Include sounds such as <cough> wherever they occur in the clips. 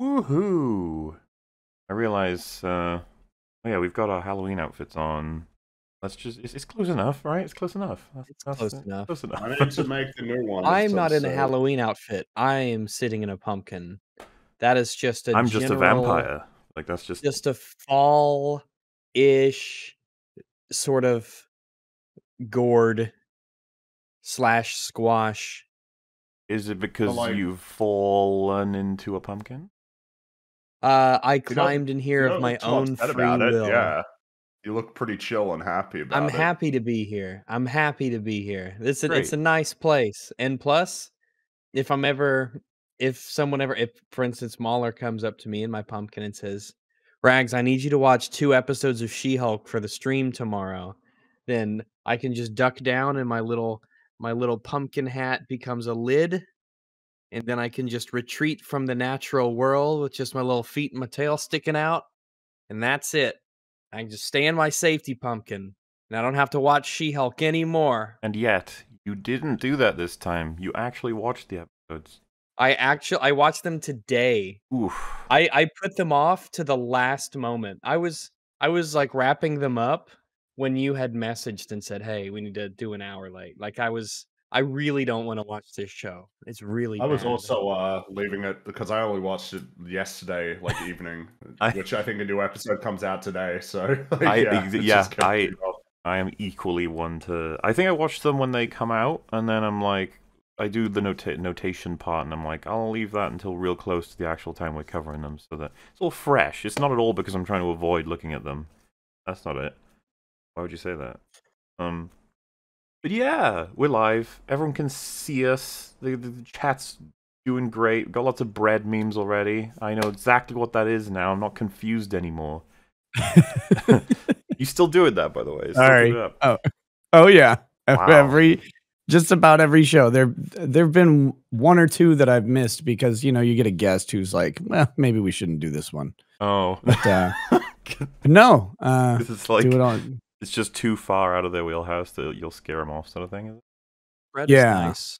Woohoo! I realize, uh, oh yeah, we've got our Halloween outfits on. Let's just, it's, it's close enough, right? It's close enough. That's, It's that's, close enough. Close enough. I need to <laughs> make the new one. I'm so- not in a Halloween outfit. I am sitting in a pumpkin. That is just a I'm just a vampire. Like that's just, Just a fall ish sort of gourd slash squash. is it because like- you've fallen into a pumpkin? Uh, I You climbed in here of my own free about it, will. Yeah, you look pretty chill and happy about I'm it. happy to be here. I'm happy to be here. It's a, it's a nice place. And plus, if I'm ever, if someone ever, if for instance MauLer comes up to me in my pumpkin and says, "Rags, I need you to watch two episodes of She-Hulk for the stream tomorrow," then I can just duck down and my little my little pumpkin hat becomes a lid, and then I can just retreat from the natural world with just my little feet and my tail sticking out, and that's it. I can just stay in my safety pumpkin, and I don't have to watch She-Hulk anymore. And yet, you didn't do that this time. You actually watched the episodes. I actually I watched them today. Oof. I I put them off to the last moment. I was I was like wrapping them up when you had messaged and said, "Hey, we need to do an hour late." Like I was I really don't want to watch this show. It's really I was bad. also uh, leaving it because I only watched it yesterday, like evening, <laughs> I- which I think a new episode comes out today. So like, <laughs> I- yeah, yeah, I- I am equally one to. I think I watch them when they come out, and then I'm like, I do the nota- notation part, and I'm like, I'll leave that until real close to the actual time we're covering them, so that it's all fresh. It's not at all because I'm trying to avoid looking at them. That's not it. Why would you say that? Um, but yeah, we're live. Everyone can see us. The, the, the chat's doing great. Got lots of bread memes already. I know exactly what that is now. I'm not confused anymore. <laughs> You still doing that, by the way? All right. up. Oh yeah, Wow. every just about every show. There there've been one or two that I've missed because you know you get a guest who's like, well, maybe we shouldn't do this one. Oh, But uh, <laughs> no, uh, this is like do it on. It's just too far out of their wheelhouse that you'll scare them off, sort of thing. Is it? Bread is yeah. nice.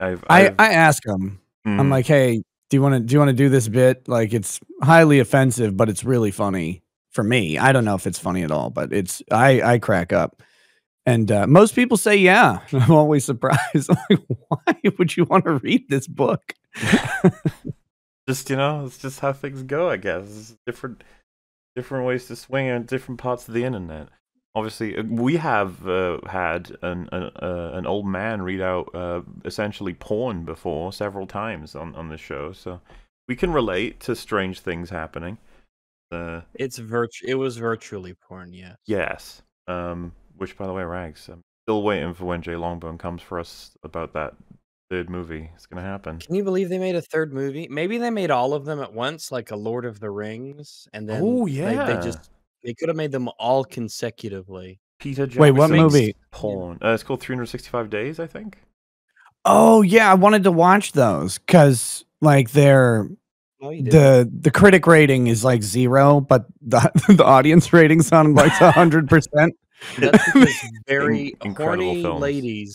I've, I I've- I ask them. I'm mm, like, hey, do you want to do you want to do this bit? Like, it's highly offensive, but it's really funny for me. I don't know if it's funny at all, but it's I I crack up. And uh, most people say, yeah. <laughs> I'm always surprised. <laughs> I'm like, why would you want to read this book? <laughs> just you know, it's just how things go. I guess it's different, different ways to swing on different parts of the internet. Obviously, uh, we have uh, had an an, uh, an old man read out uh, essentially porn before several times on on the show, so we can relate to strange things happening. Uh, It's virtu- it was virtually porn, yeah. Yes. Um, which, by the way, Rags, I'm still waiting for when Jay Longbone comes for us about that third movie. It's gonna happen. Can you believe they made a third movie? Maybe they made all of them at once, like a Lord of the Rings, and then Oh, they, yeah. they just they could have made them all consecutively. Peter Jackson's Wait, what movie? Porn. Uh, it's called 365 Days, I think. Oh yeah, I wanted to watch those because like they're No, the the critic rating is like zero, but the <laughs> the audience rating's on like a hundred percent. <laughs> Very In- horny films. ladies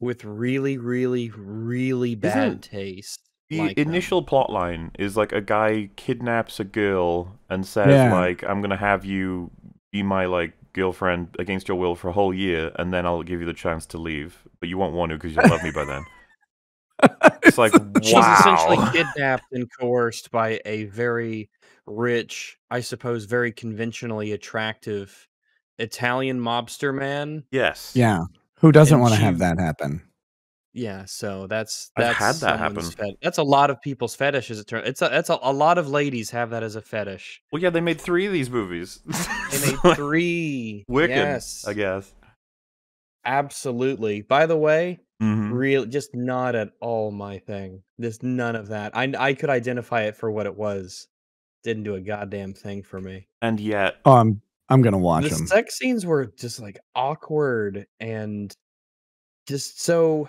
with really, really, really bad Isn't taste. The like them. initial plot line is like a guy kidnaps a girl and says Yeah. like, "I'm gonna have you be my like girlfriend against your will for a whole year, and then I'll give you the chance to leave, but you won't want to because you'll love me by then." <laughs> It's like, She's wow. essentially <laughs> kidnapped and coerced by a very rich, I suppose, very conventionally attractive Italian mobster man. yes. yeah, who doesn't want to have that happen? Yeah, so that's I've that's had that someone's happen. fet- that's a lot of people's fetish. As it turns, it's a that's a, a lot of ladies have that as a fetish. Well, yeah, they made three of these movies. <laughs> They made three. Wicked, yes, I guess. absolutely. By the way, Mhm. real just not at all my thing. There's none of that. I I could identify it for what it was. Didn't do a goddamn thing for me. And yet, Oh, I'm I'm gonna watch the them. sex scenes were just like awkward and just so.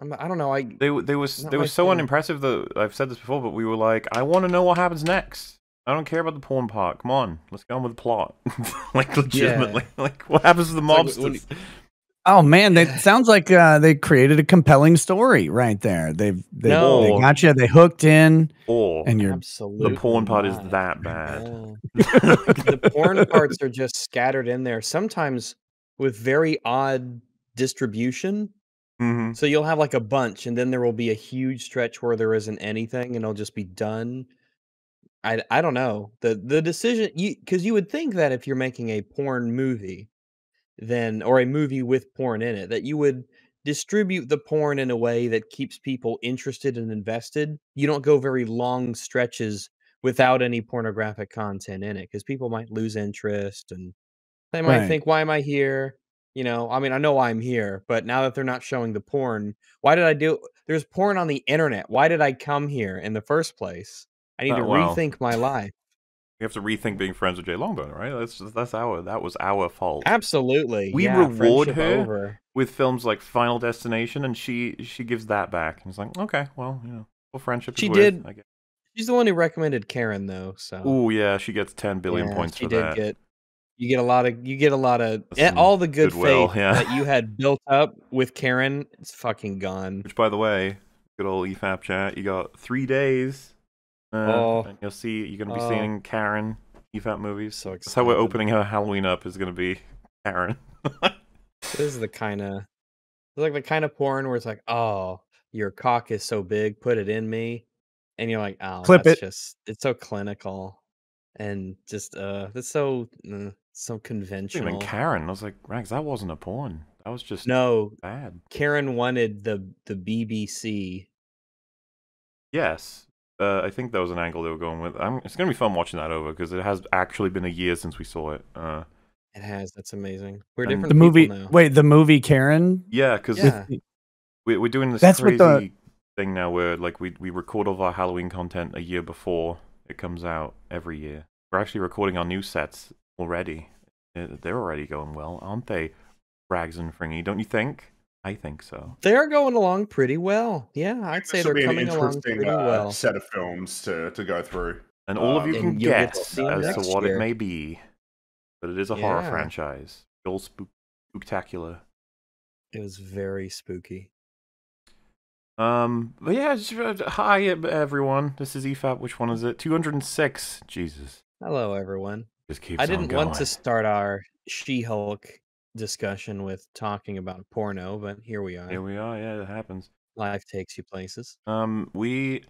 I'm, I don't know. I they w- they was they were so thing. unimpressive that I've said this before, but we were like, I want to know what happens next. I don't care about the porn part. Come on, let's go on with the plot. <laughs> like legitimately, <laughs> like what happens to the like when- mobsters? Oh man, that sounds like uh, they created a compelling story right there. They've they, No. they got you, they hooked in, Or and you're Absolutely. the porn part is that <laughs> bad. No. the porn parts are just scattered in there, sometimes with very odd distribution. Hmm So you'll have like a bunch, and then there will be a huge stretch where there isn't anything, and it'll just be done. I I don't know the the decision you because you would think that if you're making a porn movie, then or a movie with porn in it, that you would distribute the porn in a way that keeps people interested and invested. You don't go very long stretches without any pornographic content in it because people might lose interest and they might Right. think, "Why am I here?" You know, I mean, I know why I'm here, but now that they're not showing the porn, why did I do? There's porn on the internet. Why did I come here in the first place? I need Uh, to rethink my life. You have to rethink being friends with Jay Longbow, right? That's that's our that was our fault. Absolutely, We yeah, reward her over. with films like Final Destination, and she she gives that back. And it's like, okay, well, you know, well, friendship. She did guess. She's the one who recommended Karen, though. So Oh yeah, she gets ten billion yeah, points she for did that. get. You get a lot of. You get a lot of eh, some all the good goodwill, faith yeah. that you had built up with Karen. It's fucking gone. Which, by the way, good old EFAP chat. You got three days. Uh, Oh. and you'll see. You're gonna be Oh. seeing Karen EFAP movies. So excited. That's how we're opening her Halloween up. Is gonna be Karen. <laughs> This is the kind of like the kind of porn where it's like, oh, your cock is so big, put it in me, and you're like, oh, Clip that's it. just it's so clinical and just uh, it's so uh, so Even conventional. Karen. I was like, Rags, that wasn't a porn. That was just No, bad. Karen wanted the the BBC. Yes. Uh, I think that was an angle they were going with. I'm, it's going to be fun watching that over because it has actually been a year since we saw it. Uh, It has. That's amazing. We're different. the movie. now. Wait, the movie Karen. yeah, because Yeah. we, we're doing this That's what crazy the- thing now where like we, we record all of our Halloween content a year before it comes out every year. We're actually recording our new sets already. They're already going well, aren't they? Rags and Fringy, don't you think? I think so. They're going along pretty well. Yeah, I'd say This they're will an coming along interesting pretty uh, well. set of films to, to go through. And all of Um, you can And you'll get to guess as to what year. it may be. But it is a horror franchise. All spook- spooktacular. It was very spooky. Um, but yeah, just, uh, hi everyone. This is E EFAP. Which one is it? 206. Jesus. Hello, everyone. Just keeps I didn't want to start our She-Hulk discussion with talking about porno, but here we are. Here we are. Yeah, it happens. Life takes you places. Um, we,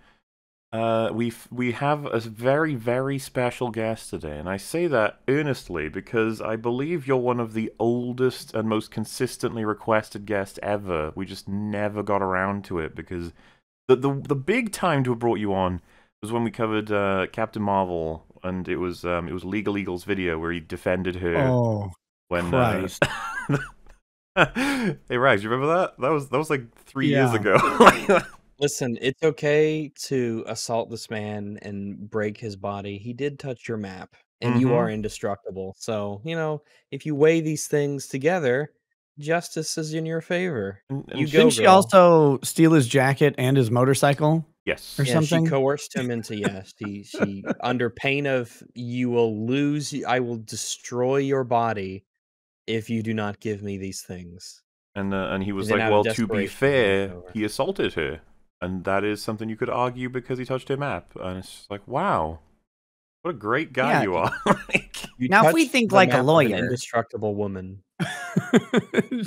uh, we we have a very very special guest today, and I say that earnestly because I believe you're one of the oldest and most consistently requested guests ever. We just never got around to it because the the the big time to have brought you on was when we covered uh, Captain Marvel, and it was um it was Legal Eagle's video where he defended her Oh, when Christ. Uh, <laughs> hey Rags, you remember that? That was that was like three years ago. <laughs> Listen, it's okay to assault this man and break his body. He did touch your map, and you Mhm. are indestructible. So, you know, if you weigh these things together, justice is in your favor. And- and You she- didn't she girl. also steal his jacket and his motorcycle? Yes. or yeah, something? she coerced him into yes. She she under pain of you will lose. I will destroy your body if you do not give me these things. And uh, and he was then like, well, to be fair, he assaulted her, and that is something you could argue because he touched her map. And it's just like, wow, what a great guy Yeah. you are. <laughs> Like, You Now, if we think like a map an lawyer- indestructible woman. <laughs> she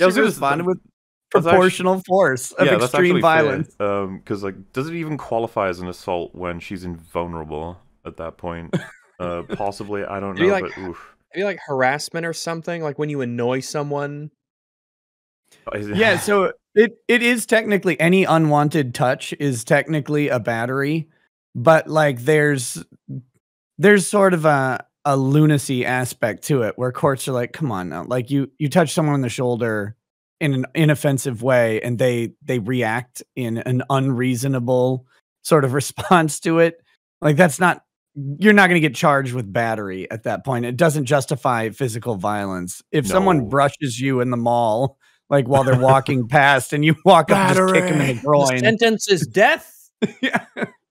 was gonna- responded with that's actually- proportional force of yeah, extreme violence. Fair. Um, because like, does it even qualify as an assault when she's invulnerable at that point? <laughs> uh, possibly, I don't know, like, but oof. Maybe like harassment or something, like when you annoy someone. Yeah, <laughs> so it it is technically any unwanted touch is technically a battery, but like there's there's sort of a a lunacy aspect to it where courts are like, come on now, like you you touch someone on the shoulder in an inoffensive way and they they react in an unreasonable sort of <laughs> response to it. Like that's not you're not going to get charged with battery at that point. It doesn't justify physical violence. If No. someone brushes you in the mall like while they're <laughs> walking past and you walk up and just kick them in the groin The sentence is death. <laughs> yeah.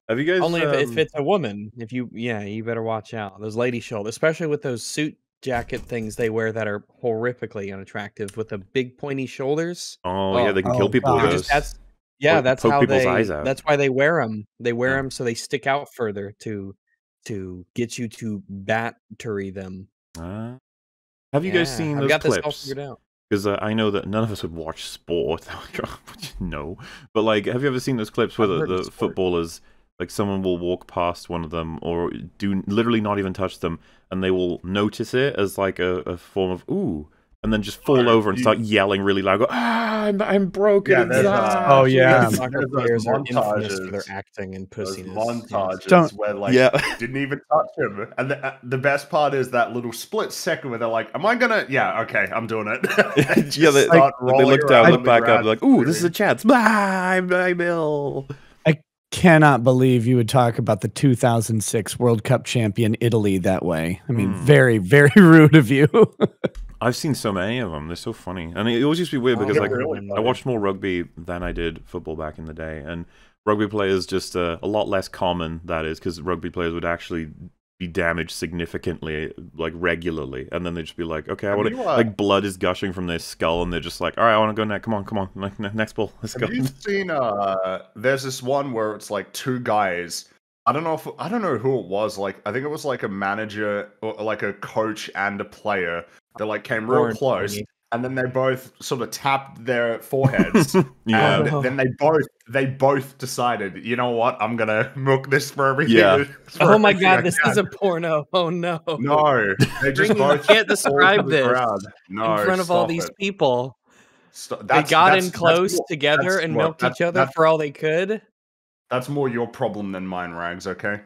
Have you guys Only if, if um, it's a woman. If you, yeah, you better watch out. Those lady shoulders, especially with those suit jacket things they wear that are horrifically unattractive with the big pointy shoulders. Oh, yeah, Oh. they can Oh, kill people with those. just- that's yeah, Poke- that's poke how people's they. eyes out. That's why they wear them. They wear Yeah. them so they stick out further to to get you to battery them. Ah. have you guys Yeah, seen I've those got this all clips? figured out. Because uh, I know that none of us would watch sport. <laughs> <laughs> no, but like, have you ever seen those clips where I've the, heard the sport. footballers, like, someone will walk past one of them or do literally not even touch them, and they will notice it as like a, a form of ooh, and then just fall over and start yelling really loud. Go, ah, I'm, I'm broken. Yeah, there's, inside." Oh, yeah. There's Soccer those players are infamous for their acting and pussiness. montages Don't- where like yeah. didn't even touch him, and the, uh, the best part is that little split second where they're like, "Am I gonna? Yeah, okay, I'm doing it." <laughs> Yeah, they, start they look down, look back up, like, ooh, this is a screaming. chance. Bye, bye, Bill. Cannot believe you would talk about the 2006 World Cup champion Italy that way. I mean, Hmm. very, very <laughs> rude of you. <laughs> I've seen so many of them. They're so funny, and it always used to be weird Oh, because yeah, like really I watched more rugby than I did football back in the day, and rugby players just uh, a lot less common. That is because rugby players would actually be damaged significantly, like regularly, and then they'd just be like, "Okay, I want to." uh, Like blood is gushing from their skull, and they're just like, "All right, I want to go next. Come on, come on, ne- ne- next ball, let's go." Have you <laughs> seen? Uh, there's this one where it's like two guys. I don't know if I don't know who it was. Like I think it was like a manager or like a coach and a player. that like came real Warren close, Tony. And then they both sort of tapped their foreheads. <laughs> yeah, And Oh. then they both they both decided, you know what? I'm gonna milk this for everything. Yeah. <laughs> for Oh my everything I god, this can." is a porno. Oh no. no. They just you both can't describe this. No, in front of all these it. people. Stop- They that's- got that's- in close more- together that's and more- milked that's- each other that's- for all they could. That's more your problem than mine, Rags. Okay.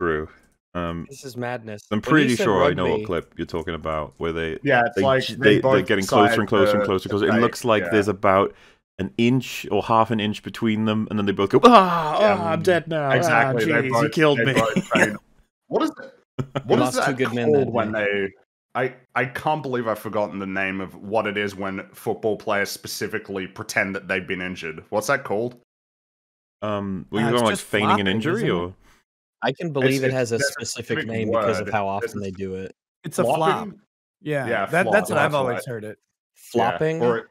true. Um, This is madness. I'm pretty said sure I know what clip you're talking about, where they Yeah, it's they, like they, they they're getting closer and closer and closer because it looks like yeah. there's about an inch or half an inch between them, and then they both go, ah, Yeah, ah I'm dead now. exactly. Ah, they jeez, both, you killed me. <laughs> what is it? <laughs> What is that good men called that when day. they? I I can't believe I've forgotten the name of what it is when football players specifically pretend that they've been injured. What's that called? um, were Uh, you it's going like just feigning an injury isn't it? or? I can believe it it's- has a specific specific name because of how often a they do it. it's a flop. Yeah, Yeah, that, flop, that's what I've always right. heard it. Yeah, Flopping. or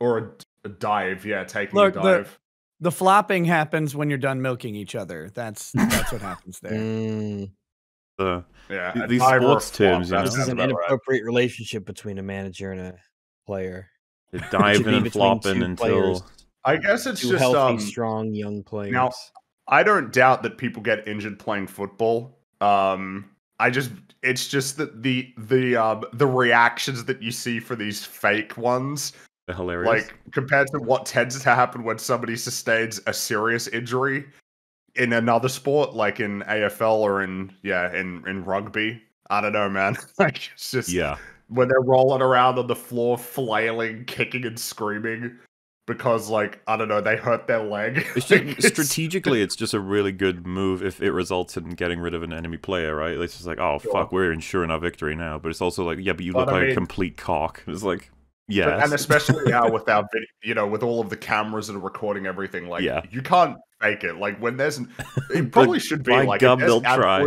or a, a dive. Yeah, taking Look, a the- dive. The flopping happens when you're done milking each other. That's that's what <laughs> happens there. Mm, The yeah, these dive or sports flop, terms, you know? this is an about right. inappropriate relationship between a manager and a player. they're diving and flopping two until players, I guess it's just healthy, um, strong young players. now- I don't doubt that people get injured playing football. Um, I just it's just that the the um the reactions that you see for these fake ones, they're hilarious. like compared to what tends to happen when somebody sustains a serious injury in another sport, like in AFL or in yeah in in rugby. I don't know, man. <laughs> like it's just yeah, when they're rolling around on the floor, flailing, kicking, and screaming because, like, I don't know, they hurt their leg. <laughs> It's Like, just, strategically, <laughs> it's just a really good move if it results in getting rid of an enemy player, right? It's just like, oh Sure. fuck, we're ensuring our victory now. But it's also like, yeah, but you But look I like a complete cock. It's like, yeah, and especially now with our video, you know, with all of the cameras that are recording everything, like, Yeah. you can't fake it. Like, when there's, an, <laughs> it probably should be like, gum, if there's they'll try.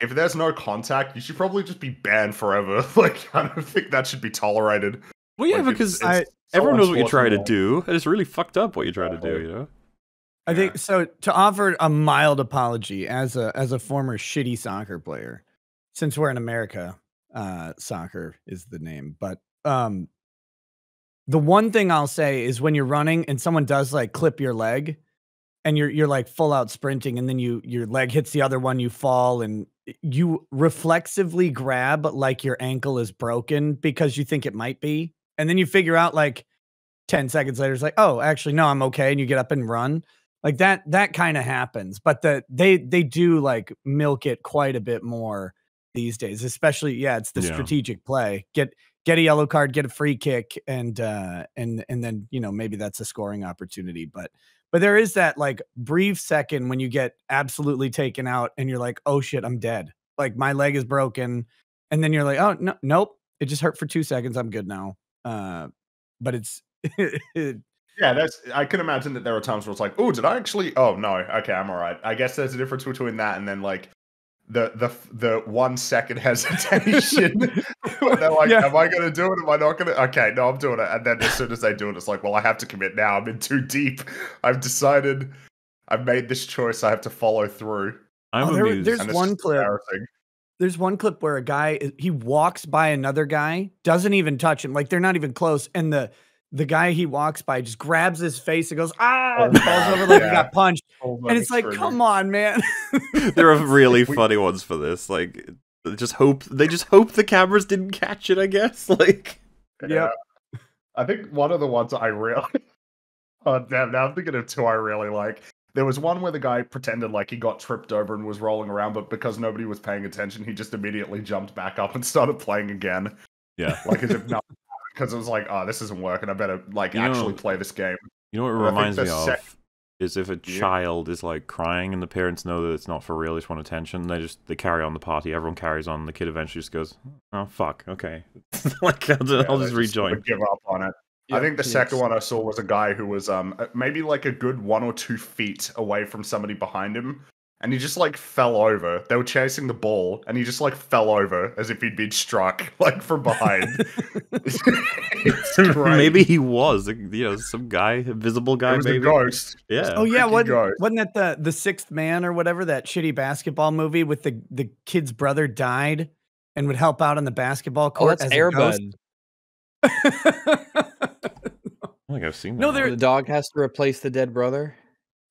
If there's no contact, you should probably just be banned forever. Like, I don't think that should be tolerated. well, yeah, Like, it's- because it's so everyone knows what you're trying to do, it's really fucked up what you're trying to do. You know? I think so. To offer a mild apology as a as a former shitty soccer player, since we're in America, uh, soccer is the name. But um, the one thing I'll say is when you're running and someone does like clip your leg, and you're you're like full out sprinting, and then you your leg hits the other one, you fall, and you reflexively grab like your ankle is broken because you think it might be, and then you figure out like. 10 seconds later it's like oh actually no i'm okay and you get up and run like that that kind of happens but the they they do like milk it quite a bit more these days especially yeah it's the Yeah. strategic play get get a yellow card get a free kick and uh and and then you know maybe that's a scoring opportunity but but there is that like brief second when you get absolutely taken out and you're like oh shit i'm dead like my leg is broken and then you're like oh no nope it just hurt for two seconds i'm good now uh but it's <laughs> Yeah, that's. I can imagine that there are times where it's like, oh, did I actually? Oh no, okay, I'm all right. I guess there's a difference between that and then like the the the one second <laughs> hesitation. <laughs> They're like, Yeah. "Am I going to do it? Am I not going to?" Okay, no, I'm doing it. And then as soon as they do it, it's like, "Well, I have to commit now. I'm in too deep. I've decided. I've made this choice. I have to follow through." I'm Oh, there- amused. there's And one just clip- embarrassing. There's one clip where a guy he walks by another guy, doesn't even touch him, like they're not even close, and the the guy he walks by just grabs his face and goes ah, Oh, and falls over like he got punched, Oh, and it's like, come on, man. <laughs> there are really We- funny ones for this. Like, they just hope they just hope the cameras didn't catch it. I guess. <laughs> Like, Yep. I think one of the ones I really. <laughs> oh damn! Now I'm thinking of two I really like. There was one where the guy pretended like he got tripped over and was rolling around, but because nobody was paying attention, he just immediately jumped back up and started playing again, yeah. <laughs> like as if nothing. Because it was like, oh, this isn't working. I better like You actually know- play this game. You know what it But I think reminds me of is if a Yeah. child is like crying and the parents know that it's not for real, they just want attention. They just they carry on the party. Everyone carries on. The kid eventually just goes, "Oh fuck, okay." <laughs> like I'll, Yeah, I'll just rejoin. give up on it. I think the second one I saw was a guy who was um uh, maybe like a good one or two feet away from somebody behind him, and he just like fell over. They were chasing the ball, and he just like fell over as if he'd been struck <laughs> like from behind. <laughs> <laughs> Maybe he was, you know, some guy, invisible guy. it was maybe. a ghost. Yeah. Oh yeah, what, ghost. wasn't that the the Sixth Man or whatever that shitty basketball movie with the the kid's brother died and would help out on the basketball Oh, court? that's as a ghost? Air Bud. I think I've seen that. No, there- The dog has to replace the dead brother.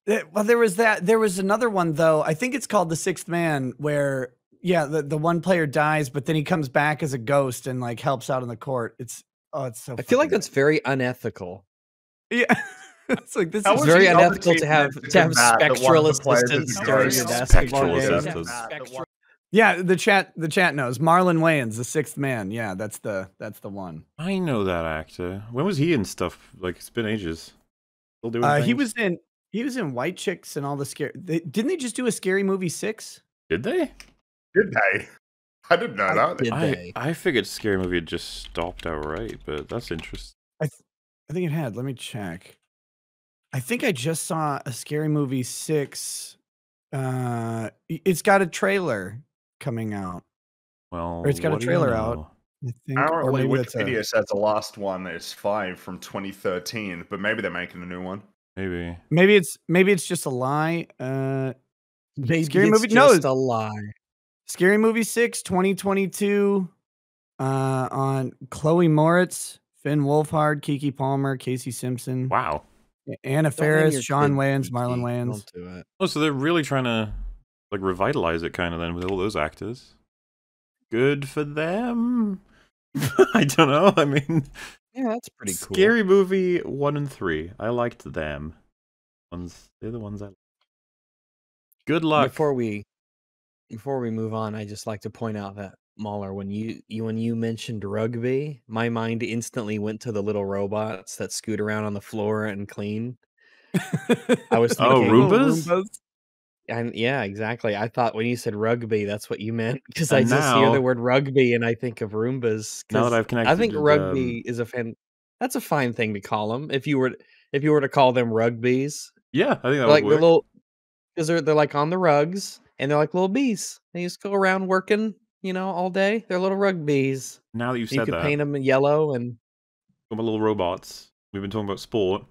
Eh, well, there was that. There was another one though. I think it's called the Sixth Man, where yeah, the, the one player dies, but then he comes back as a ghost and like helps out in the court. It's oh, it's so. I feel like fucking- that's very unethical. yeah. <laughs> it's like this How is very unethical to have that to have did that, that one spectral the players assistants during a ghost? basketball Spectral game. assistants. Yeah. The chat the chat knows Marlon Wayans, the Sixth Man. Yeah, that's the that's the one. I know that actor. When was he in stuff? Like it's been ages. Still doing. Uh, he was in he was in White Chicks and all the scary. They, didn't they just do a scary movie six? Did they? Did they? I didn't know that. did I they? I figured Scary Movie had just stopped outright, but that's interesting. I I think it had. Let me check. I think I just saw a scary movie six. Uh, it's got a trailer coming out. Well, Or it's got a what do you trailer out. I think, or Apparently, maybe that's a- Wikipedia says the last one is five from 2013, but maybe they're making a new one. Maybe. maybe it's maybe it's just a lie. Uh, Maybe Scary it's movie- no, it's- a lie. scary movie six 2022. Uh, on Chloe Moretz, Finn Wolfhard, Keke Palmer, Casey Simpson, Wow. Anna Don't name Faris, Sean kid Wayans, Marlon Wayans. Do it. Oh, so they're really trying to like revitalize it, kind of then with all those actors. Good for them. <laughs> I don't know. I mean, Yeah, that's pretty cool. Scary Movie one and three. I liked them. Ones they're the ones I. Good luck. Before we before we move on, I just like to point out that MauLer, when you, you when you mentioned rugby, my mind instantly went to the little robots that scoot around on the floor and clean. I was <laughs> Oh, thinking, Roombas? And yeah, exactly. I thought when you said rugby, that's what you meant <laughs> because And I just hear the word rugby and I think of Roombas. Now that I've connected, I think um, rugby is a fan. That's a fine thing to call them. If you were if you were to call them rugbies, Yeah, I think that like the little because they're they're like on the rugs and they're like little bees. They just go around working, you know, all day. They're little rug bees. Now that you've You said could that, paint them yellow and little robots. We've been talking about sport.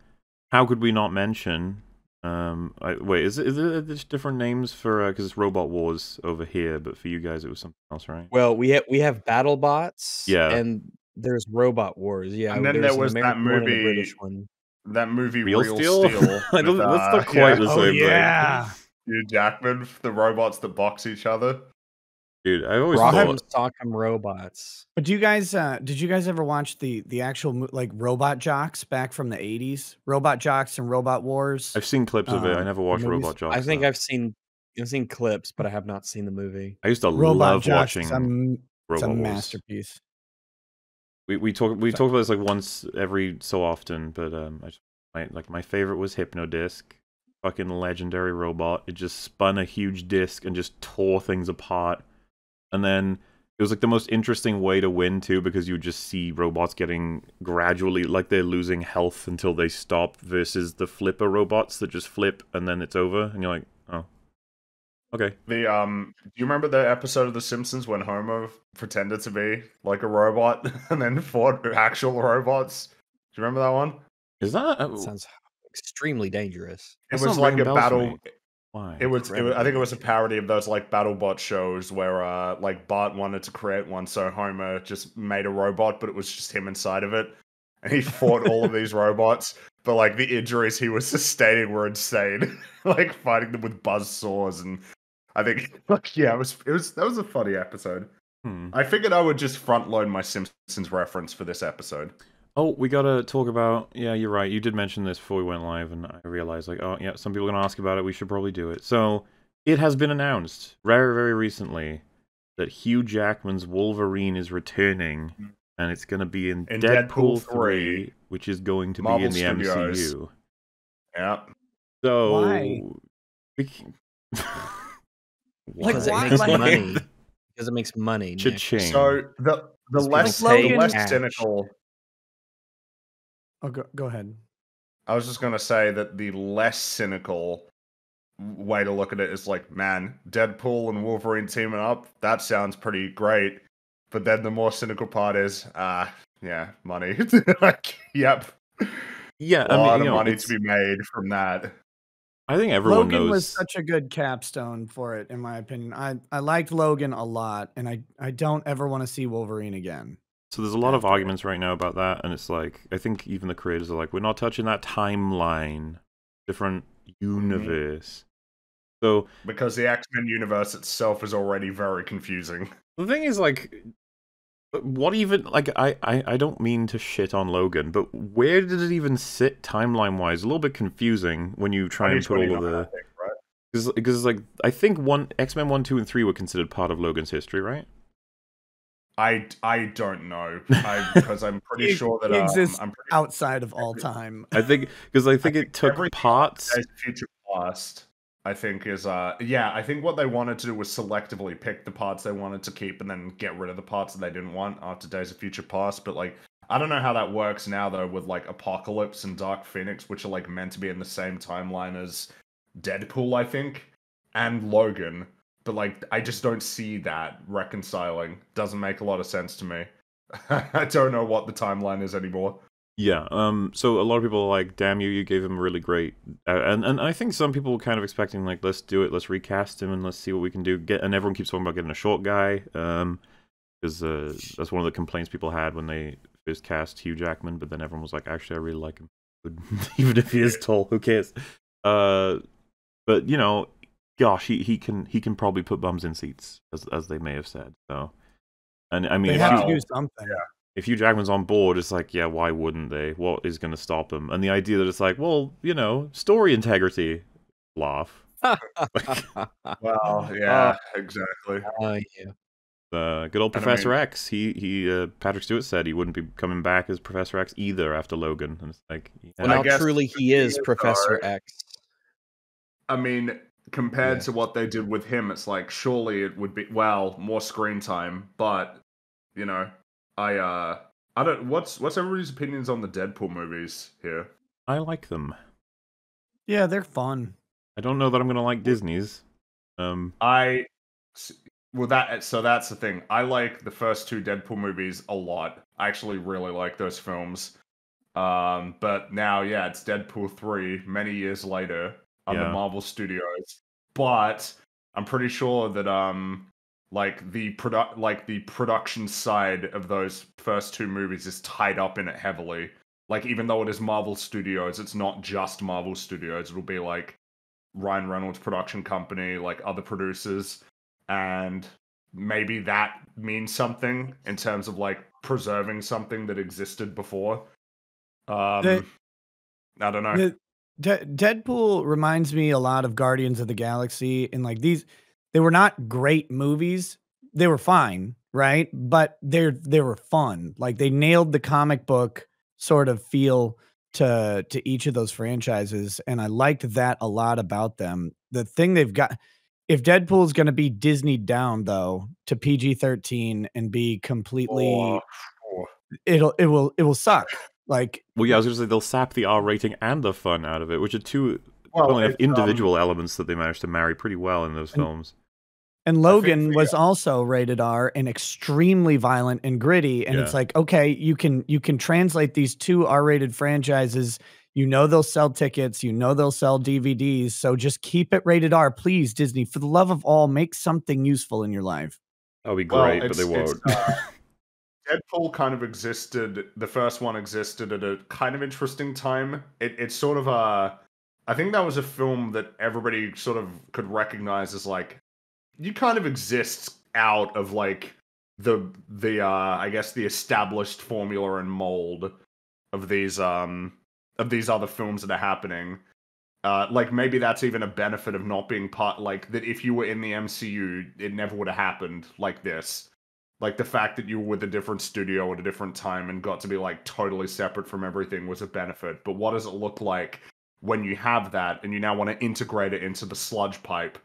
How could we not mention? Um, I, wait, is it is it there's different names for because it's Robot Wars over here, but for you guys it was something else, right? well, we have we have battle bots. Yeah. and there's robot wars. Yeah, And then there an was that American one movie- British one. That movie Real Real, Steel? Steel. <laughs> I don't- with, that's not uh, quite yeah, the oh same thing. yeah. <laughs> Hugh Jackman, the robots that box each other. Dude, I always Rock'em thought Sock'em robots. But do you guys uh did you guys ever watch the the actual like Robot Jox back from the 80s? Robot Jox and Robot Wars? I've seen clips of it. I um, never watched movies. Robot Jox. I think though. I've seen I've seen clips, but I have not seen the movie. I used to Robot love Jocks watching is a, m- it's a Robot Wars. masterpiece. We we talk we So- talk about this like once every so often, but um, I just, my, like my favorite was Hypnodisc, fucking legendary robot. It just spun a huge disc and just tore things apart, and then it was like the most interesting way to win too, because you would just see robots getting gradually like they're losing health until they stop, versus the flipper robots that just flip and then it's over, and you're like, oh, Okay. The um, do you remember the episode of The Simpsons when Homer pretended to be like a robot <laughs> and then fought actual robots? Do you remember that one? Is that? uh, That sounds extremely dangerous. It That's was like a battle. me. Why? It was, it was. I think it was a parody of those like BattleBot shows where uh, like Bart wanted to create one, so Homer just made a robot, but it was just him inside of it, and he fought all of these <laughs> robots. But like the injuries he was sustaining were insane, <laughs> like fighting them with buzz saws and. I think, <laughs> like, yeah, it was, it was, that was a funny episode. Hmm. I figured I would just front load my Simpsons reference for this episode. Oh, we gotta talk about. Yeah, you're right. You did mention this before we went live, and I realized, like, oh, yeah, some people are gonna ask about it. We should probably do it. So, it has been announced very, very recently that Hugh Jackman's Wolverine is returning, mm-hmm. and it's gonna be in, In Deadpool, Deadpool 3, 3, which is going to be in the Studios. MCU. Yeah. So, Why? we can... Like, <laughs> Because it why- makes money. <laughs> Because it makes money. Nick. Cha-ching. So the the less the less cash. cynical Oh, go, go ahead. I was just gonna say that the less cynical way to look at it is like, man, Deadpool and Wolverine teaming up, that sounds pretty great. But then the more cynical part is, ah, yeah, money. <laughs> like, yep, yeah, a I lot mean, of know, money it's- to be made from that. I think everyone Logan knows. was such a good capstone for it, in my opinion. I, I liked Logan a lot, and I, I don't ever want to see Wolverine again. So there's a lot of arguments right now about that, and it's like I think even the creators are like, we're not touching that timeline, different mm-hmm. universe. So Because the X Men universe itself is already very confusing. <laughs> the thing is, like, what even? Like, I I, I don't mean to shit on Logan, but where did it even sit timeline wise? A little bit confusing when you try and put all of 2029, I the think, right? because because like I think one X Men one, two, and three were considered part of Logan's history, right? I, I don't know <laughs> because I'm pretty He- sure that he um, exists I'm pretty Outside of all time. I think because I think think it took parts. Days of Future Past, I think is uh yeah, I think what they wanted to do was selectively pick the parts they wanted to keep and then get rid of the parts that they didn't want after Days of Future Past. But like I don't know how that works now though with like Apocalypse and Dark Phoenix, which are like meant to be in the same timeline as Deadpool, I think, and Logan. But like I just don't see that reconciling. Doesn't make a lot of sense to me. <laughs> I don't know what the timeline is anymore. Yeah. Um. So a lot of people are like, "Damn you! You gave him a really great," uh, and and I think some people were kind of expecting like, "Let's do it. Let's recast him and let's see what we can do." Get and everyone keeps talking about getting a short guy. Um, because uh, that's one of the complaints people had when they first cast Hugh Jackman. But then everyone was like, "Actually, I really like him, <laughs> even if he is <laughs> tall. Who cares?" Uh, but you know, gosh, he he can he can probably put bums in seats, as as they may have said. So, and I mean, They if have you- wow. to do something. if Hugh Jackman's on board, it's like, yeah, why wouldn't they? What is going to stop them? And the idea that it's like, well, you know, story integrity, laugh. <laughs> Well, yeah, exactly. Oh, yeah. Uh, good old And I Professor mean- X. He he. Uh, Patrick Stewart said he wouldn't be coming back as Professor X either after Logan, and it's like, yeah. Well, I now guess truly he is is, Professor though, X. I mean, compared Yeah. to what they did with him, it's like surely it would be well more screen time, but you know, I uh, I don't. What's what's everybody's opinions on the Deadpool movies here? I like them. Yeah, they're fun. I don't know that I'm going to like Disney's. Um, I well that so that's the thing. I like the first two Deadpool movies a lot. I actually really like those films. Um, but now yeah, it's Deadpool three many years later on the Marvel Studios. But I'm pretty sure that um like the product like the production side of those first two movies is tied up in it heavily. Like even though it is Marvel Studios, it's not just Marvel Studios. It'll be like Ryan Reynolds production company, like other producers, and maybe that means something in terms of like preserving something that existed before. Um, The- I don't know. The, De- Deadpool reminds me a lot of Guardians of the Galaxy, and like these, they were not great movies. They were fine, right? But they're they were fun. Like they nailed the comic book sort of feel to to each of those franchises, and I liked that a lot about them. The thing they've got, if Deadpool's going to be Disney down though to PG thirteen and be completely, Oh, it'll it will it will suck. Like well, yeah, I was going to say they'll sap the R rating and the fun out of it, which are two Well, funnily enough, it's, um, individual elements that they managed to marry pretty well in those And- films. And Logan the, was also rated R and extremely violent and gritty. And it's like, okay, you can you can translate these two R-rated franchises. You know they'll sell tickets, you know they'll sell DVDs. So just keep it rated R, please, Disney. For the love of all, make something useful in your life. That'll be Well, great, but they won't. <laughs> Deadpool kind of existed. The first one existed at a kind of interesting time. It, it's sort of a. I think that was a film that everybody sort of could recognize as like, you kind of exist out of like the the uh I guess the established formula and mold of these um of these other films that are happening. Uh, like maybe that's even a benefit of not being part. Like that, if you were in the MCU, it never would have happened like this like the fact that you were with a different studio at a different time and got to be like totally separate from everything was a benefit. But what does it look like when you have that and you now want to integrate it into the sludge pipe?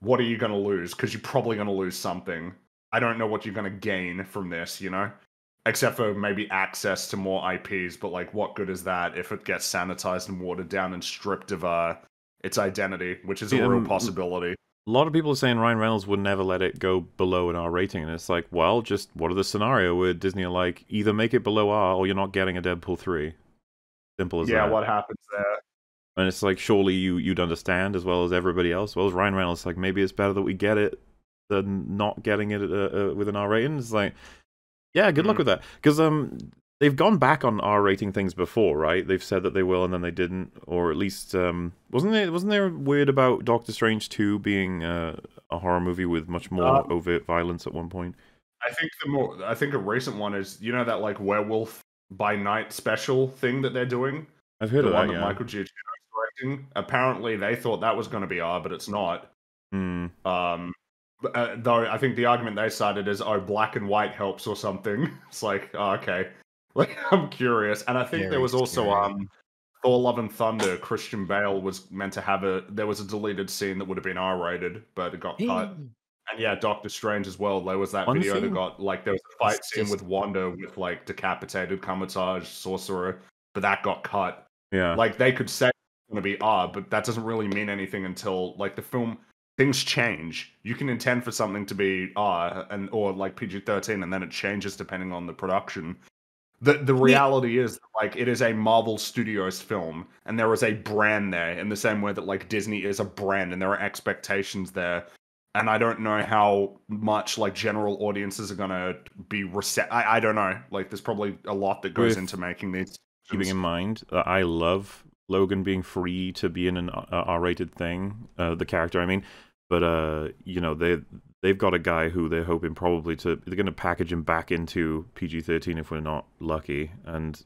What are you going to lose? Because you're probably going to lose something. I don't know what you're going to gain from this, you know? Except for maybe access to more IPs, but like, what good is that if it gets sanitized and watered down and stripped of uh, its identity, which is a Yeah, real um, possibility? A lot of people are saying Ryan Reynolds would never let it go below an R rating, and it's like, well, just what are the scenario where Disney are like, either make it below R or you're not getting a Deadpool three. Simple as Yeah, that. Yeah, what happens there? And it's like, surely you you'd understand as well as everybody else. Well, as Ryan Reynolds, like maybe it's better that we get it than not getting it uh, uh, with an R rating. It's like, yeah, good luck Mhm. with that, because um, they've gone back on R rating things before, right? They've said that they will, and then they didn't, or at least um, wasn't there wasn't there weird about Doctor Strange two being uh, a horror movie with much more Uh, overt violence at one point? I think the more I think a recent one is you know that like werewolf by night special thing that they're doing. I've heard the of one that. that Yeah. Michael Giacchino's directing. Apparently, they thought that was going to be R, but it's not. Hmm. Um, uh, though I think the argument they cited is oh black and white helps or something. <laughs> It's like oh, okay, like <laughs> I'm curious, and I think there was also scary. um. Thor: Love and Thunder, Christian Bale was meant to have a. There was a deleted scene that would have been R-rated, but it got cut. And yeah, Doctor Strange as well. There was that One video that got like there was a fight It's scene just- with Wanda with like decapitated Kamar-Taj sorcerer, but that got cut. Yeah. Like they could say it's gonna be R, but that doesn't really mean anything until like the film things change. You can intend for something to be R and or like PG thirteen, and then it changes depending on the production. The the reality is like it is a Marvel Studios film, and there is a brand there in the same way that like Disney is a brand, and there are expectations there. And I don't know how much like general audiences are gonna be recept. I, I don't know. Like there's probably a lot that goes With into making these. keeping in mind that I love Logan being free to be in an uh, R-rated thing, uh, the character I mean, but uh, you know they they've got a guy who they're hoping probably to they're going to package him back into PG-13 if we're not lucky, and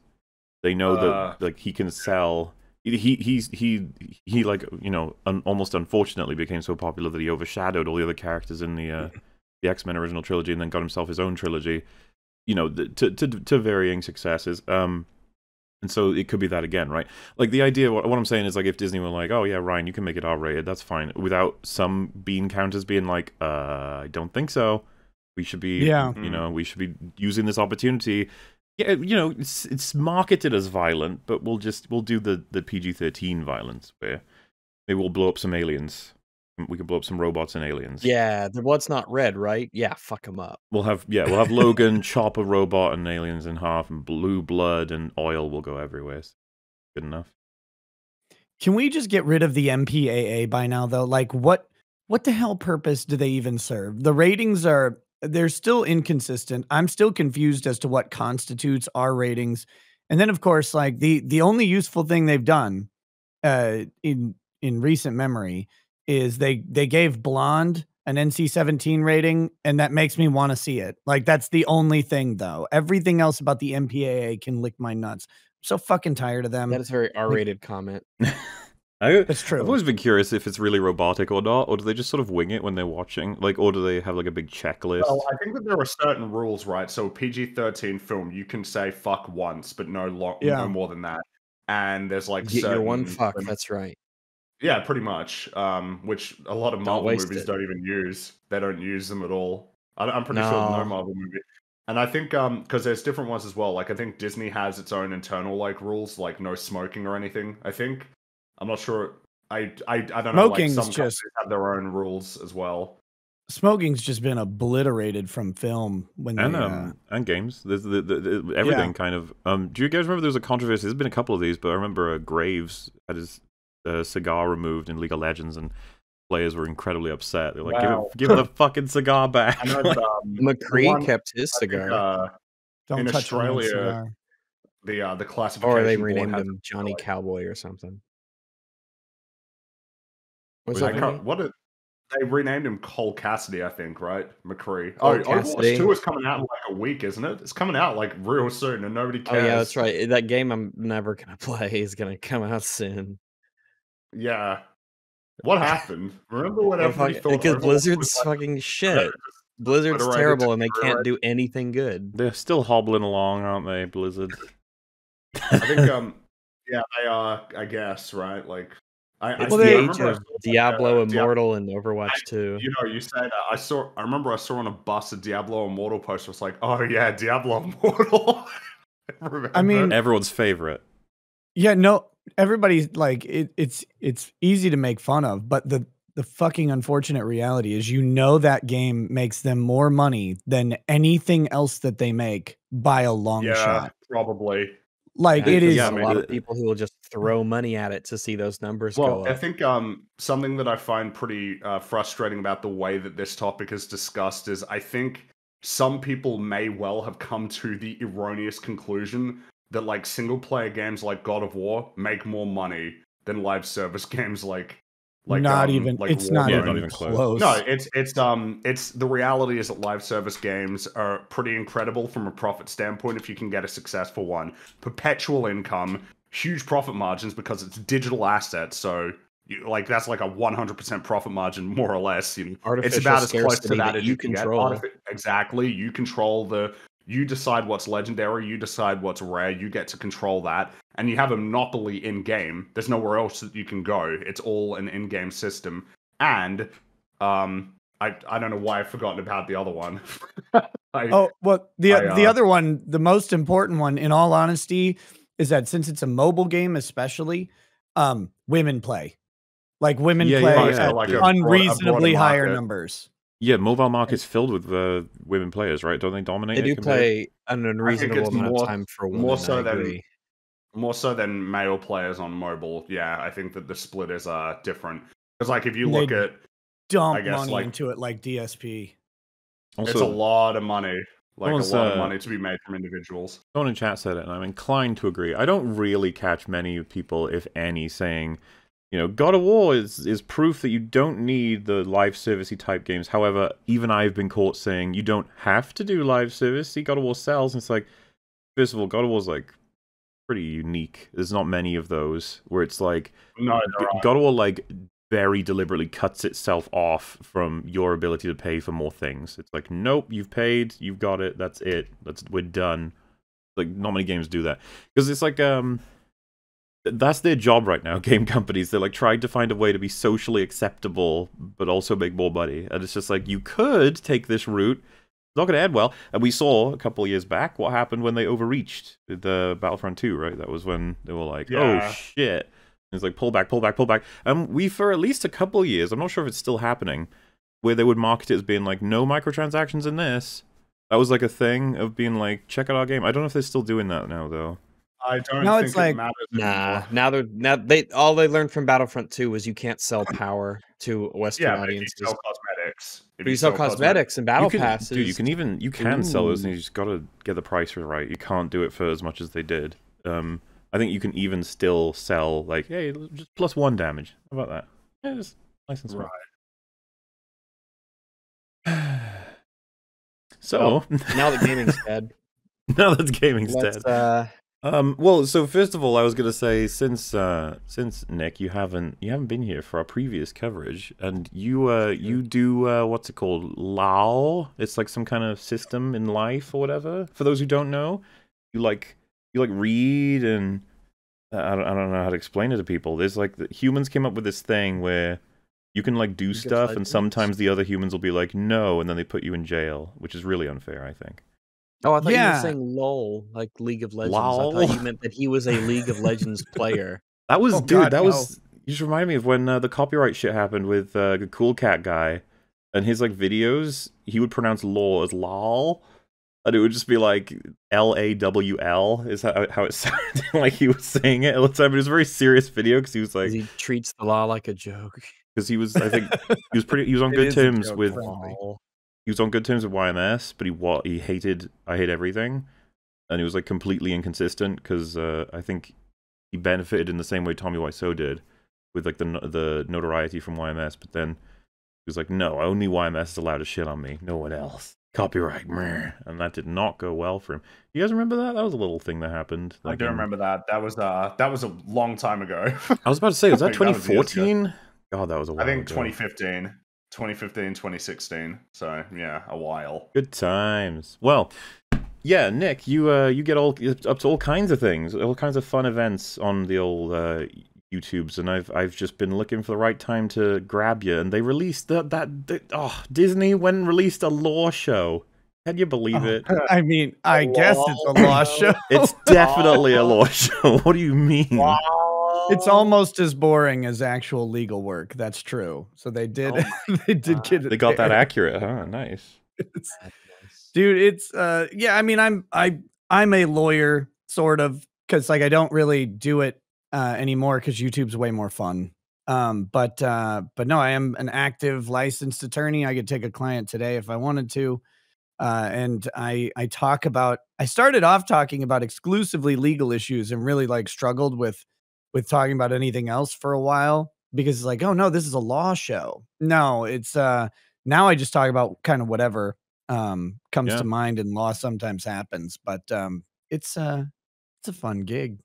they know Uh. that like he can sell. He he's he he like you know un, almost unfortunately became so popular that he overshadowed all the other characters in the uh, <laughs> the X Men original trilogy and then got himself his own trilogy. You know, to to to varying successes. Um, and so it could be that again, right? Like the idea, what, what I'm saying is like if Disney were like, oh yeah, Ryan, you can make it R rated, that's fine, without some bean counters being like, uh, I don't think so. We should be, Yeah. you know, we should be using this opportunity. Yeah, you know, it's it's marketed as violent, but we'll just we'll do the the PG-13 violence where maybe we'll blow up some aliens. We can blow up some robots and aliens. Yeah, the blood's not red, right? Yeah, fuck them up. We'll have yeah, we'll have Logan chop a robot and aliens in half, and blue blood and oil will go everywhere. Good enough. Can we just get rid of the MPAA by now though? Like what what the hell purpose do they even serve? The ratings are they're still inconsistent. I'm still confused as to what constitutes our ratings. And then of course like the the only useful thing they've done uh in in recent memory is they they gave Blonde an NC-17 rating and that makes me want to see it. Like that's the only thing though. Everything else about the MPAA can lick my nuts. I'm so fucking tired of them. That is a very R-rated comment. <laughs> I, That's true. I've always been curious if it's really robotic or not, or do they just sort of wing it when they're watching? Like, or do they have like a big checklist? Well, I think that there are certain rules, right? So PG thirteen film, you can say fuck once, but no long, Yeah. no more than that. And there's like Get your one fuck. limits- That's right. Yeah, pretty much. Um, which a lot of Don't Marvel movies it. don't even use. They don't use them at all. I, I'm pretty sure no No. Marvel movie. And I think um because there's different ones as well. Like I think Disney has its own internal like rules, like no smoking or anything. I think I'm not sure. I I, I don't know. Like Smoking's some just- countries have their own rules as well. Smoking's just been obliterated from film when they. and uh, um and games. There's the, the, the everything kind of. Um, do you guys remember there was a controversy? There's been a couple of these, but I remember uh, Graves had his uh, cigar removed in League of Legends, and players were incredibly upset. They're like, Wow. "Give it, give the <laughs> fucking cigar back!" I know <laughs> Like, um, McCree one- kept his I think, cigar. uh, don't in touch my Australia, cigar. the uh, the classification or they renamed him Johnny like- Cowboy or something. What's Was I that? it what did they renamed him Cole Cassidy, I think, right? McCree. Cole oh, Overwatch Cassidy. 2 is coming out in like a week, isn't it? It's coming out like real soon and nobody cares. Oh cares. yeah, that's right. That game I'm never gonna <laughs> play is gonna come out soon. Yeah. What happened? Remember when everybody thought because Blizzard's like, fucking shit. Blizzard's terrible and they can't ruin. do anything good. They're still hobbling along, aren't they, Blizzard? I think <laughs> um yeah, they are, I guess, right? Like I, I It's Well, the they- I age remember I of saw, like, Diablo uh, Diab- Immortal and Overwatch 2. You know, you say that. I saw. I remember I saw on a bus a Diablo Immortal poster. It's like, oh yeah, Diablo <laughs> Immortal. <laughs> I mean, Everyone's favorite. Yeah, no, everybody's like it, it's it's easy to make fun of, but the the fucking unfortunate reality is you know that game makes them more money than anything else that they make by a long yeah, shot. probably. Like Yeah, it is yeah, There's I a lot of people who will just <laughs> throw money at it to see those numbers go Well, I think um something that I find pretty uh, frustrating about the way that this topic is discussed is I think some people may well have come to the erroneous conclusion that like single player games like God of War make more money than live service <laughs> games like like not um, even like it's not, Yeah, even not even close. close. No, it's it's um it's the reality is that live service games are pretty incredible from a profit standpoint if you can get a successful one. Perpetual income, huge profit margins because it's digital assets, so you, like that's like a 100% profit margin more or less. You know, Artificial it's about as close to that that as you you get. control. Exactly, you control the you decide what's legendary, you decide what's rare, you get to control that, and you have a monopoly in game. There's nowhere else that you can go. It's all an in-game system. And um I I don't know why I've forgotten about the other one. <laughs> I, Oh well, the I, the uh, other one, the most important one, in all honesty, is that since it's a mobile game, especially, um, women play, like women Yeah, play yeah, yeah. like yeah. a broad- a unreasonably higher numbers. Yeah, mobile market's filled with uh, women players, right? Don't they dominate? They do play an unreasonable amount more- of time for women. more so than- more so than male players on mobile. Yeah, I think that the split is uh different. Because like if you They look at Dump I guess, money like- into it like DSP. Also, it's a lot of money. Like Someone's, a lot uh, of money to be made from individuals. Someone in chat said it, and I'm inclined to agree. I don't really catch many people, if any, saying, you know, God of War is is proof that you don't need the live servicey type games. However, even I've been caught saying you don't have to do live service. See, God of War sells, and it's like, first of all, God of War's like pretty unique. There's not many of those where it's like No, G- there are. God of War like very deliberately cuts itself off from your ability to pay for more things. It's like, nope, you've paid, you've got it, that's it, that's we're done. Like not many games do that because it's like um, that's their job right now. <laughs> Game companies they're like trying to find a way to be socially acceptable but also make more money, and it's just like you could take this route. It's not going to end well. And we saw a couple of years back what happened when they overreached the Battlefront 2, right? That was when they were like, oh, Yeah. oh shit. It's like pull back, pull back, pull back. And we for at least a couple of years, I'm not sure if it's still happening, where they would market it as being like no microtransactions in this. That was like a thing of being like, check out our game. I don't know if they're still doing that now though. I don't Now think it's it like- matters Nah, now they're now they all they learned from Battlefront 2 was you can't sell power to Western Yeah, but you audiences. sell cosmetics. If But you sell cosmetics and battle you can, passes. dude, you can even you can sell those, and you just gotta get the price right. You can't do it for as much as they did. Um, I think you can even still sell like, hey, just plus one damage. How about that? Yeah, just nice and sweet. <sighs> So now that <laughs> gaming's dead. now that's gaming's let's dead. uh Um, well, so first of all, I was gonna say since uh, since Nick, you haven't you haven't been here for our previous coverage, and you uh you do uh, what's it called Lao? It's like some kind of system in life or whatever. For those who don't know, you like you like read and I don't I don't know how to explain it to people. There's like the, humans came up with this thing where you can like do of stuff, and sometimes the other humans will be like no, and then they put you in jail, which is really unfair. I think. Oh, I thought you were saying LOL, like League of Legends. I thought you meant that he was a League of Legends <laughs> player. That was Oh, dude. God, that no. was you just reminded me of when uh, the copyright shit happened with uh, the Cool Cat guy, and his like videos. He would pronounce LOL as lol, and it would just be like L A W L. Is how how it <laughs> sounded like he was saying it all the time. It was a very serious video because he was like, he treats the law like a joke. because he was I think he was pretty he was on <laughs> It good terms with frankly. He was on good terms with YMS, but he what he hated I hate everything, and he was like completely inconsistent because uh, I think he benefited in the same way Tommy Wiseau did with like the the notoriety from YMS, but then he was like, no, only YMS is allowed to shit on me, no one else. Copyright, and that did not go well for him. You guys remember that? That was a little thing that happened. I like do in- remember that. That was uh that was a long time ago. I was about to say, <laughs> was that Wait, that was years ago. 2014? God, that was a while I think ago. 2015, 2015, 2016. So yeah, a while. Good times. Well, yeah, Nick, you uh, you get all up to all kinds of things, all kinds of fun events on the old uh, YouTubes, and I've I've just been looking for the right time to grab you, and they released that that, that oh Disney went and released a law show. Can you believe Oh, it? <laughs> I mean, I guess it's a law show. It's definitely a law show. <laughs> What do you mean? It's almost as boring as actual legal work. That's true. So they did. Oh <laughs> they did get it. They got that accurate, huh? Nice. It's- dude it's uh yeah i mean i'm i i'm a lawyer sort of because like i don't really do it uh anymore because youtube's way more fun um but uh but no i am an active licensed attorney i could take a client today if i wanted to uh and i i talk about i started off talking about exclusively legal issues and really like struggled with with talking about anything else for a while because it's like oh no this is a law show no it's uh now i just talk about kind of whatever um comes Yeah. to mind and law sometimes happens but um it's uh it's a fun gig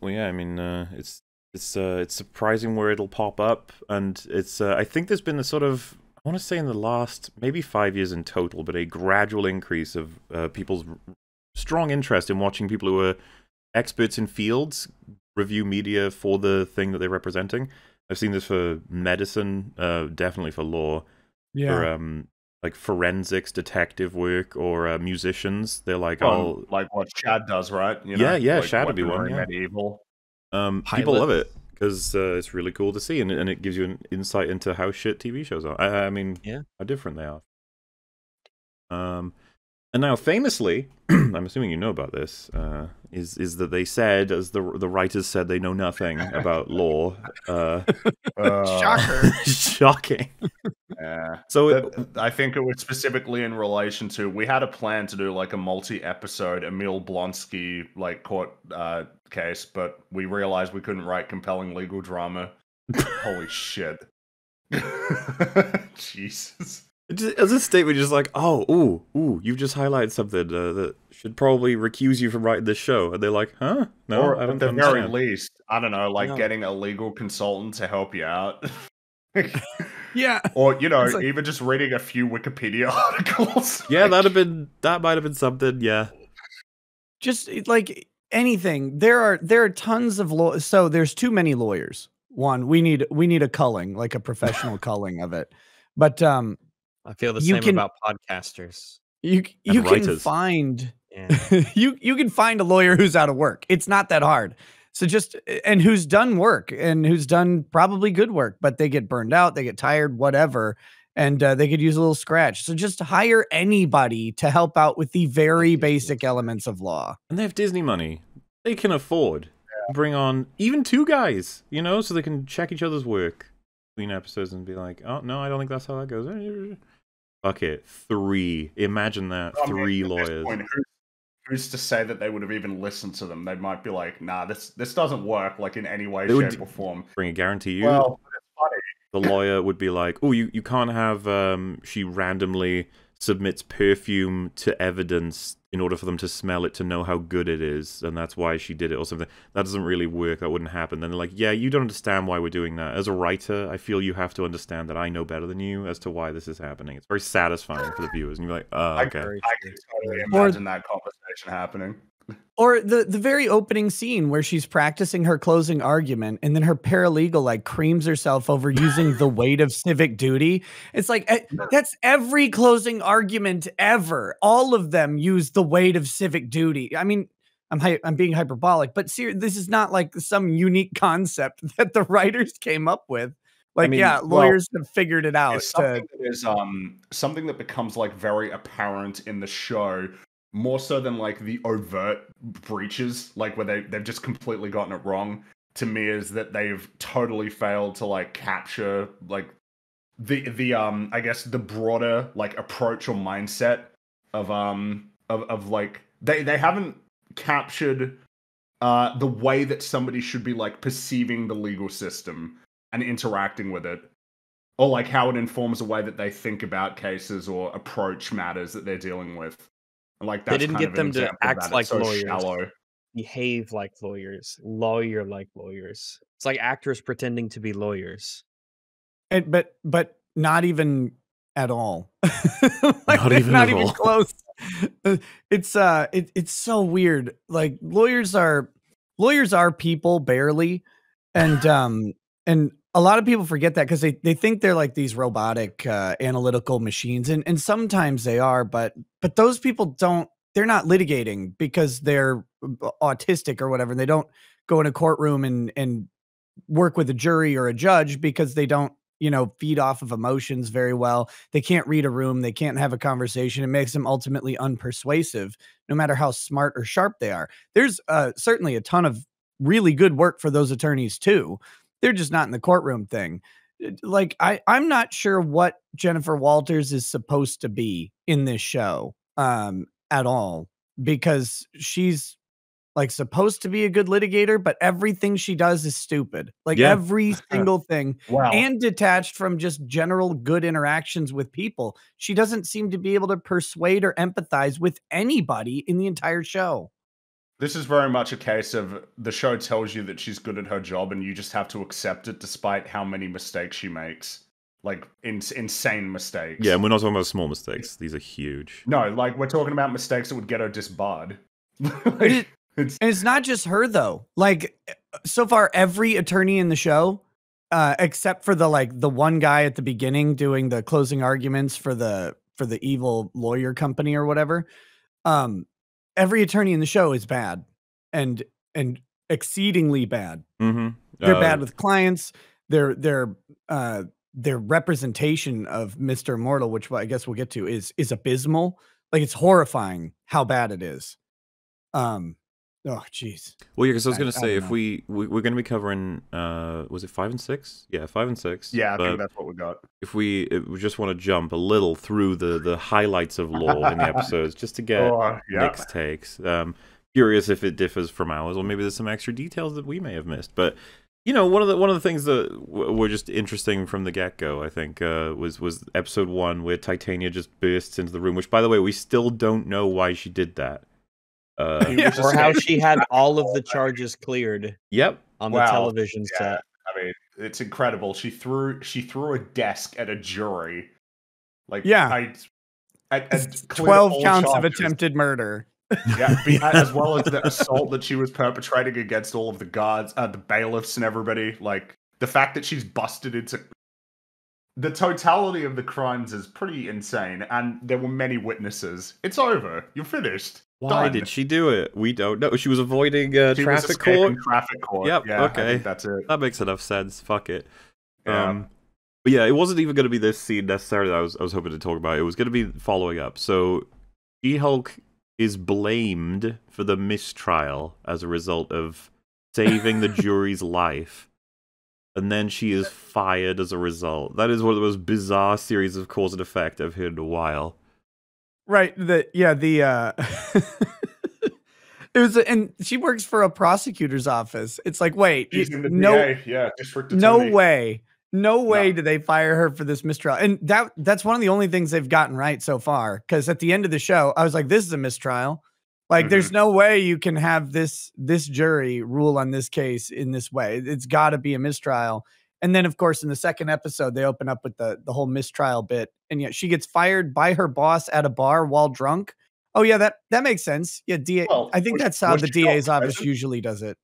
Well, yeah, I mean, uh, it's it's uh, it's surprising where it'll pop up, and it's uh, I think there's been a sort of I want to say in the last maybe five years in total, but a gradual increase of uh, people's strong interest in watching people who are experts in fields review media for the thing that they're representing. I've seen this for medicine, uh, definitely for law, for um like forensics, detective work, or uh, musicians. They're like, Um, oh, like what Shad does, right? You Yeah, yeah, like Shad would be one, weaponry, yeah. Medieval. Um, people love it because uh, it's really cool to see, and, and it gives you an insight into how shit TV shows are. I, I mean, Yeah. how different they are. Um, and now, famously, <clears throat> I'm assuming you know about this. Uh, is is that they said, as the the writers said, they know nothing about <laughs> law. Uh, <laughs> Uh, shocker <laughs> shocking. Yeah. So, it, That- I think it was specifically in relation to we had a plan to do like a multi-episode Emil Blonsky like court uh, case, but we realized we couldn't write compelling legal drama. Holy shit! Jesus. It just, as a statement, just like, oh, ooh, ooh, you've just highlighted something uh, that should probably recuse you from writing this show, and they're like, huh? No, or I don't at the very understand. least, I don't know, like No. getting a legal consultant to help you out. <laughs> yeah <laughs> or you know, like- even just reading a few Wikipedia <laughs> articles. Yeah, Like, that'd have been that might have been something. Yeah, just like anything there are there are tons of law so there's too many lawyers one we need we need a culling like a professional culling of it but um I feel the You same can- about podcasters. you you can writers. find Yeah. <laughs> you you can find a lawyer who's out of work. It's not that hard. So just and who's done work and who's done probably good work, but they get burned out, they get tired, whatever, and uh, they could use a little scratch. So just hire anybody to help out with the very basic elements of law. and they have Disney money. They can afford to bring on even two guys, you know, so they can check each other's work between episodes and be like, oh no, I don't think that's how that goes. Fuck it, three. Imagine that, I mean, three lawyers. point, who- who's to say that they would have even listened to them? They might be like, "Nah, this this doesn't work like in any way, They shape, or form." Bring a guarantee you. Well, it's funny. the lawyer would be like, "Oh, you, you can't have." Um, she randomly submits perfume to evidence in order for them to smell it to know how good it is, and that's why she did it or something. That doesn't really work. That wouldn't happen. Then they're like, "Yeah, you don't understand why we're doing that. As a writer, I feel you have to understand that I know better than you as to why this is happening. It's very satisfying for the viewers." And you're like, "Oh, I- okay." Very I can totally Or- imagine that conversation happening. Or the the very opening scene where she's practicing her closing argument and then her paralegal like creams herself over using the <laughs> weight of civic duty. It's like eh, that's every closing argument ever. All of them use the weight of civic duty. I mean, I'm I'm being hyperbolic, but ser- this is not like some unique concept <laughs> that the writers came up with. Like, mean, yeah, well, lawyers have figured it out. It's to- something that is um something that becomes like very apparent in the show more so than like the overt breaches, like where they they've just completely gotten it wrong. To me, is that they've totally failed to like capture like the the um I guess the broader like approach or mindset of um of of like they they haven't captured uh the way that somebody should be like perceiving the legal system and interacting with it or like how it informs the way that they think about cases or approach matters that they're dealing with. And, Like They didn't kind get of them to act like so lawyers. Shallow. Behave like lawyers, lawyer like lawyers. It's like actors pretending to be lawyers. and but but not even at all <laughs> Like, Not even not at even all. <laughs> close Uh, it's uh it, it's so weird like lawyers are lawyers are people barely and <sighs> um and a lot of people forget that because they, they think they're like these robotic uh, analytical machines and, and sometimes they are but but those people don't they're not litigating because they're uh, autistic or whatever and they don't go in a courtroom and and work with a jury or a judge because they don't you know feed off of emotions very well. They can't read a room they can't have a conversation it makes them ultimately unpersuasive no matter how smart or sharp they are. There's uh, certainly a ton of really good work for those attorneys too they're just not in the courtroom thing like i i'm not sure what jennifer walters is supposed to be in this show um at all because she's like supposed to be a good litigator but everything she does is stupid like Yeah. every <laughs> single thing Wow. and detached from just general good interactions with people. She doesn't seem to be able to persuade or empathize with anybody in the entire show. This is very much a case of the show tells you that she's good at her job and you just have to accept it despite how many mistakes she makes. Like in- insane mistakes. Yeah, and we're not talking about small mistakes. These are huge. No, like we're talking about mistakes that would get her disbarred. <laughs> It- like, it's And it's not just her though. Like uh, so far, every attorney in the show, uh, except for the like the one guy at the beginning doing the closing arguments for the for the evil lawyer company or whatever, um, every attorney in the show is bad and and exceedingly bad. Mm-hmm. they're bad with clients their their uh their representation of mr immortal which i guess we'll get to is is abysmal like it's horrifying how bad it is um oh jeez Well, yeah, because I was I- going I to say don't if we, we we're going to be covering, uh, was it five and six? Yeah, five and six. yeah, I but think that's what we got. if we, if we just want to jump a little through the the highlights of law in the episodes, just to get Oh, yeah. Nick's takes. Um, curious if it differs from ours, or maybe there's some extra details that we may have missed. But you know, one of the one of the things that w- were just interesting from the get go, I think, uh, was was episode one where Titania just bursts into the room. Which, by the way, we still don't know why she did that. Uh, He Or how she had all of the charges cleared yep. on the Wow. television Yeah, set. I mean, it's incredible. She threw she threw a desk at a jury. Like Yeah. I, at, It's at 12 all counts of attempted murder Yeah, be, <laughs> as well as the assault that she was perpetrating against all of the guards, uh, the bailiffs, and everybody. Like the fact that she's busted into the totality of the crimes is pretty insane, and there were many witnesses. It's over. You're finished. Why Done. did she do it? We don't know. She was avoiding uh, She traffic court. Traffic court. Yep, Yeah, okay. that's it. That makes enough sense. Fuck it. Yeah. Um, but yeah, it wasn't even going to be this scene necessarily. That I was I was hoping to talk about. It was going to be following up. So, She-Hulk is blamed for the mistrial as a result of saving the <laughs> jury's life, and then she is fired as a result. That is one of the most bizarre series of cause and effect I've heard in a while. Right the yeah the uh <laughs> it was a, and she works for a prosecutor's office. It's like wait She's y- in the no yeah, district no attorney. way no way No. do they fire her for this mistrial. And that that's one of the only things they've gotten right so far because at the end of the show i was like this is a mistrial. Like there's no way you can have this this jury rule on this case in this way. It's got to be a mistrial. And then of course in the second episode they open up with the the whole mistrial bit and yet she gets fired by her boss at a bar while drunk oh yeah that that makes sense yeah da Well, i think was- that's how the da's office present? usually does it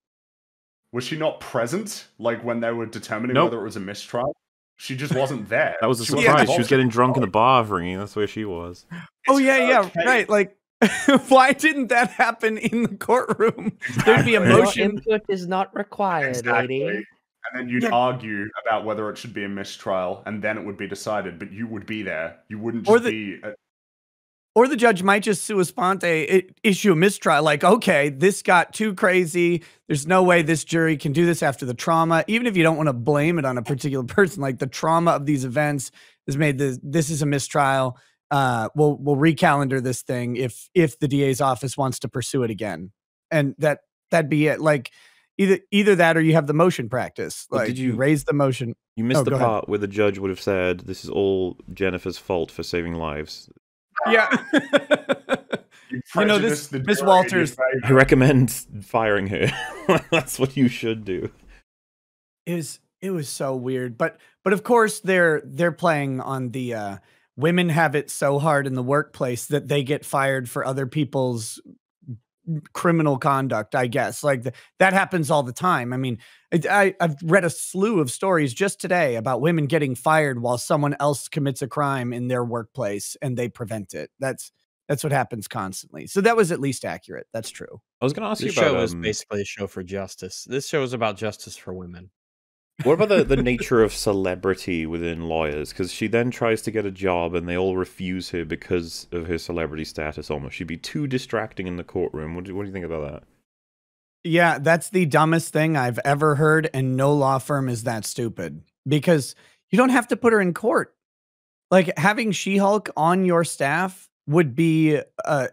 Was she not present, like when they were determining Nope. whether it was a mistrial? She just wasn't there. That was a She wasn't surprise. She was getting drunk in the trial. bar ringing. That's where she was. <laughs> Oh It's yeah, yeah, okay. right. Like <laughs> Why didn't that happen in the courtroom? <laughs> There'd be a Exactly. Your motion. input is not required, Exactly. lady. And then you'd Yeah. argue about whether it should be a mistrial, and then it would be decided. But you would be there. You wouldn't Or just the- be. uh, Or the judge might just sua sponte issue a mistrial, like, okay, this got too crazy. There's no way this jury can do this after the trauma. Even if you don't want to blame it on a particular <laughs> person, like the trauma of these events has made this this is a mistrial. Uh, we'll we'll recalendar this thing if if the DA's office wants to pursue it again, and that that'd be it. Like either either that or you have the motion practice. Like did you you- raise the motion. You missed Oh, the go ahead. part where the judge would have said, "This is all Jennifer's fault for saving lives." Yeah. You, <laughs> You know, this- Miss jury in your Walters- I recommend firing her. <laughs> That's what you should do. it was it was so weird but but of course they're they're playing on the uh women have it so hard in the workplace that they get fired for other people's criminal conduct i guess like the, that happens all the time. I mean it- I, i've read a slew of stories just today about women getting fired while someone else commits a crime in their workplace and they prevent it. That's that's what happens constantly. So that was at least accurate. That's true. I was going to ask This you about show is um, basically a show for justice. This show is about justice for women. What about the, the nature of celebrity within lawyers? Because she then tries to get a job, and they all refuse her because of her celebrity status. Almost, she'd be too distracting in the courtroom. What do, what do you think about that? Yeah, that's the dumbest thing I've ever heard, and no law firm is that stupid because you don't have to put her in court. Like having She Hulk on your staff would be, uh,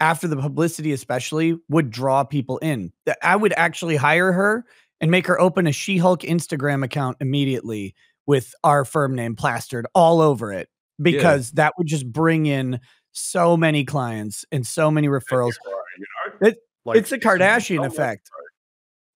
after the publicity, especially, would draw people in. I would actually hire her and make her open a She Hulk Instagram account immediately with our firm name plastered all over it because that would just bring in so many clients and so many referrals. It- Like, it's the Kardashian oh, effect.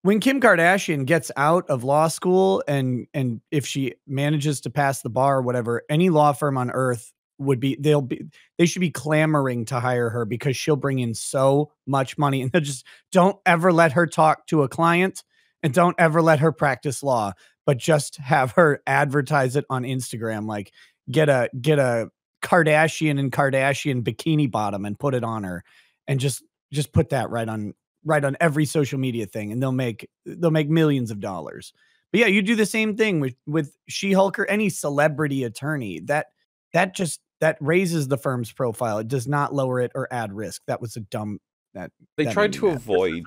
When Kim Kardashian gets out of law school and and if she manages to pass the bar or whatever, any law firm on earth would be they'll be they should be clamoring to hire her because she'll bring in so much money <laughs> and they'll just don't ever let her talk to a client and don't ever let her practice law, but just have her advertise it on Instagram like get a get a Kardashian and Kardashian bikini bottom and put it on her and just just put that right on right on every social media thing and they'll make they'll make millions of dollars. But yeah you do the same thing with with she-hulk or any celebrity attorney that that just that raises the firm's profile. It does not lower it or add risk. That was a dumb that They that tried to me mad. avoid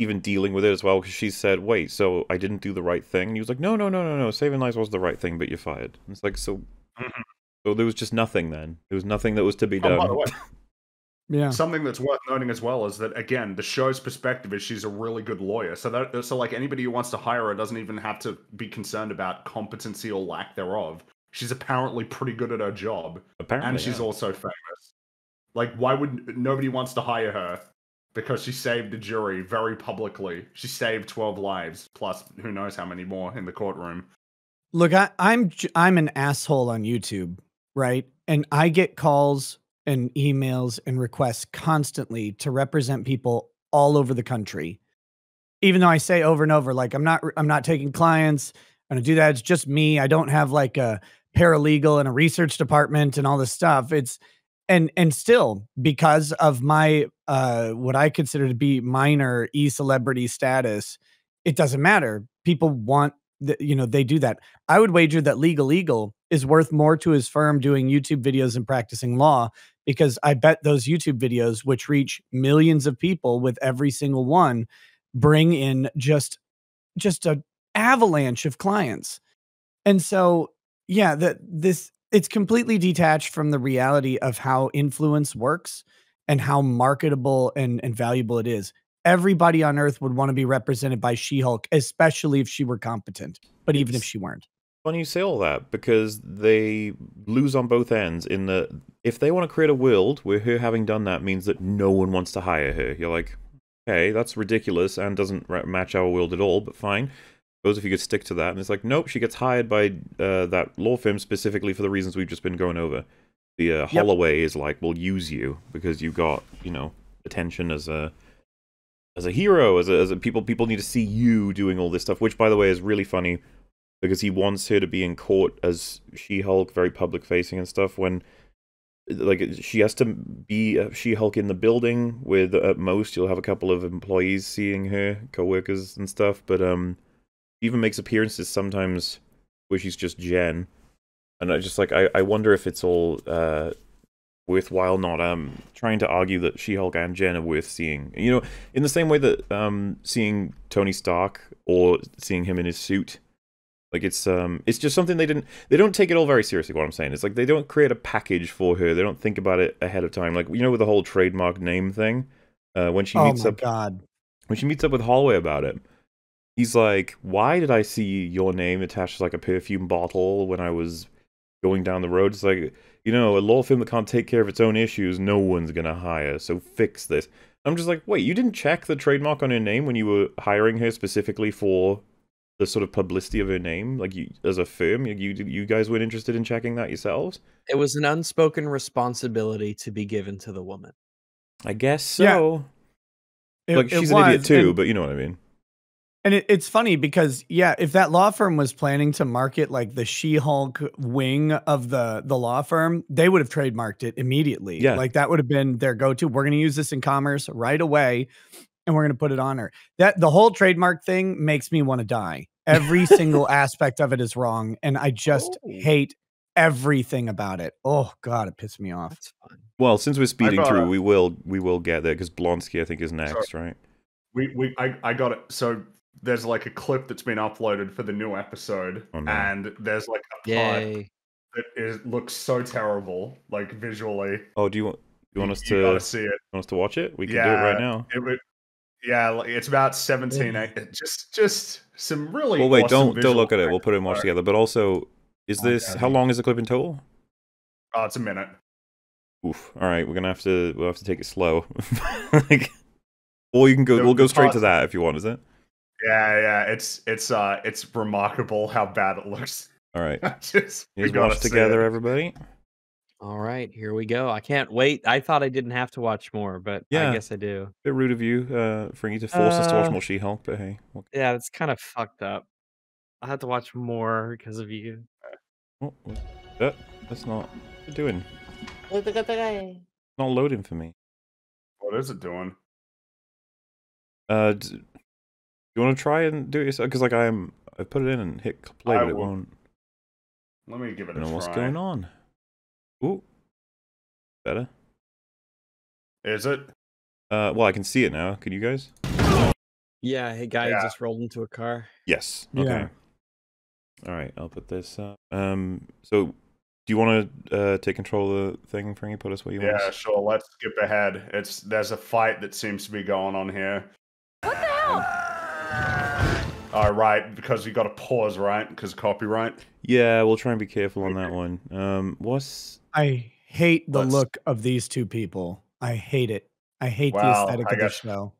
even dealing with it as well because she said, "Wait, so I didn't do the right thing?" And he was like, "No, no, no, no, no. Saving lives was the right thing, but you're fired." And it's like, so, Mhm. so there was just nothing then. There was nothing that was to be Oh, done. by the way, <laughs> yeah Something that's worth noting as well is that again, the show's perspective is she's a really good lawyer. So that so like anybody who wants to hire her doesn't even have to be concerned about competency or lack thereof. She's apparently pretty good at her job, Apparently, and she's yeah. also famous. Like, why would nobody wants to hire her? Because she saved the jury very publicly. She saved twelve lives, plus who knows how many more in the courtroom. Look, I, I'm j- I'm an asshole on YouTube, right? And I get calls and emails and requests constantly to represent people all over the country. Even though I say over and over, like I'm not I'm not taking clients. I don't do that. It's just me. I don't have like a paralegal and a research department and all this stuff. It's and and still because of my uh what I consider to be minor e celebrity status, it doesn't matter. People want that you know they do that. I would wager that Legal Eagle is worth more to his firm doing YouTube videos and practicing law because I bet those YouTube videos, which reach millions of people with every single one, bring in just just a avalanche of clients. And so, yeah, that this it's completely detached from the reality of how influence works and how marketable and, and valuable it is. Everybody on earth would want to be represented by She-Hulk, especially if she were competent. But even if she weren't. Funny you say all that because they lose on both ends. In that, if they want to create a world where her having done that means that no one wants to hire her, you're like, okay, that's ridiculous and doesn't match our world at all. But fine, suppose if you could stick to that. And it's like, nope, she gets hired by uh, that law firm specifically for the reasons we've just been going over. The uh, Holliway is like, we'll use you because you got, you know, attention as a as a hero, as a, as a people people need to see you doing all this stuff. Which, by the way, is really funny because he wants her to be in court as She-Hulk, very public facing and stuff. When like she has to be She-Hulk in the building with at most you'll have a couple of employees seeing her, co-workers and stuff, but um even makes appearances sometimes where she's just Jen. And I just like I, I wonder if it's all uh worthwhile not um trying to argue that She-Hulk and Jen are worth seeing. You know, in the same way that um seeing Tony Stark or seeing him in his suit like it's um it's just something they didn't they don't take it all very seriously what I'm saying. It's like they don't create a package for her. They don't think about it ahead of time. Like you know with the whole trademark name thing, uh when she oh meets my up god. when she meets up with Holliway about it, he's like, "Why did I see your name attached to like a perfume bottle when I was going down the road?" It's like, you know, a law firm that can't take care of its own issues, no one's gonna hire. So fix this. I'm just like, wait, you didn't check the trademark on her name when you were hiring her specifically for the sort of publicity of her name, like you as a firm. You you guys weren't interested in checking that yourselves. It was an unspoken responsibility to be given to the woman. I guess Yeah. so. It- like it she's an idiot too, and- but you know what I mean. And it, it's funny because yeah, if that law firm was planning to market like the She-Hulk wing of the the law firm, they would have trademarked it immediately. Yeah. like that would have been their go-to. We're going to use this in commerce right away, and we're going to put it on her. That the whole trademark thing makes me want to die. Every single <laughs> aspect of it is wrong, and I just Oh. hate everything about it. Oh God, it pissed me off. That's fine. Well, since we're speeding through, a- we will we will get there because Blonsky I think is next, right? We we I, I got it. So there's like a clip that's been uploaded for the new episode, Oh, no. and there's like a part Yay. that is looks so terrible, like visually. Oh, do you want you want us You to gotta see it. want us to watch it? We can do it right now. It would. Yeah, like, it's about 17, eight- just just some really. Well, wait, awesome don't don't look at it. We'll put it and watch together. But also, is Oh, this yeah. how long is the clip in total? Oh, it's a minute. Oof. All right, we're gonna have to we'll have to take it slow. <laughs> like, or you can go. The- we'll go the straight to that if you want. Is it? Yeah, yeah, it's it's uh it's remarkable how bad it looks. All right. <laughs> just we watch together, it. everybody. All right, here we go. I can't wait. I thought I didn't have to watch more, but Yeah. I guess I do. Bit rude of you, uh, Fringy, to force us to watch Uh, more She-Hulk, but hey, what- Yeah, it's kind of fucked up. I had to watch more because of you. what, what, that, that's not what you doing. Not loading for me. What is it doing? Uh, d- you want to try and do it yourself? Because like I'm, I put it in and hit play, I but it will- won't. Let me give I it don't a know try. what's going on. Ooh, better. Is it? Uh, well, I can see it now. Can you guys? Yeah, hey guy Yeah. just rolled into a car. Yes. Yeah. Okay. All right, I'll put this up. Um, so do you want to uh take control of the thing, Fringy? Put us where you want. Yeah, sure. Let's skip ahead. It's there's a fight that seems to be going on here. What the hell? All right, because you got to pause, right? Because copyright. Yeah, we'll try and be careful on that one. Um, what's I hate the Let's- look of these two people. I hate it. I hate the aesthetic I of the guess- show.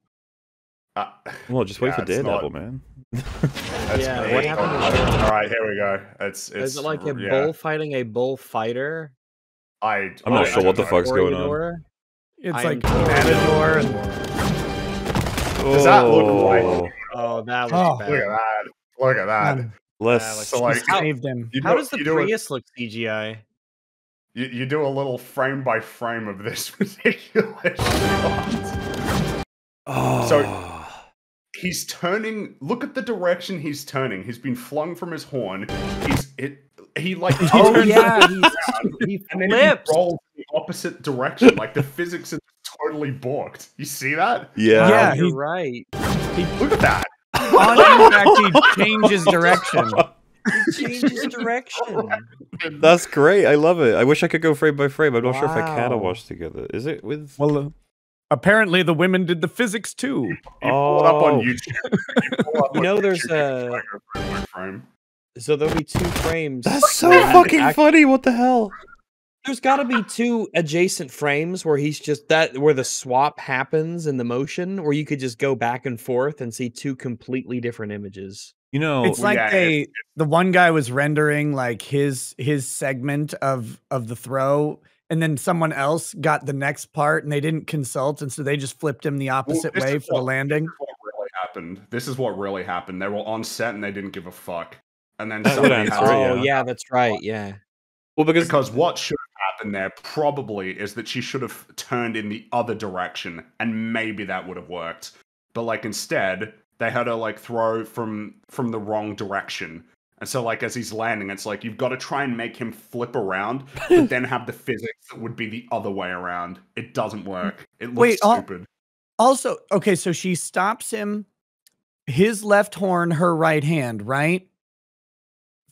Uh, well? Just wait for Daredevil, not- man. <laughs> that's Yeah, great. what happened to- All right, here we go. It's it's Is it like a yeah, bull fighting a bull fighter? I I'm not I sure what the fuck's going on. It's I am like totally Matador and Does that look Oh, right? Oh, that was Oh, bad. Look at that. Look at that. um, Less. So like How- saved him. you How does the you do a- Prius look CGI? you, you do a little frame by frame of this <laughs> ridiculous shot. oh. So- He's turning. Look at the direction he's turning. He's been flung from his horn. He's it. He like he <laughs> Oh turns yeah, he's, <laughs> around, he and then flips. he rolls in the opposite direction. Like the physics is totally borked. You see that? yeah. Yeah, You're he- right. Look at that. On impact, he changes direction. He changes direction. That's great. I love it. I wish I could go frame by frame. I'm not sure if I can Wow. watch together. Is it with? Well, uh, apparently the women did the physics too. You pull it up Oh. <laughs> on YouTube. You, You know, there's a- frame frame. So there'll be two frames. That's so fucking act- funny. What the hell? There's got to be two adjacent frames where he's just that where the swap happens in the motion, where you could just go back and forth and see two completely different images. You know, It's like yeah, they the one guy was rendering like his his segment of of the throw and then someone else got the next part and they didn't consult and so they just flipped him the opposite this way is for the landing. This is what really happened. This is what really happened. They were on set and they didn't give a fuck. And then somebody answer had Oh yeah. yeah, that's right. Yeah. well, because because what should have happened there probably is that she should have turned in the other direction, and maybe that would have worked. But like instead, they had her like throw from from the wrong direction. And so, like, as he's landing, it's like you've got to try and make him flip around, but then have the <laughs> physics that would be the other way around. It doesn't work. It looks Wait, I'll- stupid. Also, okay, so she stops him, his left horn, her right hand, right?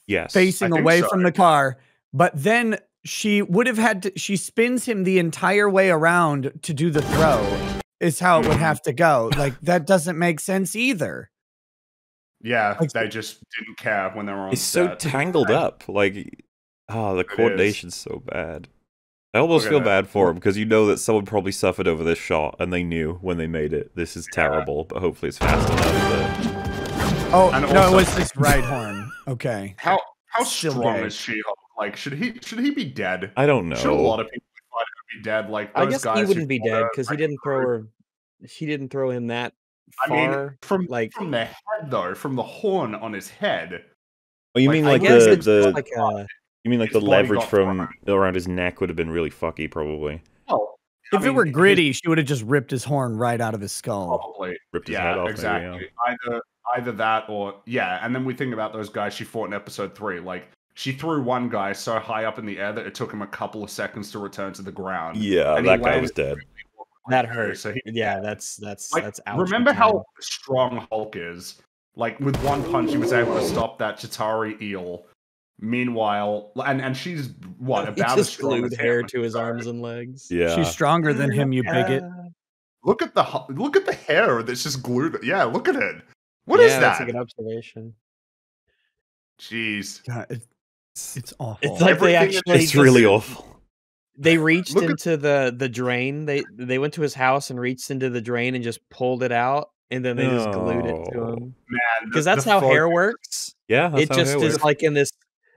Yes. Facing away so. from the car. But then she would have had to, she spins him the entire way around to do the throw, is how it would Mhm. have to go. Like, that doesn't make sense either. Yeah, Like- they just didn't care when they were on It's so set. tangled up. Like, oh, the is. coordination's so bad. I almost Look feel bad for him because you know that someone probably suffered over this shot and they knew when they made it. This is terrible, but hopefully it's fast enough. Oh, And no, also- it was his right horn. Okay. How how Still strong gay. is She-Hulk? Like, should he should he be dead? I don't know. Should a lot of people fight him to be dead? Like I guess guys he wouldn't be dead because he didn't throw her. She didn't throw him that I mean, far. from like- from the head though, from the horn on his head. oh, you like, mean like the, the like a, you mean like the leverage got from around his neck would have been really fucky, probably Well, If I it mean, were his- gritty, she would have just ripped his horn right out of his skull. probably. ripped his yeah, head off. exactly. Maybe, yeah. Either either that or yeah, and then we think about those guys she fought in episode three. Like she threw one guy so high up in the air that it took him a couple of seconds to return to the ground. Yeah, And that guy was dead. that hurt. So he, yeah, that's that's like, that's ouch remember time. how strong Hulk is? Like with one punch, he was able to stop that Chitauri eel. Meanwhile, and and she's what he about as strong glued as hair him. to his arms and legs. Yeah. She's stronger than him, you bigot. Uh, Look at the look at the hair that's just glued. Yeah, look at it. What is yeah, That's a that? good observation. Jeez. God, it- It's, it's awful. It's like they Everything is- actually it's really awful. They reached Look at- into the the drain. They they went to his house and reached into the drain and just pulled it out, and then they just glued it to No. him. Man, Because that's the how hair works. Yeah, that's it how just hair is works. like in this.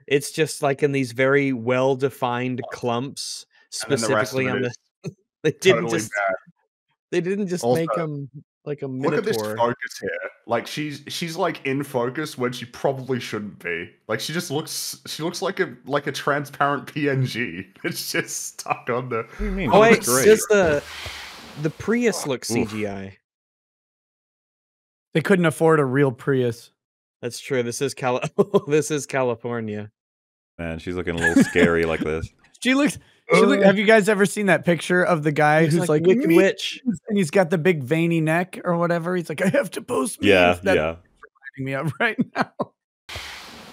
It's just like in these very well defined clumps, and then the specifically on this. <laughs> They didn't totally just. bad. They didn't just make Also, him like a Look at this focus here. Like she's she's like in focus when she probably shouldn't be. Like she just looks she looks like a like a transparent <laughs> PNG. It's just stuck on the. What do you mean? Oh She wait, looks great. does the the Prius look CGI? they couldn't afford a real Prius. That's true. This is Cal. <laughs> this is California. Man, she's looking a little scary like this. <laughs> She looks. She look, uh, have you guys ever seen that picture of the guy He's who's like, like, Wicked Witch. and he's got the big veiny neck or whatever? He's like, I have to post. Yeah, memes." That's yeah. cracking me up <laughs> right now.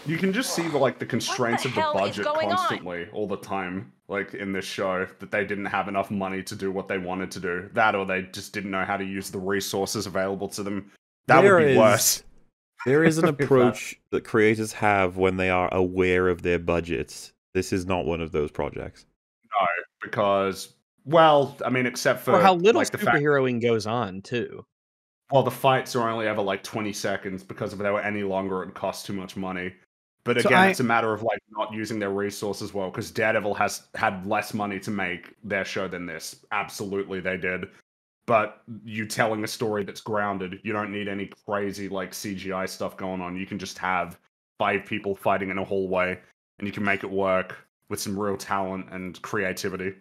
You can just see the like the constraints of the budget going on? constantly all the time. Like in this show, that they didn't have enough money to do what they wanted to do. That or they just didn't know how to use the resources available to them. That There would be is- worse. There is an <laughs> approach that creators have when they are aware of their budgets. This is not one of those projects. No, because well, I mean, except for Or how little like, the fact superheroing goes on too. Well, the fights are only ever like 20 seconds because if they were any longer, it'd cost too much money. But So again, I- it's a matter of like not using their resources well because Daredevil has had less money to make their show than this. Absolutely, they did. But you telling a story that's grounded, you don't need any crazy like CGI stuff going on. You can just have five people fighting in a hallway and you can make it work with some real talent and creativity.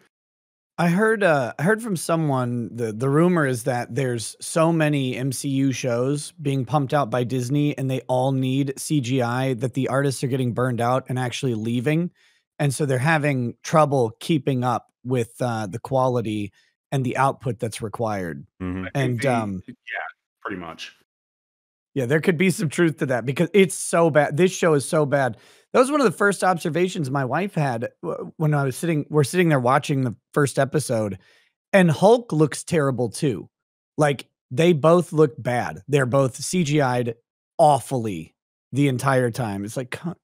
I heard uh I heard from someone the the rumor is that there's so many MCU shows being pumped out by Disney and they all need CGI that the artists are getting burned out and actually leaving and so they're having trouble keeping up with uh the quality and the output that's required. hmm And, the- um, yeah, pretty much. Yeah, there could be some truth to that because it's so bad. This show is so bad. That was one of the first observations my wife had when I was sitting. We're sitting there watching the first episode, and Hulk looks terrible too. Like they both look bad. They're both CGI'd awfully the entire time. It's like, how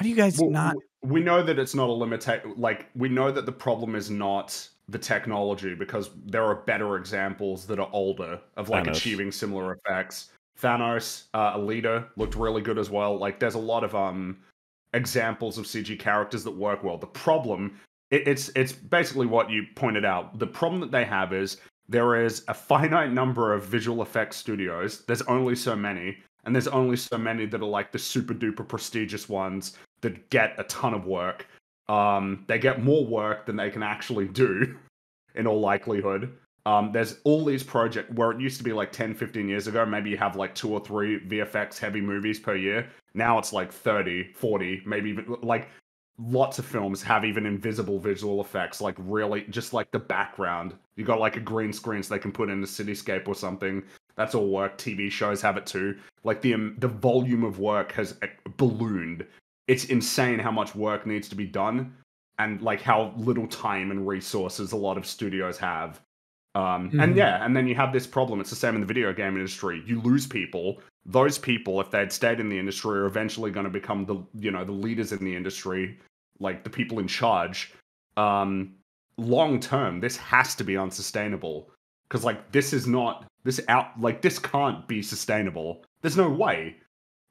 do you guys Well, not? We know that it's not a limitation. Like we know that the problem is not the technology because there are better examples that are older of like Thanos. achieving similar effects. Thanos, uh, Alita looked really good as well. Like there's a lot of um examples of CG characters that work well. The problem, it, it's it's basically what you pointed out. The problem that they have is there is a finite number of visual effects studios. There's only so many, and there's only so many that are like the super duper prestigious ones that get a ton of work. Um, they get more work than they can actually do, <laughs> in all likelihood. Um, there's all these projects where it used to be like 10, 15 years ago, maybe you have like two or three VFX heavy movies per year. Now it's like 30, 40, maybe even like lots of films have even invisible visual effects, like really just like the background. You got like a green screen so they can put in a cityscape or something. That's all work. TV shows have it too. Like the um, the volume of work has uh, ballooned. It's insane how much work needs to be done, and like how little time and resources a lot of studios have. Um, And Mhm. yeah, and then you have this problem. It's the same in the video game industry. You lose people. Those people, if they'd stayed in the industry, are eventually going to become the you know the leaders in the industry, like the people in charge. Um, long term, this has to be unsustainable because like this is not this out like this can't be sustainable. There's no way.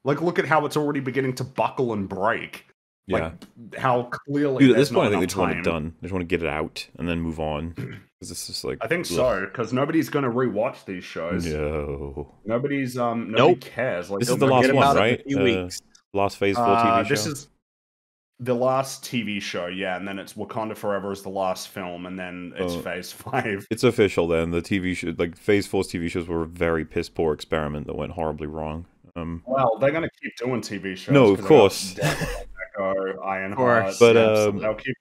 Like look at how it's already beginning to buckle and break. Yeah. Like how clearly. Dude, at this point, I think they just want it done. They just want to get it out and then move on. <clears throat> Because it's just like. I think ugh. so because nobody's going to rewatch these shows. No. Nobody's um nobody Nope. cares. Like This is the last one, about it in right? a few Uh, weeks. Last Phase 4 Uh, TV show? This is the last TV show, yeah, and then it's Wakanda Forever is the last film, and then it's Oh. Phase Five. It's official then. The TV show, like Phase 4's TV shows were a very piss poor experiment that went horribly wrong. Um, Well, they're gonna keep doing TV shows. No, of 'cause they got course. Echo, Ironheart, course. But, yeah, so um, they'll keep going.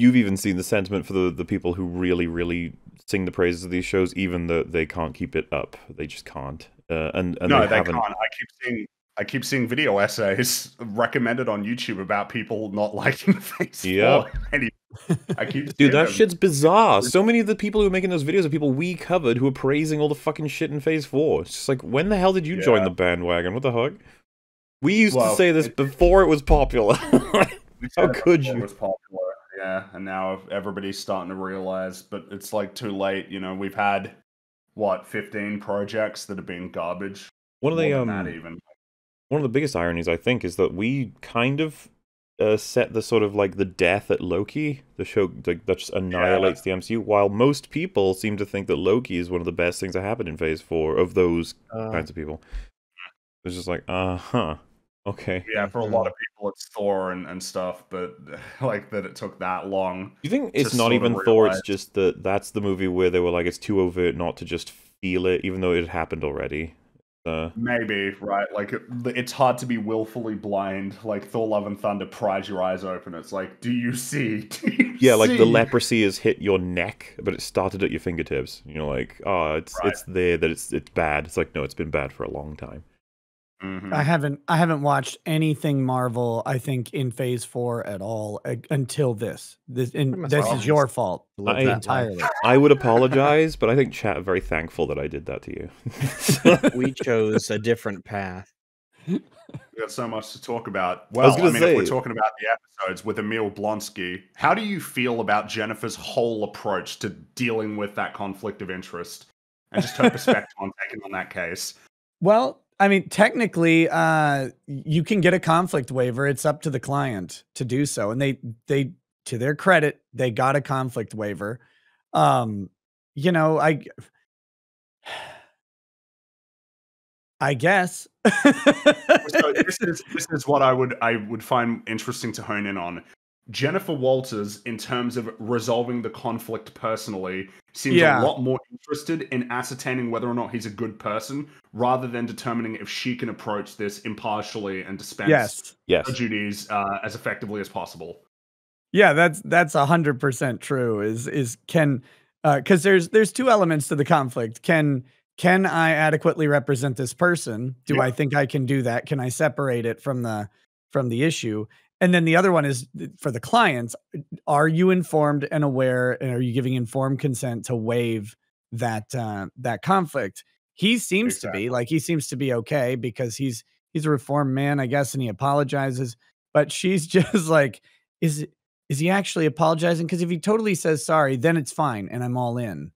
You've even seen the sentiment for the, the people who really, really sing the praises of these shows, even though they can't keep it up. They just can't. Uh, and and no, they, they, haven't. can't. I keep seeing. I keep seeing video essays recommended on YouTube about people not <laughs> liking Phase Yep. Four. Anyway, I keep Dude, that them. shit's bizarre. So many of the people who are making those videos are people we covered who are praising all the fucking shit in Phase 4. It's just like, when the hell did you join the bandwagon? What the fuck? We used Well, to say this it- before it was popular. <laughs> How could you? It was popular, yeah, and now everybody's starting to realize, but it's like too late. You know, we've had what fifteen projects that have been garbage. one of the um, that even. one of the biggest ironies I think is that we kind of uh, set the sort of like the death at Loki, the show that just annihilates the MCU, while most people seem to think that Loki is one of the best things that happened in Phase Four of those Uh, kinds of people. It's just like, uh huh, okay. Yeah, for a lot of people, it's Thor and, and stuff, but <laughs> like that it took that long. You think it's not even Thor? It's just that that's the movie where they were like, it's too overt not to just feel it, even though it had happened already. Uh, Maybe right, like it, it's hard to be willfully blind. Like Thor: Love and Thunder, pries your eyes open. It's like, do you see? <laughs> Do you yeah, like the leprosy has hit your neck, but it started at your fingertips. You're like, oh, it's Right. it's there that it's it's bad. It's like no, it's been bad for a long time. Mhm. I haven't I haven't watched anything Marvel. I think in Phase Four at all uh, until this. This and this all. is your fault I- entirely. I would apologize, but I think chat very thankful that I did that to you. <laughs> we <laughs> chose a different path. We got so much to talk about. I was Well, I, gonna mean, if we're talking about the episodes with Emil Blonsky, how do you feel about Jennifer's whole approach to dealing with that conflict of interest and just her <laughs> perspective on taking on that case? Well, I mean, technically, uh, you can get a conflict waiver. It's up to the client to do so, and they they to their credit, they got a conflict waiver. Um, you know, I <sighs> I guess. So this <laughs> is this is what I would I would find interesting to hone in on. Jennifer Walters, in terms of resolving the conflict personally, seems Yeah. a lot more interested in ascertaining whether or not he's a good person, rather than determining if she can approach this impartially and dispense yes. yes. her duties uh, as effectively as possible. Yeah, that's that's a hundred percent true. Is is can because there's there's two elements to the conflict. Can can I adequately represent this person? Do Yeah. I think I can do that? Can I separate it from the from the issue? And then the other one is for the clients. Are you informed and aware, and are you giving informed consent to waive that uh, that conflict? He seems to be like he seems to be okay because he's he's a reformed man, I guess, and he apologizes. But she's <laughs> just like, is it? is he actually apologizing? Because if he totally says sorry, then it's fine and I'm all in.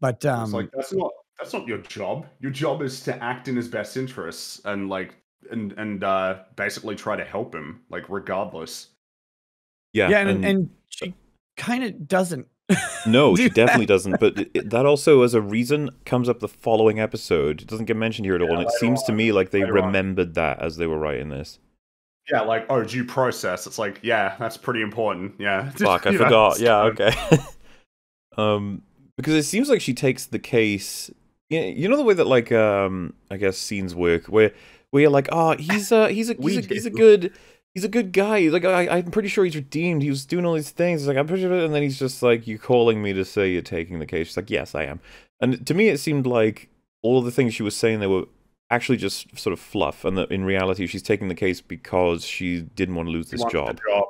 But um, it's like that's not that's not your job. Your job is to act in his best interests and like and and uh, basically try to help him, like regardless. Yeah. yeah, and, and, she kind of doesn't. No, do <laughs> she that. definitely doesn't. But it, it- that also, as a reason, comes up the following episode. It doesn't get mentioned here at all, Yeah, and it later seems to me like they later on. remembered that as they were writing this. yeah, like oh, due process. It's like yeah, that's pretty important. Yeah. <laughs> Fuck, I You know, forgot. Yeah, okay. <laughs> um, because it seems like she takes the case. You you know the way that like um, I guess scenes work, where where you're like, oh, he's a he's a he's a, he's a good he's a good guy. He's like, I, I'm pretty sure he's redeemed. He was doing all these things. He's like I'm pretty sure, and then he's just like, you calling me to say you're taking the case. She's like, yes, I am. And to me, it seemed like all of the things she was saying they were actually just sort of fluff, and that in reality, she's taking the case because she didn't want to lose she this wants the job, job.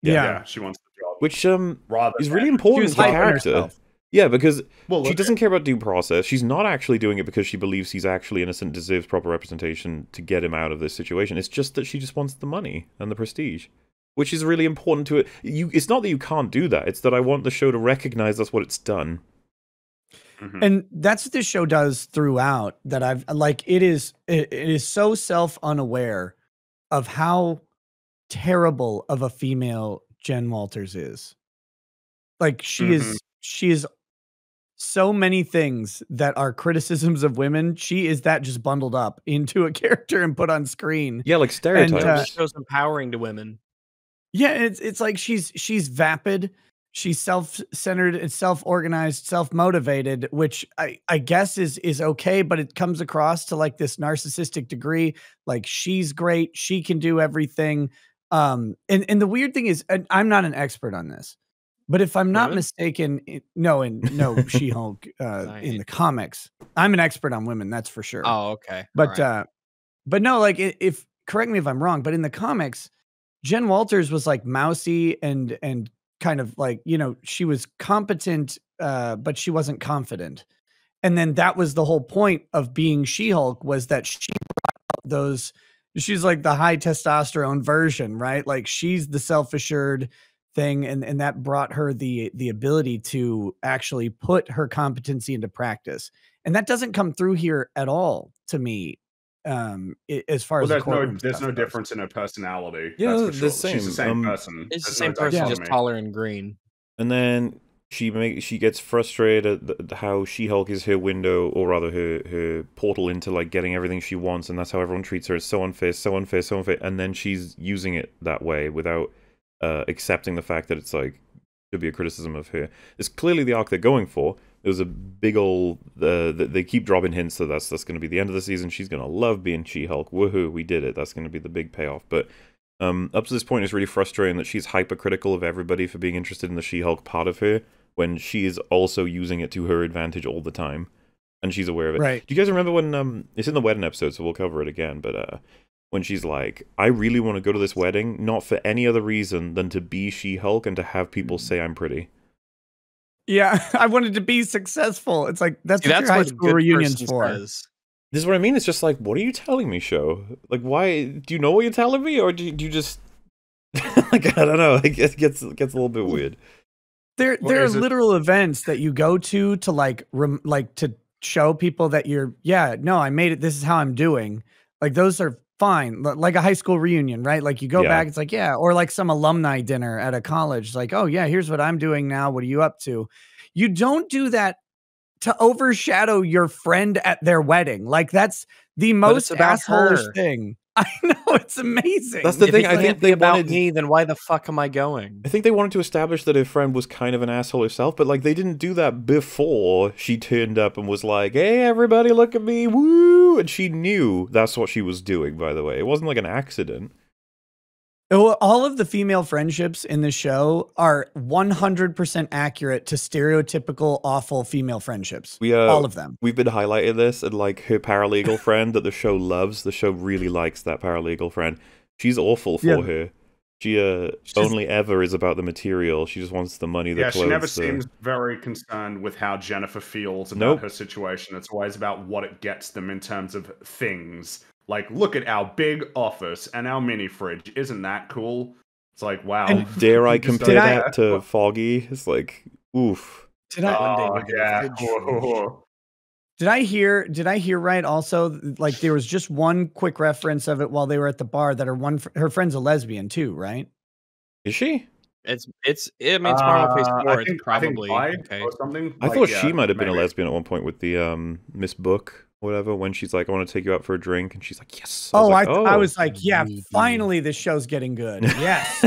Yeah. Yeah. she wants the job. which um rather is really important was to the character. herself. Yeah, because Well, she doesn't care about due process. She's not actually doing it because she believes he's actually innocent, deserves proper representation to get him out of this situation. It's just that she just wants the money and the prestige, which is really important to it. You, it's not that you can't do that. It's that I want the show to recognize that's what it's done. Mhm. and that's what this show does throughout that i've like it is it, it is so self unaware of how terrible of a female jen walters is like she is she is so many things that are criticisms of women she is that just bundled up <laughs> into a character and put on screen Yeah, like stereotypes. uh, show's empowering to women. Yeah, it's it's like she's she's vapid, she's self-centered and self-organized, self-motivated, which I I guess is is okay, but it comes across to like this narcissistic degree. Like she's great, she can do everything. Um, and and the weird thing is, and I'm not an expert on this, but if I'm not Women? mistaken, it, no, in no, <laughs> She-Hulk uh, in the comics, I'm an expert on women, that's for sure. Oh, okay. But Alright. uh but no, like if correct me if I'm wrong, but in the comics, Jen Walters was like mousy and and kind of like, you know, she was competent uh but she wasn't confident. And then that was the whole point of being She-Hulk was that she brought out those she's like the high testosterone version, right? Like she's the self-assured thing and and that brought her the the ability to actually put her competency into practice and that doesn't come through here at all to me um as far well, as the there's no there's stuff no goes. difference in her personality. Yeah, that's the sure. She's the same. same Um, person. it's the same no person, just taller and green. And then she make she gets frustrated at th- th- how She Hulk is her window, or rather her her portal into like getting everything she wants, and that's how everyone treats her. It's so unfair, so unfair, so unfair. And then she's using it that way without uh, accepting the fact that it's like should be a criticism of her. It's clearly the arc they're going for. There's a big old. Uh, they keep dropping hints that that's that's going to be the end of the season. She's going to love being She Hulk. Woohoo, we did it. That's going to be the big payoff. But um, up to this point, it's really frustrating that she's hypercritical of everybody for being interested in the She-Hulk part of her when she is also using it to her advantage all the time, and she's aware of it. right Do you guys remember when um, it's in the wedding episode, so we'll cover it again. But uh, when she's like, "I really want to go to this wedding, not for any other reason than to be She-Hulk and to have people mm. say I'm pretty." yeah <laughs> i wanted to be successful it's like that's See, what that's high school reunions for. Says. This is what I mean. It's just like, what are you telling me, show? Like, why? Do you know what you're telling me, or do you, do you just <laughs> like I don't know? It gets gets gets a little bit weird. there Well, there are is it- literal events that you go to to like rem, like to show people that you're yeah no i made it this is how i'm doing like those are fine like a high school reunion right? Like you go Yeah. back it's like yeah or like some alumni dinner at a college it's like oh yeah here's what i'm doing now what are you up to? You don't do that to overshadow your friend at their wedding like that's the most assholeish thing <laughs> i know it's amazing That's the If thing. I think be they about wanted. me, then why the fuck am I going? I think they wanted to establish that her friend was kind of an asshole herself, but like they didn't do that before she turned up and was like, "Hey, everybody, look at me, woo!" And she knew that's what she was doing. By the way, it wasn't like an accident. Well, all of the female friendships in the show are 100% accurate to stereotypical awful female friendships. We uh, all of them. we've been highlighting this and like her paralegal <laughs> friend that the show loves. The show really likes that paralegal friend. She's awful for Yeah. her. She uh She's- only ever is about the material. She just wants the money, the Yeah, clothes. she never the- seems very concerned with how Jennifer feels about Nope. her situation. It's always about what it gets them in terms of things. Like, look at our big office and our mini fridge. Isn't that cool? It's like, wow. And <laughs> Dare I compare Did I- that to Foggy? It's like, oof. Did I One day Oh, we'll get a yeah. <laughs> did I hear did I hear right also like there was just one quick reference of it while they were at the bar that her one her friend's a lesbian too, right? Is she? It's it's it means Marvel Phase Uh, Four. I It's think, I think probably okay. or something. I Like, thought yeah, she might have been a lesbian at one point with the um Miss Book whatever. When she's like, "I want to take you out for a drink," and she's like, "Yes." oh, like, I, I was like, yeah, maybe. finally this show's getting good. <laughs> Yes.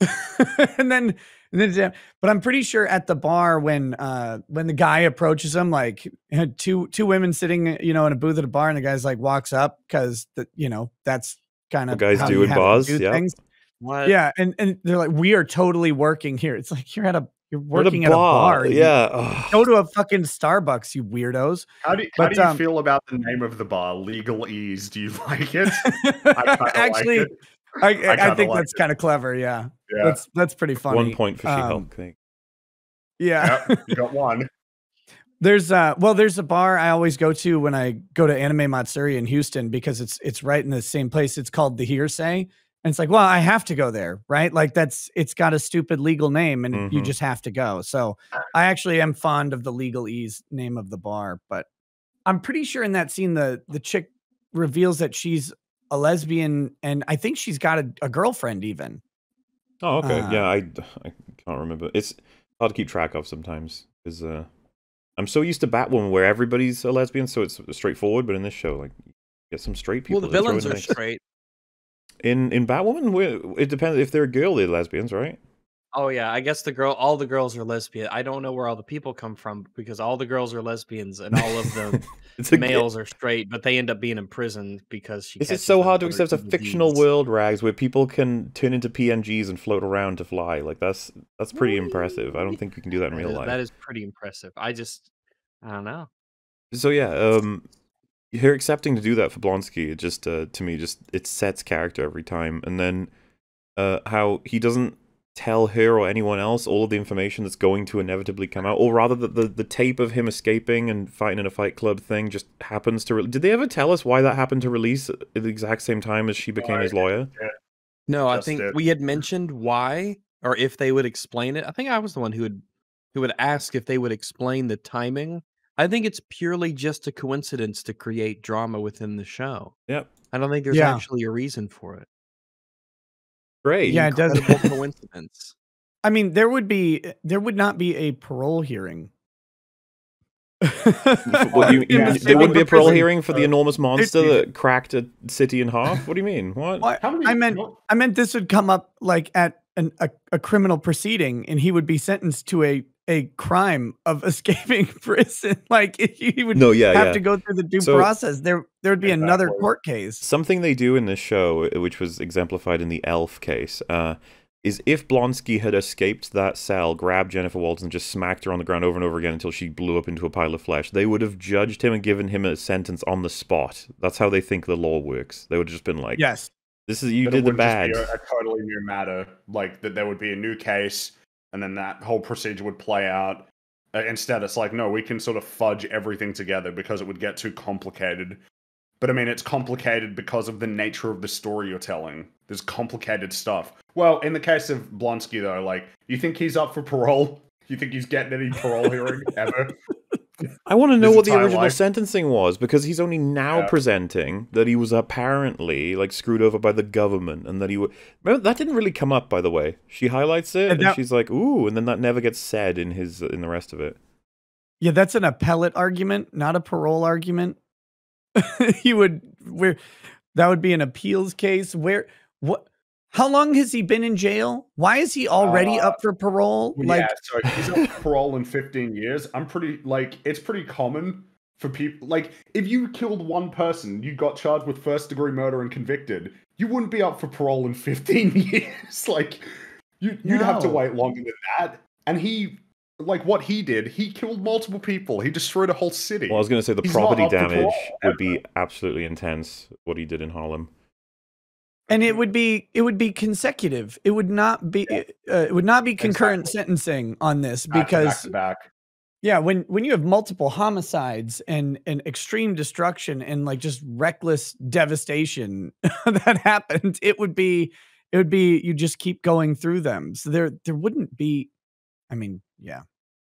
<laughs> and then, and then, yeah, but I'm pretty sure at the bar when uh when the guy approaches him, like <laughs> had two two women sitting, you know, in a booth at a bar, and the guy's like walks up because the you know that's kind What of guys how do in bars, do yeah. things. What? Yeah, and and they're like, we are totally working here. It's like you're at a you're We're working at a bar. Yeah. ugh. Go to a fucking Starbucks, you weirdos. How do, how do you um, feel about the name of the bar, Legal Ease? Do you <laughs> like it? <laughs> I Actually, like it. I, I, kinda think like that's kind of clever. Yeah. Yeah. that's that's pretty funny. One point for Um, She-Hulk. thing. Yeah. Yep, you got <laughs> one. There's uh well there's a bar I always go to when I go to Anime Matsuri in Houston because it's it's right in the same place. It's called the Hearsay. And it's like, well, I have to go there, right? Like that's it's got a stupid legal name and you Mhm. just have to go. So I actually am fond of the legal ease name of the bar, but I'm pretty sure in that scene the the chick reveals that she's a lesbian and I think she's got a, a girlfriend even. Oh, okay. uh, yeah, I, I can't remember. It's hard to keep track of sometimes because uh, I'm so used to Batwoman where everybody's a lesbian, so it's straightforward. But in this show, like, you get some straight people. Well, the villains are mix. straight. In in Batwoman, it depends if they're a girl, they're lesbians, right? Oh yeah, I guess the girl, all the girls are lesbian. I don't know where all the people come from because all the girls are lesbians and all of the <laughs> It's a g- males are straight, but they end up being in prison because she. This is so hard to accept a fictional world, Rags, where people can turn into PNGs and float around to fly. Like that's that's pretty impressive. I don't think we can do that in real life. That is pretty impressive. I just, I don't know. So yeah, um, her accepting to do that for Blonsky, it just uh, to me just it sets character every time, and then uh, how he doesn't tell her or anyone else all of the information that's going to inevitably come out, or rather that the the tape of him escaping and fighting in a fight club thing just happens to. Re- Did they ever tell us why that happened to release at the exact same time as she became his lawyer? No, I Just think did. we had mentioned why or if they would explain it. I think I was the one who would who would ask if they would explain the timing. I think it's purely just a coincidence to create drama within the show. Yep. I don't think there's Yeah. actually a reason for it. Great. Yeah, it does. Incredible <laughs> coincidence. I mean, there would be there would not be a parole hearing. <laughs> What, you, Yeah, you- I there wouldn't be a parole prison- hearing for the uh, enormous monster you- that cracked a city in half? What do you mean? What? What? How many? I meant what- I meant this would come up like at an, a, a criminal proceeding, and he would be sentenced to a a crime of <laughs> escaping prison. <laughs> Like <laughs> you would No, yeah, have yeah. to go through the due So- process. There there would be another Exactly. court case. Something they do in this show, uh, which was exemplified in the Elf case, uh, is if Blonsky had escaped that cell, grabbed Jennifer Walters, and just smacked her on the ground over and over again until she blew up into a pile of flesh, they would have judged him and given him a sentence on the spot. That's how they think the law works. They would have just been like, Yes. "This is you that it did the wouldn't just bad." be A, a totally new matter, like that there would be a new case, and then that whole procedure would play out. Uh, instead, it's like no, we can sort of fudge everything together because it would get too complicated. But I mean, it's complicated because of the nature of the story you're telling. There's complicated stuff. Well, in the case of Blonsky, though, like, you think he's up for parole? <laughs> You think he's getting any parole hearing <laughs> ever? I want to know what the original life. sentencing was because he's only now Yeah. presenting that he was apparently like screwed over by the government and that he would. Remember that didn't really come up, by the way. She highlights it And and, that- she's like, "Ooh," and then that never gets said in his uh, in the rest of it. Yeah, that's an appellate argument, not a parole argument. <laughs> he would where that would be an appeals case. Where what how long has he been in jail? Why is he already Uh, up for parole? Like yeah, so he's up for parole in 15 years. I'm pretty like it's pretty common for people like if you killed one person, you got charged with first degree murder and convicted, you wouldn't be up for parole in 15 <laughs> years. like you you'd have to wait longer than that. And he like what he did, he killed multiple people. He destroyed a whole city. Well, I was going to say the He's property damage would be absolutely intense. What he did in Harlem. And it would be it would be consecutive. It would not be uh, it would not be concurrent sentencing on this Back to back because to back. yeah, when when you have multiple homicides and and extreme destruction and like just reckless devastation <laughs> that happened, it would be it would be you just keep going through them. So there there wouldn't be I mean, yeah.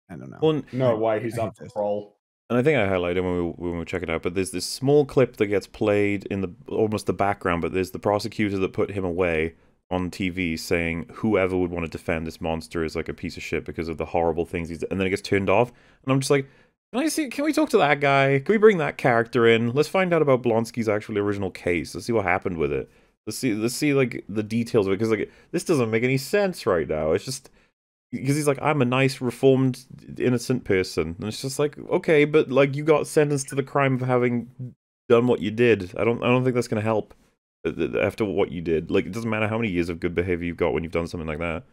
I don't know. Well, No way he's I hate up for this. parole. And I think I highlighted when we when we check it out, but there's this small clip that gets played in the almost the background, but there's the prosecutor that put him away on TV saying whoever would want to defend this monster is like a piece of shit because of the horrible things he's and then it gets turned off. And I'm just like, Can I see? Can we talk to that guy? Can we bring that character in? Let's find out about Blonsky's actually original case. Let's see what happened with it. Let's see. Let's see like the details of it because like this doesn't make any sense right now. It's just because he's like, I'm a nice, reformed, innocent person, and it's just like, okay, but like you got sentenced to the crime of having done what you did. I don't. I don't think that's gonna help uh, after what you did. Like it doesn't matter how many years of good behavior you've got when you've done something like that.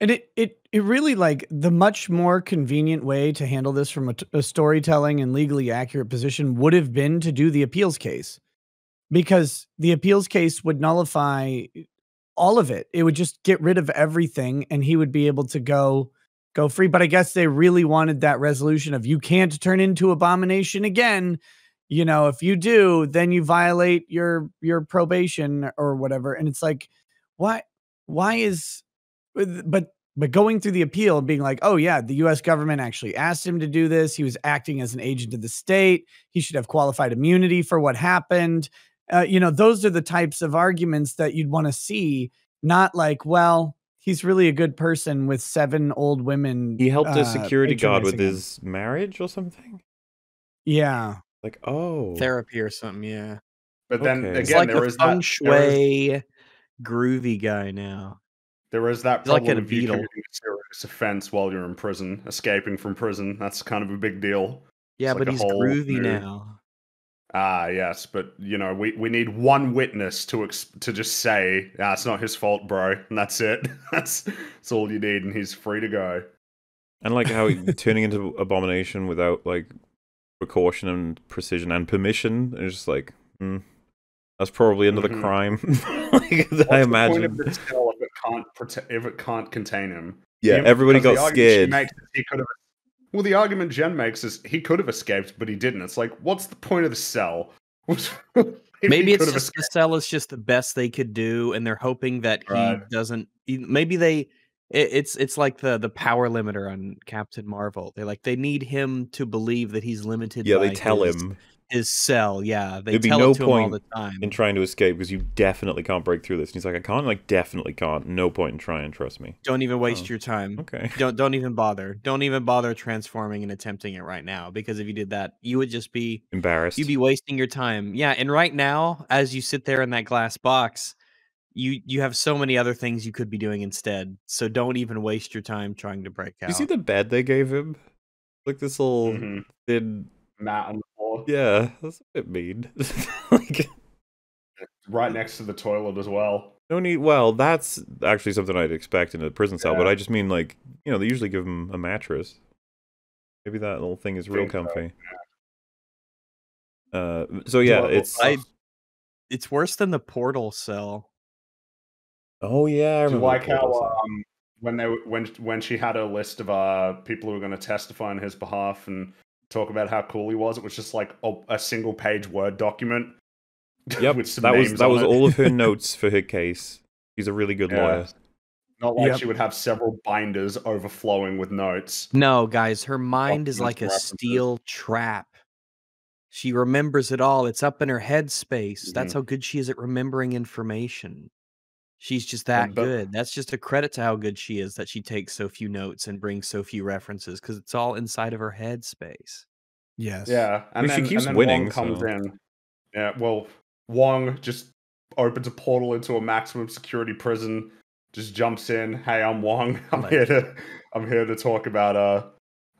And it it it really like the much more convenient way to handle this from a, a storytelling and legally accurate position would have been to do the appeals case, because the appeals case would nullify all of it. It would just get rid of everything, and he would be able to go go free. But I guess they really wanted that resolution of you can't turn into abomination again. You know, if you do, then you violate your your probation or whatever. And it's like, why why is uh, but but going through the appeal and being like, oh yeah, the U.S. government actually asked him to do this. He was acting as an agent of the state. He should have qualified immunity for what happened. Uh, you know, those are the types of arguments that you'd want to see. Not like, well, he's really a good person with seven old women. He helped a uh, security guard with him. his marriage or something. Yeah, Like, oh, Therapy or something, yeah. But then Okay. again, It's like there a is feng that there is, shui groovy guy now. there is that He's like problem a of you beetle. committing a serious offense while you're in prison, escaping from prison. That's kind of a big deal. Yeah, It's but like he's groovy new- now. Ah, yes, but you know, we, we need one witness to ex- to just say, "Ah, it's not his fault, bro," and that's it. <laughs> that's that's all you need, and he's free to go. and like how he <laughs> turning into abomination without like precaution and precision and permission. It's just like, hmm, that's probably another Mhm. crime. <laughs> like, I imagine. if it can't if it can't contain him? Yeah, everybody got scared. makes he could have. Well, the argument Jen makes is he could have escaped, but he didn't. It's like, what's the point of the cell? <laughs> Maybe it's just the cell is just the best they could do, and they're hoping that he doesn't. Maybe they. it- It's it's like the the power limiter on Captain Marvel. They like they need him to believe that he's limited. Yeah, they tell his, him his cell. Yeah, they There'd be tell no it to him all point the time. in trying to escape because you definitely can't break through this. And he's like, I can't, like, definitely can't. No point in trying. Trust me. Don't even waste Oh. your time. Okay. Don't don't even bother. Don't even bother transforming and attempting it right now because if you did that, you would just be Embarrassed. you'd be wasting your time. Yeah, and right now, as you sit there in that glass box, you you have so many other things you could be doing instead. So don't even waste your time trying to break out. you see the bed they gave him? Like this little Mhm. thin. Mat on the floor, Yeah, that's a bit mean. <laughs> like, right next to the toilet as well. no need. Well, that's actually something I'd expect in a prison cell, but I just mean like you know they usually give them a mattress. Maybe that little thing is real Think so, comfy. Uh, so yeah, Well, it's. I- it's worse than the portal cell. Oh yeah, I Do you remember the like how cell. um, when they when when she had a list of uh people who were going to testify on his behalf and talk about how cool he was, it was just like a, a single page word document. <laughs> Yep, with some that was that on was it. all of her <laughs> notes for her case. He's a really good Yeah. lawyer. Not like Yep. she would have several binders overflowing with notes. No, guys, her mind is like a references. steel trap. She remembers it all. It's up in her head space. That's Mm-hmm. how good she is at remembering information. She's just that but- good. That's just a credit to how good she is that she takes so few notes and brings so few references because it's all inside of her head space. yes, Yeah, and mean, she then, keeps and then winning, Wong comes so- in. Yeah, well, Wong just opens a portal into a maximum security prison. Just jumps in. Hey, I'm Wong. <laughs> I'm Like- here to. I'm here to talk about. Uh,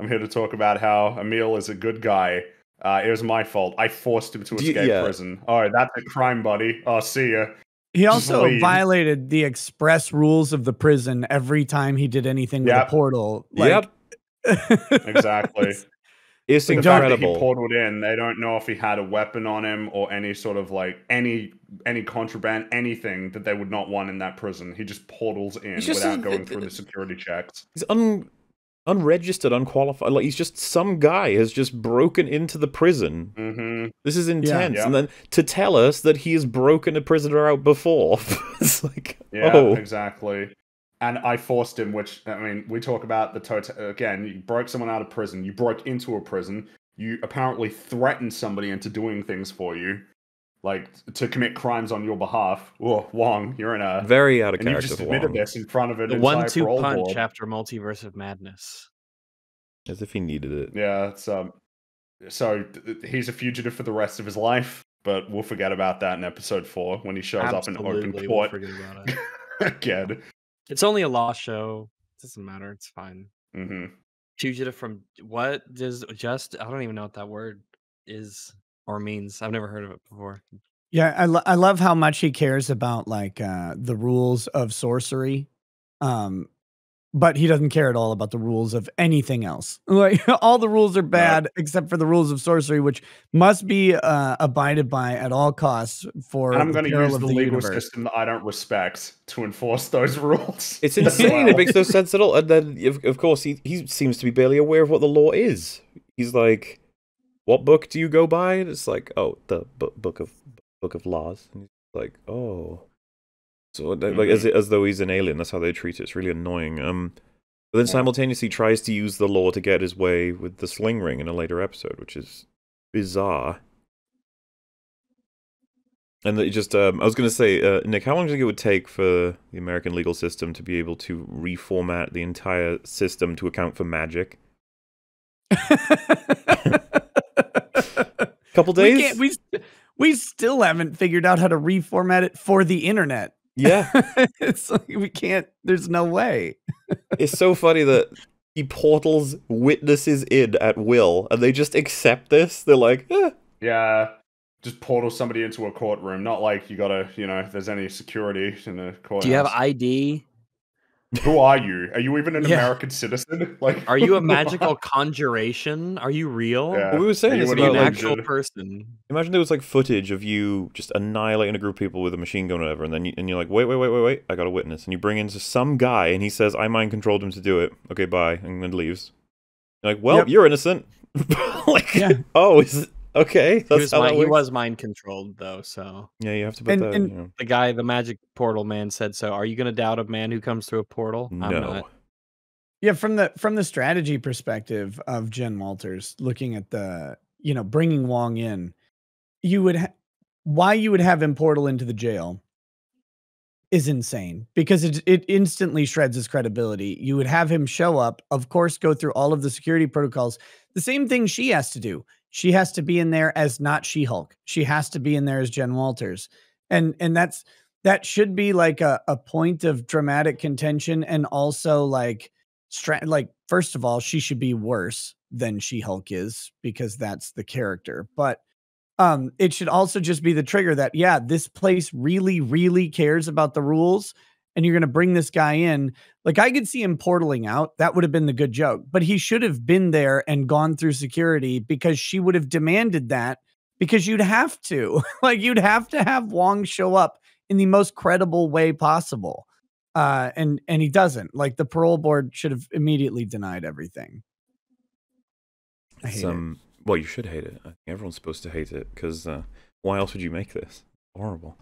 I'm here to talk about how Emil is a good guy. Uh, it was my fault. I forced him to Do you- escape yeah. prison. All right, that's a crime, buddy. Oh, see ya. He also violated the express rules of the prison every time he did anything with a portal. Yep, <laughs> Exactly. it's that he incredible. portaled in, they don't know if he had a weapon on him or any sort of like any any contraband, anything that they would not want in that prison. He just portals in without going it- through the security checks. He's un unregistered, unqualified. Like he's just some guy has just broken into the prison. Mm-hmm. This is intense, Yeah. and then to tell us that he has broken a prisoner out before, <laughs> it's like, Yeah, oh, exactly. And I forced him, which I mean, we talk about the total again. You broke someone out of prison. You broke into a prison. You apparently threatened somebody into doing things for you, like to commit crimes on your behalf. Oh, Wong, you're in a very out of and you character just admitted Wong. this in front of an The entire one-two parole punch board. after Multiverse of Madness. As if he needed it. Yeah, it's um. So he's a fugitive for the rest of his life, but we'll forget about that in episode four when he shows up in open Absolutely, we'll court forget about it. <laughs> again. It's only a law show. It Doesn't matter. It's fine. hmm Fugitive from what does just? I don't even know what that word is or means. I've never heard of it before. Yeah, I lo- I love how much he cares about like uh the rules of sorcery. Um but he doesn't care at all about the rules of anything else. <laughs> Like all the rules are bad except for the rules of sorcery which must be uh abided by at all costs for And I'm going to use of the legal universe. system that I don't respect to enforce those <laughs> rules. It's insane. well. It makes no sense at all. And then, of, of course, he he seems to be barely aware of what the law is. He's like, "What book do you go by?" And it's like, "Oh, the book of book of laws." And he's like, "Oh." So like as as though he's an alien. That's how they treat it. It's really annoying. Um, but then simultaneously tries to use the law to get his way with the sling ring in a later episode, which is bizarre. And it just, um, I was going to say, uh, Nick, how long do you think it would take for the American legal system to be able to reformat the entire system to account for magic? <laughs> Couple we days? can't we we still haven't figured out how to reformat it for the internet. Yeah, <laughs> it's like we can't there's no way. <laughs> it's so funny that he portals witnesses in at will, and they just accept this. They're like, eh. Yeah, just portal somebody into a courtroom. Not like you gotta, you know, if there's any security in the courthouse. Do you have ID? Who are you? Are you even an Yeah. American citizen? <laughs> Like, Are you a <laughs> who magical conjuration? Are you real? Yeah. Well, we were saying Are this an you about an like, actual person? imagine there was like footage of you just annihilating a group of people with a machine gun or whatever, and then you, and you're like, wait, wait, wait, wait, wait, I got a witness, and you bring in some guy, and he says, I mind controlled him to do it. Okay, bye, and then leaves. You're like, well, Yep. you're innocent. <laughs> like, Yeah. oh, is it okay? He That's was, how mind, that he was mind controlled though, so Yeah, you have to put And- that. and- you know. the guy, the magic portal man, said so. Are you going to doubt a man who comes through a portal? I'm No. not. Yeah, from the from the strategy perspective of Jen Walters, looking at the you know bringing Wong in, you would ha- why you would have him portal into the jail is insane because it it instantly shreds his credibility. You would have him show up, of course, go through all of the security protocols. The same thing she has to do. She has to be in there as not She Hulk. She has to be in there as Jen Walters, and and that's that should be like a, a point of dramatic contention and also like stra- like first of all she should be worse than she-hulk is because that's the character but um it should also just be the trigger that yeah this place really really cares about the rules and you're going to bring this guy in like i could see him portaling out that would have been the good joke but he should have been there and gone through security because she would have demanded that because you'd have to <laughs> like you'd have to have wong show up in the most credible way possible uh and and he doesn't like the parole board should have immediately denied everything I hate um, well, you should hate it. I think everyone's supposed to hate it because uh, why else would you make this? Horrible.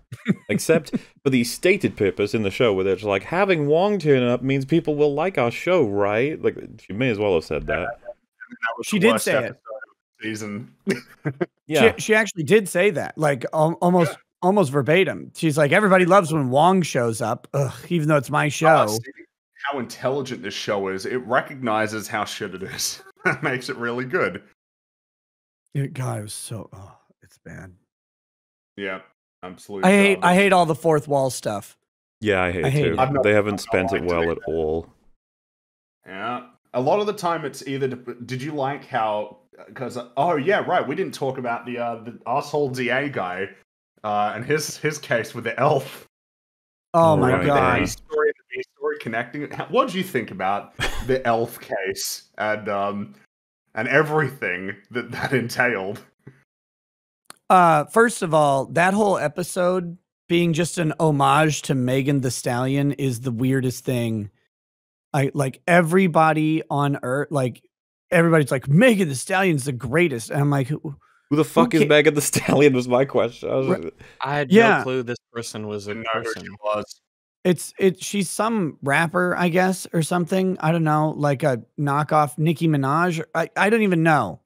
Except for the stated purpose in the show, where they're just like having Wong turn up means people will like our show, right? Like she may as well have said that. that was She did say it. episode of the Season. <laughs> Yeah, she, she actually did say that like al- almost almost verbatim she's like everybody loves when wong shows up Ugh, even though it's my ah, show Oh, how intelligent this show is. It recognizes how shit it is. <laughs> that makes it really good. It- god it was so oh, it's bad Yeah, absolutely. i hate i hate all the fourth wall stuff yeah, I hate I it hate too. it. Not- they I've haven't spent it well at all. Yeah. A lot of the time, it's either. Did you like how? Because oh yeah, right. We didn't talk about the uh, the asshole DA guy, uh, and his his case with the elf. oh, Oh, my right, The god B story, the B story connecting. it. What did you think about the elf case and um and everything that that entailed? Uh first of all that whole episode being just an homage to megan thee stallion is the weirdest thing i like everybody on earth like everybody's like megan thee stallion's the greatest and i'm like Who the fuck is ca- Megan Thee Stallion? Was my question. I was Right. like, I had Yeah. no clue this person was a Didn't know who person. she was. It's it. She's some rapper, I guess, or something. I don't know, like a knockoff Nicki Minaj. I I don't even know.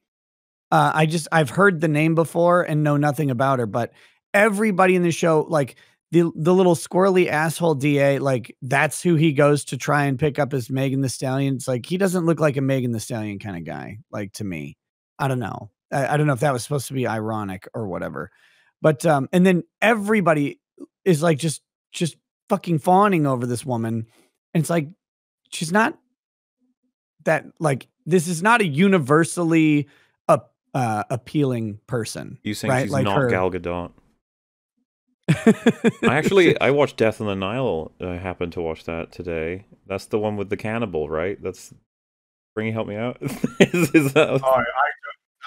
Uh, I just I've heard the name before and know nothing about her. But everybody in the show, like the the little squirrely asshole DA, like that's who he goes to try and pick up as Megan Thee Stallion. It's like he doesn't look like a Megan Thee Stallion kind of guy, like to me. I don't know. I, I don't know if that was supposed to be ironic or whatever. But um, and then everybody is like just just fucking fawning over this woman. And it's like she's not that like this is not a universally uh, uh appealing person. You saying right? she's Like not her- Gal Gadot? <laughs> I actually I watched Death on the Nile. I happened to watch that today. That's the one with the cannibal, right? That's Fringy, help me out. <laughs> is, is that? Oh, I,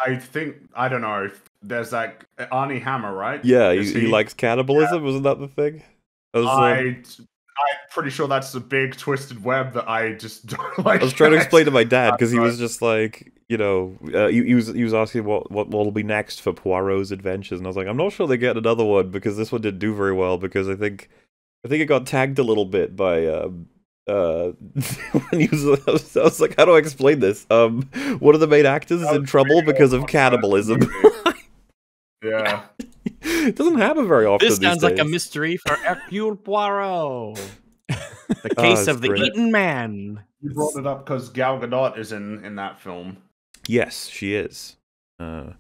I think I don't know. if There's that Armie Hammer, right? yeah, he, Is he likes cannibalism. Wasn't that the thing? That was, uh, I, I'm pretty sure that's a big twisted web that I just <laughs> don't like. I was trying to explain to my dad because he was just like, you know, uh, he, he was he was asking what what will be next for Poirot's adventures, and I was like, I'm not sure they get another one because this one didn't do very well because I think I think it got tagged a little bit by. Um, uh, <laughs> when he was, I, was, I was like, how do I explain this? Um, one of the main actors is in trouble because of cannibalism. <laughs> Yeah. <laughs> it doesn't happen very often. This these sounds like a mystery for <laughs> Hercule Poirot. The Ah, <laughs> case it's of the great. eaten man. You brought it up because Gal Gadot is in in that film. Yes, she is. Uh,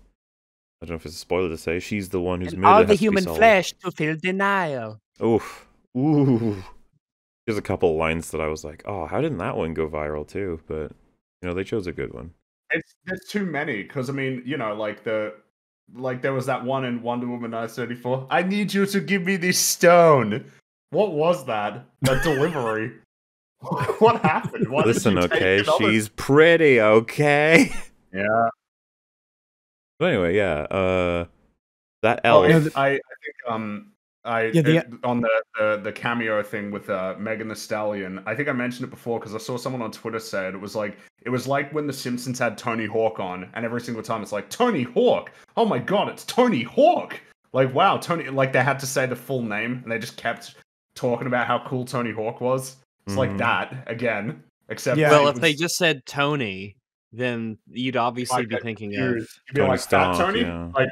I don't know if it's a spoiler to say she's the one who's And murder all has the to be human solved. flesh to fill denial. Oof. Ooh. There's a couple of lines that I was like, oh, how didn't that one go viral too? But you know, they chose a good one. It's there's too many because I mean, you know, like the like there was that one in Wonder Woman 1984. I need you to give me this stone. What was that? That <laughs> delivery. what happened? Why Listen, okay, she's pretty, okay. yeah. But anyway, yeah. Uh, that Oh, elf. it- I, I think um I Yeah, the- it- on the, the the cameo thing with uh, Megan Thee Stallion. I think I mentioned it before because I saw someone on Twitter said it. It was like it was like when The Simpsons had Tony Hawk on, and every single time it's like Tony Hawk. Oh my god, it's Tony Hawk! Like wow, Tony. Like they had to say the full name, and they just kept talking about how cool Tony Hawk was. It's like Mhm. that again, except Yeah. well, it if they just said Tony, then you'd obviously Like be thinking of you'd be Tony like Stark, Tony. yeah. Like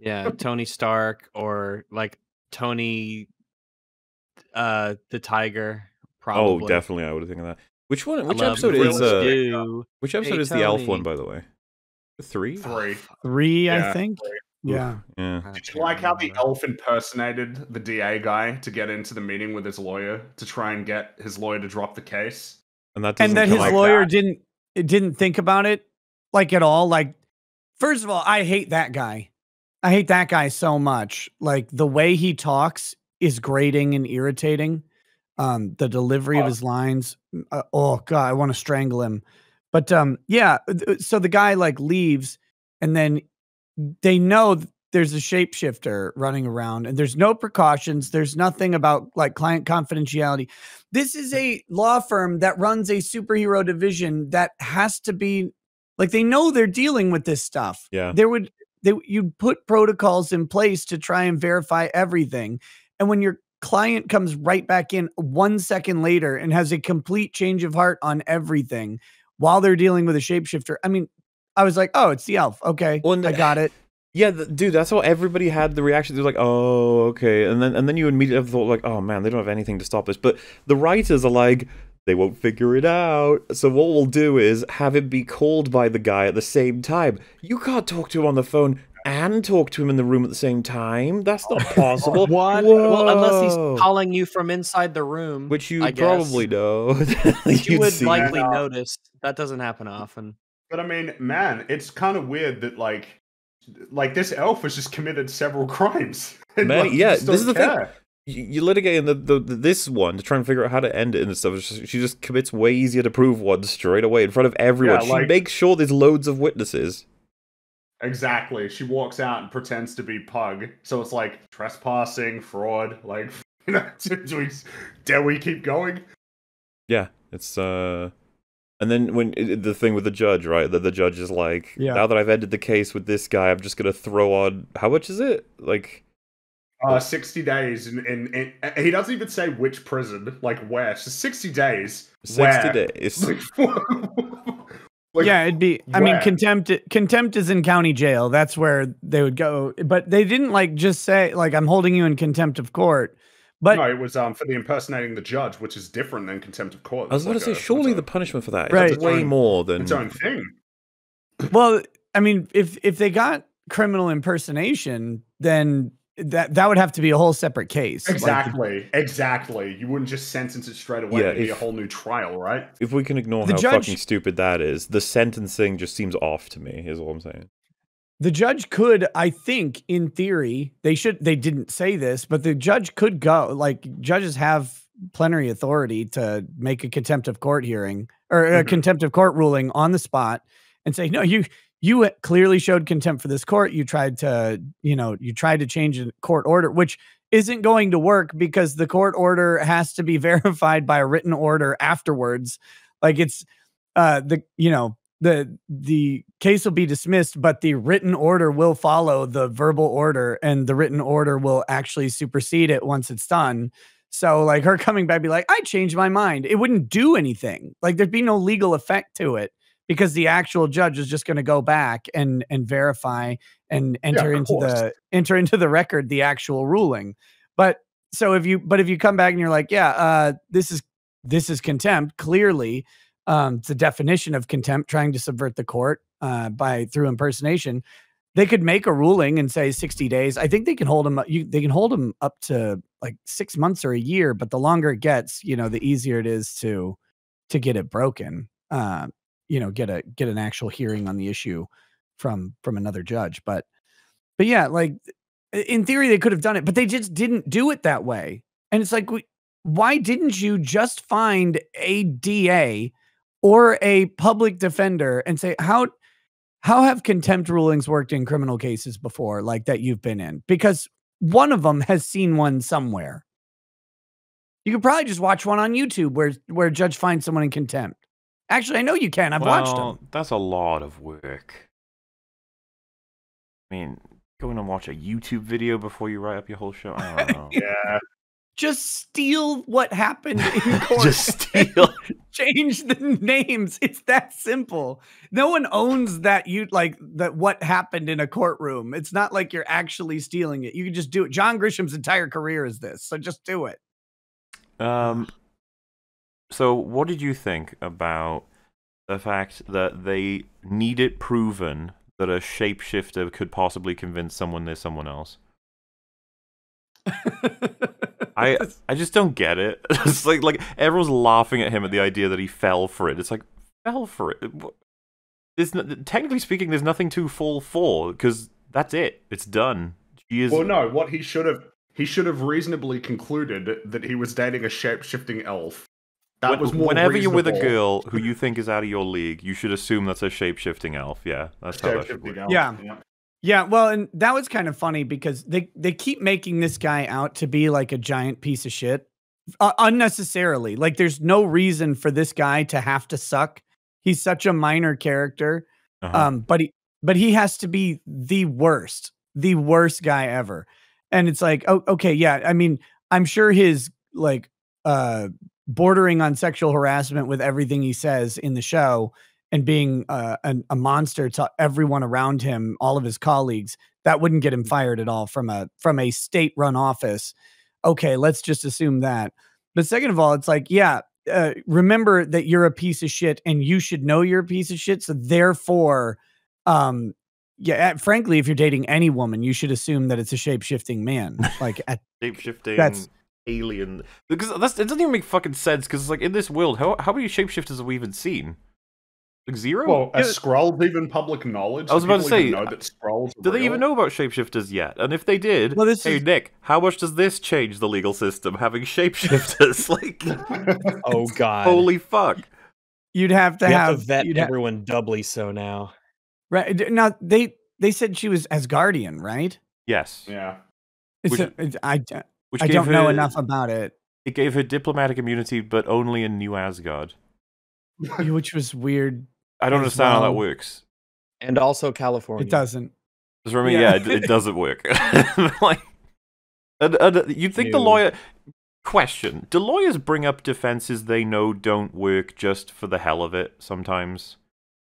yeah Tony Stark or like Tony, uh, the Tiger. Probably. Oh, definitely, I would think of that. Which one? Which episode is uh? stew. Which episode Hey, is the elf one, by the way? Three. three. Three, I Yeah, think. three. Yeah. Yeah. Did you like how the remember. elf impersonated the DA guy to get into the meeting with his lawyer to try and get his lawyer to drop the case? And that and that his like lawyer that. didn't didn't think about it like at all like first of all i hate that guy i hate that guy so much like the way he talks is grating and irritating um the delivery of Oh. his lines uh, oh god i want to strangle him but um yeah th- so the guy like leaves and then they know th- there's a shapeshifter running around and there's no precautions there's nothing about like client confidentiality this is a law firm that runs a superhero division that has to be like they know they're dealing with this stuff. Yeah. There would they you'd put protocols in place to try and verify everything. And when your client comes right back in 1 second later and has a complete change of heart on everything while they're dealing with a shapeshifter. I mean, I was like, "Oh, it's the elf." Okay. Well, I got it. Yeah, dude, that's how everybody had the reaction. They're like, "Oh, okay," and then and then you immediately thought like, "Oh man, they don't have anything to stop this." But the writers are like, they won't figure it out. So what we'll do is have him be called by the guy at the same time. You can't talk to him on the phone and talk to him in the room at the same time. That's not <laughs> possible. What? Well, unless he's calling you from inside the room, which you I guess. probably know. <laughs> you You'd see. likely that. notice. That doesn't happen often. But I mean, man, it's kind of weird that like, like this elf has just committed several <laughs> crimes. And, Many- like, yeah, this is don't the thing. You, you litigate in the, the, the this one to try and figure out how to end it and stuff. She just commits way easier to prove one straight away in front of everyone. Yeah, she makes sure there's loads of witnesses. Exactly. She walks out and pretends to be Pug. So it's like trespassing, fraud. Like, <laughs> you know, <laughs> do we, dare we keep going? Yeah, it's uh, and then when the thing with the judge, right? That the judge is like, Yeah. now that I've ended the case with this guy, I'm just gonna throw on how much is it? Like, Uh, 60 days. And in, in, in, he doesn't even say which prison, like where. It's just 60 days. sixty where? days. Like, <laughs> yeah, it'd be. I mean, contempt. Contempt is in county jail. That's where they would go. But they didn't like just say like I'm holding you in contempt of court. But no, it was um for the impersonating the judge, which is different than contempt of court. I was It's going like to say, a- surely the punishment for that is Right. way Its more than its own thing. well, I mean, if if they got criminal impersonation, then that that would have to be a whole separate case. Like, Exactly, exactly. You wouldn't just sentence it straight away. Yeah, It'd be a whole new trial, right? If we can ignore The how judge- fucking stupid that is, the sentencing just seems off to me. Is all I'm saying. the judge could, I think, in theory, they should. They didn't say this, but the judge could go. Like judges have plenary authority to make a contempt of court hearing or a Mhm. contempt of court ruling on the spot and say, no, you you clearly showed contempt for this court. You tried to, you know, you tried to change a court order, which isn't going to work because the court order has to be <laughs> verified by a written order afterwards. Like it's uh the you know the the case will be dismissed, but the written order will follow the verbal order, and the written order will actually supersede it once it's done. So, like her coming back, be like, "I changed my mind." It wouldn't do anything. Like there'd be no legal effect to it because the actual judge is just going to go back and and verify and enter of into course. the enter into the record the actual ruling. But so if you but if you come back and you're like, "Yeah, uh, this is this is contempt," clearly um, it's a definition of contempt, trying to subvert the court uh, by through impersonation. They could make a ruling and say 60 days. I think they can hold them. You, they can hold them up to like six months or a year. But the longer it gets, you know, the easier it is to to get it broken. Uh, you know, get a get an actual hearing on the issue from from another judge. But but yeah, like in theory they could have done it, but they just didn't do it that way. And it's like, why didn't you just find a DA or a public defender and say how how have contempt rulings worked in criminal cases before like that you've been in because one of them has seen one somewhere you could probably just watch one on youtube where where a judge finds someone in contempt actually i know you can i've watched Well, them That's a lot of work. I mean, going and watch a YouTube video before you write up your whole show. I don't know. <laughs> Yeah. just steal what happened in <laughs> court Just steal. <laughs> change the names. It's that simple. No one owns that you like that what happened in a courtroom. It's not like you're actually stealing it. You can just do it. John Grisham's entire career is this. So just do it. Um. So, what did you think about the fact that they need it proven that a shapeshifter could possibly convince someone they're someone else? <laughs> I I just don't get it. <laughs> It's like like everyone's laughing at him at the idea that he fell for it. It's like fell for it. There's no, technically speaking, there's nothing to fall for because that's it. It's done. She is. Well, no. What he should have he should have reasonably concluded that he was dating a shape shifting elf. That When- was more whenever you're with a girl who you think is out of your league, you should assume that's a shape shifting elf. Yeah, that's how that should Shape-shifting work. elf, Yeah. Yeah, well, and that was kind of funny because they they keep making this guy out to be like a giant piece of shit uh, unnecessarily. Like there's no reason for this guy to have to suck. He's such a minor character. Uh-huh. Um, but he but he has to be the worst, the worst guy ever. And it's like, oh, okay, yeah. I mean, I'm sure his like uh bordering on sexual harassment with everything he says in the show and being uh, an, a monster to everyone around him, all of his colleagues, that wouldn't get him fired at all from a from a state run office. Okay, let's just assume that. But second of all, it's like, yeah, uh, remember that you're a piece of shit and you should know you're a piece of shit. So therefore, um, yeah, uh, frankly, if you're dating any woman, you should assume that it's a shape shifting man. Like at shape shifting That's- alien because that's it doesn't even make fucking sense because it's like in this world how how many shapeshifters have we even seen like zero Well, are Yeah. scrolls even public knowledge? I was about to say, know that scrolls. are do they even know about shapeshifters yet and if they did Well, this hey is- nick how much does this change the legal system having shapeshifters <laughs> like <laughs> Oh God. holy fuck you'd have to we have, have to vet you'd ha- everyone doubly so now. right now. They they said she was Asgardian, right? yes yeah. It's Which- a- it's- I d- which I gave don't know her- enough about it, it gave her diplomatic immunity but only in new asgard which was weird. i don't As understand how that works And also California. It doesn't. Just remember, Yeah. yeah, it, it <laughs> doesn't work. <laughs> like, and, and you'd think the lawyer. Question: Do lawyers bring up defenses they know don't work just for the hell of it? Sometimes,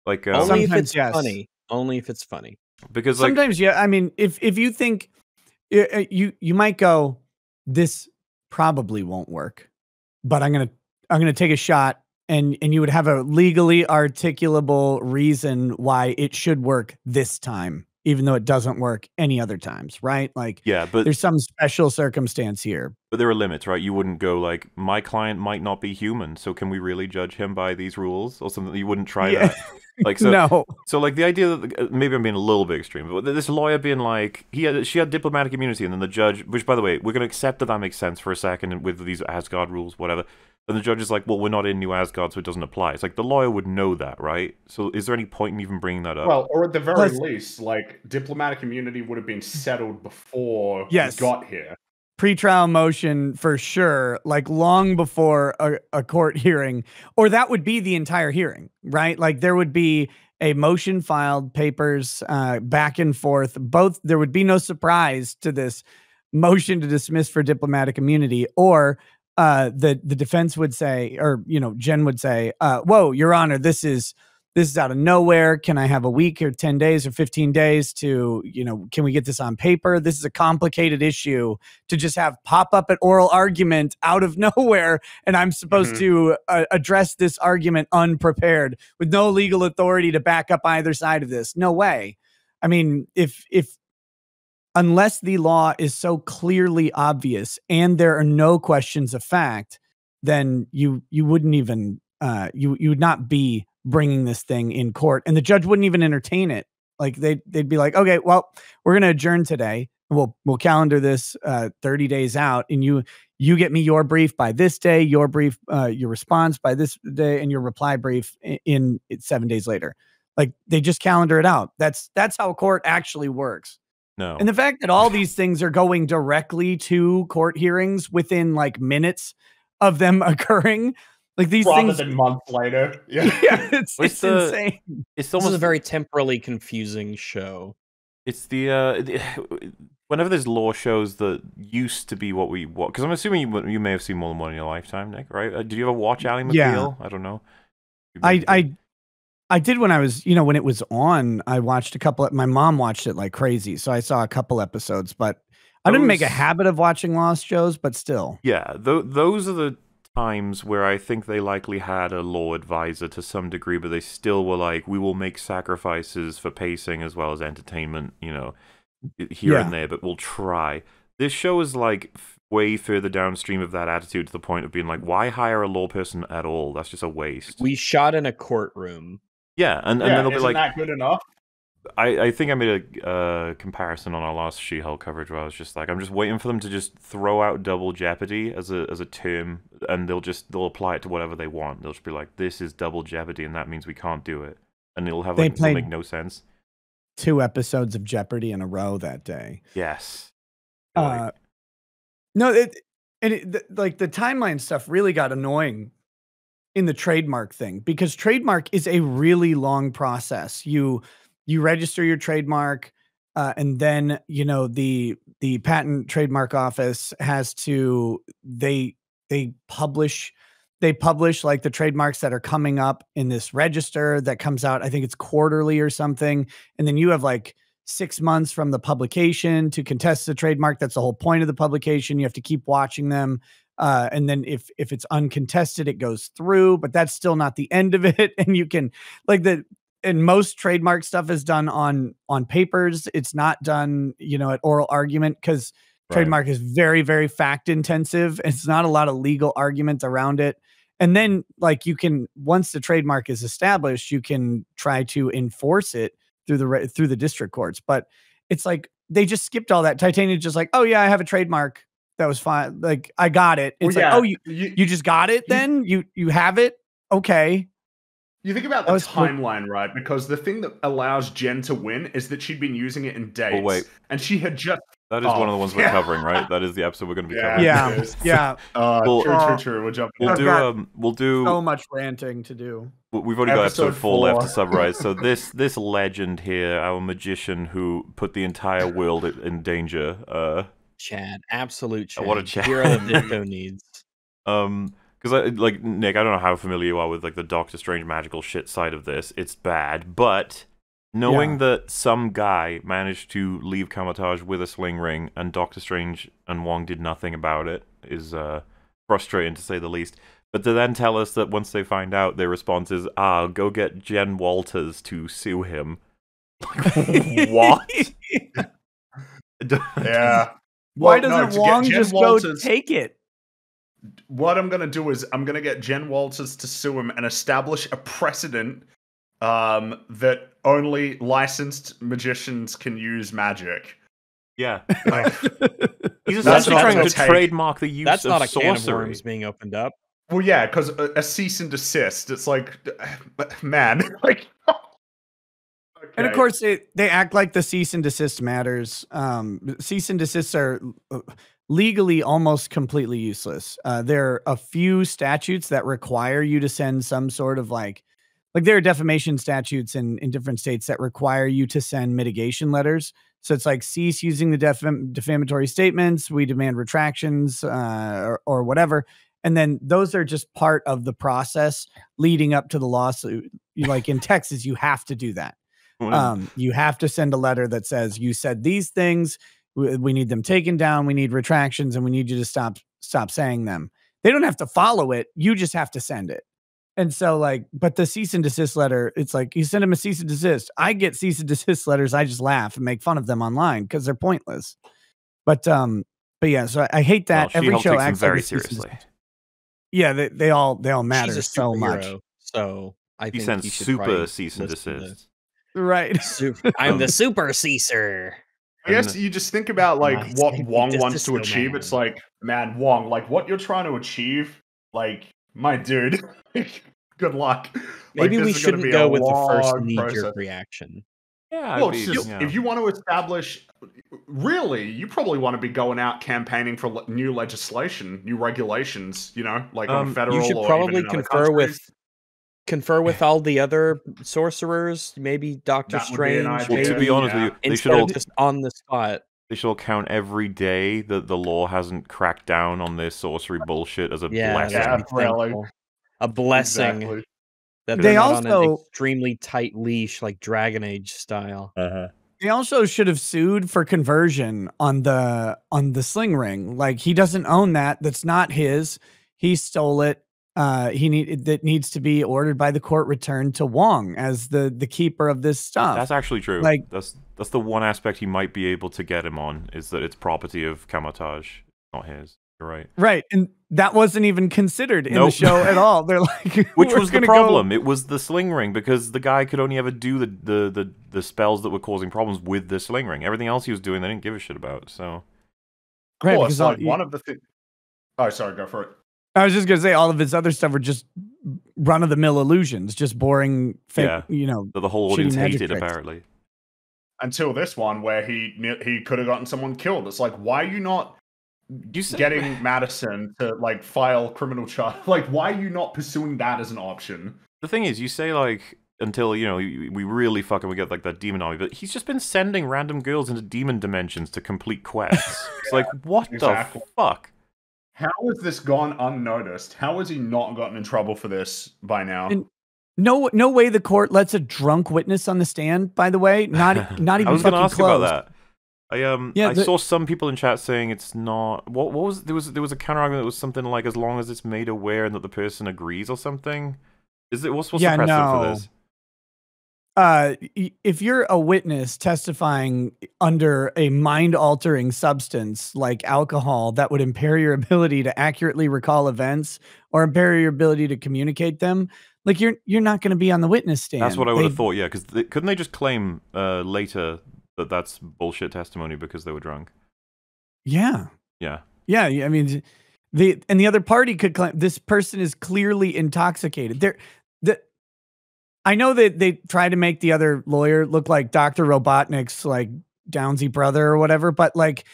like, um, Only if it's yes. funny. Only if it's funny. because like, Sometimes, yeah. I mean, if if you think uh, uh, you you might go, this probably won't work, but I'm gonna I'm gonna take a shot, and and you would have a legally articulable reason why it should work this time, even though it doesn't work any other times, right? Like Yeah, but there's some special circumstance here. but there are limits, right? You wouldn't go like my client might not be human, so can we really judge him by these rules or something? You wouldn't try Yeah. that. <laughs> Like <laughs> so, no, So like the idea that uh, maybe I'm being a little bit extreme, but this lawyer being like he had she had diplomatic immunity, and then the judge, which by the way we're gonna accept that that makes sense for a second with these Asgard rules, whatever. And the judge is like, well, we're not in New Asgard, so it doesn't apply. It's like the lawyer would know that, right? So is there any point in even bringing that up? Well, or at the very Plus- least, like diplomatic immunity would have been settled before Yes. we got here. Pretrial motion for sure, like long before a, a court hearing, or that would be the entire hearing, right? Like there would be a motion filed, papers uh, back and forth. Both there would be no surprise to this motion to dismiss for diplomatic immunity, or uh, the the defense would say, or you know, Jen would say, uh, "Whoa, Your Honor, this is." This is out of nowhere. Can I have a week or 10 days or 15 days to, you know, can we get this on paper? This is a complicated issue to just have pop up an oral argument out of <laughs> nowhere and i'm supposed Mhm. to uh, address this argument unprepared with no legal authority to back up either side of this no way i mean if if unless the law is so clearly obvious and there are no questions of fact then you you wouldn't even uh you you would not be bringing this thing in court and the judge wouldn't even entertain it. Like they they'd be like okay well we're going to adjourn today. We'll we'll calendar this uh 30 days out and you you get me your brief by this day your brief uh your response by this day and your reply brief in, in 7 days later. Like they just calendar it out. That's that's how court actually works. No. and the fact that all these things are going directly to court hearings within like minutes of them <laughs> occurring like these Rather things than months later. <laughs> Yeah. yeah it's, What's it's the- insane it's This almost is a very temporally confusing show. It's the uh, the- <sighs> whenever there's law shows that used to be what we watch. Because I'm assuming you you may have seen more than one in your lifetime, Nick. Right? Uh, did you ever watch Ally McBeal? Yeah. McBeal? I don't know. I did. I I did when I was, you know, when it was on. I watched a couple. My mom watched it like crazy, so I saw a couple episodes. But I didn't make a habit of watching Lost shows. But still, yeah. Th- those are the times where I think they likely had a law advisor to some degree, but they still were like, we will make sacrifices for pacing as well as entertainment. You know, here Yeah. and there, but we'll try. This show is like f- way further downstream of that attitude to the point of being like, why hire a law person at all? That's just a waste. We shot in a courtroom. yeah, and, and yeah, then they'll be isn't like, that good enough? I, I think I made a uh, comparison on our last She-Hulk coverage where I was just like, I'm just waiting for them to just throw out double jeopardy as a as a term, and they'll just they'll apply it to whatever they want. They'll just be like, this is double jeopardy, and that means we can't do it, and it'll have They like played- make no sense. two episodes of Jeopardy in a row that day. Yes. Uh, Like, No, it and it, like the timeline stuff really got annoying in the trademark thing because trademark is a really long process. You you register your trademark, uh, and then you know the the patent trademark office has to they they publish they publish like the trademarks that are coming up in this register that comes out. I think it's quarterly or something, and then you have like six months from the publication to contest the trademark. That's the whole point of the publication. You have to keep watching them. Uh, and then if if it's uncontested, it goes through, but that's still not the end of it. <laughs> And you can like the and most trademark stuff is done on on papers. It's not done, you know, at oral argument because right. trademark is very very fact intensive. It's not a lot of legal arguments around it. And then like you can once the trademark is established, you can try to enforce it through the through the district courts. But it's like they just skipped all that. Titania just like, oh yeah, I have a trademark. That was fine. Like I got it. Well, yeah, like, oh you you, you just got it then? You you have it? Okay. You think about that the was cool. timeline, right? Because the thing that allows Jen to win is that she'd been using it in dates, wait. and she had just that is oh, one of the ones we're yeah. covering, right? <laughs> That is the episode we're going to be Yeah. covering. Yeah. it is. <laughs> Yeah. uh, Well- true, true, true. We'll jump. We'll do um we'll do So much ranting to do. We've only got episode Episode four left to summarize. So this <laughs> this legend here, our magician who put the entire world in danger, uh, Chad, absolute Chad. What a Chad. Hero that this show needs. um, because like Nick, I don't know how familiar you are with like the Doctor Strange magical shit side of this. It's bad, but knowing Yeah. that some guy managed to leave Kamar-Taj with a sling ring and Doctor Strange and Wong did nothing about it is uh, frustrating to say the least. But to then tell us that once they find out, their response is, "Ah, go get Jen Walters to sue him." Like, <laughs> what? <laughs> Yeah. Why Well, doesn't to get Wong just Walters- go take it? What I'm gonna do is I'm gonna get Jen Walters to sue him and establish a precedent um, that only licensed magicians can use magic. Yeah, <laughs> Like, he's That's essentially trying gonna take- trademark the use That's of not a can of sorcery. worms being opened up. well, yeah, because a, a cease and desist. It's like, <sighs> man, <laughs> like. And of course, they, they act like the cease and desist matters. Um, cease and desists are uh, legally almost completely useless. Uh, there are a few statutes that require you to send some sort of like, like there are defamation statutes in, in different states that require you to send mitigation letters. So it's like cease using the defam- defamatory statements. We demand retractions uh, or, or whatever. And then those are just part of the process leading up to the lawsuit. Like in Texas, you have to do that <laughs> um, you have to send a letter that says you said these things we, we need them taken down we need retractions and we need you to stop stop saying them. They don't have to follow it you just have to send it. And so like but the cease and desist letter it's like you send them a cease and desist. I get cease and <laughs> desist letters i just laugh and make fun of them online because they're pointless. But um but yeah so i, I hate that. Well, every show takes them acts very a cease and seriously. yeah they, they all they all matter She's a so much. So I He think sends he super cease and listen to- desist. right. Super, <laughs> I'm the super ceaser. I guess you just think about like Nice. what Just Wong a wants to achieve. man. It's like, man, Wong, like what you're trying to achieve, like my dude, <laughs> good luck. Maybe this we shouldn't go with the first knee jerk reaction. Yeah, Well, be- just, yeah. if you want to establish, really, you probably want to be going out campaigning for le- new legislation, new regulations. You know, like on Um, federal. You should or even probably confer with countries. Confer with all the other <laughs> sorcerers, maybe Doctor That would be Strange, idea. Well, to be honest yeah. with you, they should all just on the spot. they should all count every day that the law hasn't cracked down on this sorcery bullshit as a Yeah, blessing. Yeah, that'd really. A blessing Exactly. that They they're on an also- extremely tight leash like Dragon Age style. Uh-huh. They also should have sued for conversion on the on the sling ring. Like he doesn't own that. That's not his. He stole it. Uh, he need that needs to be ordered by the court returned to Wong as the the keeper of this stuff. That's actually true. Like- that's that's the one aspect he might be able to get him on is that it's property of Kamar-Taj, not his. You're right. right, and that wasn't even considered in Nope. the show at all. <laughs> They're like, <laughs> Which was the gonna go-" problem. It was the sling ring because the guy could only ever do the, the, the, the spells that were causing problems with the sling ring. Everything else he was doing, they didn't give a shit about. So Right, Well, because it's all- like one of the things. Oh, sorry, go for it. I was just gonna say all of his other stuff were just run of the mill illusions, just boring, fake. Yeah. You know, the whole Shitty audience hated tricks. apparently. Until this one, where he he could have gotten someone killed. It's like, why are you not You said getting <laughs> Madison to like file criminal charge? <laughs> Like, why are you not pursuing that as an option? the thing is, you say like until you know we we really fucking we get like that demon army, but he's just been sending random girls into demon dimensions to complete quests. <laughs> it's like what exactly. the fuck? How has this gone unnoticed? How has he not gotten in trouble for this by now? And- no, no way the court lets a drunk witness on the stand. By the way, not <laughs> not even I was gonna ask close. about that. I um Yeah, I the- saw some people in chat saying it's not what what was there was there was a counter argument that was something like as long as it's made aware and that the person agrees or something. Is it what's what's Yeah, the precedent for this? Uh if you're a witness testifying under a mind altering substance like alcohol that would impair your <laughs> ability to accurately recall events or impair your ability to communicate them like you're you're not going to be on the witness stand That's what I would have thought. Yeah, because couldn't they just claim uh, later that that's bullshit testimony because they were drunk? yeah Yeah. yeah yeah, i mean the and the other party could claim this person is clearly intoxicated there the i know that they try to make the other lawyer look like dr robotnik's like downsy brother or whatever but like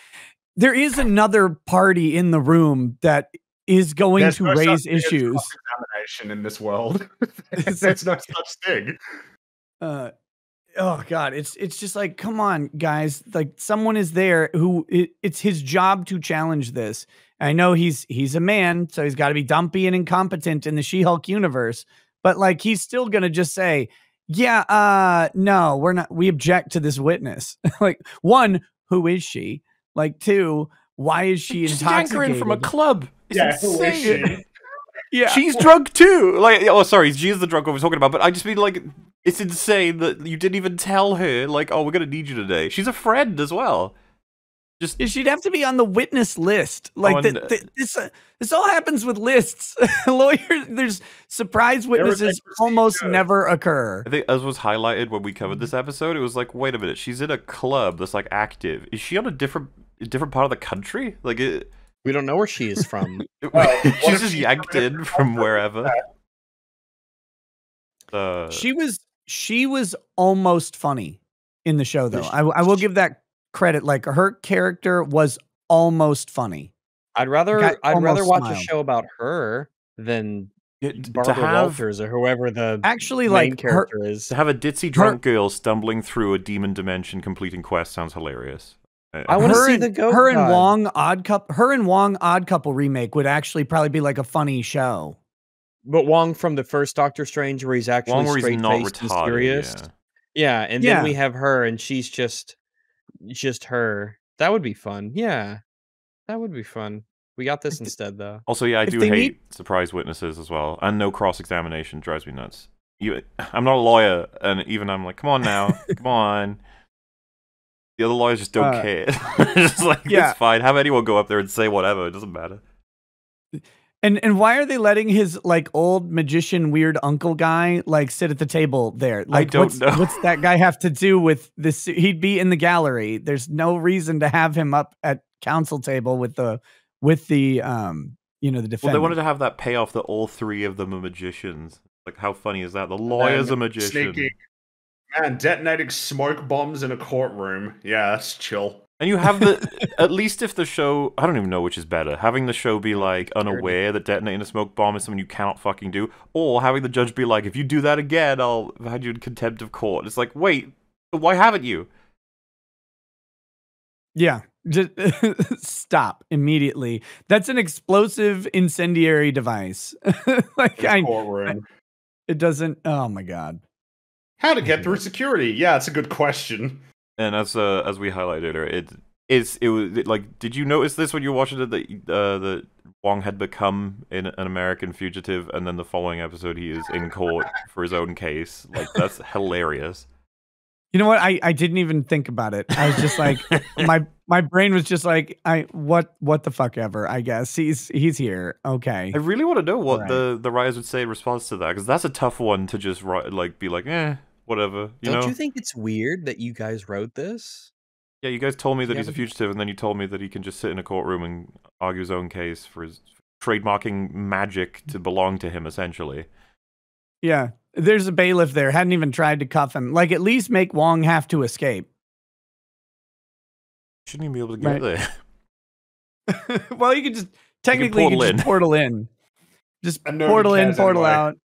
there is another party in the room that is going There's to no raise issues cross-examination in this world. It's- <laughs> <laughs> There's no such thing. uh oh god it's it's just like come on guys like someone is there who it, it's his job to challenge this i know he's he's a man so he's got to be dumpy and incompetent in the she-hulk universe but like he's still gonna just say yeah uh no we're not we object to this witness <laughs> like one who is she like two why is she She's intoxicated? yankering from a club. It's yeah, who is insane. she? <laughs> yeah, She's drunk too. Like, oh, sorry, she's the drunk one we're talking about. But I just mean like, it's insane that you didn't even tell her. Like, oh, we're gonna need you today. She's a friend as well. Just Yeah, she'd have to be on the witness list. Like and, th- th- this, uh, this all happens with lists. <laughs> Lawyers, there's surprise witnesses procedure. almost never occur. I think as was highlighted when we covered this episode, it was like, wait a minute, she's in a club that's like active. Is she on a different different part of the country? Like, it, We don't know where she is from. <laughs> Well, <laughs> she's just she's yanked from in from wherever. Uh, She was she was almost funny in the show, though. she- I, I will give that credit. Like her character was almost funny. I'd rather Guy I'd rather watch smiled. a show about her than yeah, t- to Barbara have Walters or whoever the Actually, main like her, character is. to have a ditzy drunk girl stumbling through a demon dimension completing quest sounds hilarious. I wanna her see and- the goat Her and. Wong Odd Couple. Her and Wong Odd Couple remake would actually probably be like a funny show. But Wong from the first Doctor Strange, where he's actually One where he's straight not faced and serious. Yeah. Yeah, and Yeah. then we have her, and she's just, just her. That would be fun. Yeah, that would be fun. We got this instead, though. Also, yeah, I If do hate need- surprise witnesses as well, and no cross examination drives me nuts. You, I'm not a lawyer, and even I'm like, come on now, <laughs> come on. The other lawyers just don't Uh, care. <laughs> just like yeah. it's fine. Have anyone go up there and say whatever. It doesn't matter. And and why are they letting his like old magician weird uncle guy like sit at the table there? Like don't what's, know. what's that guy have to do with this? He'd be in the gallery. There's no reason to have him up at council table with the with the um you know the defense. Well, they wanted to have that payoff that all three of them are magicians. Like, how funny is that? The lawyer's a Then magician. Sneaking, man, detonating smoke bombs in a courtroom. Yeah, that's chill. And you have the <laughs> at least if the show I don't even know which is better, having the show be like unaware that detonating a smoke bomb is something you cannot fucking do, or having the judge be like, if you do that again, I'll have you in contempt of court. It's like, wait, why haven't you? yeah, just <laughs> stop immediately. That's an explosive incendiary device. <laughs> like In a I, courtroom. it doesn't. Oh my god. How to get through security? Yeah, it's a good question. And as uh, as we highlighted earlier, it is it was it, like, did you notice this when you were watching it that uh, that Wong had become an, an American fugitive, and then the following episode he is in court for his own case? Like that's <laughs> hilarious. You know what? I, I didn't even think about it. I was just like <laughs> my my brain was just like I what what the fuck ever. I guess he's he's here. Okay. I really want to know what Right. the the writers would say in response to that because that's a tough one to just write, like be like, eh, whatever. You Don't know? you think it's weird that you guys wrote this? yeah, you guys told me that Yeah, he's a fugitive, and then you told me that he can just sit in a courtroom and argue his own case for his trademarking magic to belong to him, essentially. Yeah. There's a bailiff there. Hadn't even tried to cuff him. Like at least make Wong have to escape. Shouldn't even be able to get Right. there. <laughs> well, you could just technically you portal could in. just portal in. Just And portal in, portal out.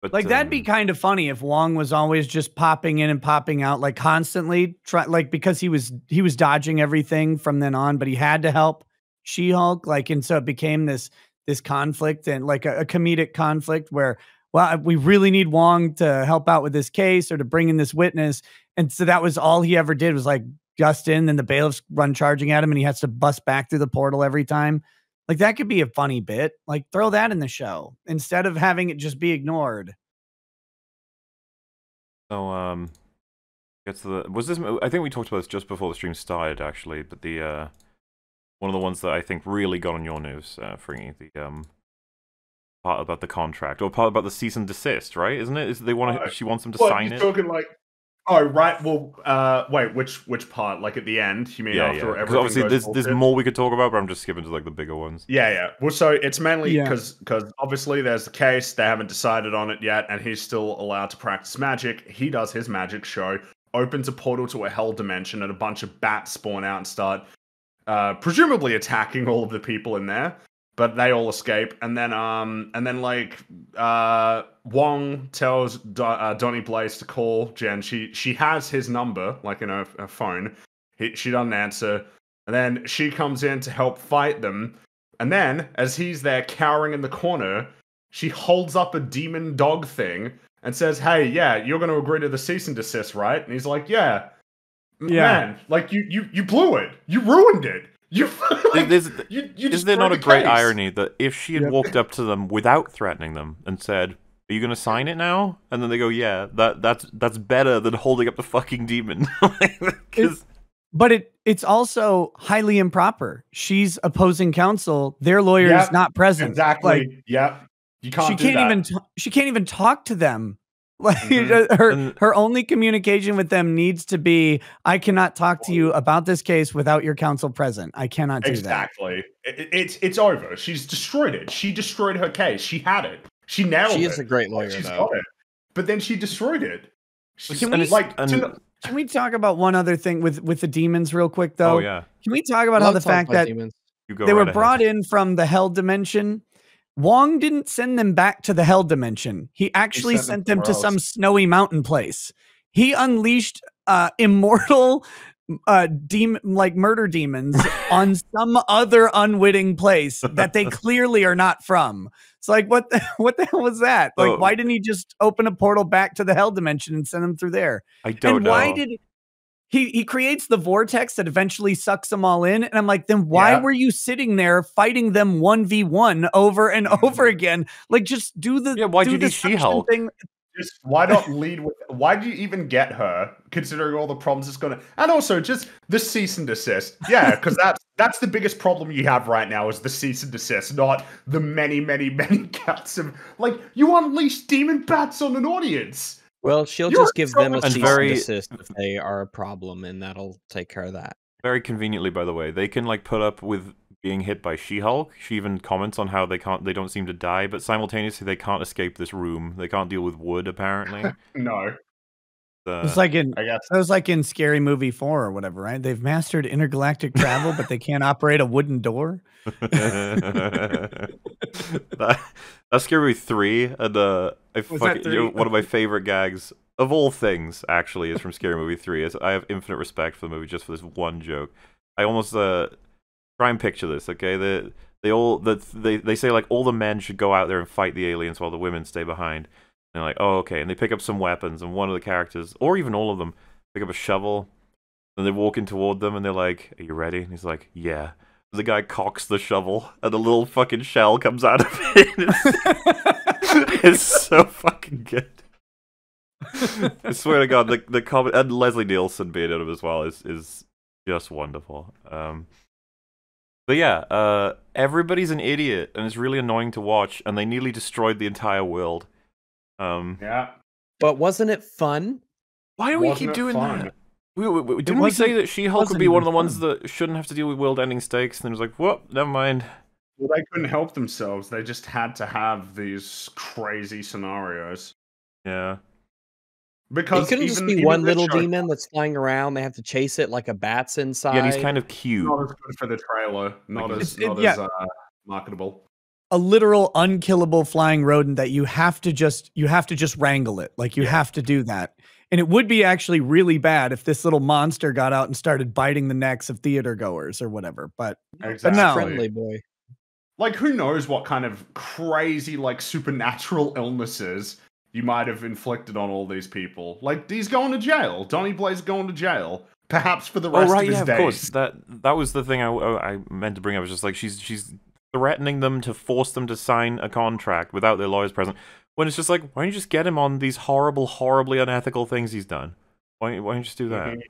But Like that'd be um, kind of funny if Wong was always just popping in and popping out, like constantly try like because he was he was dodging everything from then on, but he had to help She-Hulk, like, and so it became this this conflict and like a, a comedic conflict where well, we really need Wong to help out with this case or to bring in this witness. And so that was all he ever did was like gust in, and the bailiffs run charging at him, and he has to bust back through the portal every time. Like that could be a funny bit. Like throw that in the show instead of having it just be ignored. So um, gets to the was this? I think we talked about this just before the stream started, actually. But the uh, one of the ones that I think really got on your nerves, uh, Fringy, the um, part about the contract or part about the cease and desist, right? Isn't it? Is they want Uh, to? She wants them to What, sign you're it. talking like Oh right, well, uh, wait, which which part? Like at the end? You mean yeah, after yeah. 'Cause everything obviously, goes there's there's more we could talk about, but I'm just skipping to like the bigger ones. Yeah, yeah. Well, so it's mainly Yeah. because because obviously there's the case they haven't decided on it yet, and he's still allowed to practice magic. He does his magic show, opens a portal to a hell dimension, and a bunch of bats spawn out and start, uh, presumably attacking all of the people in there. But they all escape, and then um, and then like uh, Wong tells Do- uh, Donny Blaze to call Jen. She she has his number, like in her, her phone. He, she doesn't answer, and then she comes in to help fight them. And then, as he's there cowering in the corner, she holds up a demon dog thing and says, "Hey, yeah, you're going to agree to the cease and desist, right?" And he's like, "Yeah." Yeah. Man, like you you you blew it. You ruined it. You, <laughs> like, There's- you, you Is just there not a the great case. irony that if she had Yep. walked up to them without threatening them and said, "Are you going to sign it now?" and then they go, "Yeah," that that's that's better than holding up the fucking demon. <laughs> Because But it it's also highly improper. She's opposing counsel. Their lawyer is Yep, not present. Exactly. Like, yep. You can't. she can't that. even t- she can't even talk to them. <laughs> Like Mhm. her And- her only communication with them needs to be I cannot talk to you about this case without your counsel present. I cannot do that. Exactly. It- it- it's it's over. She's destroyed it. She destroyed her case. She had it. She nailed She it. is a great lawyer, She's though. got it. But then she destroyed it. She's Can we- like and- to the- Can we talk about one other thing with with the demons real quick though? oh yeah, Can we talk about how the fact that demons. they right were ahead. brought in from the hell dimension. Wong didn't send them back to the hell dimension. He actually sent them sent them to somewhere some snowy mountain place. He unleashed uh, <laughs> immortal uh, demon like murder demons <laughs> on some other unwitting place that they clearly are not from. It's like what the, <laughs> what the hell was that? Like Oh. why didn't he just open a portal back to the hell dimension and send them through there? I don't and know. why did he he creates the vortex that eventually sucks them all in and i'm like then why Yeah. were you sitting there fighting them 1v1 over and mm-hmm. over again? Like just do the Yeah, why'd do you the do She-Hulk? thing. Just why not lead with why do you even get her considering all the problems it's gonna and also just the cease and desist. Yeah because <laughs> that's that's the biggest problem you have right now is the cease and desist not the many many many <laughs> counts of like you unleash demon bats on an audience Well, she'll You're just give so them a much cease very- and desist if they are a problem, and that'll take care of that. Very conveniently, by the way, they can like put up with being hit by She-Hulk. She even comments on how they can't, they don't seem to die, but simultaneously they can't escape this room. They can't deal with wood, apparently. <laughs> no Uh, it's like in i guess that was like in scary movie 4 or whatever right they've mastered intergalactic travel but they can't operate a wooden door <laughs> that, that's Scary Movie three, and uh, I Was that fucking, you know, one of my <laughs> favorite gags of all things actually is from Scary Movie three. Is I have infinite respect for the movie just for this one joke. I almost uh try and picture this. Okay, they they all that they they say like all the men should go out there and fight the aliens while the women stay behind. They're like, oh okay, and they pick up some weapons, and one of the characters, or even all of them, pick up a shovel. And they walk in toward them, and they're like, "Are you ready?" And he's like, "Yeah." The guy cocks the shovel, and a little fucking shell comes out of it. <laughs> It's, <laughs> it's so fucking good. I swear to God, the the comment and Leslie Nielsen being in it as well is is just wonderful. Um, but yeah, uh, everybody's an idiot, and it's really annoying to watch. And they nearly destroyed the entire world. Um, yeah But wasn't it fun? why do we Wasn't keep doing fun? that? We, we, we- didn't we say that She-Hulk would be one of the ones fun. that shouldn't have to deal with world-ending stakes? And then it was like, whoop, never mind. well they couldn't help themselves they just had to have these crazy scenarios Yeah. because it couldn't just be one little show- demon that's flying around. They have to chase it like a bat's inside. Yeah, and he's kind of cute. not as good for the trailer not Like, as it- not yeah. as uh, marketable a literal unkillable flying rodent that you have to just you have to just wrangle it like you Yeah. have to do that and it would be actually really bad if this little monster got out and started biting the necks of theater goers or whatever but exactly no. friendly boy. like who knows what kind of crazy like supernatural illnesses you might have inflicted on all these people like he's going to jail donny blaze going to jail perhaps for the Oh rest right, of his yeah, of course. That that was the thing I, I meant to bring up. Was just like she's she's threatening them to force them to sign a contract without their lawyers present. When it's just like, why don't you just get him on these horrible, horribly unethical things he's done? Why, why don't you just do that? Mhm.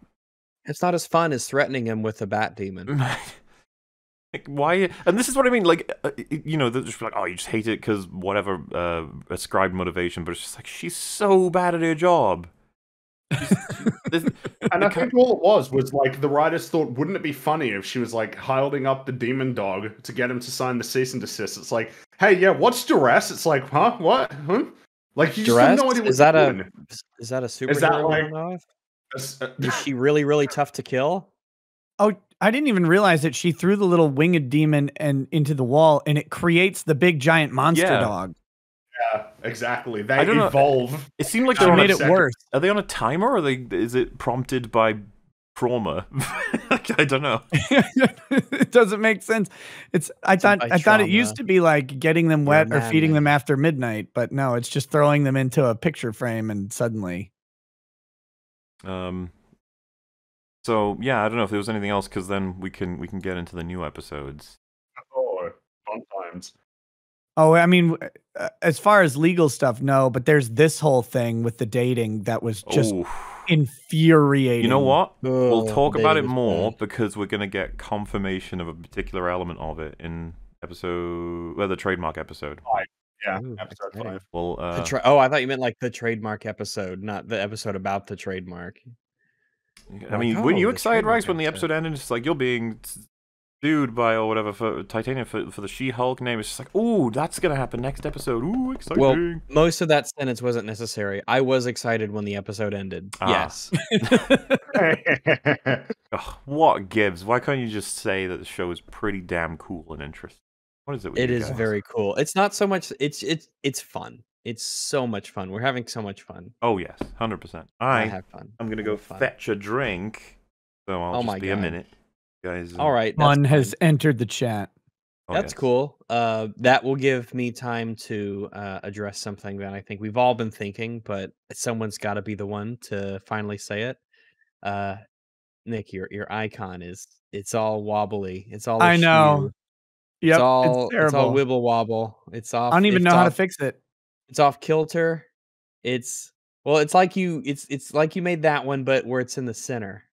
It's not as fun as threatening him with a bat demon. <laughs> like why? And this is what I mean. Like uh, you know, they're just like, oh, you just hate it because whatever uh, ascribed motivation. But it's just like she's so bad at her job. She's- this- <laughs> and I think all it was was like the writers thought, wouldn't it be funny if she was like holding up the demon dog to get him to sign the cease and desist? It's like, hey, yeah, what's duress? It's like, huh, what, huh? Like you just have Duress? no idea what Is that you're a- doing. Is that a super superhero? that we like- don't know of? That's- uh, Is she <laughs> really, really tough to kill? oh i didn't even realize that she threw the little winged demon and into the wall and it creates the big giant monster Yeah. dog yeah, exactly. They I don't know- evolve. it seemed like they're she on a made it worse Are they on a timer, or are they? Is it prompted by trauma? <laughs> I don't know. <laughs> it doesn't make sense it's i thought by i thought it used to be like getting them You're a wet or feeding madman. them after midnight but no it's just throwing them into a picture frame and suddenly Um, So yeah, I don't know if there was anything else because then we can we can get into the new episodes. Oh, fun times. Oh, I mean, w- as far as legal stuff, no. But there's this whole thing with the dating that was just infuriating. you know what? We'll talk about it more man. because we're gonna get confirmation of a particular element of it in episode, well, the trademark episode. Yeah, Ooh, episode exciting. five. Well, The uh, tra- oh, I thought you meant like the trademark episode, not the episode about the trademark. I like, mean, were oh, you excited, trademark Rice, when the episode. episode ended? It's like you're being sued by or whatever for Titania for, for the She-Hulk name. It's just like, oh, that's gonna happen next episode. Ooh, exciting. Well, most of that sentence wasn't necessary. I was excited when the episode ended. Ah. Yes. <laughs> <laughs> Ugh, what gives? Why can't you just say that the show is pretty damn cool and interesting? What is it? With It you is guys? very cool. It's not so much it's it's it's fun. It's so much fun. We're having so much fun. Oh yes, hundred percent. I I have fun. I'm gonna go fun. fetch a drink. So I'll Oh just my be a minute, guys. uh, All right. that's One has entered the chat. oh, That's yes. cool. Uh, that will give me time to uh, address something that I think we've all been thinking, but someone's got to be the one to finally say it. Uh, Nick, your your icon is it's all wobbly. It's all. I askew. know. It's Yep, all it's it's, all wibble wobble. It's off. I don't even it's know how to fix it. It's off kilter. It's well. It's like you. It's it's like you made that one, but where it's in the center,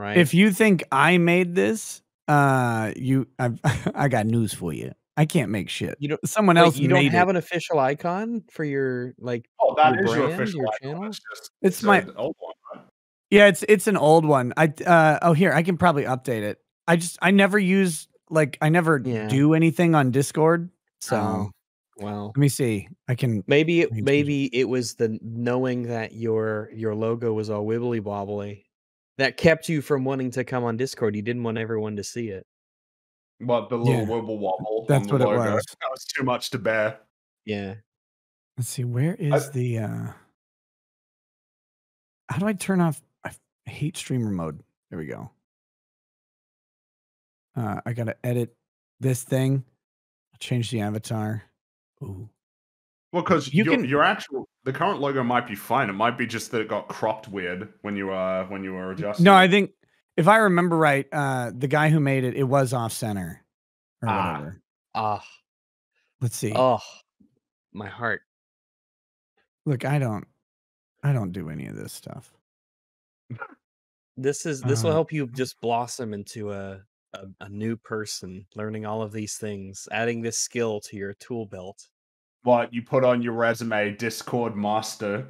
right? If you think I made this, uh, you, I've, <laughs> I got news for you. I can't make shit. You don't- Someone Wait, else you don't have it. an official icon for your like. oh, that Your is your brand, official your icon. channel? It's just It's it's my- old one. Right? Yeah, it's it's an old one. I uh oh here I can probably update it. I just I never use like I never Yeah. do anything on Discord. So Oh, well, let me see. I can. maybe it, Let me change maybe it was the knowing that your your logo was all wibbly wobbly that kept you from wanting to come on Discord. You didn't want everyone to see it. But the little Yeah. wibble wobble. That's on the what it <laughs> was. That was too much to bear. Yeah. Let's see. Where is the? uh How do I turn off? I f- hate streamer mode. There we go. Uh I gotta edit this thing. Change the avatar. Ooh. Well, because You your, can- your actual the current logo might be fine. It might be just that it got cropped weird when you uh when you were adjusting. No. I think if I remember right, uh the guy who made it, it was off center or Ah. whatever. Ah. Let's see. Oh, my heart. Look, I don't I don't do any of this stuff. This is this will Uh, help you just blossom into a, a a new person, learning all of these things, adding this skill to your tool belt. What you put on your resume, Discord master,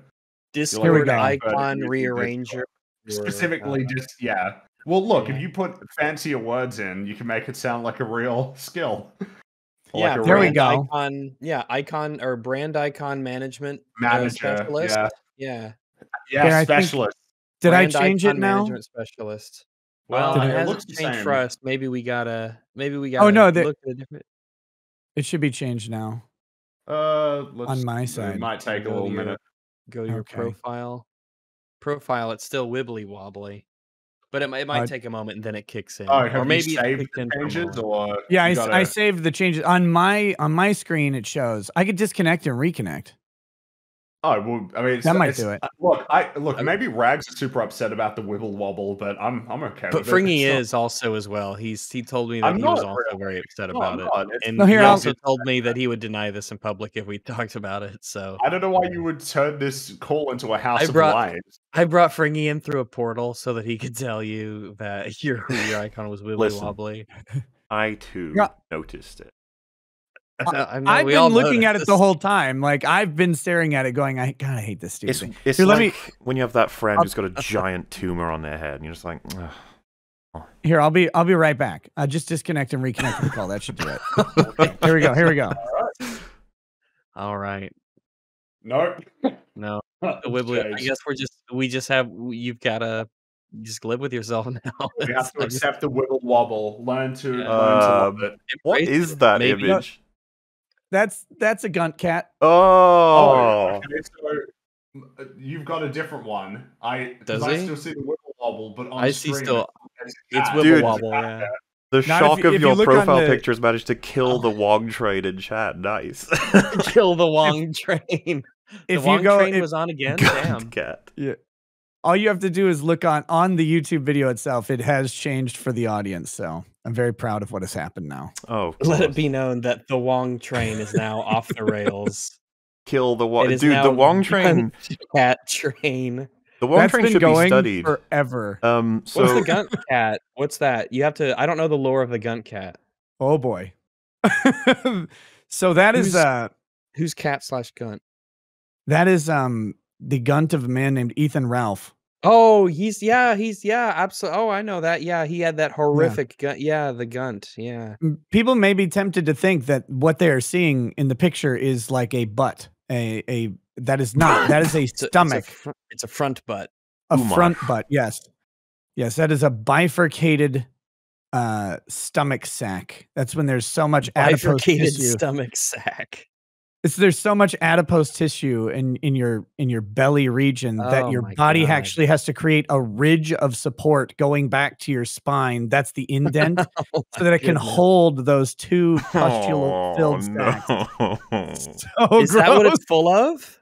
Discord go. icon rearranger. your, specifically. uh, just yeah. Well, look, if you put fancier words in, you can make it sound like a real <laughs> skill. Or yeah, like there we go. Icon, yeah, icon or brand icon management uh, specialist. yeah. yeah. Yeah, Yeah, I think- specialist. Did brand I change it now? management specialist. Well, Uh, it it looks the changed for us. Maybe we gotta. Maybe we gotta. Oh, no, the- at a different. It should be changed now. Uh, let's, my side It might take a Go to little your- minute. Go to your Okay. profile. Profile. It's still wibbly wobbly, but it, might- it might Uh, take a moment and then it kicks in. Oh, or maybe you saved the in for a changes or? Yeah, I, you s- I gotta- saved the changes on my on my screen. It shows I could disconnect and reconnect. Oh well, I mean, it's, That might it's- do it. uh, Look, I look. Maybe Rags is super upset about the wibble wobble, but I'm I'm okay But with. Fringy It's not- is also as well. He's he told me that I'm he was also really. very upset No, about I'm it, and No, here, he also told me that he would deny this in public if we <laughs> talked about it. So I don't know why you would turn this call into a house I of brought- lies. I brought Fringy in through a portal so that he could tell you that <laughs> your your icon was wibbly Listen. wobbly. I too noticed it. <laughs> I know, I've we been all looking at it the whole time. Like I've been staring at it, going, "I God, I hate this stupid It's thing." it's Here, let like me- when you have that friend I'll- who's got a <laughs> giant tumor on their head, and you're just like, Ugh. Here, I'll be I'll be right back. Uh, just disconnect and reconnect the call. That should do it. Here we go. Here we go. <laughs> All right. Nope. No, the wibbly. I guess we're just we just have you've got to just live with yourself now. We have to like- accept the wibble wobble. Learn to Yeah. learn to love Um, it. what embrace is it. that Maybe- image? That's that's a gunt cat. Oh, okay, so uh, you've got a different one. I 'cause Does I he? still see the wibble wobble, but on I see still. it's, It's cat. wibble Dude. wobble. Yeah. the Not shock you- of if you your look profile the- pictures managed to kill the Wong train in chat. Nice. <laughs> Kill the <laughs> Wong train. If the Wong you go, train if, was on again. God, Damn. cat. All you have to do is look on on the YouTube video itself. It has changed for the audience, so I'm very proud of what has happened now. Oh, of Let it be known that the Wong train is now <laughs> off the rails. kill the Wong. Dude, the Wong train. <laughs> Cat train. The Wong That's train been should be studied. forever. Um, so What's the Gunt Cat? What's that? You have to. I don't know the lore of the Gunt Cat. oh boy. <laughs> so that is Who's- uh Who's Cat slash Gunt? that is um the gunt of a man named Ethan Ralph. Oh, he's yeah, he's yeah, absolutely. Oh, I know that. Yeah, he had that horrific gun. Yeah, the Gunt. Yeah. People may be tempted to think that what they are seeing in the picture is like a butt. A a that is not. <coughs> That is a stomach. It's a, it's a front butt. a Umar. front butt yes yes that is a bifurcated uh stomach sac that's when there's so much adipose Bifurcated tissue stomach sack. It's there's so much adipose tissue in in your in your belly region that Oh your body God. actually has to create a ridge of support going back to your spine that's the indent <laughs> Oh so that it can hold those two pustule filled oh, sacks no. <laughs> so Is that what it's full of?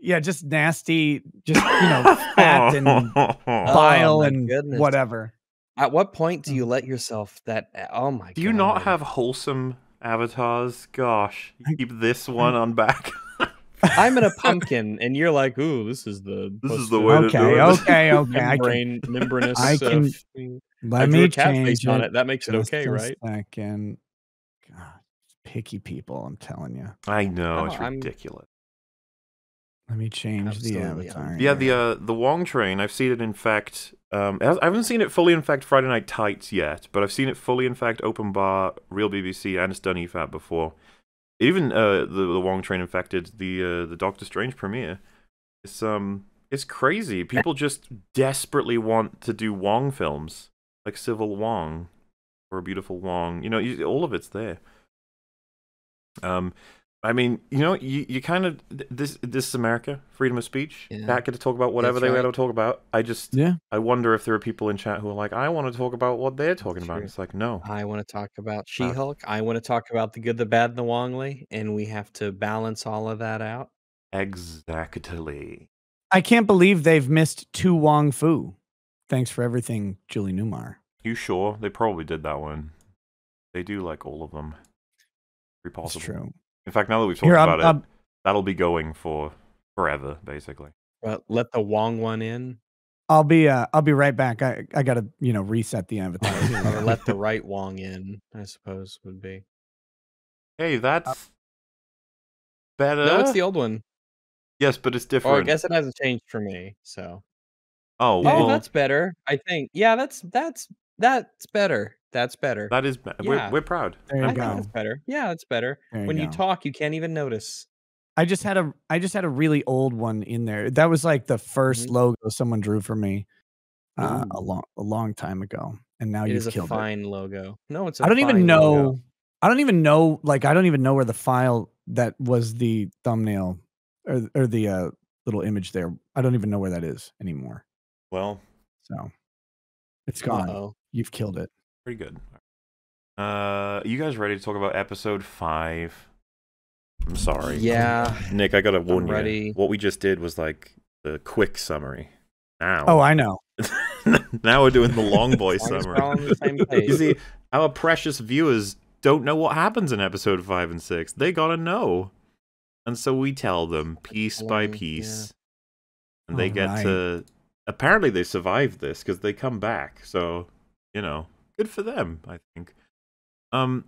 yeah just nasty just you know fat <laughs> and oh bile my and goodness. whatever At what point do you mm. let yourself that? Eh, oh my god! Do you not have wholesome avatars? Gosh, you keep this one on back. <laughs> I'm in a <laughs> pumpkin, and you're like, "Ooh, this is the This is the to way to do it. okay <laughs> okay I can membrane membranous." I uh, can- f- I Let drew me change face on it. it. That makes it okay, a right? Second. God, picky people. I'm telling you. I know Oh, it's I'm- ridiculous. Let me change Absolutely, the avatar. Yeah, the uh, the Wong train. I've seen it infect. Um, I I haven't seen it fully in fact Friday Night Tights yet, but I've seen it fully in fact Open Bar, Real BBC, and it's done EFAP before. Even uh, the the Wong train infected the uh, the Doctor Strange premiere. It's um, it's crazy. People just desperately want to do Wong films, like Civil Wong, or a Beautiful Wong. You know, all of it's there. Um, I mean, you know, you, you kind of this this is America, freedom of speech. Yeah. Cat get to talk about whatever That's they right. want to talk about. I just Yeah. I wonder if there are people in chat who are like, I want to talk about what they're talking about. true. It's like, no, I want to talk about uh, She-Hulk. I want to talk about the good, the bad, and the Wongly, and we have to balance all of that out. exactly. I can't believe they've missed two Wong Foo. Thanks for everything, Julie Newmar. You sure? They probably did that one. They do like all of them. Very That's true. In fact, now that we've talked Here, about I'm, it, that'll be going for forever, basically. But let the Wong one in, I'll be uh, I'll be right back. I I gotta you know reset the <laughs> avatar. Or let the <laughs> right Wong in. I suppose would be. Hey, that's better. No, it's the old one. yes, but it's different. Or I guess it hasn't changed for me. So. oh, Oh, that's better. I think. Yeah, that's that's that's better. That's better. that is. be- We're Yeah. we're proud. There you I I'm think go. that's better. Yeah, it's better. There when you talk, you can't even notice. I just had a I just had a really old one in there. That was like the 1st Mhm. logo someone drew for me uh, a long a long time ago, and now it you've is a killed it. fine logo. No, it's. I I don't even know. I don't even know. Like, I don't even know where the file that was the thumbnail or or the uh, little image there. I don't even know where that is anymore. Well, So it's gone. Oh, You've killed it. pretty good. Uh, you guys ready to talk about episode five? I'm sorry. yeah. Nick, I gotta warn you. ready. What we just did was like the quick summary. Now, Oh, I know. <laughs> now we're doing the long boy As long as summary. we're all on the same page. <laughs> You see, our precious viewers don't know what happens in episode five and six. They gotta know, and so we tell them piece by boring, yeah. piece, and they get Alright. to. Apparently, they survived this because they come back. So you know, good for them. I think. Um.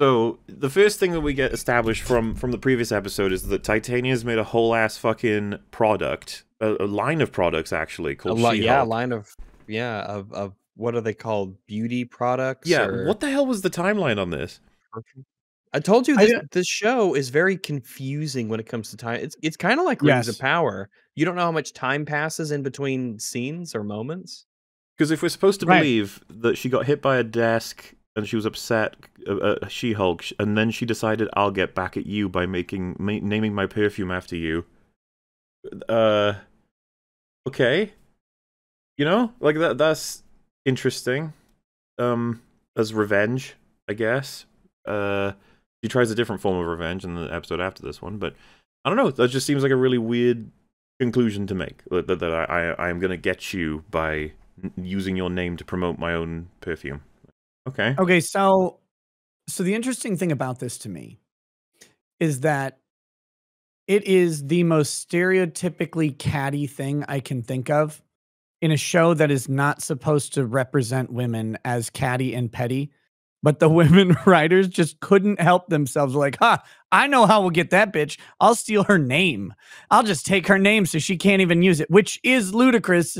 So the first thing that we get established from from the previous episode is that Titania's made a whole ass fucking product, a, a line of products actually a called. Yeah, a She-Hulk. line of yeah of of what are they called? Beauty products. Yeah, or what the hell was the timeline on this? I told you this, this show is very confusing when it comes to time. It's it's kind of like Rings of Power. You don't know how much time passes in between scenes or moments. Because if we're supposed to Right. believe that she got hit by a desk and she was upset, uh, uh, She-Hulk, and then she decided, "I'll get back at you by making ma- naming my perfume after you." Uh, okay, you know, like that. That's interesting. Um, as revenge, I guess. Uh, she tries a different form of revenge in the episode after this one, but I don't know. That just seems like a really weird conclusion to make that, that, I I am gonna get you by using your name to promote my own perfume. Okay. Okay, so so the interesting thing about this to me is that it is the most stereotypically catty thing I can think of in a show that is not supposed to represent women as catty and petty. But the <laughs> women writers just couldn't help themselves. Like, ha, I know how we'll get that bitch. I'll steal her name. I'll just take her name so she can't even use it, which is ludicrous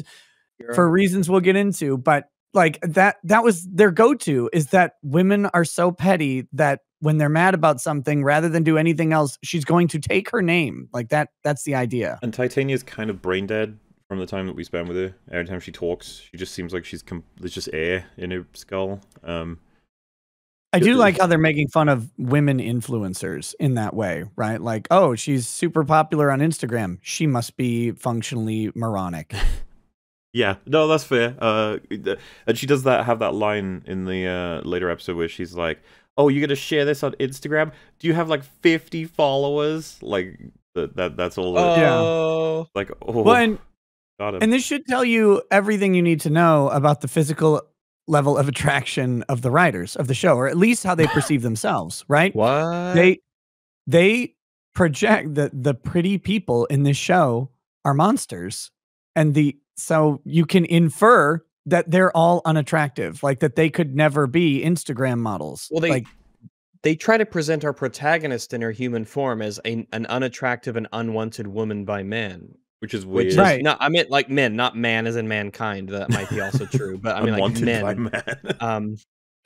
for reasons we'll get into but like that that was their go-to is that women are so petty that when they're mad about something rather than do anything else she's going to take her name like that that's the idea And Titania's kind of brain dead from the time that we spend with her. Every time she talks, she just seems like she's com- there's just air in her skull. Um, i do like how they're making fun of women influencers in that way right like oh she's super popular on instagram she must be functionally moronic <laughs> Yeah, no, that's fair. Uh, and she does that have that line in the uh, later episode where she's like, "Oh, you're gonna share this on Instagram? Do you have like 50 followers? Like that? that that's all. that- Yeah. Oh, like, oh, well and, and this should tell you everything you need to know about the physical level of attraction of the writers of the show or at least how they <laughs> perceive themselves right what? they they project that the pretty people in this show are monsters and the so you can infer that they're all unattractive like that they could never be instagram models Well, they like they try to present our protagonist in her human form as a, an unattractive and unwanted woman by men. Which is Which weird. is Right. no, I meant like men, not man as in mankind. That might be also true, but I <laughs> mean like Unwanted men. by man. <laughs> Um,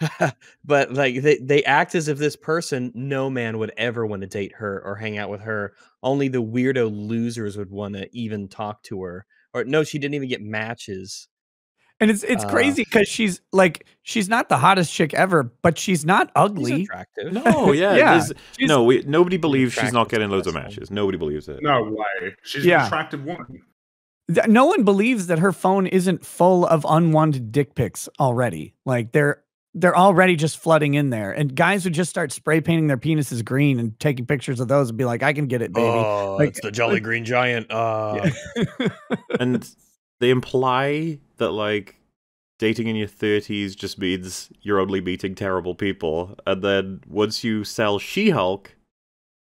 <laughs> but like they they act as if this person, no man would ever want to date her or hang out with her. Only the weirdo losers would want to even talk to her. Or no, she didn't even get matches. And it's it's uh, crazy because she's like she's not the hottest chick ever but she's not She's ugly attractive. no, <laughs> yeah, Yeah, no. We, nobody believes she's not getting loads of matches. Nobody believes it. No way. She's Yeah. an attractive woman. Th- no one believes that her phone isn't full of unwanted dick pics already. Like they're they're already just flooding in there, and guys would just start spray painting their penises green and taking pictures of those and be like, "I can get it, baby." Oh, Like- it's the Jolly Green Giant. Uh, and they imply that like dating in your 30s just means you're only meeting terrible people and then once you sell she-hulk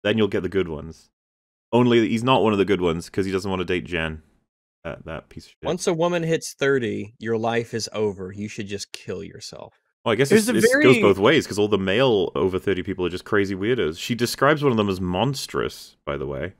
then you'll get the good ones. Only he's not one of the good ones because he doesn't want to date jen. That, that piece of shit. Once a woman hits 30, your life is over. You should just kill yourself. well, i guess There's it's, a it goes both ways because all the male over 30 people are just crazy weirdos. She describes one of them as monstrous by the way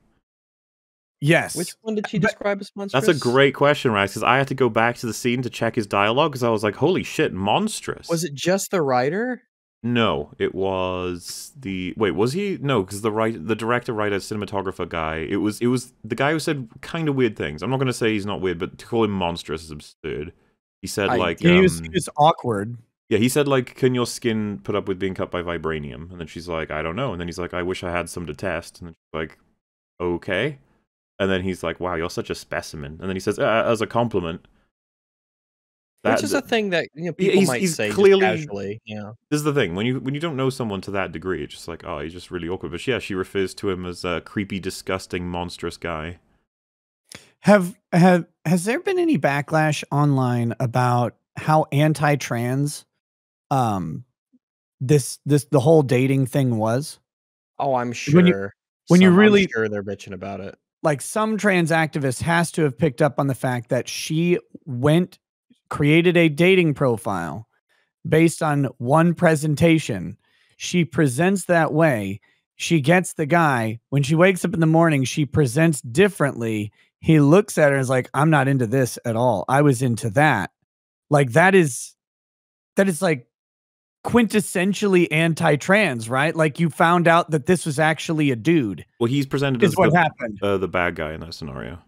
yes, Which one did she But- describe as monstrous? that's a great question right because i had to go back to the scene to check his dialogue because i was like holy shit monstrous Was it just the writer? No, it was the wait. Was he no? Because the right, the director, writer, cinematographer guy. It was it was the guy who said kind of weird things. I'm not gonna say he's not weird, but to call him monstrous is absurd. He said I- like he, was, um, he was awkward. yeah, he said like, can your skin put up with being cut by vibranium? And then she's like, I don't know. And then he's like, I wish I had some to test. And then she's like, okay. And then he's like, wow, you're such a specimen. And then he says, uh, as a compliment. Which is a thing that you know people he's- might he's say just clearly- casually. Yeah. This is the thing when you when you don't know someone to that degree, it's just like oh, he's just really awkward. But yeah, she refers to him as a creepy, disgusting, monstrous guy. Have have has there been any backlash online about how anti-trans um this this the whole dating thing was? Oh, I'm sure. When you- when you Some- I'm really- sure they're bitching about it. Like some trans activist has to have picked up on the fact that she went created a dating profile based on one presentation. She presents that way. She gets the guy. When she wakes up in the morning she presents differently. He looks at her and is like i'm not into this at all. I was into that. Like that is that is like quintessentially anti-trans right like you found out that this was actually a dude Well, he's presented is as what the, happened uh, the bad guy in that scenario.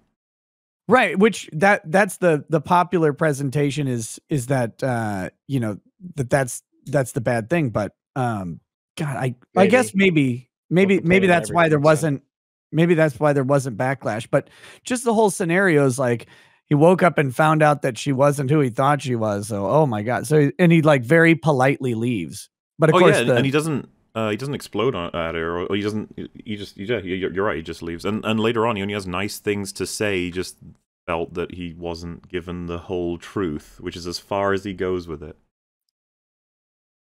Right, which that that's the the popular presentation is is that uh you know that that's that's the bad thing, but um God, I I guess maybe maybe complaining maybe that's why there so. wasn't maybe that's why there wasn't backlash, but just the whole scenario is like he woke up and found out that she wasn't who he thought she was. So oh my God, so and he like very politely leaves, but of oh course yeah, the, and he doesn't Uh, he doesn't explode on, at her, or, or he doesn't. He just, yeah, you're, you're right. He just leaves, and and later on, he only has nice things to say. He just felt that he wasn't given the whole truth, which is as far as he goes with it.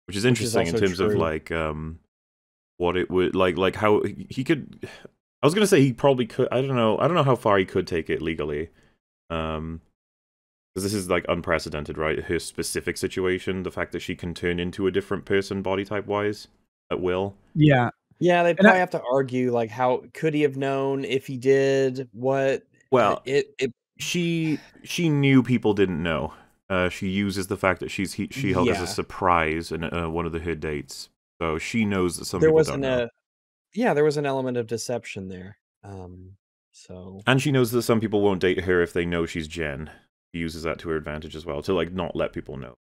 Which is Which is interesting in also terms of like um, what it would like, like how he- he could. I was gonna say he probably could. I don't know. I don't know how far he could take it legally. Um, because this is like unprecedented, right? Her specific situation, the fact that she can turn into a different person, body type wise, at will. Yeah. Yeah, they And I- probably have to argue like how could he have known if he did what? Well, it it she she knew people didn't know. Uh, she uses the fact that she's he, She Hulk as a surprise in uh, one of the her dates, so she knows that some there people don't wasn't know, a yeah there was an element of deception there. Um, so and she knows that some people won't date her if they know she's Jen. She uses that to her advantage as well to like not let people know.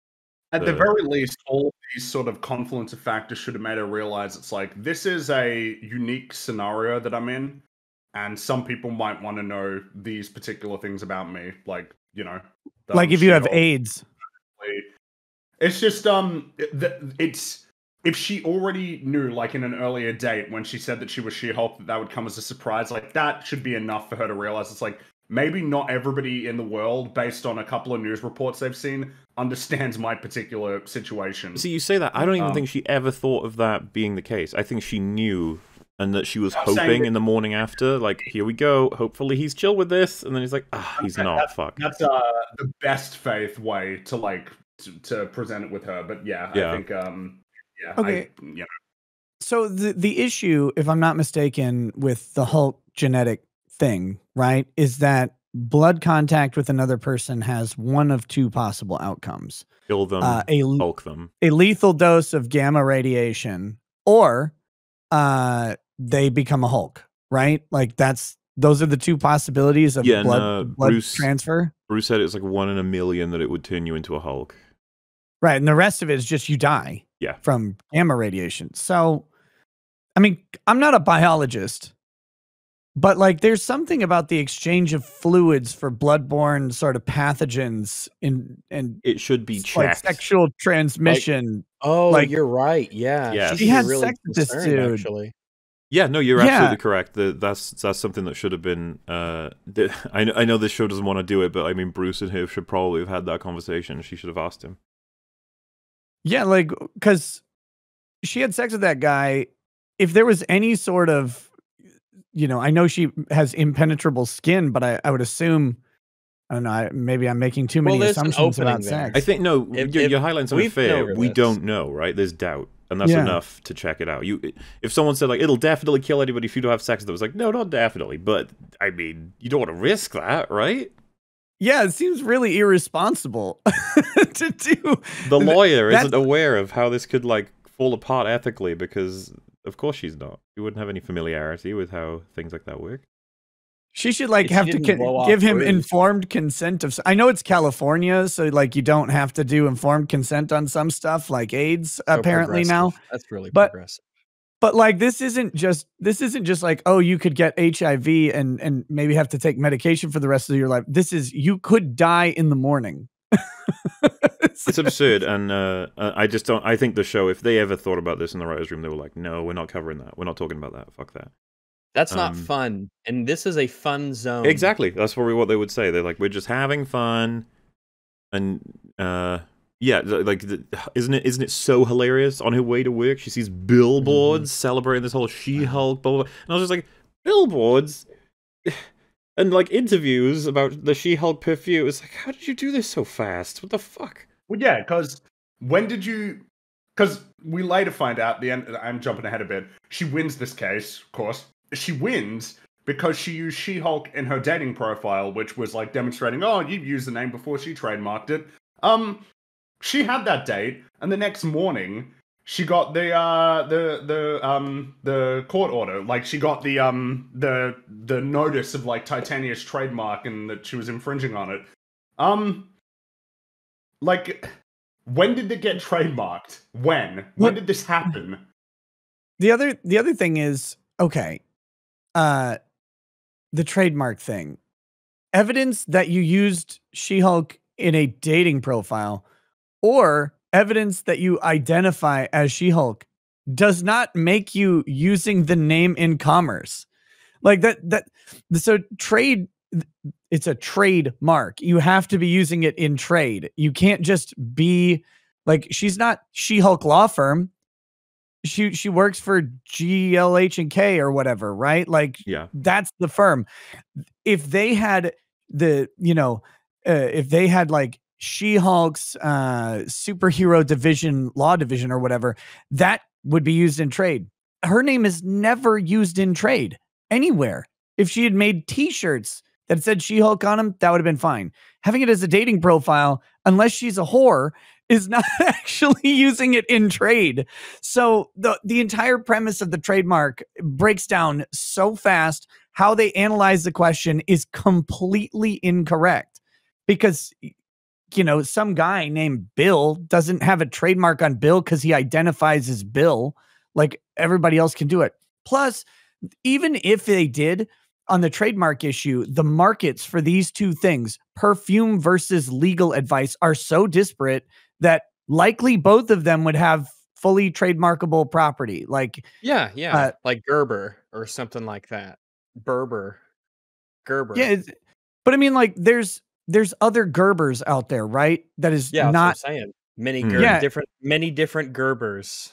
At the Uh, very least, all of these sort of confluence of factors should have made her realize it's like this is a unique scenario that I'm in, and some people might want to know these particular things about me, like you know, Like I'm if you have She-Hulk. AIDS. It's just um, it- it's if she already knew, like in an earlier date when she said that she was She-Hulk, that that would come as a surprise. Like that should be enough for her to realize it's like maybe not everybody in the world, based on a couple of news reports they've seen, understands my particular situation. See, you say that. I don't even Um, think she ever thought of that being the case. I think she knew and that she was I'm hoping in the morning after, like, here we go. Hopefully he's chill with this. And then he's like, ah, he's not. Fuck. That's uh the best faith way to like to, to present it with her. But yeah, Yeah. I think um yeah, Okay. I, know, So the the issue, if I'm not mistaken, with the Hulk genetic thing, right, is that blood contact with another person has one of two possible outcomes: Kill them, uh, a Hulk them. a lethal dose of gamma radiation, or uh, they become a Hulk, right? Like that's those are the two possibilities of Yeah, and, blood, uh, blood Bruce- transfer. Bruce said it was like one in a million that it would turn you into a Hulk. Right. And the rest of it is just you die Yeah. from gamma radiation. So, I mean, I'm not a biologist, but like there's something about the exchange of fluids for bloodborne sort of pathogens in and It should be s- like checked. sexual transmission. oh Like- you're right yeah Yeah. should She be had really sex with this dude. actually Yeah, no, you're Yeah. absolutely correct. The, that's that's something that should have been. Uh, the, <laughs> I I know this show doesn't want to do it, but I mean, Bruce and her should probably have had that conversation. She should have asked him. Yeah, like uh, because she had sex with that guy. If there was any sort of, you know, I know she has impenetrable skin, but I, I would assume, I don't know, I, maybe I'm making too many there's an assumptions about there. sex. I think no, If- you're, if you're highlighting something fair. We this. don't know, right? There's doubt, and that's Yeah. enough to check it out. You, if someone said like it'll definitely kill anybody if you don't have sex with them, it's like no, not definitely, but I mean, you don't want to risk that, right? Yeah, it seems really irresponsible <laughs> to do. The lawyer that's- isn't aware of how this could like fall apart ethically because, of course, she's not. She wouldn't have any familiarity with how things like that work. She should like If have to con- give him Bruce. informed consent of. I know it's California, so like you don't have to do informed consent on some stuff like AIDS So apparently now. that's really But- progressive But like this isn't just this isn't just like oh you could get HIV and and maybe have to take medication for the rest of your life. This is you could die in the morning. <laughs> It's absurd, and uh, uh, I just don't. I think the show, if they ever thought about this in the writers' room, they were like, "No, we're not covering that. We're not talking about that. Fuck that." that's not um, fun and this is a fun zone Exactly. That's probably what they would say. They're like, "We're just having fun," and uh, yeah, like, isn't it? Isn't it so hilarious? On her way to work, she sees billboards celebrating this whole She-Hulk, blah, blah, blah. and I was just like, billboards. <sighs> And like interviews about the She-Hulk perfume. It's like, how did you do this so fast? What the fuck? Well, yeah, because when did you? Because we later find out the end. I'm jumping ahead a bit. She wins this case, of course. She wins because she used She-Hulk in her dating profile, which was like demonstrating, oh, you used the name before she trademarked it. Um, she had that date, and the next morning she got the uh the the um the court order. Like she got the um the the notice of like Titania's trademark and that she was infringing on it. Um, like when did it get trademarked? When? When What- did this happen? The other the other thing is okay. Uh the trademark thing. Evidence that you used She-Hulk in a dating profile or evidence that you identify as She-Hulk does not make you using the name in commerce. Like that that so trade it's a trademark. You have to be using it in trade. You can't just be like she's not She-Hulk law firm. She she works for GLH and K or whatever, right? Like Yeah. that's the firm. If they had the, you know, uh, if they had like She-Hulk's uh superhero division, law division or whatever, that would be used in trade. Her name is never used in trade anywhere. If she had made t-shirts that said She-Hulk on them, that would have been fine. Having it as a dating profile, unless she's a whore, is <laughs> not actually using it in trade. So the the entire premise of the trademark breaks down so fast. How they analyze the question is completely incorrect because you know some guy named Bill doesn't have a trademark on Bill because he identifies as Bill. Like everybody else can do it. Plus, even if they did on the trademark issue, the markets for these two things, perfume versus legal advice, are so disparate that likely both of them would have fully trademarkable property. Like, Yeah, yeah, Uh, like Gerber or something like that. Berber, Gerber. yeah, but I mean, like, there's there's other Gerbers out there, right? That is yeah. That's not what I'm saying. Many Hmm. Ger- Yeah. different, many different Gerbers.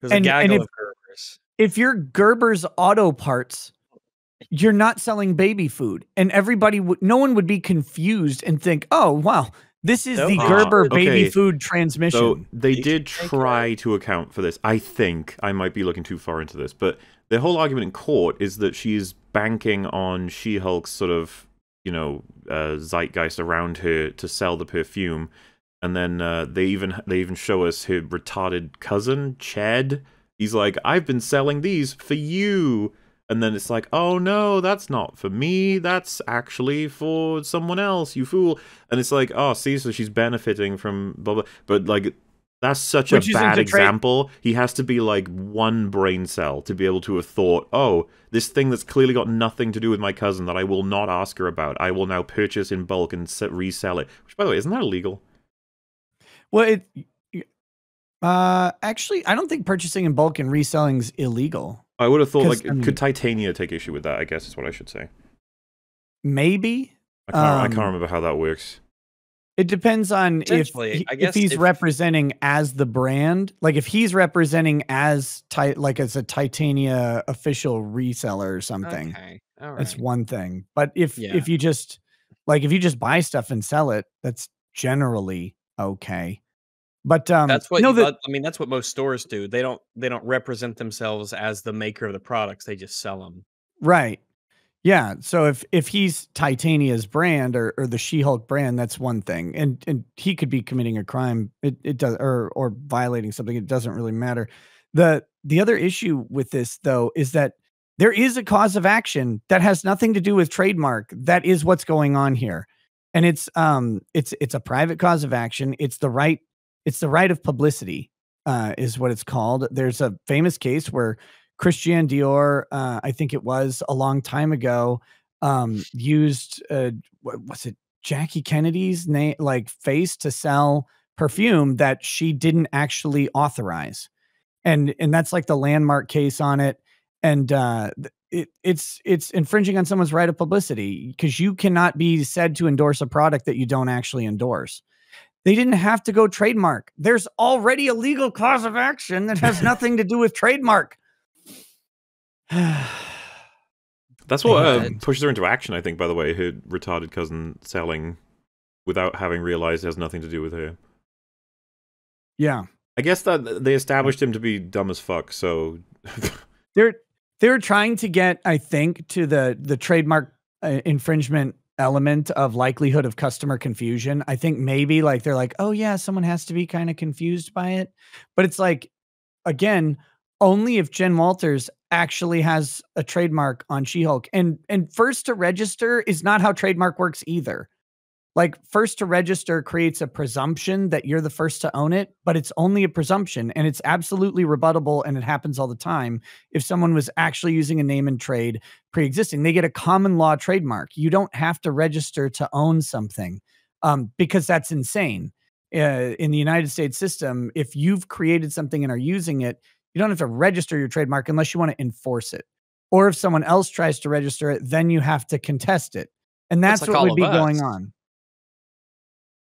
There's a And- and gaggle if- of Gerbers. if you're Gerber's auto parts, you're not selling baby food, and everybody would, no one would be confused and think, oh wow, this is Nope. the Gerber baby okay. food transmission. So they did try to account for this. I think I might be looking too far into this, but the whole argument in court is that she's banking on She-Hulk's sort of, you know, uh, zeitgeist around her to sell the perfume, and then uh, they even they even show us her retarded cousin Chad. He's like, "I've been selling these for you." And then it's like, oh no, that's not for me. That's actually for someone else, you fool. And it's like, oh, see, so she's benefiting from blah blah. But like, that's such Which a bad example. He has to be like one brain cell to be able to have thought, oh, this thing that's clearly got nothing to do with my cousin that I will not ask her about. I will now purchase in bulk and se- resell it. Which, by the way, isn't that illegal? well, it uh actually, I don't think purchasing in bulk and reselling is illegal. I would have thought, like, I mean- could Titania take issue with that? I guess is what I should say. Maybe I can't. I Um, can't remember how that works. It depends on if he- I if he's if- representing as the brand, like if he's representing as like as a Titania official reseller or something. Okay, all right. That's one thing. But if Yeah. if you just like if you just buy stuff and sell it, that's generally okay. But um That's what no you, the, I mean. That's what most stores do. They don't. They don't represent themselves as the maker of the products. They just sell them. right. Yeah. So if if he's Titania's brand or, or the She-Hulk brand, that's one thing. And and he could be committing a crime. It it does or or violating something. It doesn't really matter. The the other issue with this though is that there is a cause of action that has nothing to do with trademark. That is what's going on here. And it's um it's it's a private cause of action. It's the right it's the right of publicity uh is what it's called. There's a famous case where Christian Dior, uh, I think it was a long time ago, um, used uh, what was it Jackie Kennedy's name like face to sell perfume that she didn't actually authorize, and and that's like the landmark case on it, and uh, it it's it's infringing on someone's right of publicity because you cannot be said to endorse a product that you don't actually endorse. They didn't have to go trademark. There's already a legal cause of action that has <laughs> nothing to do with trademark. <sighs> That's what uh, pushes her into action, I think, by the way, her retarded cousin selling without having realized it has nothing to do with her. yeah. I guess that they established him to be dumb as fuck, so <laughs> They're they're trying to get, I think, to the the trademark uh, infringement element of likelihood of customer confusion. I think maybe like they're like, oh yeah, someone has to be kind of confused by it, but it's like, again, only if Jen Walters actually has a trademark on She-Hulk, and and first to register is not how trademark works either. Like first to register creates a presumption that you're the first to own it, but it's only a presumption and it's absolutely rebuttable and it happens all the time if someone was actually using a name and trade pre-existing. They get a common law trademark. You don't have to register to own something um, because that's insane. Uh, in the united states system if you've created something and are using it You don't have to register your trademark unless you want to enforce it. Or if someone else tries to register it, then you have to contest it. And That's that's, like what would be of going on.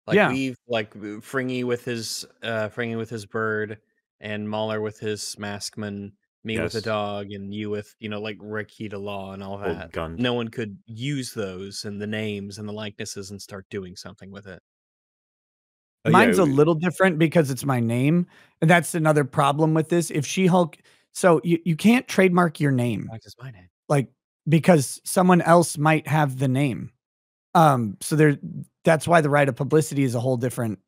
Like Yeah. we've like Fringy with his uh Fringy with his bird and MauLer with his maskman, me with Yes. the dog, and you with, you know, like Rekieta Law and all that. gun. No one could use those and the names and the likenesses and start doing something with it. Yeah, Mine's a little different because it's my name. And that's another problem with this. If She Hulk, so you, you can't trademark your name. Name. like because someone else might have the name. Um, so there that's why the right of publicity is a whole different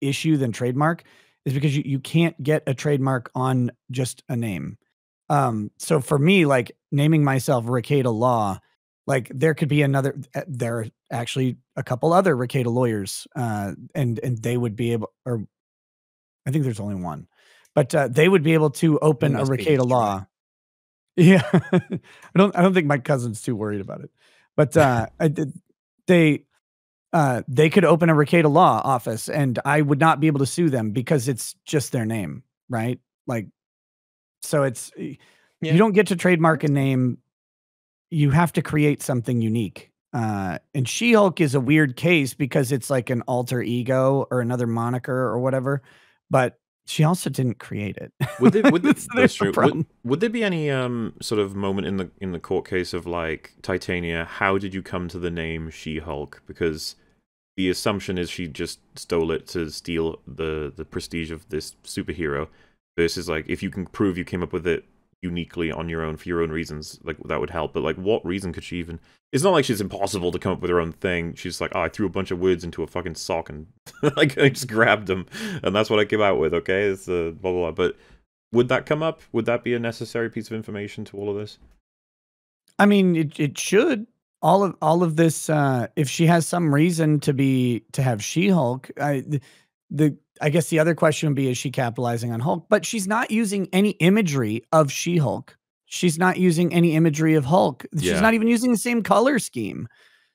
issue than trademark, is because you, you can't get a trademark on just a name. Um, so for me, like naming myself Rekieta Law, like there could be another uh, there are actually a couple other Rekieta lawyers, uh, and and they would be able or I think there's only one, but uh, they would be able to open a Rekieta Law. <laughs> Yeah, I don't. I don't think my cousin's too worried about it, but uh, I did. They, uh, they could open a Rekieta Law office, and I would not be able to sue them because it's just their name, right? Like, so it's Yeah. you don't get to trademark a name. You have to create something unique. Uh, and She Hulk is a weird case because it's like an alter ego or another moniker or whatever, but she also didn't create it. Would there, would, <laughs> That's- that's true. Would, would there be any um sort of moment in the in the court case of like Titania? How did you come to the name She Hulk? Because the assumption is she just stole it to steal the the prestige of this superhero. Versus like if you can prove you came up with it uniquely on your own for your own reasons, like that would help. But like, what reason could she even? It's not like she's impossible to come up with her own thing. She's like, oh, I threw a bunch of words into a fucking sock and <laughs> like I just grabbed them, and that's what I came out with. Okay, it's uh, blah blah blah. But would that come up? Would that be a necessary piece of information to all of this? I mean, it it should all of all of this. Uh, if she has some reason to be to have She Hulk, the I guess the other question would be: Is she capitalizing on Hulk? But she's not using any imagery of She Hulk. She's not using any imagery of Hulk. She's Yeah. not even using the same color scheme.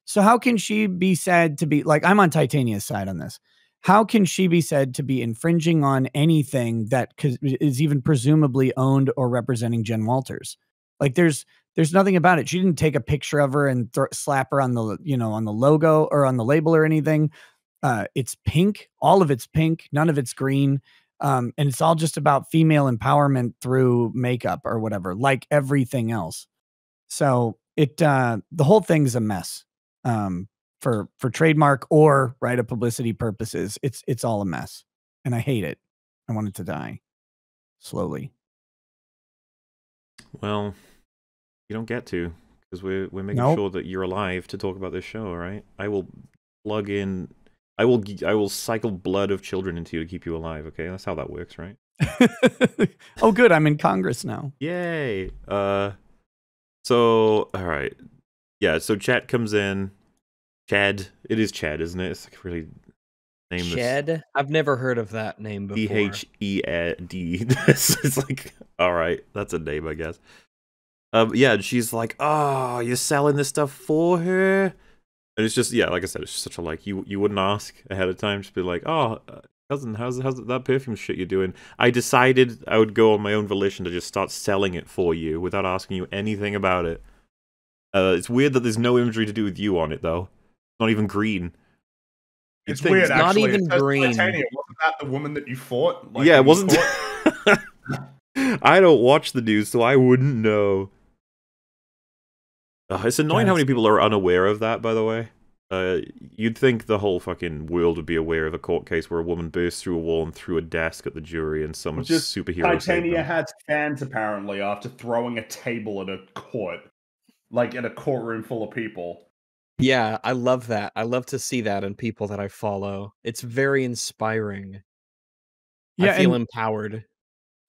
So how can she be said to be like? I'm on Titania's side on this. How can she be said to be infringing on anything that is even presumably owned or representing Jen Walters? Like, there's there's nothing about it. She didn't take a picture of her and slap her on the you know on the logo or on the label or anything. Uh, it's pink. All of it's pink. None of it's green. Um, and it's all just about female empowerment through makeup or whatever, like everything else. So it uh, the whole thing's a mess. Um, for for trademark or right of publicity purposes, it's it's all a mess, and I hate it. I want it to die slowly. Well, you don't get to because we're we're making Nope. sure that you're alive to talk about this show. All right, I will plug in. I will g- I will cycle blood of children into you to keep you alive. Okay, that's how that works, right? <laughs> oh, good. I'm in Congress now. Yay! Uh, so all right, yeah. So chat comes in. Chad, it is Chad, isn't it? It's like really name this Shed? I've never heard of that name before. D H E D. <laughs> It's like, all right, that's a name, I guess. Um, yeah, and she's like, "Oh, you're selling this stuff for her," and it's just, yeah, like I said, it's such a like you you wouldn't ask ahead of time, just be like, "Oh, uh, cousin, how's how's that perfume shit you're doing?" I decided I would go on my own volition to just start selling it for you without asking you anything about it. Uh, it's weird that there's no imagery to do with you on it though, not even green. You'd It's weird. not actually. Even says green. Titania. Wasn't that the woman that you fought? Like, yeah, it wasn't. <laughs> I don't watch the news, so I wouldn't know. Uh, it's annoying how many people are unaware of that. By the way, uh, you'd think the whole fucking world would be aware of a court case where a woman burst through a wall and threw a desk at the jury, and some just superhero saved Titania had fans apparently after throwing a table at a court, like in a courtroom full of people. Yeah, I love that. I love to see that in people that I follow. It's very inspiring. Yeah, I feel and- empowered.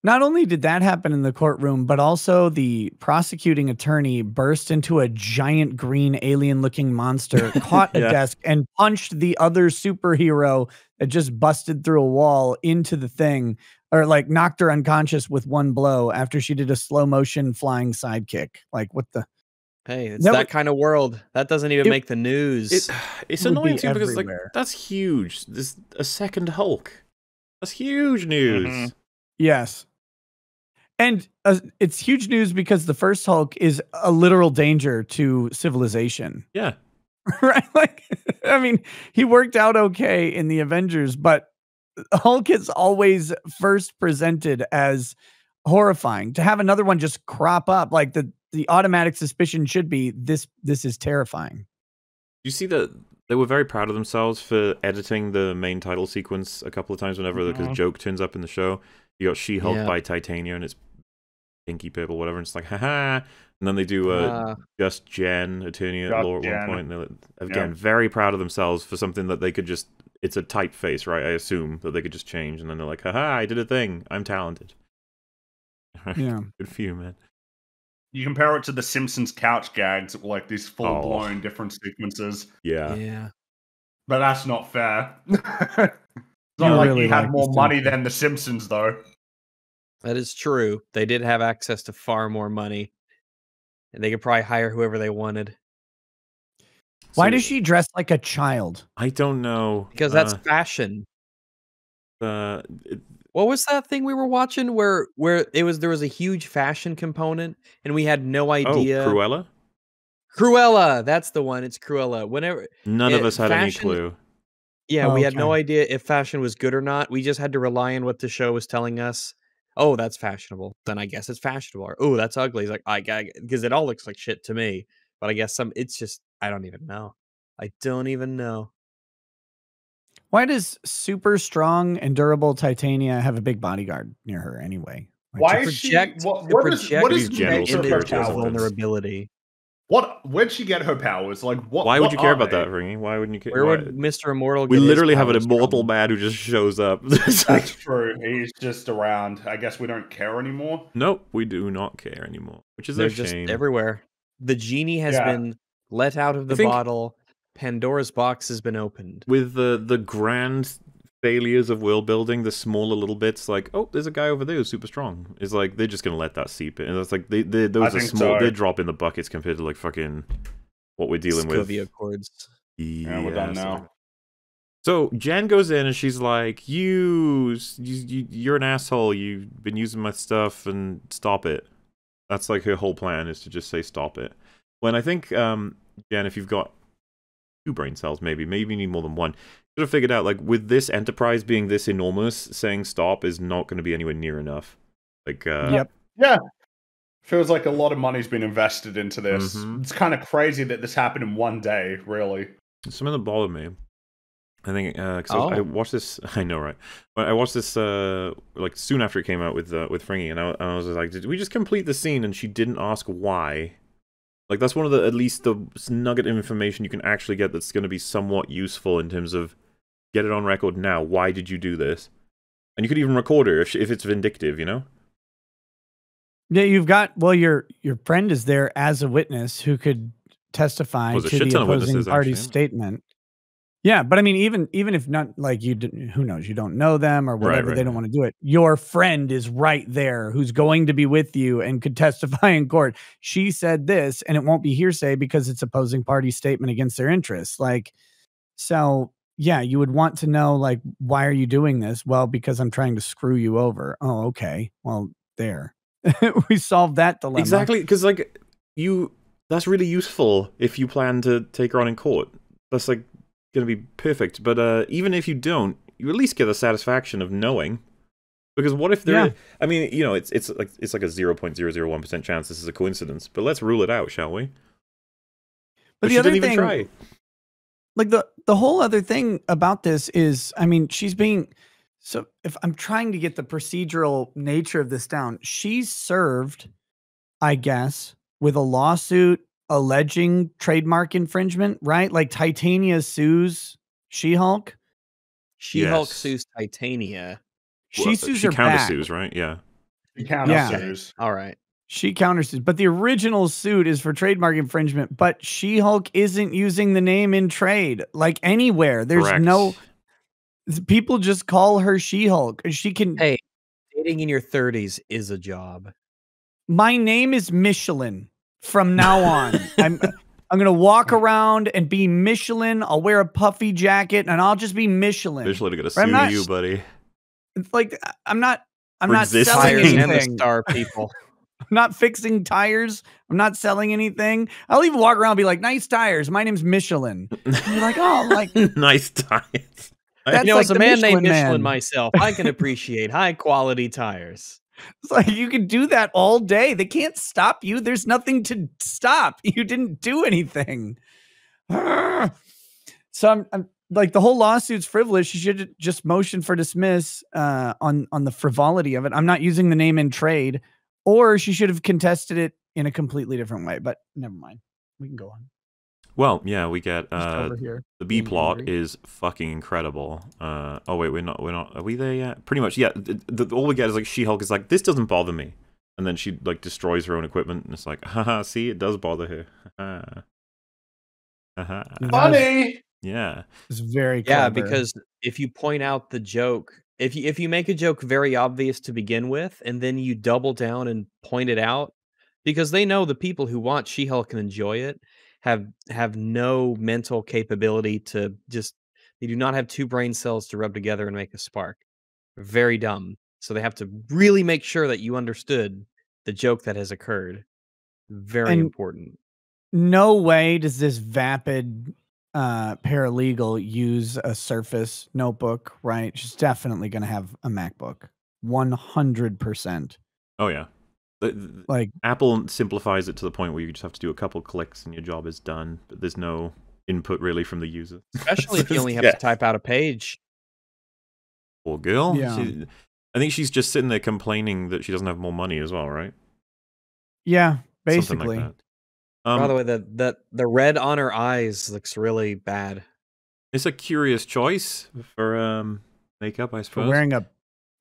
Not only did that happen in the courtroom, but also the prosecuting attorney burst into a giant green alien looking monster, <laughs> caught a Yeah. desk, and punched the other superhero that just busted through a wall into the thing, or like knocked her unconscious with one blow after she did a slow motion flying sidekick. Like, what the? Hey, it's That that, would- kind of world. That doesn't even It- make the news. It, <sighs> it's would annoying be too because like that's huge. This a second Hulk. That's huge news. Mhm. Yes. And uh, it's huge news because the first Hulk is a literal danger to civilization. <laughs> Yeah. <laughs> right? Like, I mean, he worked out okay in the Avengers, but Hulk is always first presented as horrifying. To have another one just crop up, like the the automatic suspicion should be this. This is terrifying. You see that they were very proud of themselves for editing the main title sequence a couple of times whenever because Mhm. joke turns up in the show. You got She Hulk Yeah. by Titania and it's pinky purple, whatever. And it's like, haha. And then they do a Uh, just Jen, Attorney at Law at Jen. one point. And they're, like- again, very proud of themselves for something that they could just. It's a typeface, right? I assume that they could just change. And then they're like, haha, I did a thing. I'm talented. <laughs> Yeah. Good for you, man. You compare it to the Simpsons couch gags, like these Oh. full blown different sequences, Yeah. yeah. but that's not fair. <laughs> it's You not like really you had like the more money Simpsons. than the Simpsons, though. That is true. They did have access to far more money. And they could probably hire whoever they wanted. Why So, does she dress like a child? I don't know. Because that's Uh, fashion. uh, it- What was that thing we were watching where where it was there was a huge fashion component and we had no idea. Oh, Cruella? Cruella, that's the one. It's Cruella. Whenever None of us had any clue. yeah, Oh, we had no idea if fashion was good or not. We just had to rely on what the show was telling us. Oh, that's fashionable. Then I guess it's fashionable. Or oh, that's ugly. It's like I because it all looks like shit to me. But I guess some it's just I don't even know. I don't even know. Why does super strong and durable Titania have a big bodyguard near her anyway? Like, Why To is she? project- What, what is project what general nature of her security Image of weapons. powers? vulnerability. What? Where'd she get her powers? Like what? Why would what you care about they? that, Fringy? Why wouldn't you care? Where why- would Mr. Immortal we get his literally have an immortal from? man who just shows up. It's <laughs> That's true. He's just around. I guess we don't care anymore. nope, we do not care anymore, which is They're a just shame. everywhere. The genie has Yeah. been let out of the bottle. Pandora's box has been opened. With the the grand failures of world building, the smaller little bits, like oh, there's a guy over there who's super strong. It's like they're just gonna let that seep in. And it's like they, they those I are small. so. They drop in the buckets compared to like fucking what we're dealing Sokovia with. Accords. Yeah, we're done so- now. So Jen goes in and she's like, "You, you, you, you're an asshole. You've been using my stuff and stop it." That's like her whole plan is to just say stop it. When I think, um, Jen, if you've got two brain cells, maybe, maybe you need more than one. Should have figured out like with this enterprise being this enormous, saying stop is not going to be anywhere near enough. Like, uh, Yep. Yeah. Feels like a lot of money's been invested into this. Mhm. It's kind of crazy that this happened in one day, really. something that bothered me. I think because I, I Oh. watched this. <laughs> I know, right? But I watched this uh like soon after it came out with uh, with Fringy, and I, I was like, did we just complete the scene? And she didn't ask why. Like that's one of the at least the nugget of information you can actually get that's going to be somewhat useful in terms of get it on record now. Why did you do this? And you could even record her if she, if it's vindictive, you know. Yeah, you've got well, your your friend is there as a witness who could testify Well, to the opposing party's actually. statement. Yeah, but I mean, even even if not like you, who knows? You don't know them or whatever. right, they don't want to do it. Your friend is right there, who's going to be with you and could <laughs> testify in court. She said this, and it won't be hearsay because it's opposing party statement against their interests. Like, so yeah, you would want to know like why are you doing this? Well, because I'm trying to screw you over. Oh, okay. Well, there. <laughs> we solved that dilemma. Exactly, because like you, that's really useful if you plan to take her on in court. That's like going to be perfect. But uh, even if you don't, you at least get the satisfaction of knowing. Because what if there? Yeah. is- I mean, you know, it's it's like it's like a zero point zero zero one percent chance this is a coincidence. But let's rule it out, shall we? But the she other didn't even thing, try. like the the whole other thing about this is i mean she's being so if i'm trying to get the procedural nature of this down she's served i guess with a lawsuit alleging trademark infringement right like titania sues she-hulk She Hulk Yes. sues Titania. she Well, sues she her back. countersues, right? Yeah. You count Yeah. sues. All right. she countersues but the original suit is for trademark infringement but she-hulk isn't using the name in trade like anywhere there's Correct. no people just call her she-hulk she can Hey, dating in your 30s is a job. my name is Michelin from now on. <laughs> I'm I'm gonna walk around and be Michelin. I'll wear a puffy jacket and I'll just be Michelin. Michelin gonna I'm sue not you, buddy. It's like I- I'm not I'm For not selling Tires and the anything. star <laughs> people. I'm not fixing tires. I'm not selling anything. I'll even walk around and be like, nice tires. My name's Michelin. And you're like, oh, like <laughs> nice tires. That's you know, like as a the man named Michelin Michelin Man. myself, I can appreciate high quality tires. <laughs> It's like you can do that all day. They can't stop you. There's nothing to stop. <laughs> You didn't do anything. <sighs> so I'm, I'm like the whole lawsuit's frivolous. You should just motion for dismiss uh, on on the frivolity of it. I'm not using the name in trade, or she should have contested it in a completely different way. But never mind. We can go on. Well, yeah, we get uh, here. the B plot is fucking incredible. Uh, oh wait, we're not, we're not. Are we there yet? Pretty much, yeah. th- th- all we get is like She-Hulk is like, this doesn't bother me, and then she like destroys her own equipment, and it's like, <laughs> haha, see, it does bother her. Haha. Haha. Funny. Yeah. It's very Yeah, because if you point out the joke, if you if you make a joke very obvious to begin with, and then you double down and point it out, because they know the people who watch She-Hulk can enjoy it have have no mental capability to just they do not have two brain cells to rub together and make a spark. Very dumb. So they have to really make sure that you understood the joke that has occurred. Very And- important. no way does this vapid uh paralegal use a surface notebook right she's definitely going to have a macbook 100% Oh yeah. The- the- like Apple simplifies it to the point where you just have to do a couple clicks and your job is done, but there's no input really from the user. Especially if you only have <laughs> Yeah. to type out a page. Poor girl. Yeah. She- I think she's just sitting there complaining that she doesn't have more money as well, right? yeah Something basically like that. Um, By the way, the, the the red on her eyes looks really bad. it's a curious choice for um makeup, I suppose. for wearing a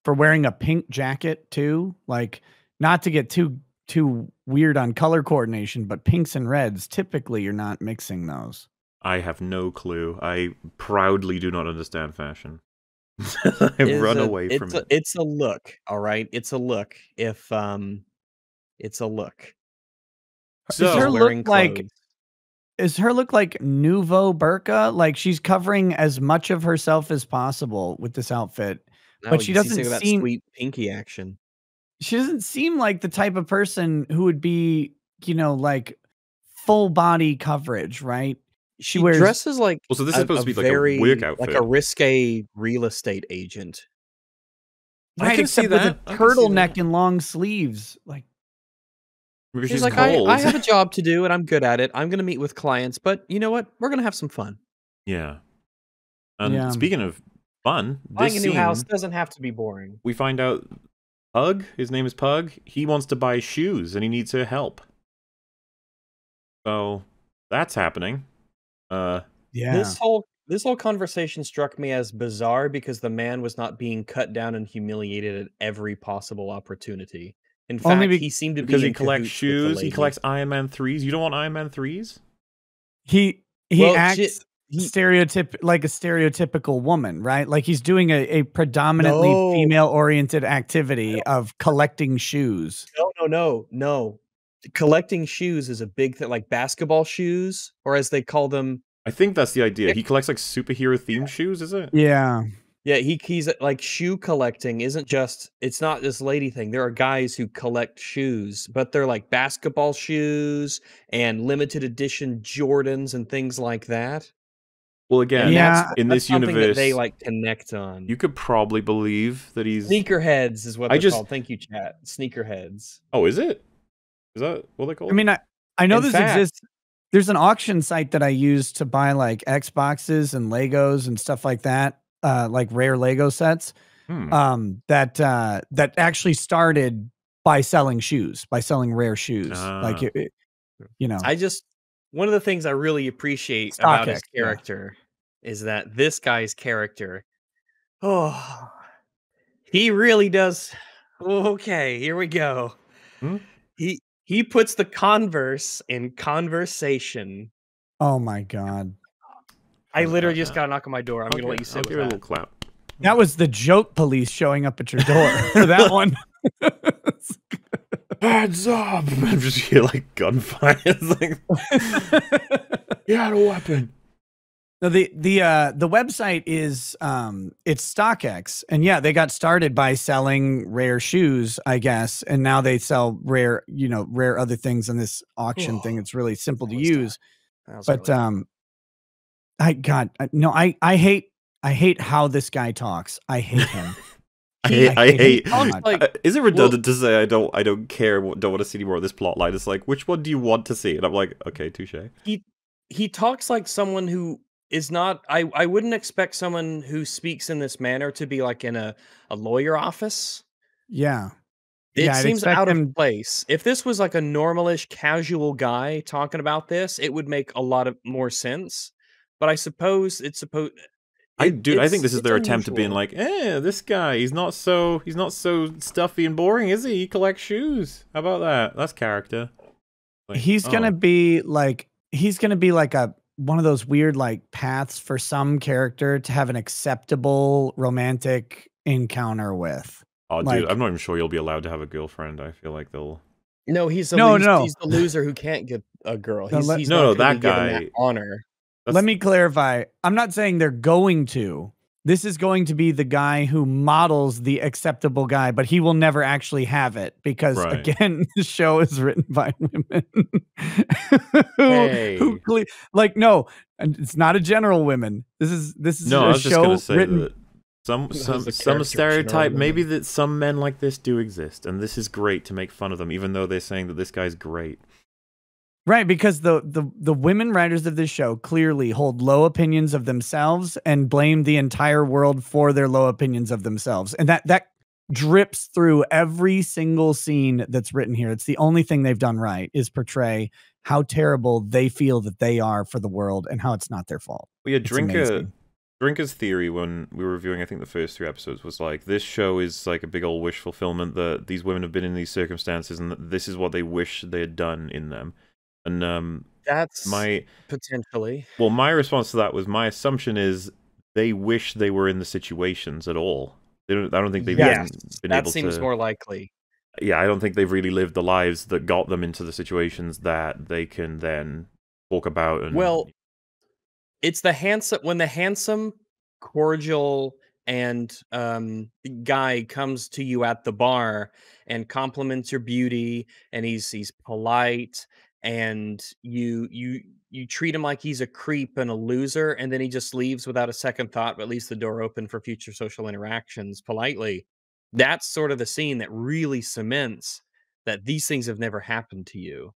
for wearing a pink jacket too like not to get too too weird on color coordination but pinks and reds typically you're not mixing those I have no clue. I proudly do not understand fashion. <laughs> I Is run a- away from it's a, it. It's a look, all right. It's a look. If um, it's a look. So- does her She's wearing look like clothes. is her look like nouveau burqa like she's covering as much of herself as possible with this outfit No, but she doesn't some of that seem- sweet pinky action. She doesn't seem like the type of person who would be you know like full body coverage right She, wears- dresses like Well, so this a, is supposed to be like very, a work outfit. like a risque real estate agent. I can see except with that. a I can see turtleneck that. and long sleeves like She's, she's like, I. I have a job to do and I'm good at it. I'm going to meet with clients, but you know what? We're going to have some fun. yeah. And Yeah. speaking of fun, Buying this a new house doesn't have to be boring. we find out Pug, his name is Pug, he wants to buy shoes and he needs her help. So that's happening. Uh yeah This whole this whole conversation struck me as bizarre because the man was not being cut down and humiliated at every possible opportunity. In Only fact, be- he seemed to because be he collects cahoots with the shoes, he collects Iron Man 3s. You don't want Iron Man 3s? he he Well, acts shit, he- stereotyp like a stereotypical woman right like he's doing a, a predominantly No. female oriented activity of collecting shoes No, no, no, no. Collecting shoes is a big thing, like basketball shoes, or as they call them. I think that's the idea. He collects like superhero themed shoes, is it? yeah Yeah, he he's like shoe collecting isn't just it's not this lady thing. There are guys who collect shoes, but they're like basketball shoes and limited edition Jordans and things like that. Well, again, And Yeah. that's- in that's this universe, that they like connect on. you could probably believe that he's. Sneakerheads is what I they're just- called. Thank you, chat. Sneakerheads. Oh, is it? Is that what they call? i mean i, I know In this fact- exists there's an auction site that i use to buy like xboxes and legos and stuff like that uh like rare lego sets Hmm. um that uh that actually started by selling shoes by selling rare shoes like Ah. it, it- you know I just one of the things I really appreciate StockX, about his yeah. character is that this guy's character, oh, he really does. Okay, here we go. Hmm? He he puts the converse in conversation. oh my god I literally just got a knock on my door. I'm I'll gonna let you sit I'll with give it a that. little clout. that was the joke police showing up at your door <laughs> for that one <laughs> Heads up! I <laughs> just hear like gunfire. It's like he had a weapon. No, the the uh the website is um it's StockX, and yeah, they got started by selling rare shoes, I guess, and now they sell rare, you know, rare other things on this auction thing. It's really simple to That was tough. use, but really- um, I God, I- no, I I hate I hate how this guy talks. I hate him. <laughs> I hate. I hate. him so Oh, like- is it redundant to say I don't? I don't care. Don't want to see any more of this plot line. It's like, which one do you want to see? And I'm like, okay, touche. He he talks like someone who is not I, I wouldn't expect someone who speaks in this manner to be like in a, a lawyer office. yeah, It Yeah, seems out him- of place. If this was like a normalish casual guy talking about this, it would make a lot of more sense. But I suppose it's supposed I dude, I think this is their attempt to being like, eh, this guy, he's not so he's not so stuffy and boring, is he? He collects shoes. How about that? That's character. Like, he's oh. gonna be like he's gonna be like a one of those weird like paths for some character to have an acceptable romantic encounter with. Oh, dude, I'm not even sure you'll be allowed to have a girlfriend. I feel like they'll. No, he's the No, loser, no. he's the loser who can't get a girl. No, He's, let- he's No, not no, gonna that guy- honor. That's, Let me clarify. I'm not saying they're going to. This is going to be the guy who models the acceptable guy, but he will never actually have it because Right. again, <laughs> the show is written by <laughs> women. who, Hey. who like no, and it's not a general women. This is this is No, a I was show gonna say written that some some some stereotype. Maybe that some men like this do exist, and this is great to make fun of them, even though they're saying that this guy's great. Right, because the, the the women writers of this show clearly hold low opinions of themselves and blame the entire world for their low opinions of themselves. And that that drips through every single scene that's written here. It's the only thing they've done right is portray how terrible they feel that they are for the world and how it's not their fault. Well, yeah, Drinker. Drinker's theory when we were reviewing, I think the first three episodes was like this show is like a big old wish fulfillment that these women have been in these circumstances, and that this is what they wish they had done in them. And um, That's my potentially. well, my response to that was my assumption is they wish they were in the situations at all. They don't. I don't think they've Yes, been, that able seems to. more likely. yeah, I don't think they've really lived the lives that got them into the situations that they can then talk about. And Well, it's the handsome when the handsome, cordial, and um, guy comes to you at the bar and compliments your beauty, and he's he's polite, and you you you treat him like he's a creep and a loser, and then he just leaves without a second thought, but leaves the door open for future social interactions politely. That's sort of the scene that really cements that these things have never happened to you.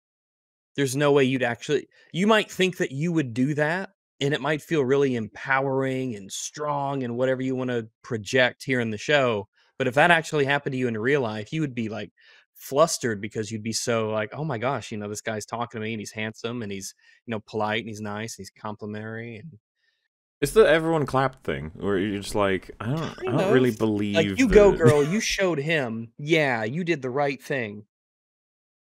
There's no way you'd actually you might think that you would do that and it might feel really empowering and strong and whatever you want to project here in the show but if that actually happened to you in real life you would be like flustered because you'd be so like oh my gosh you know this guy's talking to me and he's handsome and he's you know polite and he's nice and he's complimentary and it's the everyone clapped thing, where you're just like, I don't, I Kind don't really believe. like you go girl you showed him yeah you did the right thing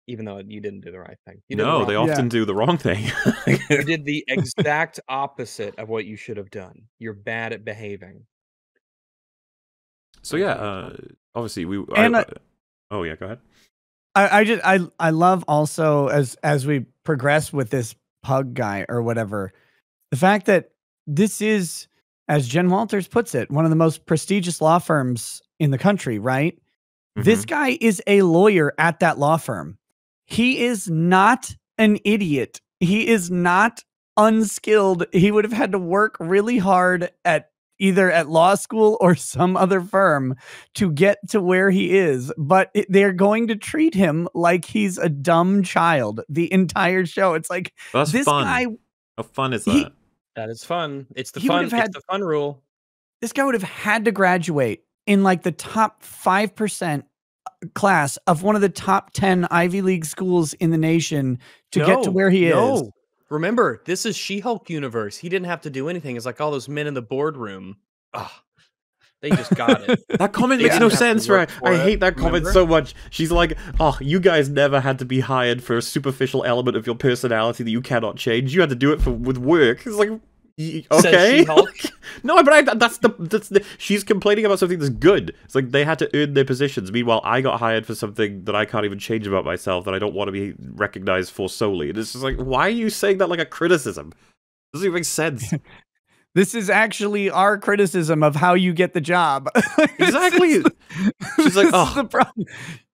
even though you didn't do the right thing you did the no, they thing. often do the wrong thing. you did the <laughs> exact opposite of what you should have done you're bad at behaving so yeah, uh, obviously we. And, I, uh, oh yeah, go ahead. I, I just I I love also as as we progress with this pug guy or whatever, the fact that this is, as Jen Walters puts it, one of the most prestigious law firms in the country, right? This mm-hmm. guy is a lawyer at that law firm. He is not an idiot. He is not unskilled. He would have had to work really hard at either at law school <laughs> or some other firm to get to where he is, but they're going to treat him like he's a dumb child the entire show. It's like That's this fun. guy How fun is he- that? that is fun it's the He would fun have it's had- the fun rule this guy would have had to graduate in like the top 5% uh, class of one of the top 10 Ivy League schools in the nation to get to where he is. Remember, this is She-Hulk universe. He didn't have to do anything. It's like all those men in the boardroom. Ugh, they just got it. <laughs> That comment makes no didn't have to sense, right? I it, hate that comment remember? so much. She's like, "Oh, you guys never had to be hired for a superficial element of your personality that you cannot change. You had to do it for with work." It's like, y- Says okay, She-Hulk. <laughs> no, but I, that's the that's the. She's complaining about something that's good. It's like they had to earn their positions. Meanwhile, I got hired for something that I can't even change about myself that I don't want to be recognized for solely. And it's just like, why are you saying that like a criticism? doesn't even make sense. <laughs> This is actually our criticism of how you get the job. <laughs> Exactly. She's like, "Oh, the problem.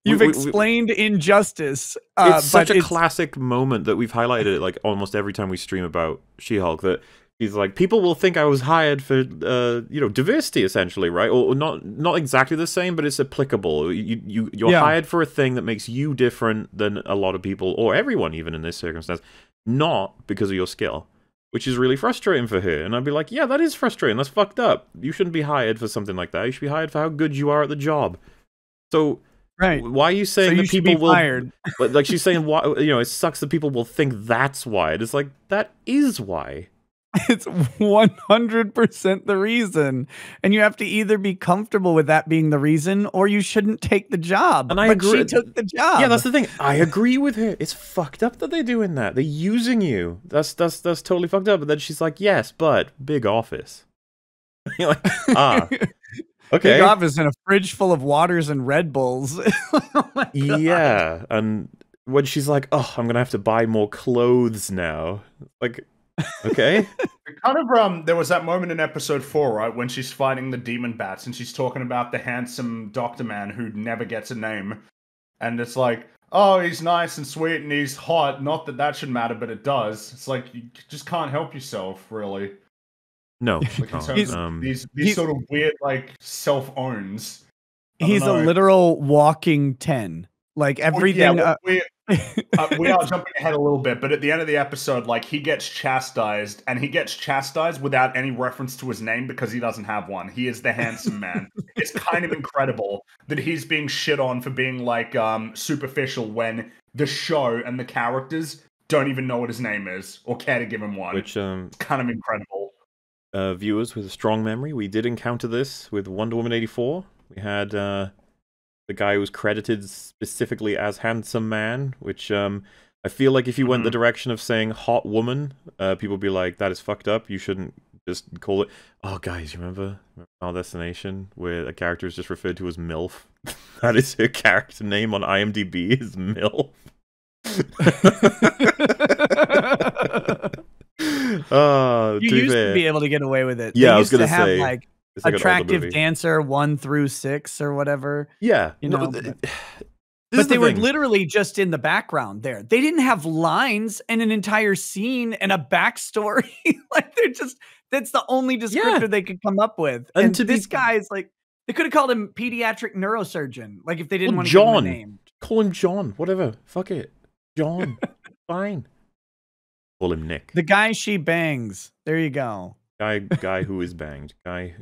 You've we- we- explained injustice. Uh, it's such a it's- classic moment that we've highlighted it like almost every time we stream about She-Hulk that he's like people will think I was hired for uh you know diversity essentially right or, or not not exactly the same but it's applicable you you you're Yeah. hired for a thing that makes you different than a lot of people or everyone even in this circumstance not because of your skill which is really frustrating for her and I'd be like yeah that is frustrating that's fucked up you shouldn't be hired for something like that you should be hired for how good you are at the job so right. why are you So saying you that people will fired. but like she's saying, <laughs> why you know, it sucks that people will think that's why. It's like that is why. It's 100% the reason. And you have to either be comfortable with that being the reason or you shouldn't take the job. And I but agree- she took the job. Yeah, that's the thing. I agree with her. It's fucked up that they're doing that. They're using you. That's that's that's totally fucked up. But then she's like, yes, but big office. <laughs> You're like, ah, <laughs> Okay. Big office and a fridge full of waters and Red Bulls. <laughs> Oh yeah. And when she's like, oh, I'm gonna have to buy more clothes now. Like, okay, <laughs> kind of um there was that moment in episode four, right, when she's fighting the demon bats and she's talking about the handsome doctor man who never gets a name. And it's like, oh, he's nice and sweet and he's hot. Not that that should matter, but it does. It's like you just can't help yourself, really. no, Like in can't. terms of Um, these these he's- sort of weird like self owns. I don't He's a literal walking 10. Like everything. Well, uh, yeah, we, uh, we are <laughs> jumping ahead a little bit, but at the end of the episode, like he gets chastised, and he gets chastised without any reference to his name because he doesn't have one. He is the handsome man. it's kind of incredible that he's being shit on for being like um, superficial when the show and the characters don't even know what his name is or care to give him one. which um, it's kind of incredible. uh, viewers with a strong memory, we did encounter this with Wonder Woman 84. We had uh, the guy who was credited specifically as Handsome Man, which um, I feel like if you went the Mhm. direction of saying Hot Woman, uh, people would be like, that is fucked up. You shouldn't just call it. Oh, guys, you remember Final Destination, where a character is just referred to as MILF? <laughs> that is her character name on IMDb, is MILF. oh, <laughs> <laughs> you used to be able to get away with it. Yeah, I was gonna have say, like like attractive dancer one through six or whatever. Yeah, you no, know, th- <sighs> but- but they the were literally just in the background there. They didn't have lines and an entire scene and a backstory. <laughs> like they're just that's the only descriptor Yeah. they could come up with. And And, to be- this guy is like they could have called him pediatric neurosurgeon. Like if they didn't Well, want to give him a John. name. Call him John. Whatever. Fuck it. John. <laughs> Fine. Call him Nick. The guy she bangs. There you go. guy guy who is banged. Guy.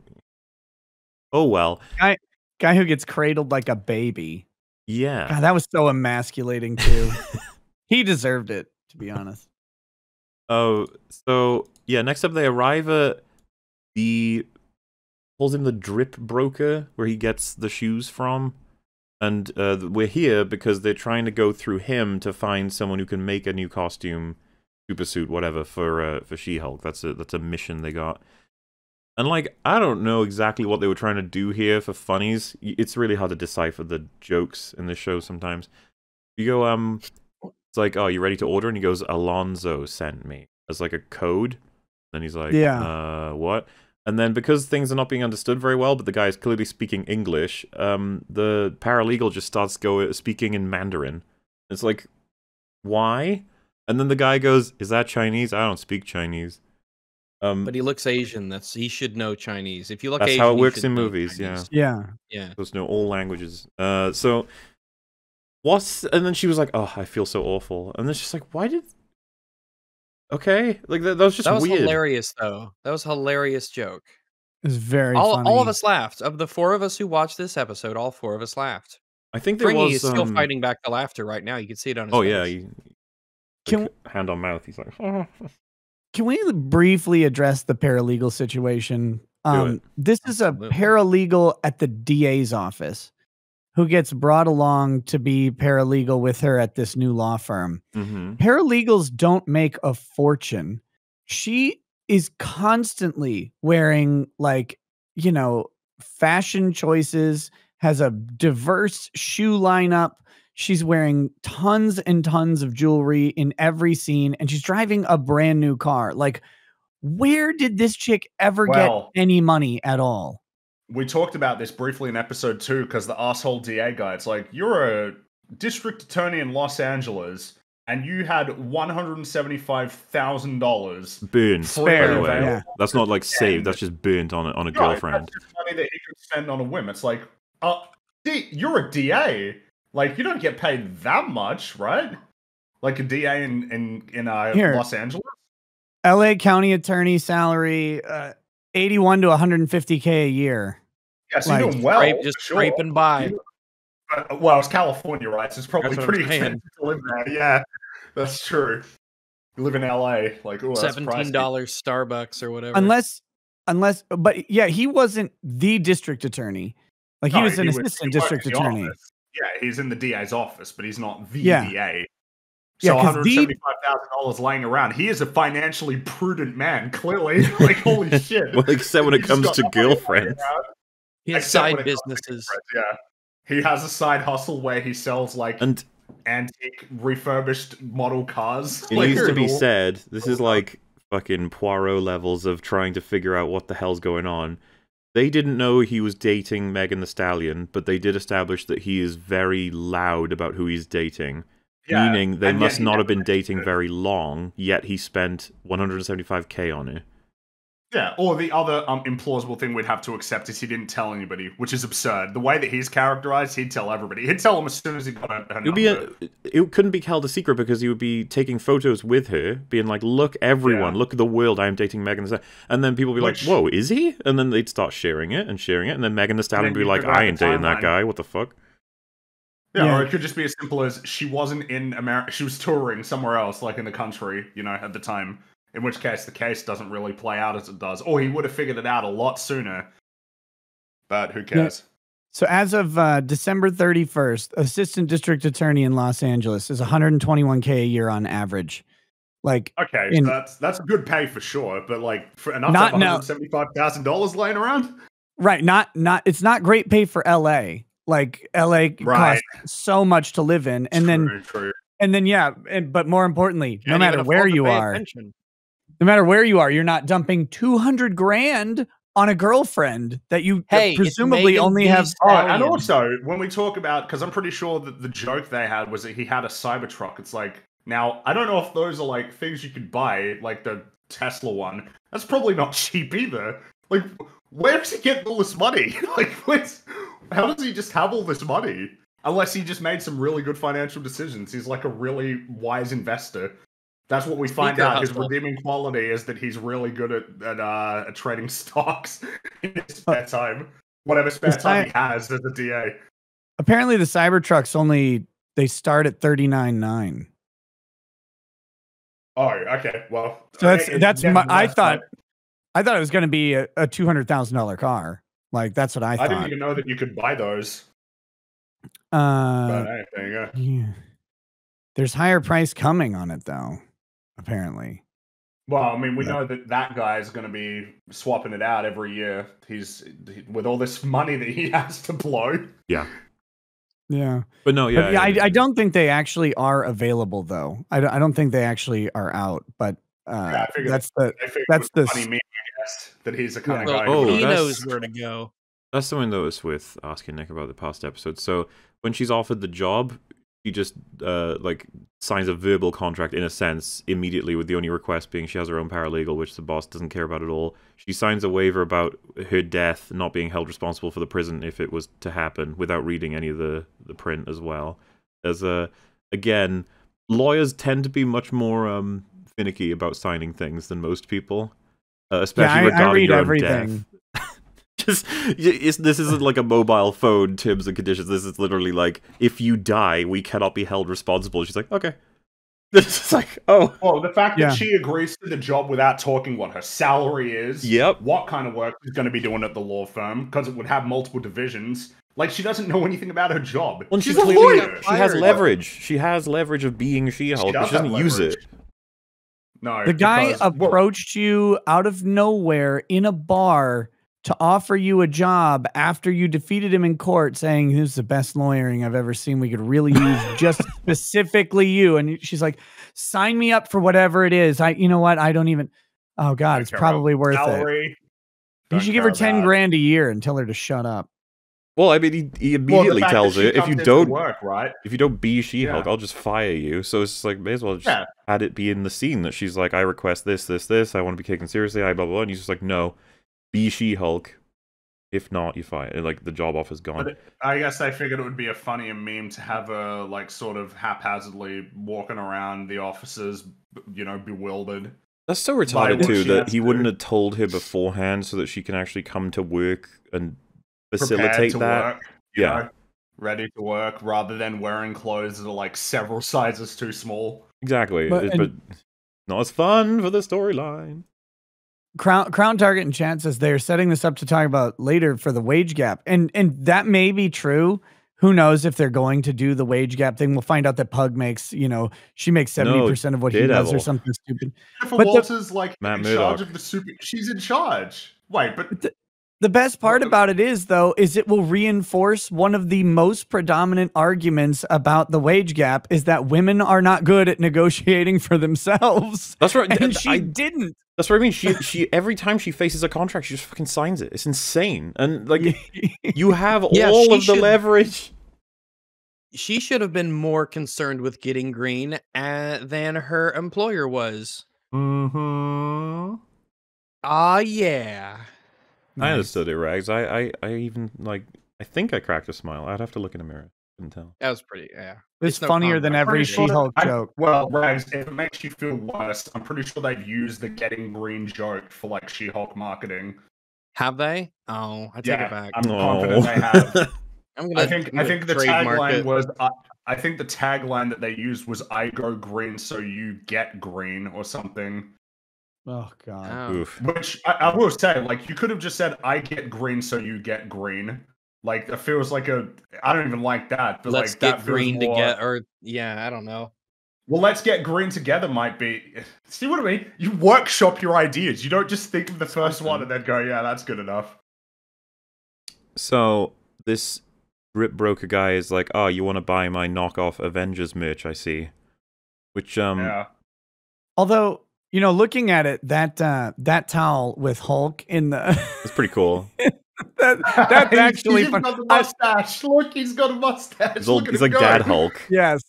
Oh well. Guy guy who gets cradled like a baby. Yeah. God, that was so emasculating too. <laughs> he deserved it, to be honest. Oh, so yeah. Next up, they arrive at the calls him the drip broker, where he gets the shoes from, and uh, we're here because they're trying to go through him to find someone who can make a new costume, super suit, whatever for uh, for She-Hulk. That's a that's a mission they got. And like, I don't know exactly what they were trying to do here for funnies. It's really hard to decipher the jokes in this show sometimes. You go, um, it's like, oh, you ready to order? And he goes, Alonzo sent me as like a code. Then he's like, Yeah. uh, what? And then because things are not being understood very well, but the guy is clearly speaking English, um, the paralegal just starts go speaking in Mandarin. It's like, why? And then the guy goes, "Is that Chinese? I don't speak Chinese." Um, But he looks Asian. That's he should know Chinese. If you look That's Asian, how it works in movies, yeah. Chinese. Yeah. Yeah. supposed to know all languages. Uh, so what's and then she was like, "Oh, I feel so awful," and then she's like, "Why did?" Okay, like that, that was just That was weird. hilarious, though. That was a hilarious joke. It was very All, funny. all of us laughed. Of the four of us who watched this episode, all four of us laughed. I think there Fringy was is still um, fighting back the laughter right now. You can see it on his Oh face. yeah, he, Can- like, hand on mouth. He's like, <laughs> "Oh." Can we briefly address the paralegal situation? Um, this is a paralegal at the DA's office who gets brought along to be paralegal with her at this new law firm. Mhm. Paralegals don't make a fortune. She is constantly wearing, like, you know, fashion choices, has a diverse shoe lineup. She's wearing tons and tons of jewelry in every scene, and she's driving a brand new car. Like, Where did this chick ever Well- get any money at all? we talked about this briefly in episode two because the asshole DA guy. It's like you're a district attorney in Los Angeles, and you had one hundred and seventy-five thousand dollars. Burnt, by the way. yeah. That's not like saved. That's just burnt on a, on a girlfriend. That's just money that he could spend on a whim. It's like, uh, D, you're a DA. Like you don't get paid that much, right? Like a DA in in in uh, Here. Los Angeles. LA County Attorney salary, uh, 81 to 150k a year. Yeah, so Like, you're doing well. Scrape, just sure. scraping by. Uh, well, it's California, right? So it's probably That's pretty saying. expensive to live there. Yeah, that's true. You live in LA, like oh, that's Seventeen dollars Starbucks or whatever. Unless, unless, but yeah, he wasn't the district attorney. Like he No, was an he assistant he worked district attorney. office. Yeah, he's in the DA's office, but he's not the Yeah. DA. Yeah, So one 'cause hundred the- dollars laying around. He is a financially prudent man. Clearly, <laughs> like holy <laughs> shit. Well, except when it He's comes to no money laying girlfriends. he has except side when it comes to businesses. Yeah, he has a side hustle where he sells like And antique refurbished model cars. it Like, needs to be all- said, this is like fucking Poirot levels of trying to figure out what the hell's going on. They didn't know he was dating Megan Thee Stallion, but they did establish that he is very loud about who he's dating. Yeah, meaning they must not have been dating very long, yet he spent 175k on it. Yeah, or the other um, implausible thing we'd have to accept is he didn't tell anybody, which is absurd. The way that he's characterized, he'd tell everybody. He'd tell them as soon as he got her, her It would be a, number. it couldn't be held a secret because he would be taking photos with her, being like, "Look, everyone, Yeah. look at the world. I am dating Megan Thee Stallion." And then people would be Which- like, "Whoa, is he?" And then they'd start sharing it and sharing it, and then Megan Thee Stallion would be like, "I the ain't dating that guy. What the fuck?" Yeah, Yeah. or it could just be as simple as she wasn't in America. She was touring somewhere else, like in the country, you know, at the time. In which case, the case doesn't really play out as it does. Or he would have figured it out a lot sooner. But who cares? So as of uh, December 31st, assistant district attorney in Los Angeles is 121k a year on average. Like Okay, In- so that's that's good pay for sure. But like for enough Not to have seventy-five thousand dollars laying around. right, not not it's not great pay for LA. Like LA Right. costs so much to live in, and then True, true. and then yeah, and but more importantly, no Can't matter where you are, attention. No matter where you are, you're not dumping 200 grand on a girlfriend that you Hey, presumably only have. Oh, and also when we talk about, because I'm pretty sure that the joke they had was that he had a Cybertruck. It's like now I don't know if those are like things you could buy, like the Tesla one. That's probably not <laughs> cheap either. Like, where does he get all this money? <laughs> like, where's, how does he just have all this money? Unless he just made some really good financial decisions. He's like a really wise investor. That's what we find Sneaker out. His redeeming quality is that he's really good at at, uh, at trading <laughs> stocks in his spare time. Whatever spare the time he has as a DA. Apparently, the Cybertrucks only they start at 39.9. Oh, okay. Well, So that's it- that's it's my, getting I thought but I thought it was going to be a, a two hundred thousand dollar car. Like that's what I I thought. I didn't even know that you could buy those. uh, But hey, there you go. yeah. There's higher price coming on it though. Apparently, Well, I mean, we Yeah. know that that guy is going to be swapping it out every year. He's he- with all this money that he <laughs> has to blow. yeah. Yeah. But no, But yeah, yeah, yeah, I, I don't think they actually are available though. I don't, I don't think they actually are out. But uh, Yeah, that's the That's the funny s- meme, I guess, that he's the kind Well, of guy. Oh, who he that's- knows where to go. That's something that was with asking Nick about the past episode. So when she's offered the job, she just uh like signs a verbal contract in a sense immediately with the only request being she has her own paralegal, which the boss doesn't care about at all. She signs a waiver about her death not being held responsible for the prison if it was to happen without reading any of the the print as well. As a again, lawyers tend to be much more um finicky about signing things than most people. Uh, especially I- I regarding read your own everything. death. Just, it's, this isn't like a mobile phone terms and conditions. This is literally like, if you die, we cannot be held responsible. She's like, okay. <laughs> This is like, oh, Well, the fact Yeah. that she agrees to the job without talking what her salary is, Yep. what kind of work she's going to be doing at the law firm, because it would have multiple divisions. Like she doesn't know anything about her job. Well, she's she a lawyer. she has leverage. She has leverage of being She-Hulk, but she doesn't use it. No, the guy because- well, approached you out of nowhere in a bar to offer you a job after you defeated him in court, saying this is the best lawyering I've ever seen. We could really use <laughs> just specifically you. And she's like, sign me up for whatever it is. I, you know what? I don't even. Oh God, it's probably worth it. salary. You Don't should give her ten about- grand a year and tell her to shut up. Well, I mean, he, he immediately fact that tells her if you don't work, right? if you don't be She-Hulk, Yeah. I'll just fire you. So it's like may as well just Yeah. had it be in the scene that she's like, I request this, this, this. I want to be taken seriously. I blah blah. blah. And he's just like, no, be She-Hulk. If not, you fire. Uh, like the job offer's gone. But I guess they figured it would be a funnier meme to have her like sort of haphazardly walking around the offices, you know, bewildered. That's so by retarded too that has he to wouldn't do. have told her beforehand so that she can actually come to work and facilitate to that. work. Yeah. know, ready to work rather than wearing clothes that are like several sizes too small. Exactly, But- it- but, not as fun for the storyline. Crown Crown Target and chat says they're setting this up to talk about later for the wage gap, and and that may be true. Who knows if they're going to do the wage gap thing? We'll find out that Pug makes, you know, she makes seventy percent of what he does, or something stupid. Jennifer But the- Walters like Matt in Murdock. charge of the super. She's in charge. Wait, but The best part Well, about it is, though, is it will reinforce one of the most predominant arguments about the wage gap is that women are not good at negotiating for themselves. That's right. <laughs> And th- she I- didn't. That's what I mean. She she every time she faces a contract, she just fucking signs it. It's insane. And like you have <laughs> Yeah, all of the should- leverage. She should have been more concerned with getting green uh, than her employer was. Mm-hmm. Ah, yeah. I Nice. understood it, Rags. I, I I even like I think I cracked a smile. I'd have to look in a mirror. Couldn't tell. That was pretty. Yeah. It's, It's no funnier than comment. every sure- She-Hulk I- joke. Well, Rags, if it makes you feel worse, I'm pretty sure they've used the getting green joke for like She-Hulk marketing. Have they? Oh, I take yeah, it back. I'm confident they have. <laughs> I'm gonna. I think I'm I gonna think the trademark tagline it. was I, I think the tagline that they used was "I go green, so you get green" or something. Oh God. Oh. Oof. Which I, I will say, like you could have just said "I get green, so you get green." Like that feels like a. I don't even like that. But Let's like, that get feels green more- to get, or yeah, I don't know. Well, let's get green together. Might be. <laughs> See what I mean? You workshop your ideas. You don't just think of the first one and then go, "Yeah, that's good enough." So this rip broker guy is like, "Oh, you want to buy my knockoff Avengers merch? I see." Which um, yeah. Although you know, looking at it, that uh, that towel with Hulk in the it's pretty cool. <laughs> <laughs> that, that's He's- actually he's fun. got the I- mustache. Look, he's got a mustache. He's, old, Look he's like go. Dad <laughs> Hulk. Yes.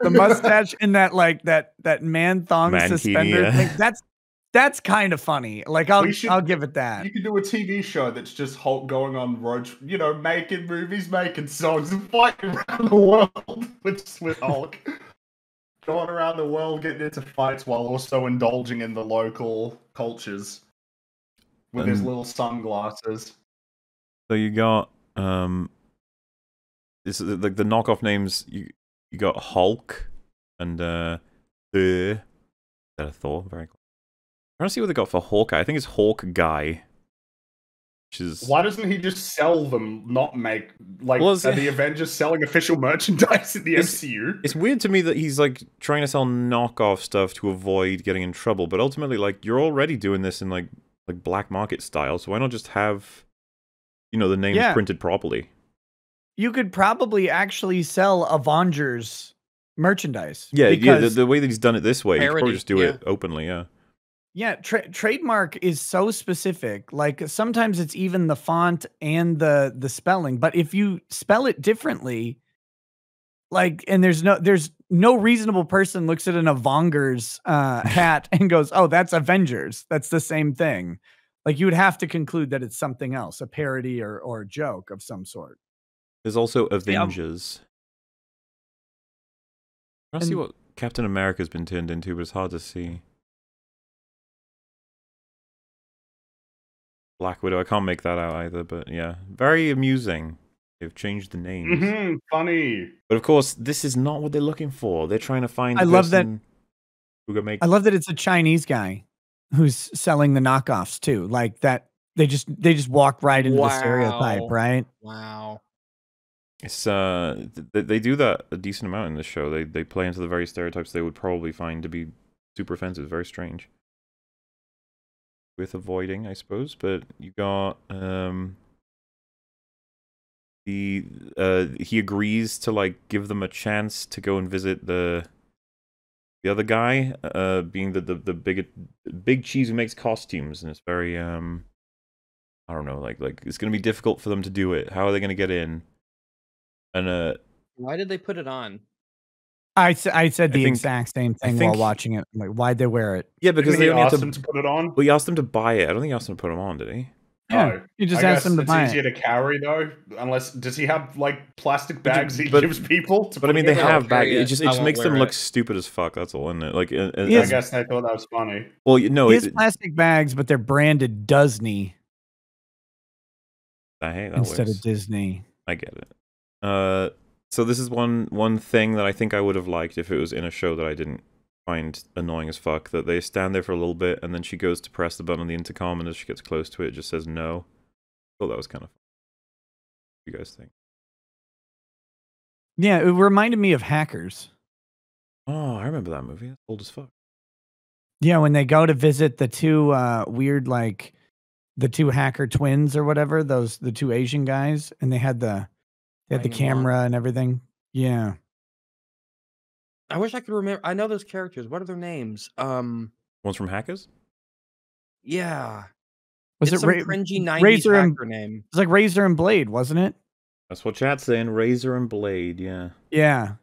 The mustache and that like that that man thong Mankini, suspender yeah. thing. That's that's kind of funny. Like I'll should- I'll give it that. You could do a TV show that's just Hulk going on road, you know, making movies, making songs, and fighting around the world <laughs> with with Hulk. going around the world, getting into fights while also indulging in the local cultures with his little sunglasses. So you got um, this is like the knockoff names. You you got Hulk and uh, the that I thought very. Cool. I'm trying to see what they got for Hawkeye. I think it's Hawk Guy, which is Why doesn't he just sell them, not make like Well, are the Avengers selling official <laughs> merchandise in the It's- MCU? It's weird to me that he's like trying to sell knockoff stuff to avoid getting in trouble, but ultimately, like you're already doing this in like like black market style, so why not just have, you know, the names Yeah. printed properly? You could probably actually sell Avengers merchandise. Yeah, yeah. The, the way that he's done it this way, you could probably just do yeah. it openly. Yeah. Yeah, tra- trademark is so specific. Like sometimes it's even the font and the the spelling, but if you spell it differently, like and there's no there's no reasonable person looks at an Avengers uh, hat and goes, "Oh, that's Avengers." That's the same thing. Like you would have to conclude that it's something else, a parody or or a joke of some sort. There's also Yeah. Avengers. I see what Captain America's been turned into, but it's hard to see. Black Widow, I can't make that out either, but yeah. Very amusing. They've changed the names. hmm funny. But of course, this is not what they're looking for. They're trying to find I the love that- who can make I love that it's a Chinese guy who's selling the knockoffs too. Like that they just they just walk right into the stereotype, right? Wow. It's uh, th- th- they do that a decent amount in this show. They they play into the very stereotypes they would probably find to be super offensive. Very strange. With avoiding, I suppose, but you got um. The uh, he agrees to like give them a chance to go and visit the the other guy uh, being the the the big big cheese who makes costumes, and it's very um, I don't know, like like it's gonna be difficult for them to do it. How are they gonna get in? And uh, Why did they put it on? I, s- I said I said the think- exact same thing think- while watching it. I'm like, why'd they wear it? yeah, because Didn't they only have asked to. him to put it on. Well, he asked them to buy it. I don't think he asked them to put them on, did he? Yeah, Oh, you just I asked them to it's buy easier it. to carry though, unless does he have like plastic But you- bags he but- gives people? To But I mean, they have bags. It it. just I it just makes them wear look stupid as fuck. That's all, isn't it? Like, uh, uh, He I guess they thought that was funny. well, you know, He it, has plastic bags, but they're branded Disney I hate that instead works. of Disney. I get it. Uh, so this is one one thing that I think I would have liked if it was in a show that I didn't find annoying as fuck. That they stand there for a little bit and then she goes to press the button on the intercom, and as she gets close to it, it just says no. Oh, that was kind of. Fun. What do you guys think? Yeah, it reminded me of Hackers. Oh, I remember that movie. It's old as fuck. Yeah, when they go to visit the two uh weird like the two hacker twins or whatever, those the two Asian guys, and they had the they had the Bring 'em on. camera and everything. Yeah. I wish I could remember. I know those characters. What are their names? Um, One's from Hackers. yeah. Was it's it some Ra- cringy '90s Razor and- hacker name? It's like Razor and Blade, wasn't it? That's what chat's saying. Razor and Blade. Yeah. Yeah.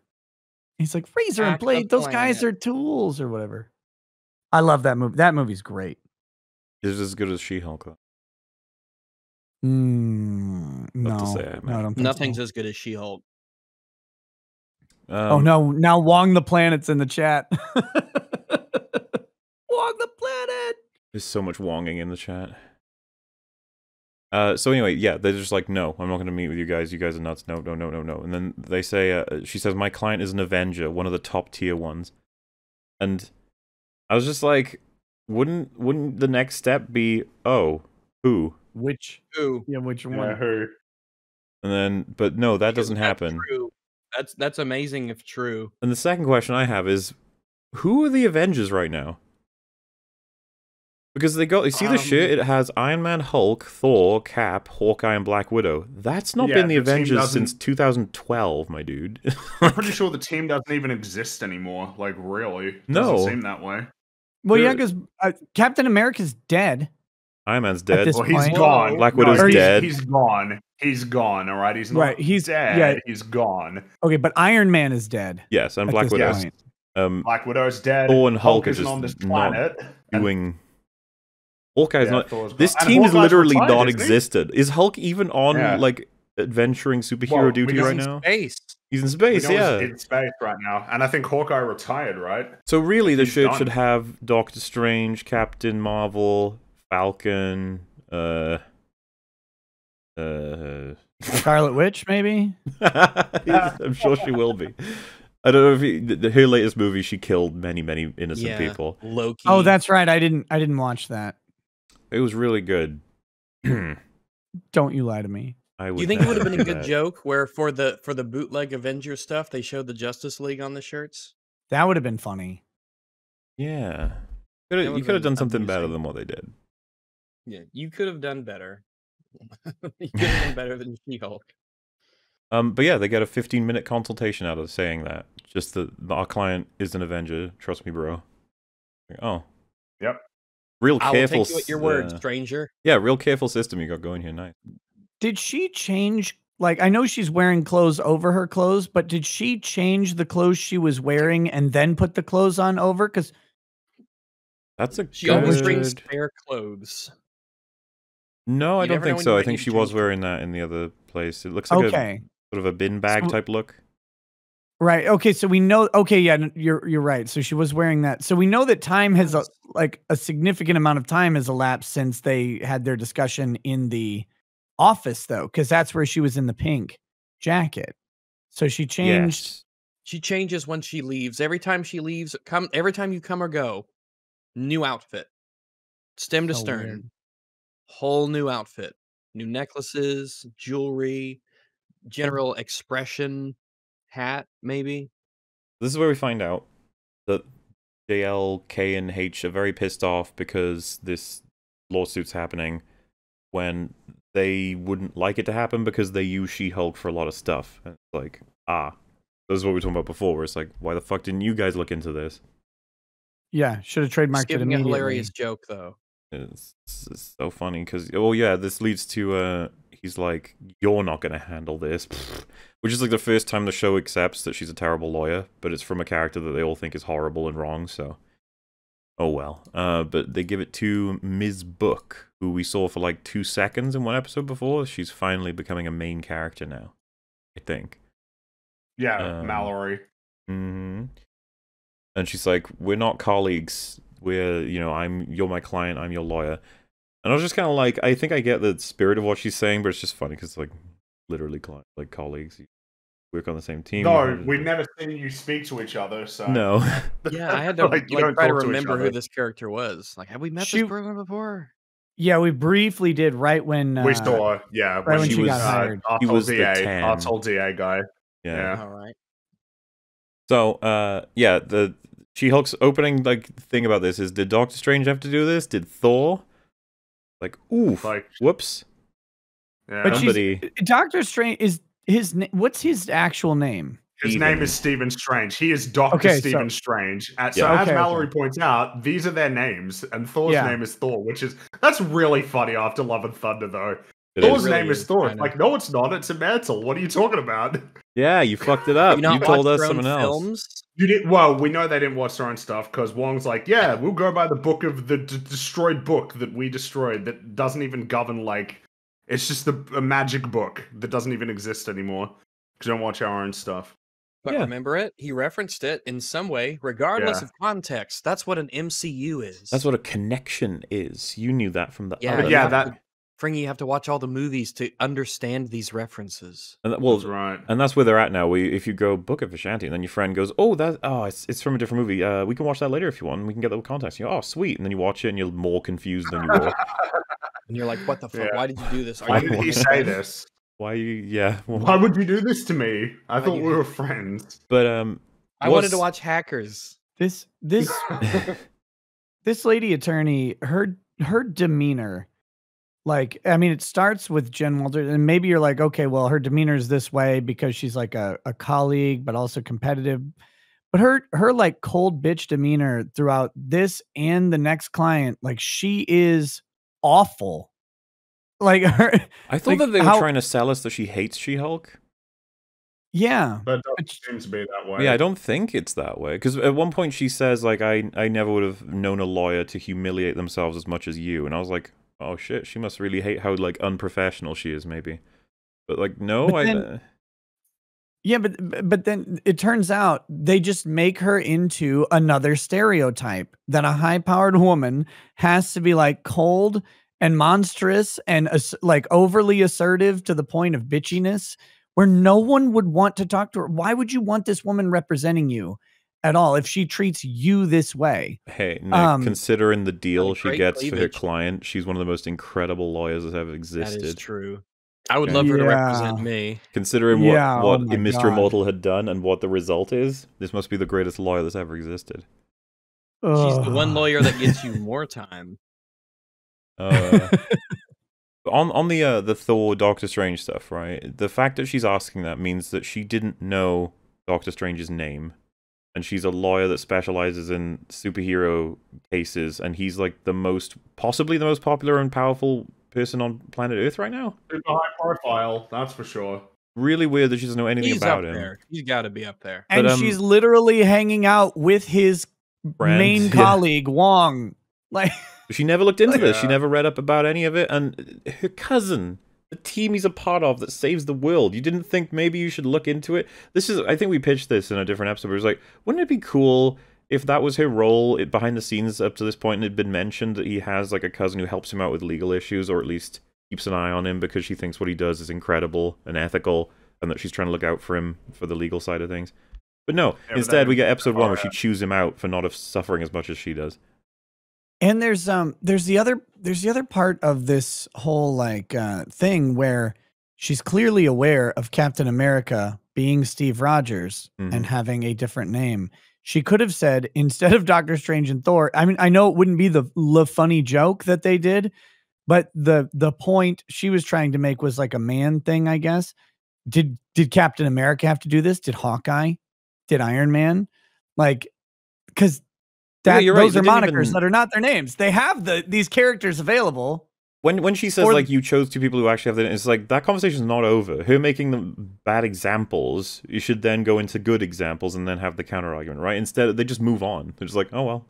He's like Razor and Blade. Those guys are tools or whatever. I love that movie. That movie's great. Is as good as She-Hulk. Mm, no, say, no, I don't Nothing's so. as good as She-Hulk. Um, oh no! Now Wong the Planet's in the chat. <laughs> Wong the Planet. There's so much wonging in the chat. Uh, so anyway, yeah, they're just like, no, I'm not going to meet with you guys. You guys are nuts. No, no, no, no, no. And then they say, uh, she says, my client is an Avenger, one of the top tier ones. And I was just like, wouldn't wouldn't the next step be, oh, who? Which? who? Yeah, which Yeah, one? who? And then, but no, that Because doesn't that's happen. True. That's that's amazing if true. And the second question I have is, who are the Avengers right now? Because they got, you see the shit? Um, It has Iron Man, Hulk, Thor, Cap, Hawkeye, and Black Widow. That's not Yeah, been the, the Avengers since 2012, my dude. <laughs> I'm pretty sure the team doesn't even exist anymore. Like, really? No. Doesn't seem that way. Well, yeah, because uh, Captain America's dead. Iron Man's dead. this Well, he's point- gone. Black No, Widow's he's, dead. He's gone. He's gone. All right. He's not Right, he's- dead. yeah. He's gone. Okay, but Iron Man is dead. yes, and Black this Widow. point. Um, Black Widow's dead. Thor and Hulk are isn't just on this not planet. and- doing. Hawkeye's yeah, not. Thor's gone. This And team is literally retired, not isn't he? existed. Is Hulk even on Yeah. like adventuring superhero Well, duty right now? Space. He's in space, know he's yeah. in space right now, and I think Hawkeye retired, right? So really, the He's shit done. should have Doctor Strange, Captain Marvel, Falcon, uh, uh. Scarlet Witch, maybe. <laughs> I'm sure she will be. I don't know if he, the, the- her latest movie, she killed many, many innocent yeah. people. Loki. Oh, that's right. I didn't. I didn't watch that. It was really good. <clears throat> Don't you lie to me. would Do you think it would have been a good that. joke where for the for the bootleg Avengers stuff they showed the Justice League on the shirts? That would have been funny. Yeah, Coulda- you could have done something better than what they did. Yeah, you could have done better. <laughs> you could have done better than She-Hulk. Um, but yeah, they get a 15 minute consultation out of saying that. Just that our client is an Avenger. Trust me, bro. Like, oh. Yep. Real I will careful. take you at your word, uh, stranger. yeah, real careful system you got going here. Nice. Did she change? Like, I know she's wearing clothes over her clothes, but did she change the clothes she was wearing and then put the clothes on over? Because That's a She always brings good- spare clothes. No, I You don't think so. I think she was wearing that in the other place. It looks like a okay, sort of a bin bag So- type look. Right. Okay, so we know. Okay, yeah, you're you're right. So she was wearing that. So we know that time has a, like a significant amount of time has elapsed since they had their discussion in the office, though, because that's where she was in the pink jacket. So she changed. Yes. She changes when she leaves. Every time she leaves, come every time you come or go, new outfit. Stem to So stern. weird. Whole new outfit. New necklaces, jewelry, general expression, hat, maybe. This is where we find out that JL, K, and H are very pissed off because this lawsuit's happening when they wouldn't like it to happen because they use She Hulk for a lot of stuff. And it's like, ah. This is what we were talking about before, where it's like, why the fuck didn't you guys look into this? Yeah, should have Just trademarked it giving a hilarious joke though. It's, it's so funny because oh yeah, this leads to uh he's like you're not gonna handle this, <laughs> which is like the first time the show accepts that she's a terrible lawyer, but it's from a character that they all think is horrible and wrong. So oh well. Uh, but they give it to Ms. Book, who we saw for like two seconds in one episode before. She's finally becoming a main character now, I think. Yeah, Um, Mallory. hmm And she's like, "We're not colleagues. We're, you know, I'm you're my client. I'm your lawyer." And I was just kind of like, I think I get the spirit of what she's saying, but it's just funny because like, literally, cli- like colleagues, you work on the same team. No, we've never seen you speak to each other, so No, <laughs> Yeah, I had to <laughs> Like, like, try to talk to remember who this character was. Like, have we met She- this person before? Yeah, we briefly did right when uh, we saw, yeah, right when she she was- got hired. he was the DA, 10. Artol DA guy. yeah. Yeah. All right. So, uh, yeah, the She-Hulk's opening like thing about this is: Did Doctor Strange have to do this? Did Thor? Like, oof, Like, whoops. yeah. But she's- Somebody, Doctor Strange is his. na- What's his actual name? His Stephen. name is Stephen Strange. He is Doctor Okay, so- Stephen Strange. Uh, so Yeah. as Mallory okay. points out, these are their names, and Thor's Yeah. name is Thor, which is that's really funny after Love and Thunder, though. it Thor's is. really name is is, Thor. I It's like, no, it's not. It's a mantle. What are you talking about? Yeah, you fucked it up. you You told us your own someone else. films? You did well. We know they didn't watch their own stuff because Wong's like, yeah, we'll go by the book of the d- destroyed book that we destroyed that doesn't even govern like it's just a, a magic book that doesn't even exist anymore. Because don't watch our own stuff. But Yeah. remember it? He referenced it in some way, regardless Yeah. of context. That's what an MCU is. That's what a connection is. You knew that from the Yeah, other. But yeah, that to- Fringy, you have to watch all the movies to understand these references. And that- well, that's right. and that's where they're at now. We, if you go book of Vishanti, and then your friend goes, "Oh, that, oh, it's, it's from a different movie. Uh, we can watch that later if you want. We can get the context." You go, "Oh, sweet," and then you watch it, and you're more confused than you were. <laughs> And you're like, what the fuck? Yeah. Why did you do this? Are Why you did you say this? Why you? Yeah. <laughs> well, Why would you do this to me? I thought we were friends. but um, I wanted to watch Hackers. This this <laughs> this lady attorney, her her demeanor, like I mean, it starts with Jen Walters, and maybe you're like, okay, well, her demeanor is this way because she's like a, a colleague, but also competitive. But her her like cold bitch demeanor throughout this and the next client, like she is awful. Like <laughs> her, I thought Like, that they were how- trying to sell us that she hates She-Hulk. yeah. But it But doesn't seem to be that way. Yeah, I don't think it's that way. Because at one point she says, like, I, I never would have known a lawyer to humiliate themselves as much as you. And I was like, oh shit, she must really hate how, like, unprofessional she is, maybe. But, like, no, But I. then- uh, Yeah, but but- then it turns out they just make her into another stereotype that a high-powered woman has to be like cold and monstrous and like overly assertive to the point of bitchiness where no one would want to talk to her. Why would you want this woman representing you at all if she treats you this way? hey, Nick, Um, considering the deal she great gets for her client, she's one of the most incredible lawyers that ever That existed. is true. I would Yeah. love her to represent me. Considering what, Yeah, oh what my Mr. God. Immortal had done and what the result is, this must be the greatest lawyer that's ever existed. She's the one lawyer that gets you <laughs> more time. Uh, <laughs> on on the uh, the Thor Doctor Strange stuff, right? The fact that she's asking that means that she didn't know Doctor Strange's name, and she's a lawyer that specializes in superhero cases, and he's like the most, possibly the most popular and powerful person on planet Earth right now. Super high profile, that's for sure. Really weird that she doesn't know anything He's up about him. there. He's got to be up there. and But, um, she's literally hanging out with his Friend, main <laughs> yeah. colleague Wong. Like She never looked into <laughs> this. She never read up about any of it. And her cousin, the team he's a part of that saves the world, you didn't think maybe you should look into it? This is, I think we pitched this in a different episode. Where it was like, wouldn't it be cool if that was her role it, behind the scenes up to this point and it had been mentioned that he has like a cousin who helps him out with legal issues or at least keeps an eye on him because she thinks what he does is incredible and ethical and that she's trying to look out for him for the legal side of things. But no, instead we get episode one where she chews him out for not suffering as much as she does. And there's um there's the other there's the other part of this whole like uh thing where she's clearly aware of Captain America being Steve Rogers Mhm. and having a different name. She could have said <laughs> instead of Doctor Strange and Thor. I mean, I know it wouldn't be the the funny joke that they did, but the the point she was trying to make was like a man thing, I guess. Did did Captain America have to do this? Did Hawkeye? Did Iron Man? Like, because That you're right, those they are monikers even- that are not their names. They have the these characters available. When when she says Or- like you chose two people who actually have the it's like that conversation's not over. Her making them bad examples, you should then go into good examples and then have the counter argument, right? Instead they just move on. They're just like, oh well.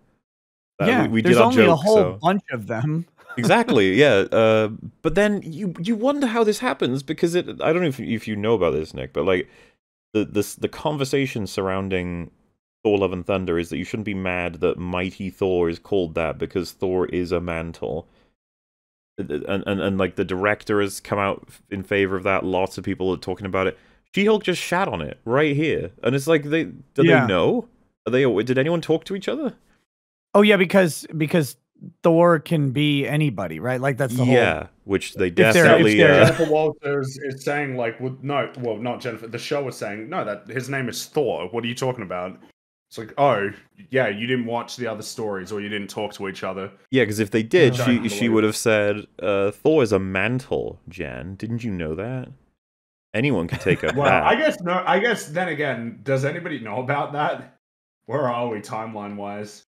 That- yeah, we, we there's only a whole so- bunch of them. exactly <laughs> yeah uh, but then you you wonder how this happens because it i don't know if, if you know about this nick but like the this the conversation surrounding thor love and thunder is that you shouldn't be mad that mighty thor is called that because thor is a mantle and and, and like the director has come out in favor of that lots of people are talking about it she-hulk just shat on it right here and it's like they do Yeah. they know are they did anyone talk to each other Oh yeah, because because Thor can be anybody, right? Like that's the whole. yeah which they they're- if definitely they're- uh, Jennifer Walters is saying like, well, no, well, not Jennifer. The show was saying no, that his name is Thor. What are you talking about? It's like, oh, yeah, you didn't watch the other stories or you didn't talk to each other. Yeah, because if they did, Yeah. she she would have said, uh, "Thor is a mantle." Jan, didn't you know that? Anyone can take up Well, that. I guess no. I guess then again, does anybody know about that? Where are we timeline wise?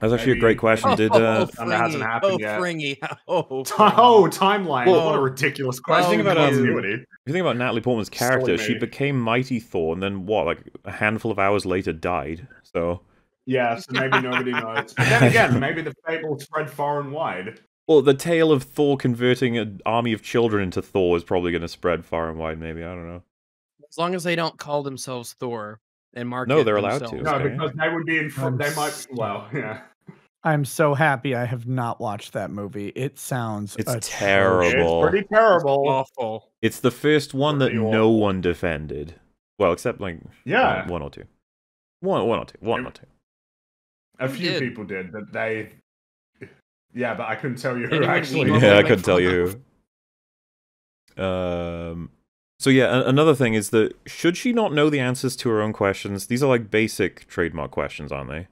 That's actually a great question. Did uh, And that hasn't happened oh, yet. Fringy. <laughs> Oh, Oh, timeline! Well, what a ridiculous well, question. think about, um, if you think about Natalie Portman's character, she became Mighty Thor, and then what? Like a handful of hours later, died. So, Yeah, <laughs> so maybe nobody knows. But then <laughs> again, maybe the fable spread far and wide. well, the tale of Thor converting an army of children into Thor is probably going to spread far and wide. Maybe I don't know. As long as they don't call themselves Thor and market No, they're allowed to. No, Okay. because they would be in. Fr- I'm they might. Well, <laughs> yeah. I'm so happy I have not watched that movie. It sounds It's terrible. It's pretty terrible. Awful. It's the first one that Pretty no one defended. Well, except like Yeah, one, one or two, one one or two, one or two. a few did? people did, but they. Yeah, but I couldn't tell you who Anyone actually. yeah, I couldn't tell you. who. Um. So yeah, a- another thing is that should she not know the answers to her own questions? These are like basic trademark questions, aren't they?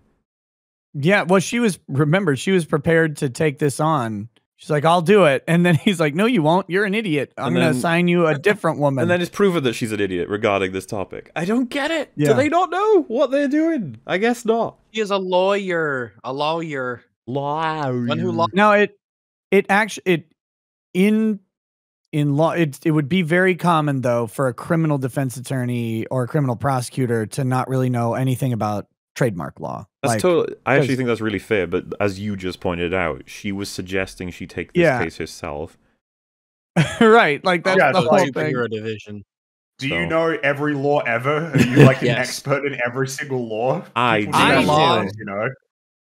Yeah, well, she was remember she was prepared to take this on. She's like, "I'll do it," and then <laughs> he's like, "No, you won't. You're an idiot. I'm going to assign you a <laughs> different woman." And then it's proven that she's an idiot regarding this topic. I don't get it. Yeah. Do they not know what they're doing? I guess not. She is a lawyer. A lawyer. Loud. One who lo- no, it it actually it in in law it it would be very common though for a criminal defense attorney or a criminal prosecutor to not really know anything about trademark law. That's Like, totally. I actually think that's really fair. But as you just pointed out, she was suggesting she take this Yeah. case herself. <laughs> right, like that's Yeah, the it's whole like thing. superhero division. Do So- you know every law ever? Are <laughs> you like an expert in every single law? I People do. I laws, do. You know.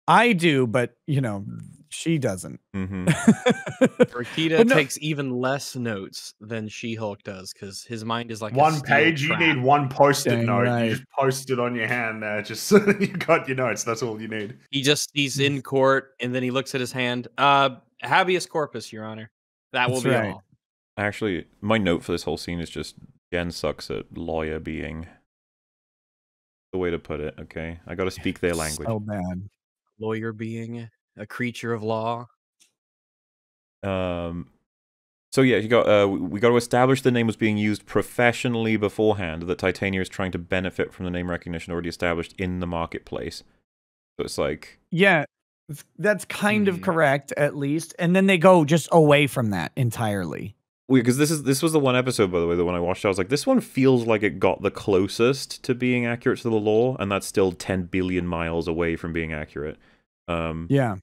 I do, but you know, she doesn't. <laughs> hmm Rekieta no- takes even less notes than She-Hulk does because his mind is like one steel page, you need one post-it Dang note. right. You just post it on your hand there, just <laughs> so that you got your notes. That's all you need. He just he's in court and then he looks at his hand. Uh, habeas corpus, Your Honor. That will That's be right. all. Actually, my note for this whole scene is just Jen sucks at lawyer being. The way to put it. Okay, I got to speak their language. So bad. Lawyer being a creature of law. Um, so yeah, you got uh, we- we got to establish the name was being used professionally beforehand. That Titania is trying to benefit from the name recognition already established in the marketplace. So it's like, Yeah, that's kind of Hmm. correct, at least. And then they go just away from that entirely. because this is this was the one episode by the way that when I watched, I was like, this one feels like it got the closest to being accurate to the law, and that's still ten billion miles away from being accurate. Um, Yeah,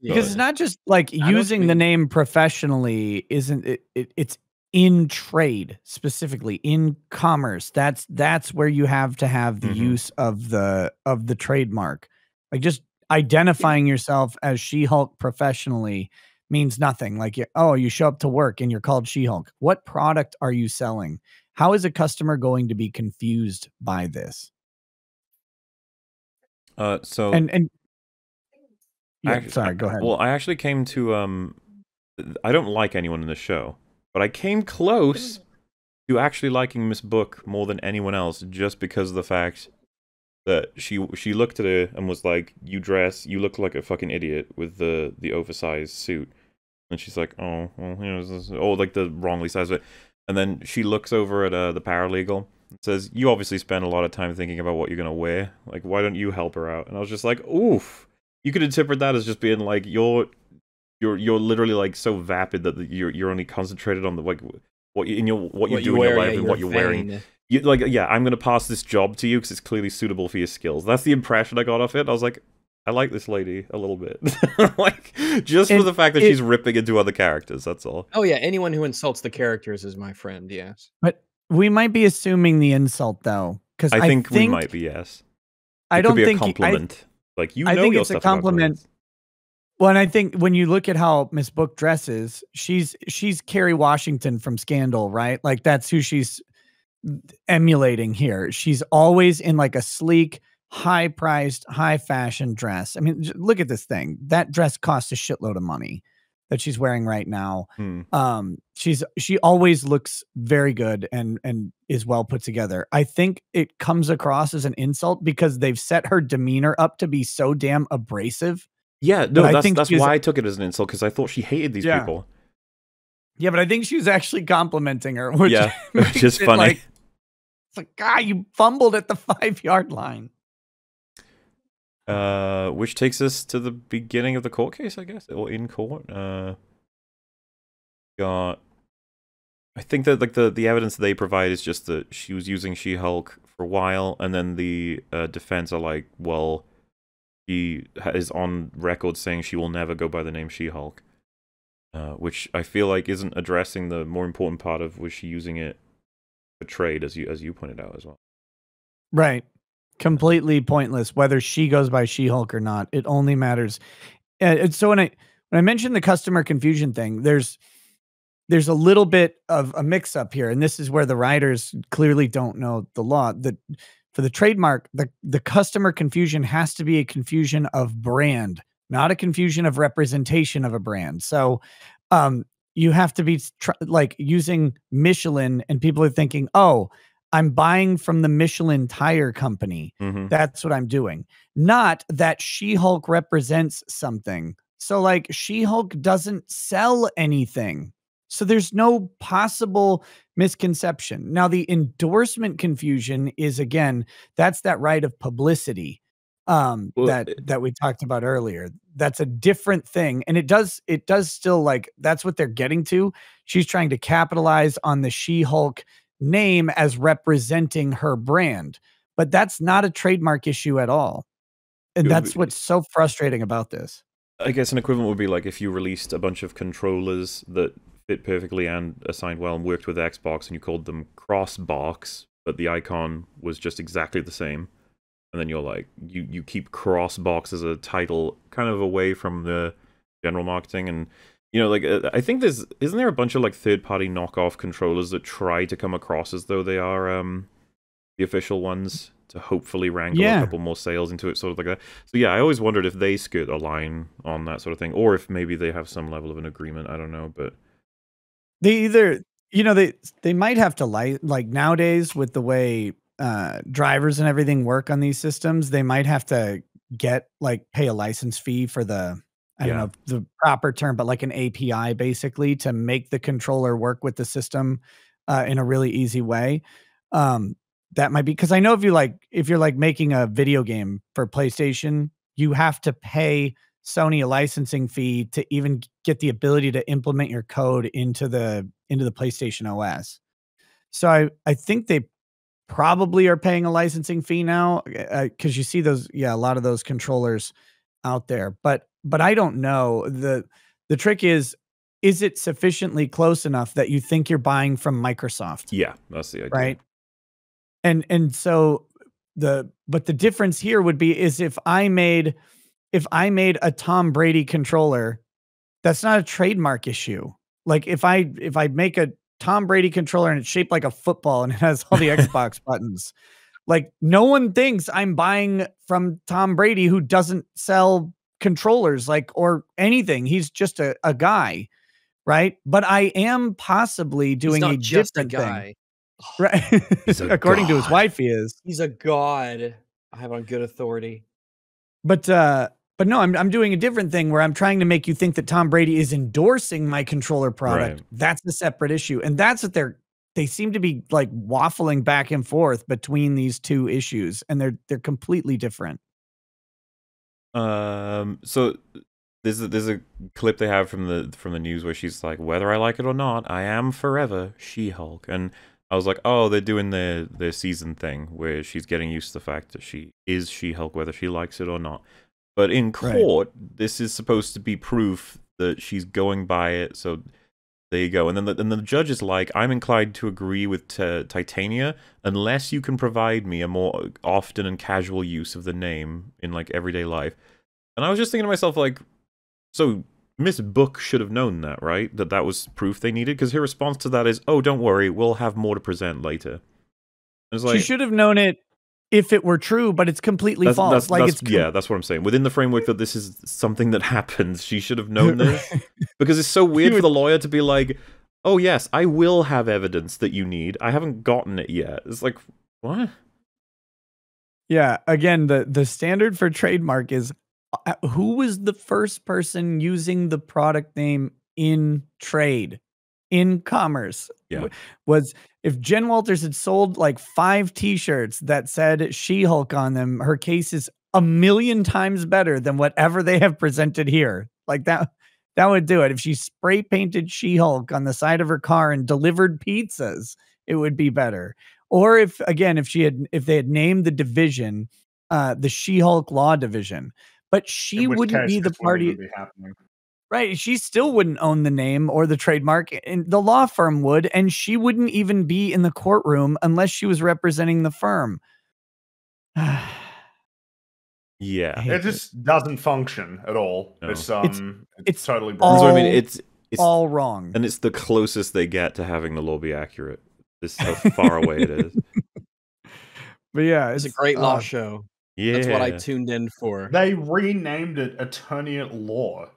because it's not just like don't using the name professionally. Isn't it, it? It's in trade specifically in commerce. That's that's where you have to have the Mhm. use of the of the trademark. Like just identifying yourself as She-Hulk professionally means nothing. Like, you- oh, you show up to work and you're called She-Hulk. What product are you selling? How is a customer going to be confused by this? uh, so And and yeah, Actu- sorry, go ahead. Well, I actually came to um I don't like anyone in the show, but I came close to actually liking Miss Book more than anyone else just because of the fact that she she looked at her and was like, "You dress, you look like a fucking idiot with the the oversized suit." And she's like, "Oh, well, you know, this is- oh, like the wrongly sized it." And then she looks over at uh, the paralegal and says, "You obviously spend a lot of time thinking about what you're gonna wear. Like, why don't you help her out?" And I was just like, "Oof." You could interpret that as just being like you're you're you're literally like so vapid that you're you're only concentrated on the like what you, in your what you What do you in wear, your yeah, life and your what you're wearing. vein. You, like yeah, I'm gonna pass this job to you because it's clearly suitable for your skills. That's the impression I got off it. I was like, I like this lady a little bit, <laughs> like just for the fact that it- she's ripping into other characters. That's all. Oh yeah, anyone who insults the characters is my friend. Yes. But we might be assuming the insult though, because I think, we might be yes. I don't could be a think I- compliment. Like you I know think it's a compliment. Well, and I think when you look at how Miss Book dresses, she's she's Kerry Washington from Scandal, right? Like that's who she's emulating here. She's always in like a sleek, high priced, high fashion dress. I mean, look at this thing. That dress costs a shitload of money that she's wearing right now. Hmm. Um, she's she always looks very good and and is well put together. I think it comes across as an insult because they've set her demeanor up to be so damn abrasive. Yeah, no, I that's think that's why I took it as an insult because I thought she hated these Yeah. people. Yeah, but I think she was actually complimenting her, <laughs> which yeah, <laughs> which is funny. Like, it's like, God, you fumbled at the <laughs> five yard line. Uh, which takes us to the beginning of the court case, I guess, or in court. Uh, got. I think that like the the evidence they provide is just that she was using She-Hulk for a while, and then the uh, defense are like, well, she is on record saying she will never go by the name She-Hulk, uh, which I feel like isn't addressing the more important part of was she using it for trade, as you as you pointed out as well. Right. Completely pointless whether she goes by She Hulk or not. It only matters. And so when I when I mentioned the customer confusion thing, there's there's a little bit of a mix up here, and this is where the writers clearly don't know the law. That for the trademark, the the customer confusion has to be a confusion of brand, not a confusion of representation of a brand. So, um, you have to be like using Michelin, and people are thinking, oh. I'm buying from the Michelin tire company. Mm-hmm. That's what I'm doing. Not that She Hulk represents something. So, like, She Hulk doesn't sell anything. So, there's no possible misconception. Now, the endorsement confusion is again, that's that right of publicity um Well, that that we talked about earlier that's a different thing and it does it does still like that's what they're getting to she's trying to capitalize on the she-hulk name as representing her brand but that's not a trademark issue at all and that's what's so frustrating about this I guess an equivalent would be like if you released a bunch of controllers that fit perfectly and assigned well and worked with Xbox, and you called them Crossbox, but the icon was just exactly the same. And then you're like, you you keep Crossbox as a title kind of away from the general marketing, and you know, like uh, I think there's isn't there a bunch of like third party knockoff controllers that try to come across as though they are um the official ones to hopefully wrangle Yeah. a couple more sales into it, sort of like that. So yeah, I always wondered if they skirt a line on that sort of thing, or if maybe they have some level of an agreement. I don't know, but they either you know they they might have to like like nowadays with the way uh drivers and everything work on these systems they might have to get like pay a license fee for the i don't know the proper term but like an api basically to make the controller work with the system uh in a really easy way um that might be because i know if you like if you're like making a video game for playstation you have to pay Sony a licensing fee to even get the ability to implement your code into the into the PlayStation OS. So I I think they probably are paying a licensing fee now because you see those yeah a lot of those controllers out there, but but I don't know the the trick is is it sufficiently close enough that you think you're buying from Microsoft? yeah, that's the idea. right and and so the but the difference here would be is if i made if i made a tom brady controller that's not a trademark issue like if i if i make a tom brady controller and it's shaped like a football and it has all the <laughs> xbox buttons like no one thinks i'm buying from tom brady who doesn't sell controllers like or anything he's just a, a guy right but i am possibly doing a just a different thing guy. <laughs> Right. According to his wife, he is. He's a god. I have on good authority. But uh but no, I'm I'm doing a different thing where I'm trying to make you think that Tom Brady is endorsing my controller product. Right. That's a separate issue. And that's what they're they seem to be like waffling back and forth between these two issues and they're they're completely different. Um, so there's a, there's a clip they have from the from the news where she's like, whether I like it or not, I am forever She-Hulk, and I was like, oh, they're doing their their season thing where she's getting used to the fact that she is She-Hulk, whether she likes it or not. But in Right. court, this is supposed to be proof that she's going by it. So there you go. And then the, and the judge is like, I'm inclined to agree with Ti- Titania unless you can provide me a more often and casual use of the name in like everyday life. And I was just thinking to myself, like, so Miss Book should have known that, right? That that was proof they needed. Because her response to that is, "Oh, don't worry, we'll have more to present later." Like she should have known it if it were true, but it's completely that's, false. that's- like that's- it's yeah, that's what I'm saying. Within the framework that this is something that happens, she should have known this <laughs> because it's so weird for the lawyer to be like, "Oh yes, I will have evidence that you need. I haven't gotten it yet." It's like, what? Yeah, again, the the standard for trademark is uh, who was the first person using the product name in trade, in commerce? Yeah. Was if Jen Walters had sold like five T-shirts that said She-Hulk on them, her case is a million times better than whatever they have presented here. Like that, that would do it. If she spray painted She-Hulk on the side of her car and delivered pizzas, it would be better or if again if she had if they had named the division uh the she-hulk law division but she wouldn't be the party be happening. Right she still wouldn't own the name or the trademark and the law firm would and she wouldn't even be in the courtroom unless she was representing the firm <sighs> Yeah, It just doesn't function at all. No. It's It's- um, it's, it's totally that's broken. what I mean. It's it's all wrong and it's the closest they get to having the law be accurate. This is how far away it is. <laughs> but yeah It's a great law uh, show. Yeah, That's what I tuned in for. They renamed it Attorney at Law.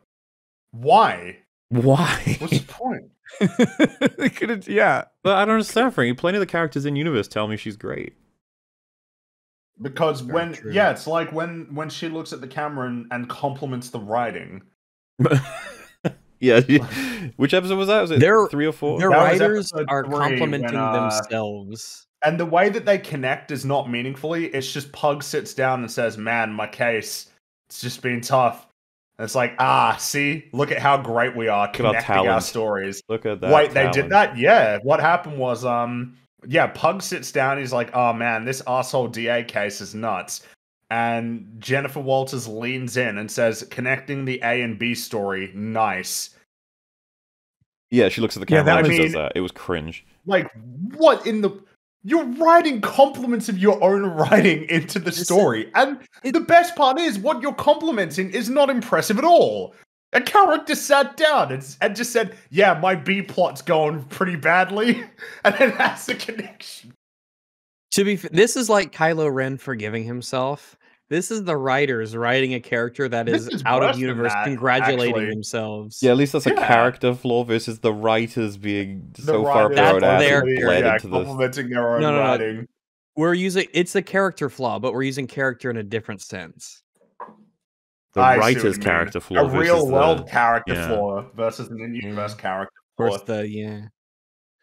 Why? Why? What's the point? <laughs> they could have yeah But I don't understand, Frankie. Plenty of the characters in universe tell me she's great. Because Very when true. yeah, it's like when when she looks at the camera and, and compliments the writing. <laughs> yeah. Which episode was that? Was it They're- three or four? Their That writers are three when, complimenting uh, themselves. And the way that they connect is not meaningfully. It's just Pug sits down and says, "Man, my case, it's just been tough." And it's like, ah, see, look at how great we are our connecting our talent. stories. Look at that. Wait, they did that? Yeah. What happened was, um, yeah, Pug sits down. He's like, "Oh man, this asshole DA case is nuts." And Jennifer Walters leans in and says, "Connecting the A and B story, nice." Yeah, she looks at the Yeah, camera that and was- does that. It was cringe. Like, what in the? You're writing compliments of your own writing into the story, and the best part is what you're complimenting is not impressive at all. A character sat down and, and just said, "Yeah, my B plot's going pretty badly," <laughs> and then that's the connection. To be, f- this is like Kylo Ren forgiving himself. This is the writers writing a character that is, is, is out of universe, that, congratulating actually. themselves. Yeah, at least that's a character flaw versus the writers being The so far writers grown That's out their- and actually, yeah, into the. complimenting their own No, no, no. writing. we're using it's a character flaw, but we're using character in a different sense. The I writer's you mean. character flaw a versus real world the, character yeah. flaw versus an in-universe character flaw. First, the yeah,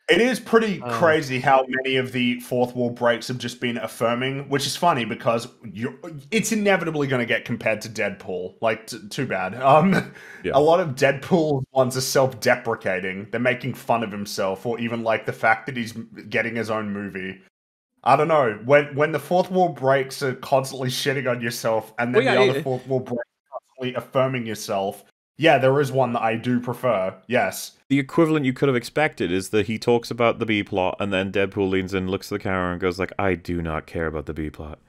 It is pretty Oh. crazy how many of the fourth wall breaks have just been affirming, which is funny because you're, it's inevitably going to get compared to Deadpool. Like, t- too bad. <laughs> Um, Yeah. a lot of Deadpool ones are self-deprecating. They're making fun of himself, or even like the fact that he's getting his own movie. I don't know. When when the fourth wall breaks are constantly shitting on yourself, and then Well, the other it- fourth wall breaks are constantly affirming yourself. Yeah, there is one that I do prefer. Yes. The equivalent you could have expected is that he talks about the B plot and then Deadpool leans in, looks at the camera, and goes like, "I do not care about the B plot."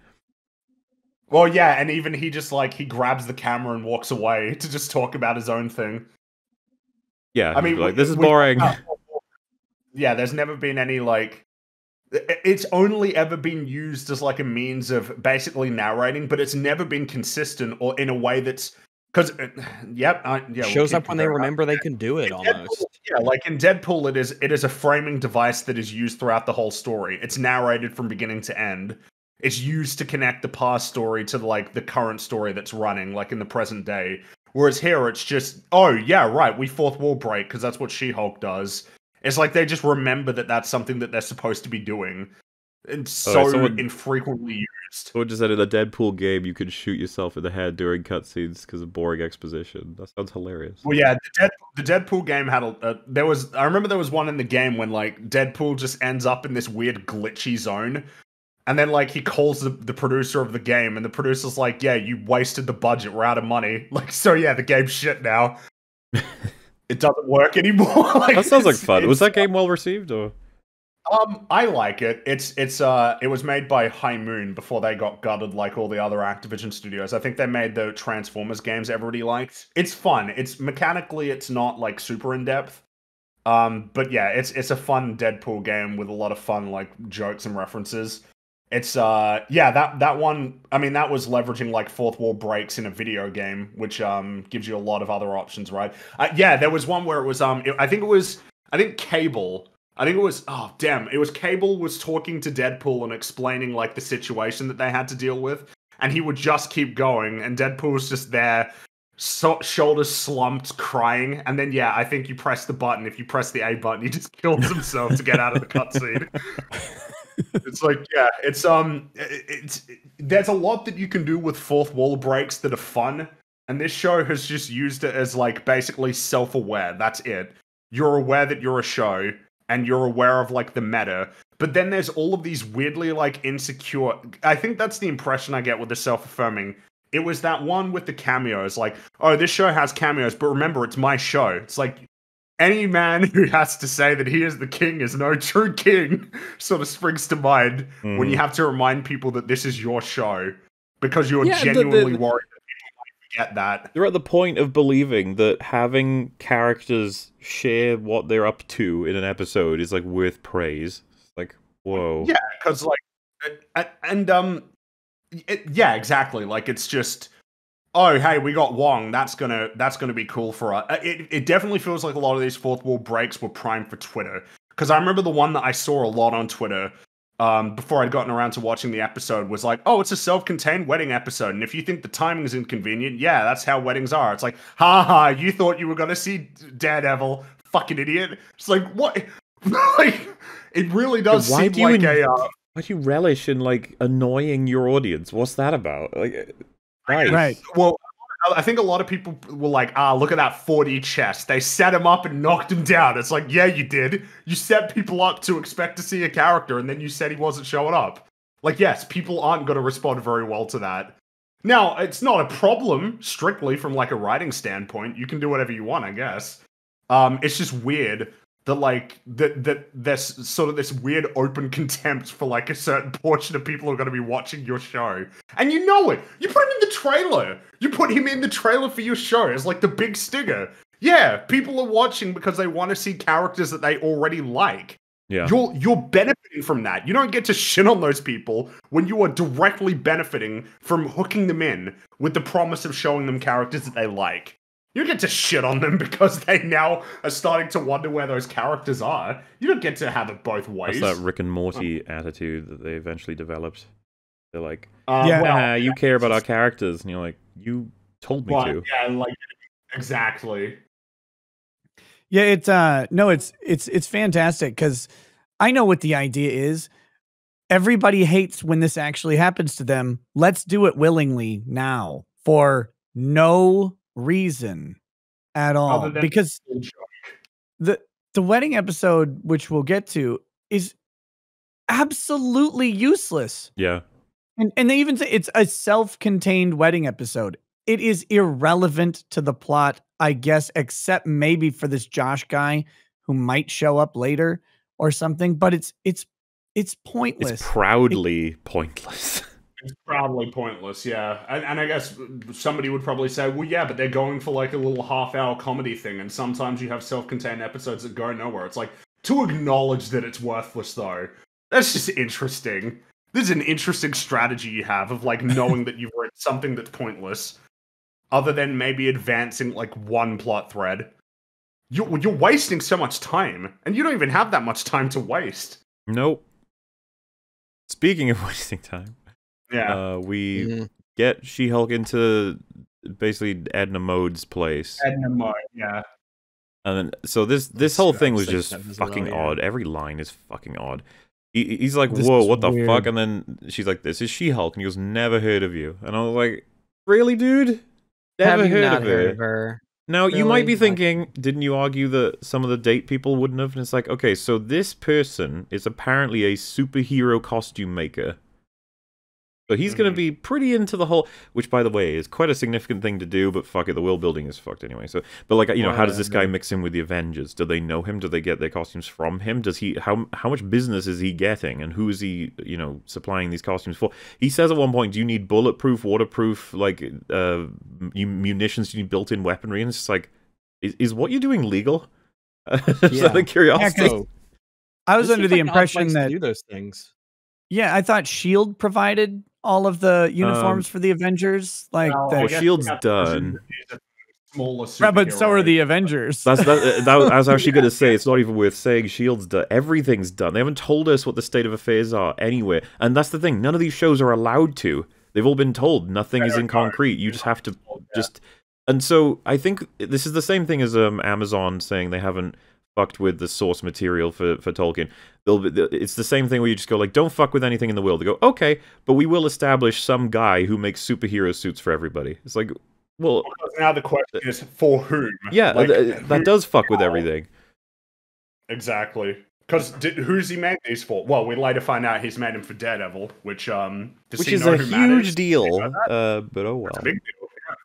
Well, yeah, and even he just like he grabs the camera and walks away <laughs> to just talk about his own thing. Yeah, I mean, like this is we- boring. <laughs> Yeah, there's never been any like. It's only ever been used as like a means of basically narrating, but it's never been consistent or in a way that's because. Uh, yep, I, yeah, we'll shows up when they remember they can do it In almost. Deadpool, yeah, like in Deadpool, it is it is a framing device that is used throughout the whole story. It's narrated from beginning to end. It's used to connect the past story to like the current story that's running, like in the present day. Whereas here, it's just, oh yeah, right, we fourth wall break because that's what She-Hulk does. It's like they just remember that that's something that they're supposed to be doing. And Oh, so someone- infrequently used. Someone just said in a Deadpool game you could shoot yourself in the head during cutscenes because of boring exposition. That sounds hilarious. Well, yeah, the, Dead, the Deadpool game had a. Uh, there was. I remember there was one in the game when like Deadpool just ends up in this weird glitchy zone, and then like he calls the, the producer of the game, and the producer's like, "Yeah, you wasted the budget. We're out of money. <laughs> Like, so yeah, the game's shit now. <laughs> it doesn't work anymore." <laughs> like, That sounds like fun. Was that game well received or? Um, I like it. It's it's uh it was made by High Moon before they got gutted like all the other Activision studios. I think they made the Transformers games everybody liked. It's fun. It's mechanically it's not like super in depth. Um, but yeah, it's it's a fun Deadpool game with a lot of fun like jokes and references. It's uh yeah, that that one I mean that was leveraging like fourth wall breaks in a video game, which um gives you a lot of other options, right? Uh, yeah, there was one where it was um it- I think it was I think Cable I think it was oh damn, it was Cable was talking to Deadpool and explaining like the situation that they had to deal with, and he would just keep going, and Deadpool was just there, so- shoulders slumped, crying, and then yeah, I think you press the button. If you press the A button, he just <laughs> kills himself to get out of the cutscene. <laughs> it's like yeah, it's um, it- it's there's a lot that you can do with fourth wall breaks that are fun, and this show has just used it as like basically self-aware. That's it. You're aware that you're a show and you're aware of like the meta but then there's all of these weirdly like insecure i think that's the impression i get with the self-affirming. It was that one with the cameos like oh this show has cameos but remember it's my show. It's like any man <laughs> who has to say that he is the king is no true king <laughs> sort of springs to mind when you hmm. have to remind people that this is your show because you're Yeah, the- the- genuinely worried that people might forget that They're at the point of believing that having characters share what they're up to in an episode is like worth praise. It's like, whoa. Yeah, because like, and um, it, yeah, exactly. Like it's just, oh hey, we got Wong. That's gonna that's gonna be cool for us. Uh, It it definitely feels like a lot of these fourth wall breaks were primed for Twitter. Because I remember the one that I saw a lot on Twitter. Um, before I'd gotten around to watching the episode, was like, oh, it's a self-contained wedding episode, and if you think the timing is inconvenient, yeah, that's how weddings are. It's like, ha ha, you thought you were gonna see Daredevil, fucking idiot. It's like, what? <laughs> like, it really does Why seem do you like en- a. Uh, Why do you relish in like annoying your audience? What's that about? Like, nice. Right. Well, I think a lot of people were like, ah, look at that 4D chest. They set him up and knocked him down. It's like, yeah, you did. You set people up to expect to see a character, and then you said he wasn't showing up. Like, yes, people aren't going to respond very well to that. Now, it's not a problem strictly from like a writing standpoint. You can do whatever you want, I guess. Um, it's just weird that like that that there's sort of this weird open contempt for like a certain portion of people who are going to be watching your show, and you know it. You put him in the trailer. You put him in the trailer for your show as like the big stinger. Yeah, people are watching because they want to see characters that they already like. Yeah. You're you're benefiting from that. You don't get to shit on those people when you are directly benefiting from hooking them in with the promise of showing them characters that they like. You get to shit on them <laughs> because they now are starting to wonder where those characters are. You don't get to have it both ways. That's that Rick and Morty attitude that they eventually developed. They're like, Uh, Yeah. well, "Ah, you care about our characters, and you're like, you told me well, to. yeah, like exactly. Yeah, it's uh no, it's it's it's fantastic because I know what the idea is. Everybody hates when this actually happens to them. Let's do it willingly now for no reason at all. Because the the wedding episode, which we'll get to, is absolutely useless. Yeah. And and they even say it's a self-contained wedding episode. It is irrelevant to the plot, I guess, except maybe for this Josh guy who might show up later or something. But it's it's it's pointless. It's proudly pointless. <laughs> Probably pointless, yeah. And, and I guess somebody would probably say, well, yeah, but they're going for like a little half hour comedy thing, and sometimes you have self contained episodes that go nowhere. It's like, to acknowledge that it's worthless, though, that's just interesting. This is an interesting strategy you have of like knowing that you've read something that's pointless, other than maybe advancing like one plot thread. You're, you're wasting so much time, and you don't even have that much time to waste. nope. Speaking of <laughs> wasting time, Yeah. uh, we Mhm. get She Hulk into basically Edna Mode's place. Edna Mode, yeah. And then, so this this Let's whole see, thing was just that as well, fucking yeah. odd. Every line is fucking odd. He, he's like, This "Whoa, what the weird. fuck?" And then she's like, "This is She-Hulk," and he goes, "Never heard of you." And I was like, "Really, dude? Never Have you heard not of heard her." of her? Now you might Really? be Like- thinking, didn't you argue that some of the date people wouldn't have? And it's like, okay, so this person is apparently a superhero costume maker. So he's going Mhm. to be pretty into the whole, which by the way is quite a significant thing to do. But fuck it, the world building is fucked anyway. So, but like, you know, how does this guy mix in with the Avengers? Do they know him? Do they get their costumes from him? Does he? How how much business is he getting? And who is he? You know, supplying these costumes for? He says at one point, "Do you need bulletproof, waterproof, like uh, m- munitions? Do you need built-in weaponry?" And it's just like, is, is what you're doing legal? <laughs> Just Yeah. out of curiosity. So, I was this under the like impression place to that do those things. yeah, I thought Shield provided all of the uniforms Um, for the Avengers. Like Well, that- I Well, Shield's we have to presume done. that he's a Smaller Right, but so are the Avengers. That's that, that. I was actually <laughs> going to say it's not even worth saying. Shield's done. Everything's done. They haven't told us what the state of affairs are anywhere, and that's the thing. None of these shows are allowed to. They've all been told nothing is in concrete. You just have to just. And so I think this is the same thing as um, Amazon saying they haven't fucked with the source material for for Tolkien. They'll be, it's the same thing where you just go like, don't fuck with anything in the world. They go, okay, but we will establish some guy who makes superhero suits for everybody. It's like, well, now the question is for whom? yeah, Like, th- who- that does fuck with everything. Exactly. Because who's he made these for? Well, we later find out he's made them for Daredevil, which um, which is a huge is? deal. Uh, but oh It's a well. big deal. Yeah.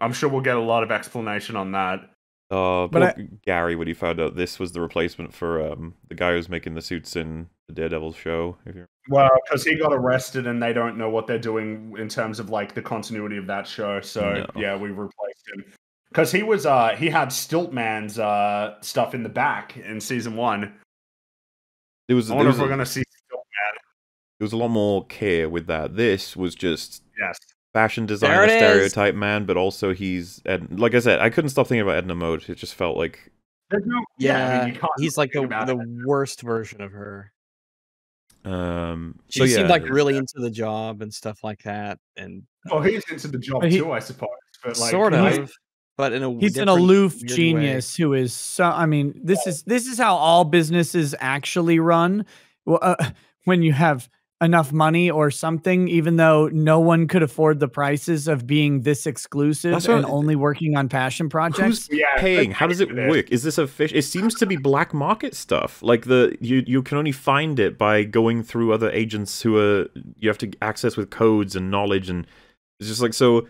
I'm sure we'll get a lot of explanation on that. Uh, But poor Gary when he found out this was the replacement for um the guy who's making the suits in the Daredevil show. If you're Well, because he got arrested and they don't know what they're doing in terms of like the continuity of that show. So No. yeah, we replaced him because he was uh he had Stiltman's uh stuff in the back in season one. there was I wonder was, if we're a, gonna see Stiltman. there was a lot more care with that. This was just Yes. Fashion designer There it is. stereotype man, but also he's Ed, like I said, I couldn't stop thinking about Edna Mode. It just felt like no- Yeah, I mean, he's like the the it. worst version of her. um. She so yeah, seemed like really into the job and stuff like that, and Well, he's into the job he- too, I suppose. But like, sort he's- of, but in a He's an aloof weird way. genius who is so. I mean, this is this is how all businesses actually run. Well, uh, <laughs> when you have enough money or something, even though no one could afford the prices of being this exclusive That's what- and only working on passion projects. Who's Yeah, paying? How does it it is. work? Is this a fish? It seems to be black market stuff. Like the you you can only find it by going through other agents who are you have to access with codes and knowledge and it's just like so.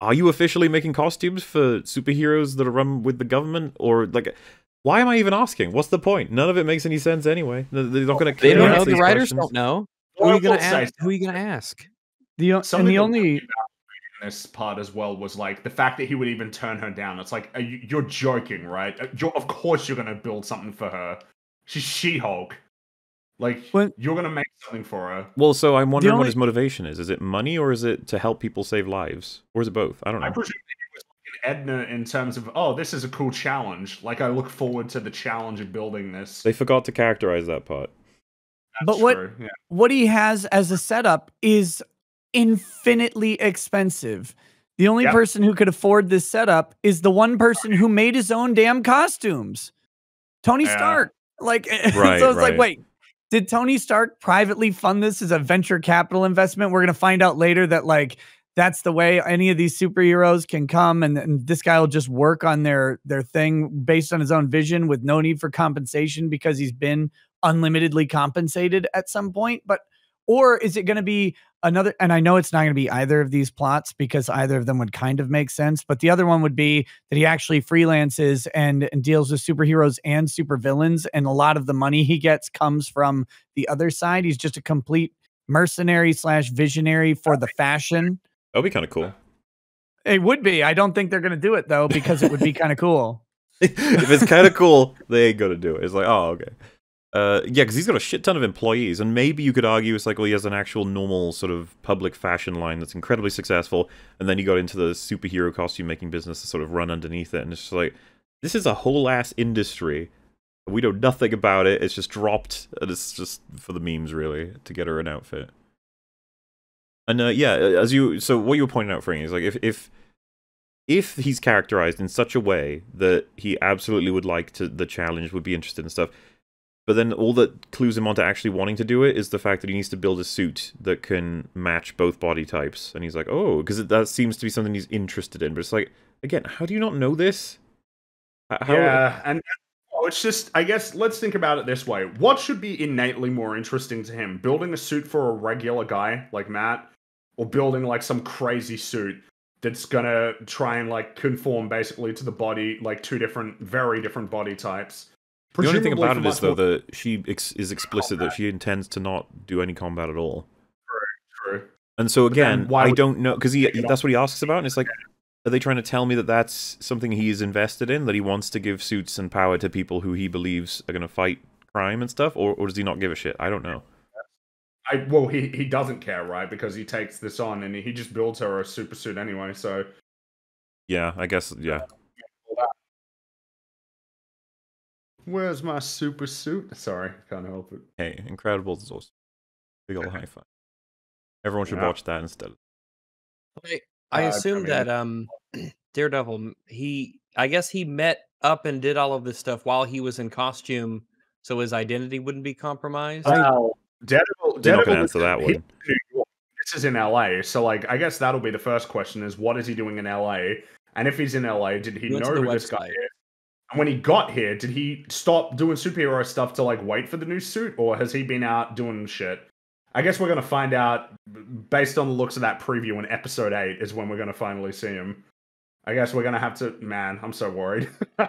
Are you officially making costumes for superheroes that are run with the government or like? Why am I even asking? What's the point? None of it makes any sense anyway. They're they're not going to. They don't know. The writers don't know. Who are you gonna ask? Who are you gonna ask? The o- and the only in this part as well was like the fact that he would even turn her down. It's like are you, you're joking, right? Uh, You're, of course, you're gonna build something for her. She's She-Hulk. Like When- you're gonna make something for her. Well, so I'm wondering only- what his motivation is. Is it money or is it to help people save lives, or is it both? I don't know. I presume that he was looking at Edna in terms of, oh, this is a cool challenge. Like I look forward to the challenge of building this. They forgot to characterize that part. That's but what- true, Yeah. what he has as a setup is infinitely expensive. The only Yep. person who could afford this setup is the one person who made his own damn costumes. Tony Yeah. Stark. Like <laughs> Right, so it's like wait, did Tony Stark privately fund this as a venture capital investment? We're going to find out later that like that's the way any of these superheroes can come and, and this guy will just work on their their thing based on his own vision with no need for compensation because he's been unlimitedly compensated at some point but or is it going to be another and i know it's not going to be either of these plots because either of them would kind of make sense but the other one would be that he actually freelances and, and deals with superheroes and supervillains and a lot of the money he gets comes from the other side he's just a complete mercenary slash visionary for the fashion That'd be kind of cool. it would be i don't think they're going to do it though because it would be kind of cool <laughs> if it's kind of cool, they ain't gonna do it. It's like, oh, okay. Uh, yeah, because he's got a shit ton of employees, and maybe you could argue it's like, well, he has an actual normal sort of public fashion line that's incredibly successful, and then he got into the superhero costume making business to sort of run underneath it, and it's just like, this is a whole ass industry. We know nothing about it. It's just dropped, and it's just for the memes, really, to get her an outfit. And uh, yeah, as you, so what you were pointing out, Frank, is like if if if he's characterized in such a way that he absolutely would like to the challenge would be interested in stuff But then all that clues him onto actually wanting to do it is the fact that he needs to build a suit that can match both body types. And he's like, oh, because that seems to be something he's interested in. But it's like, again, how do you not know this? How, yeah, and oh, it's just I guess let's think about it this way: what should be innately more interesting to him, building a suit for a regular guy like Matt, or building like some crazy suit that's gonna try and like conform basically to the body, like two different, very different body types. The only thing about it is though that she ex- is explicit that she intends to not do any combat at all. true. And so again, why I don't know because he, Take it that's what he asks about, and it's like, are they trying to tell me that that's something he is invested in, that he wants to give suits and power to people who he believes are going to fight crime and stuff, or, or does he not give a shit? I don't know. I well, he he doesn't care, right? Because he takes this on and he just builds her a super suit anyway. So Yeah, I guess yeah. Where's my super suit? Sorry, can't help it. Hey, Incredibles is awesome. Big old high five. Everyone should Yeah. watch that instead. I, I Uh, I assume mean- that um <clears throat> Daredevil he I guess he met up and did all of this stuff while he was in costume so his identity wouldn't be compromised. Well, Daredevil, They're not Daredevil going answer that one. This is in LA, so like I guess that'll be the first question: is what is he doing in LA? And if he's in LA, did he He know to the who this guy is? And when he got here, did he stop doing superhero stuff to like wait for the new suit, or has he been out doing shit? I guess we're gonna find out based on the looks of that preview in episode eight is when we're gonna finally see him. I guess we're gonna have to. Man, I'm so worried. <laughs>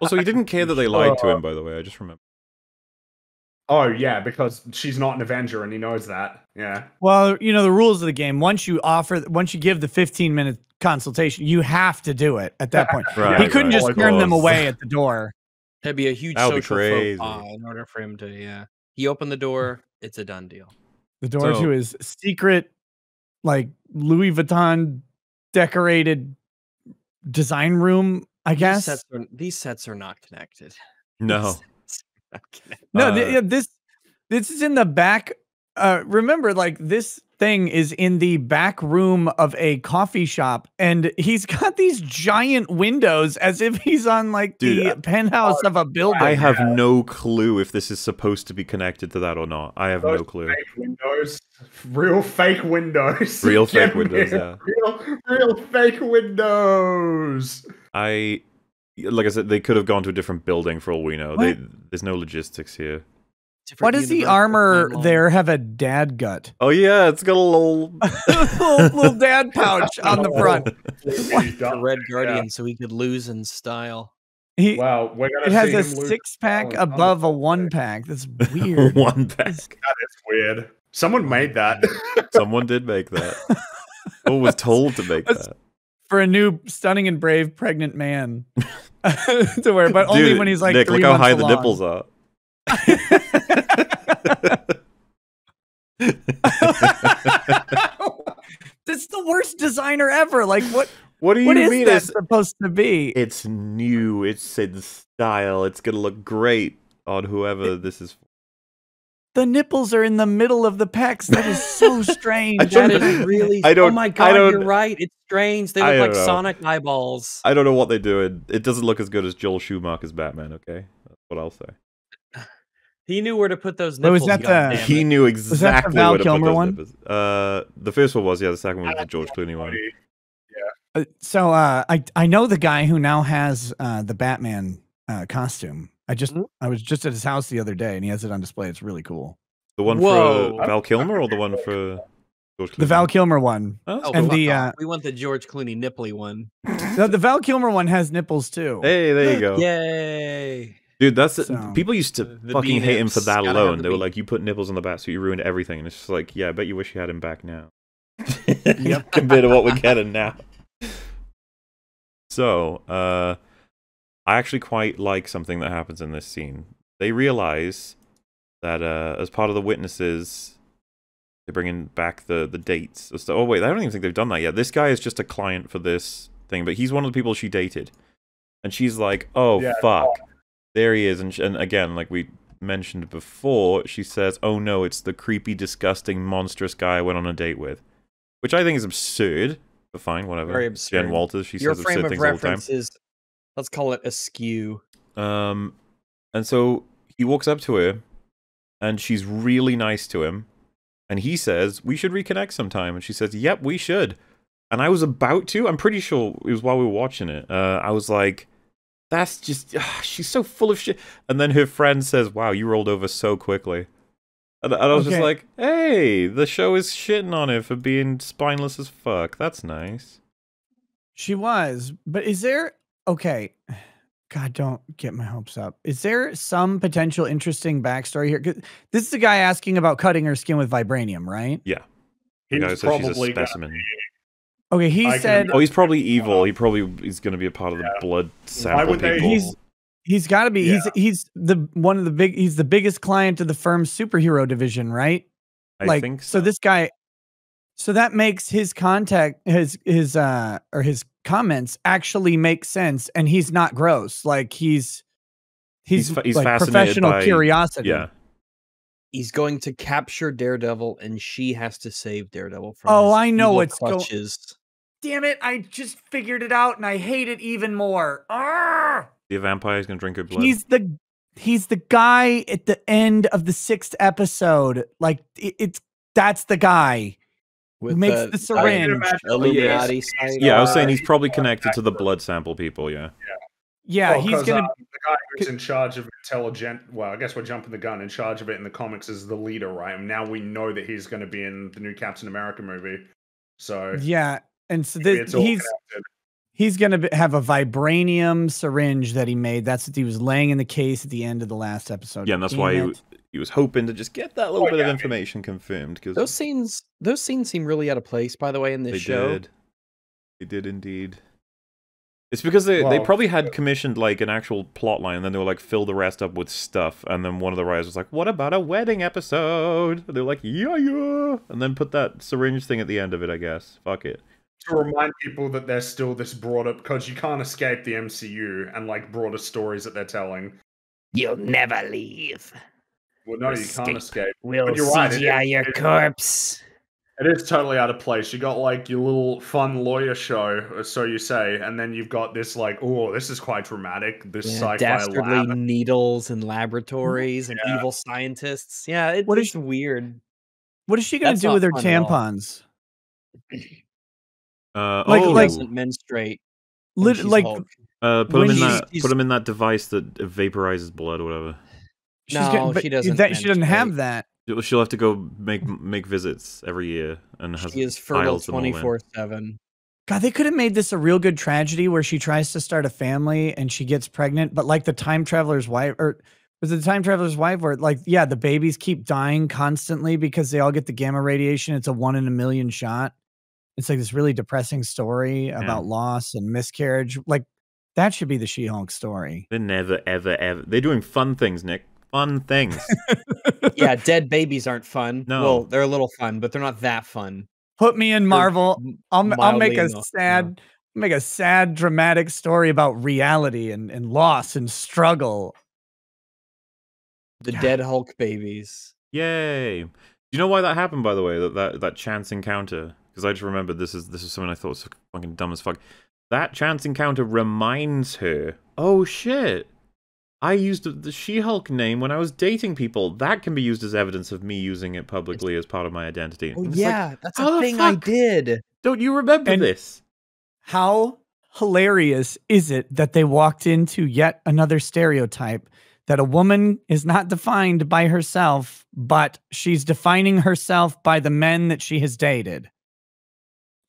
Also, he didn't care that they <laughs> lied to him, uh, by the way. I just remember. Oh yeah, because she's not an Avenger, and he knows that. Yeah. Well, you know the rules of the game. Once you offer, once you give the 15 minute consultation, you have to do it at that point. <laughs> Right, he couldn't right, just turn them away <laughs> at the door. That'd be a huge That would social faux pas in order for him to yeah. He opened the door, it's a done deal. The door So- to his secret, like Louis Vuitton decorated design room. I These guess. sets are, these sets are not connected. No. These sets are not connected. No, <laughs> th- Uh, yeah, this this is in the back. Uh, remember, like this thing is in the back room of a coffee shop, and he's <laughs> got these giant windows as if he's on like Dude, the penthouse of a building. I have no clue if this is supposed to be connected to that or not. I have no clue. Fake windows, real fake windows. Real <laughs> fake windows, yeah. Real, real fake windows. I like I said, they could have gone to a different building for all we know. They there's no logistics here. Different Why does the armor there have a dad gut? Oh yeah, it's got a little. <laughs> little, little dad pouch on the front. <laughs> The Red Guardian, so he could lose in style. He, Well, we're gonna it has see a six pack style in above a one pack. That's <laughs> weird. One pack. That is weird. Someone made that. Someone did make that. Or was told to make That's- that. For a new stunning and brave pregnant man <laughs> to wear, but only when he's like Nick, three look how high the nipples are. <laughs> That's the worst designer ever. Like what? what do you What is mean? that It's, supposed to be? it's new. It's in style. It's gonna look great on whoever this is. The nipples are in the middle of the pecs. That is so <laughs> strange. I That really. I oh don't- oh my I god, don't- you're right. It's strange. They look like know. Sonic eyeballs. I don't know what they're doing. It doesn't look as good as Joel Schumacher's Batman. Okay, that's what I'll say. <sighs> He knew where to put those But was nipples. that the- He knew exactly Val where to Kilmer put those one? nipples. Uh, the first one was yeah. The second one was the George Clooney one. Uh, so uh, I I know the guy who now has uh, the Batman uh, costume. I just Mhm. I was just at his house the other day and he has it on display. It's really cool. The one Whoa. for Val Kilmer or the one for George Clooney? The Val Kilmer one. Oh, Oh, and the, uh, we want the George Clooney nipply one. no, the Val Kilmer one has nipples too. Hey, there you go. Yay! Dude, that's So- people used to The- the fucking hate him for that Gotta alone. the They were like, "You put nipples on the bat, so you ruined everything." And it's just like, yeah, I bet you wish you had him back now. <laughs> yep. <laughs> Compared to what we're getting now. So, uh, I actually quite like something that happens in this scene. They realize that uh, as part of the witnesses, they're bringing back the the dates. of stuff. Oh wait, I don't even think they've done that yet. This guy is just a client for this thing, but he's one of the people she dated, and she's like, "Oh Yeah. fuck, there he is." And and again, like we mentioned before, she says, "Oh no, it's the creepy, disgusting, monstrous guy I went on a date with," which I think is absurd. But fine, whatever. Very Jen. Walters, she Your says absurd things all the time. reference is, let's call it askew. Um, and so he walks up to her, and she's really nice to him, and he says, "We should reconnect sometime." And she says, "Yep, we should." And I was about to. I'm pretty sure it was while we were watching it. Uh, I was like, "That's just ugh, she's so full of shit." And then her friend says, "Wow, you rolled over so quickly." And, and I was just like, "Hey, the show is shitting on her for being spineless as fuck. That's nice." She was, but is there okay? God, don't get my hopes up. Is there some potential interesting backstory here? This is a guy asking about cutting her skin with vibranium, right? Yeah. He's guy says she's a probably gonna- specimen. Okay, he I can said Oh, he's probably evil. He probably is going to be a part of the Yeah. blood sample would they- people. he's he's got to be. He's he's the one of the big. He's the biggest client of the firm's superhero division, right? I like think so. This guy. So that makes his contact his his uh or his comments actually make sense, and he's not gross. Like he's he's, He's he's like professional by- curiosity. Yeah. He's going to capture Daredevil, and she has to save Daredevil from. Oh, his I know evil what's go- Damn it! I just figured it out, and I hate it even more. Arrgh! The vampire is going to drink her blood. He's the he's the guy at the end of the sixth episode. Like it, it's that's the guy who With makes the, the syringe. Illuminati side. yeah, I was Uh, saying he's he's probably connected to the blood sample people, yeah. Yeah, Well, he's 'cause, gonna. uh, the guy who's in charge of intelligent. Well, I guess we're jumping the gun. In charge of it in the comics is the leader, right? And now we know that he's going to be in the new Captain America movie. So yeah, and so maybe this, he's connected. he's gonna have a vibranium syringe that he made. That's what he was laying in the case at the end of the last episode. Yeah, and that's Damn why he, it. w- he was hoping to just get that little Oh, bit yeah, of I mean- information confirmed because Those scenes, those scenes seem really out of place. By the way, in this they show, did. They did indeed. It's because they, they probably had commissioned like an actual plot line, and then they were like fill the rest up with stuff, and then one of the writers was like, "What about a wedding episode?" And they're like, "Yeah, yeah," and then put that syringe thing at the end of it. I guess. Fuck it. to remind people that they're still this broad up because you can't escape the MCU and like broader stories that they're telling. You'll never leave. Well, no, you can't escape. We'll But you're right, it CGI is- your it- corpse. It is totally out of place. You got like your little fun lawyer show, or so you say, and then you've got this like, oh, this is quite dramatic. This yeah, sci-fi dastardly lab. needles and <laughs> laboratories and Yeah. evil scientists. Yeah, it, What is it's weird. What is she gonna That's do with her fun at all. tampons? Uh, Like- oh, like- doesn't menstruate. Lit- like uh, put them in that. Put him in that device that vaporizes blood or whatever. She's No, gonna, but she doesn't That, she doesn't have that. She'll- She'll have to go make make visits every year and has she is fertile dials them all in. twenty four seven. God, they could have made this a real good tragedy where she tries to start a family and she gets pregnant, but like the time traveler's wife, or was it the time traveler's wife, where like, yeah, the babies keep dying constantly because they all get the gamma radiation. It's a one in a million shot. It's like this really depressing story about loss and miscarriage. Like, that should be the She Hulk story. They're never, ever, ever. They're doing fun things, Nick. Fun things. <laughs> Yeah, dead babies aren't fun. No. Well, they're a little fun, but they're not that fun. Put me in They're Marvel. m- I'll, m- I'll make a mildly no- no. sad, make a sad, dramatic story about reality and, and loss and struggle. The God. dead Hulk babies. Yay! Do you know why that happened? By the way, that that, that chance encounter. Because I just remembered this is this is something I thought was fucking dumb as fuck. That chance encounter reminds her. Oh shit! I used the She-Hulk name when I was dating people. That can be used as evidence of me using it publicly as part of my identity. Oh And it's like, yeah, that's a the thing I did. don't you remember And- this? How hilarious is it that they walked into yet another stereotype that a woman is not defined by herself, but she's defining herself by the men that she has dated?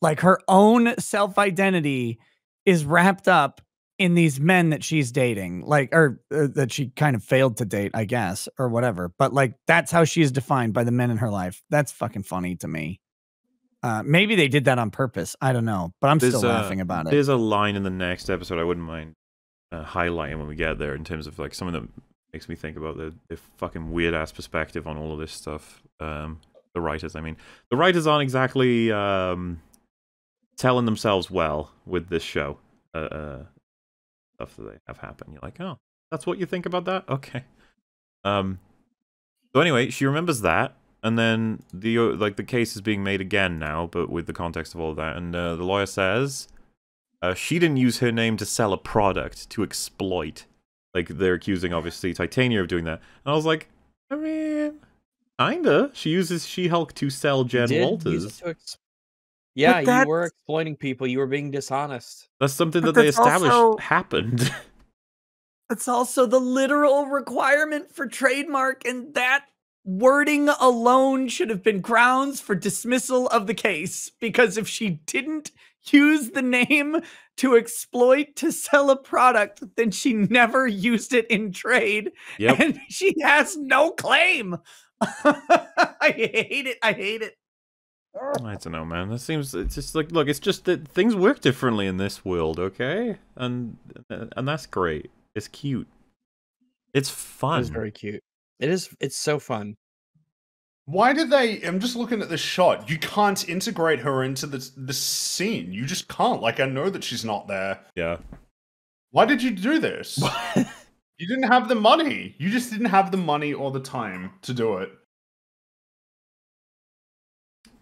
Like her own self identity is wrapped up in these men that she's dating, like, or uh, that she kind of failed to date, I guess, or whatever. But like, that's how she is defined by the men in her life. That's fucking funny to me. Uh, maybe they did that on purpose. I don't know, but I'm still uh, laughing about it. There's a line in the next episode I wouldn't mind uh, highlighting when we get there in terms of like something that makes me think about the, the fucking weird ass perspective on all of this stuff. Um, the writers, I mean, the writers aren't exactly um, telling themselves well with this show. Uh, uh, stuff that they have happen. You're like, oh, that's what you think about that? <laughs> Okay. Um. So anyway, she remembers that, and then the uh, like the case is being made again now, but with the context of all of that. And uh, the lawyer says uh, she didn't use her name to sell a product to exploit like they're accusing obviously Titania of doing that. And I was like, I mean, kinda. She uses She-Hulk to sell Jen Did use it Walters. To ex- yeah, you were exploiting people. You were being dishonest. That's something But that they established also- happened. <laughs> That's also the literal requirement for trademark, and that wording alone should have been grounds for dismissal of the case. Because if she didn't use the name to exploit to sell a product, then she never used it in trade, yep. and she has no claim. <laughs> I hate it. I hate it. I don't know, man. That seems it's just like look, it's just that things work differently in this world, okay? And and that's great. It's cute. It's fun. It's very cute. It is. It's so fun. Why did they? I'm just looking at the shot. You can't integrate her into the the scene. You just can't. Like I know that she's not there. yeah. Why did you do this? <laughs> you didn't have the money. You just didn't have the money or the time to do it.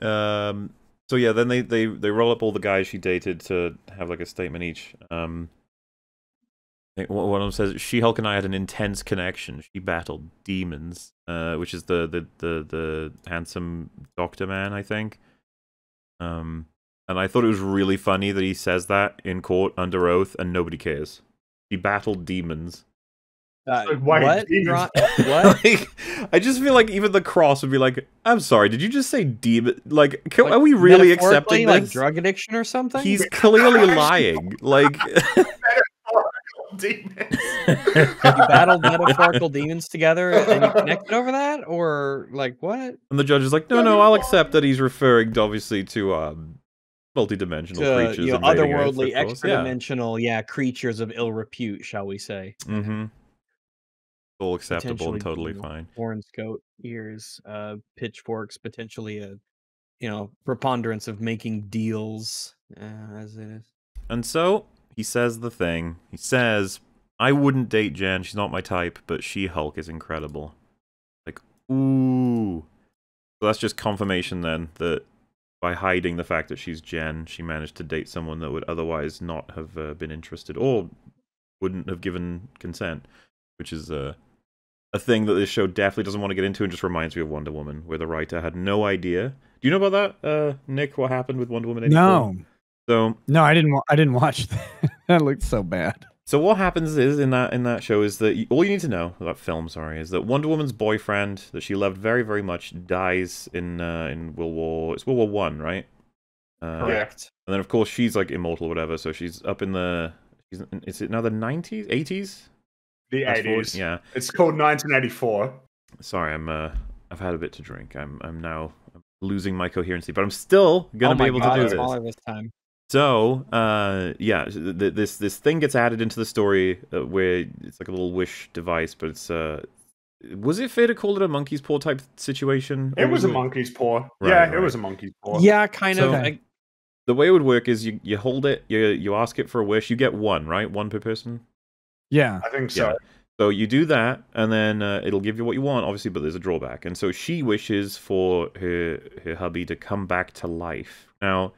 Um. So yeah, then they they they roll up all the guys she dated to have like a statement each. Um. One of them says, "She-Hulk and I had an intense connection. She battled demons, uh, which is the the the the handsome Doctor Man, I think." Um, and I thought it was really funny that he says that in court under oath, and nobody cares. He battled demons. Uh, Like, what? demons? What? <laughs> like, I just feel like even the cross would be like, "I'm sorry, did you just say demon? Like, can, Like, are we really metaphorically, accepting like drug addiction or something? He's clearly lying. Like, <laughs> Demons. you battled <laughs> metaphorical demons together and you connected over that, or like what? and the judge is like, "No, no, I'll accept that he's referring, obviously, to um, multi-dimensional To creatures, you know, invading Earth, otherworldly, extra dimensional, yeah, creatures of ill repute, shall we say? Mm-hmm. All acceptable and totally fine. Horns, goat ears, uh, pitchforks, potentially a you know preponderance of making deals uh, as it is. And so he says the thing. He says, "I wouldn't date Jen. She's not my type, but She-Hulk is incredible." Like, ooh. So that's just confirmation then that by hiding the fact that she's Jen, she managed to date someone that would otherwise not have uh, been interested or wouldn't have given consent, which is uh, a thing that this show definitely doesn't want to get into and just reminds me of Wonder Woman, where the writer had no idea. Do you know about that, uh, Nick? What happened with Wonder Woman? 84? No, So no, I didn't. Wa- I didn't watch <laughs> that. that looked so bad. So what happens is in that in that show is that you, all you need to know that film, sorry, is that Wonder Woman's boyfriend that she loved very very much dies in uh, in World War it's World War One, right? Uh, Correct. And then of course she's like immortal, or whatever. So she's up in the is it now the nineties, eighties? The eighties. Yeah. It's called 1984. Sorry, I'm uh I've had a bit to drink. I'm I'm now losing my coherency, but I'm still gonna oh be able God, to do it's this. smaller this time. So, uh, yeah, th- th- this this thing gets added into the story uh, where it's like a little wish device, but it's uh, was it fair to call it a monkey's paw type situation? It or was a it- monkey's paw. Right, yeah, right. it was a monkey's paw. Yeah, kind So- of. Okay. I- The way it would work is you you hold it, you you ask it for a wish, you get one, right? One per person. Yeah. I think so. Yeah. So you do that, and then uh, it'll give you what you want, obviously, but there's a drawback. And so she wishes for her her hubby to come back to life. Now,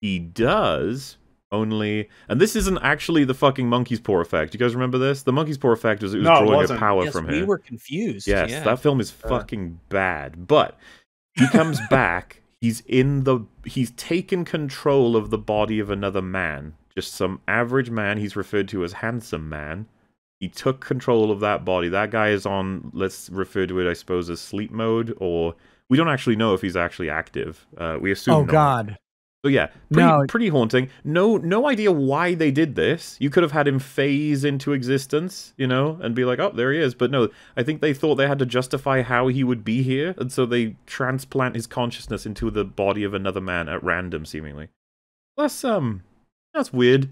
he does only, and this isn't actually the fucking monkey's paw effect. You guys remember this? The monkey's paw effect was it was No, it drawing her power yes, from we were confused. Yes, yeah. that film is Uh. fucking bad. But he comes <laughs> back. He's in the. He's taken control of the body of another man. Just some average man. He's referred to as handsome man. He took control of that body. That guy is on. Let's refer to it, I suppose, as sleep mode, or we don't actually know if he's actually active. Uh, we assume. Oh not. God. So yeah, pretty, No. pretty haunting. No, no idea why they did this. You could have had him phase into existence, you know, and be like, "Oh, there he is." But no, I think they thought they had to justify how he would be here, and so they transplant his consciousness into the body of another man at random, seemingly. That's um, that's weird.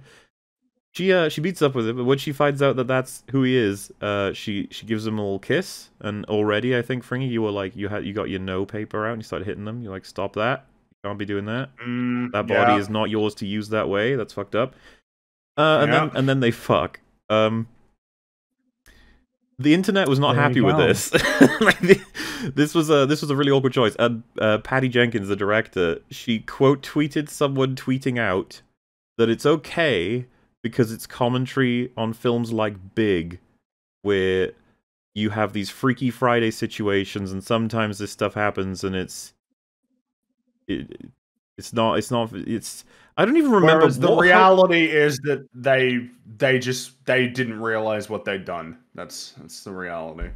She uh, she beats up with it, but when she finds out that that's who he is, uh, she she gives him a little kiss, and already I think Fringy, you were like, you had you got your no paper out, and you started hitting them. You're like, stop that. You can't be doing that. Mm, That body yeah. is not yours to use that way. That's fucked up. Uh, and then and then they fuck. Um, the internet was not There happy with this. <laughs> Like, the- this was a this was a really awkward choice. And uh, Patty Jenkins, the director, she quote tweeted someone tweeting out that it's okay because it's commentary on films like Big, where you have these Freaky Friday situations, and sometimes this stuff happens, and it's it, it's not it's not it's I don't even remember Whereas the what- reality is that they they just they didn't realize what they'd done. That's that's the reality.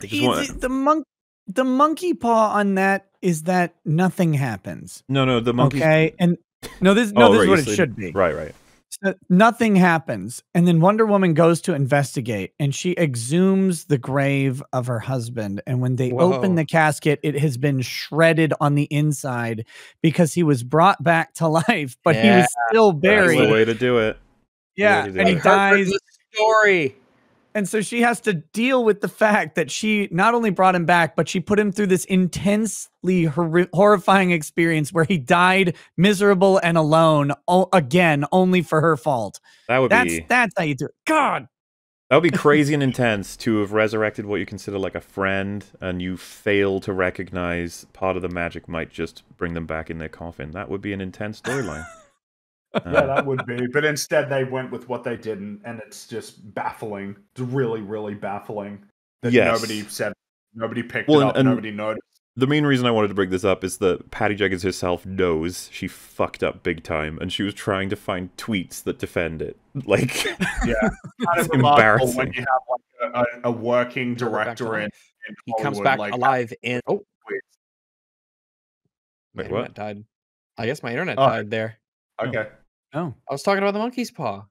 I just It's- want- the monk, the monkey paw on that is that nothing happens. no no the monkey Okay, and no, this no, Oh, this right, is what it should be. right right So nothing happens, and then Wonder Woman goes to investigate, and she exhumes the grave of her husband. And when they open the casket, it has been shredded on the inside because he was brought back to <laughs> life, but he was still that's buried. the way to do it Yeah, do and he dies. story. And so she has to deal with the fact that she not only brought him back, but she put him through this intensely horri- horrifying experience where he died miserable and alone o- again, only for her fault. that would That's be that's how you do it. God, that would be crazy and intense to have resurrected what you consider like a friend and you fail to recognize part of the magic might just bring them back in their coffin that would be an intense storyline <laughs> Yeah, that would <laughs> be. But instead, they went with what they didn't, and it's just baffling. It's really, really baffling that Yes. nobody said, nobody picked Well, it up, and- nobody noticed. the main reason I wanted to bring this up is that Patty Jenkins herself knows she fucked up big time, and she was trying to find tweets that defend it. <laughs> Like, Yeah, <laughs> It's kind of embarrassing. when you have like a, a, a working Never back director in, in He comes back like, alive and oh, Wait. my Wait, what? internet died. I guess my internet Oh. died there. Okay, oh, I was talking about the monkey's paw.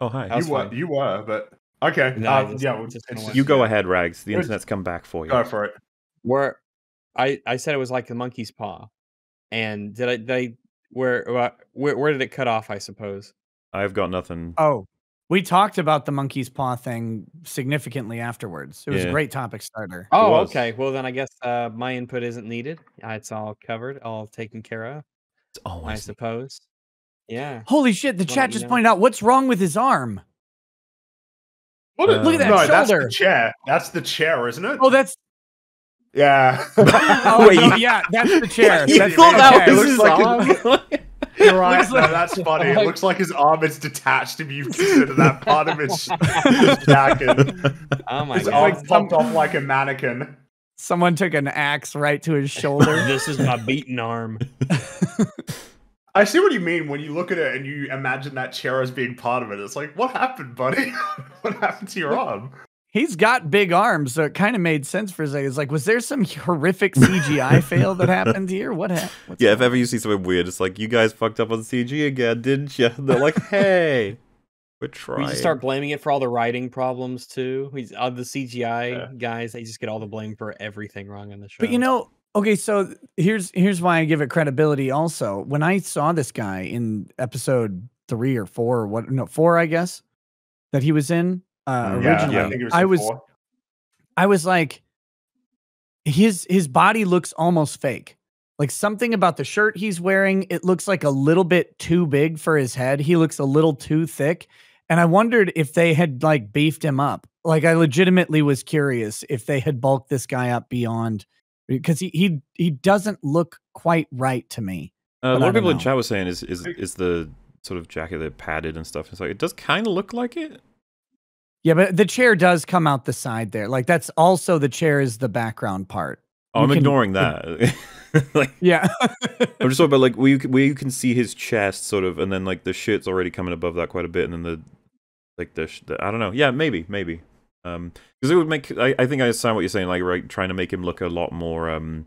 oh hi, That was you were, fine. you were, but okay, No, uh, just- yeah, well, just it's gonna just- you go ahead, Rags. The It internet's come back for you. Go for it. Where I I said it was like the monkey's paw, and did I did I where uh, where where did it cut off? I suppose. I've got nothing. oh, we talked about the monkey's paw thing significantly afterwards. It was Yeah. a great topic starter. Oh, was. okay. Well, then I guess uh, my input isn't needed. Uh, It's all covered, all taken care of. It's always I always suppose. Yeah. Holy shit! The Well, chat just know. pointed out what's wrong with his arm. Look at- look at that no, that's the chair. That's the chair, isn't it? Oh, that's yeah. oh Wait, no, you- yeah, that's the chair. You That's thought the that chair. was It his like arm? <laughs> You're right. Looks no, like- that's funny. It looks like his arm is detached if you consider that part of his, his jacket. Oh my His god. arm like popped off like a mannequin. Someone took an axe right to his <laughs> shoulder. this is my beaten arm. <laughs> I see what you mean when you look at it and you imagine that chair as being part of it. It's like, what happened, buddy? <laughs> what happened to your arm? He's got big arms, so it kind of made sense for a second. It's like, was there some horrific CGI <laughs> fail that happened here? What happened? yeah, if ever you see something weird, it's like you guys fucked up on CG again, didn't you? <laughs> They're like, hey, we're trying. We just start blaming it for all the writing problems too. We uh, the CGI Yeah. guys, they just get all the blame for everything wrong on the show. But you know, okay, so here's here's why I give it credibility. Also, when I saw this guy in episode three or four, or what? No, four, I guess, that he was in uh, Mm, Yeah, originally. I it was. I was. I was like, his his body looks almost fake. Like something about the shirt he's wearing, it looks like a little bit too big for his head. He looks a little too thick. And I wondered if they had like beefed him up. Like I legitimately was curious if they had bulked this guy up beyond because he he he doesn't look quite right to me. Uh, a lot of people don't in chat were saying is is is the sort of jacket that padded and stuff. It's like it does kind of look like it. Yeah, but the chair does come out the side there. Like that's also the chair is the background part. Oh, I'm can- ignoring that. <laughs> <laughs> like Yeah. I'm just talking about like where you can, where you can see his chest sort of, and then like the shit's already coming above that quite a bit, and then the like the, the I don't know. Yeah, maybe maybe. Um, because it would make I, I think I understand what you're saying. Like right, trying to make him look a lot more um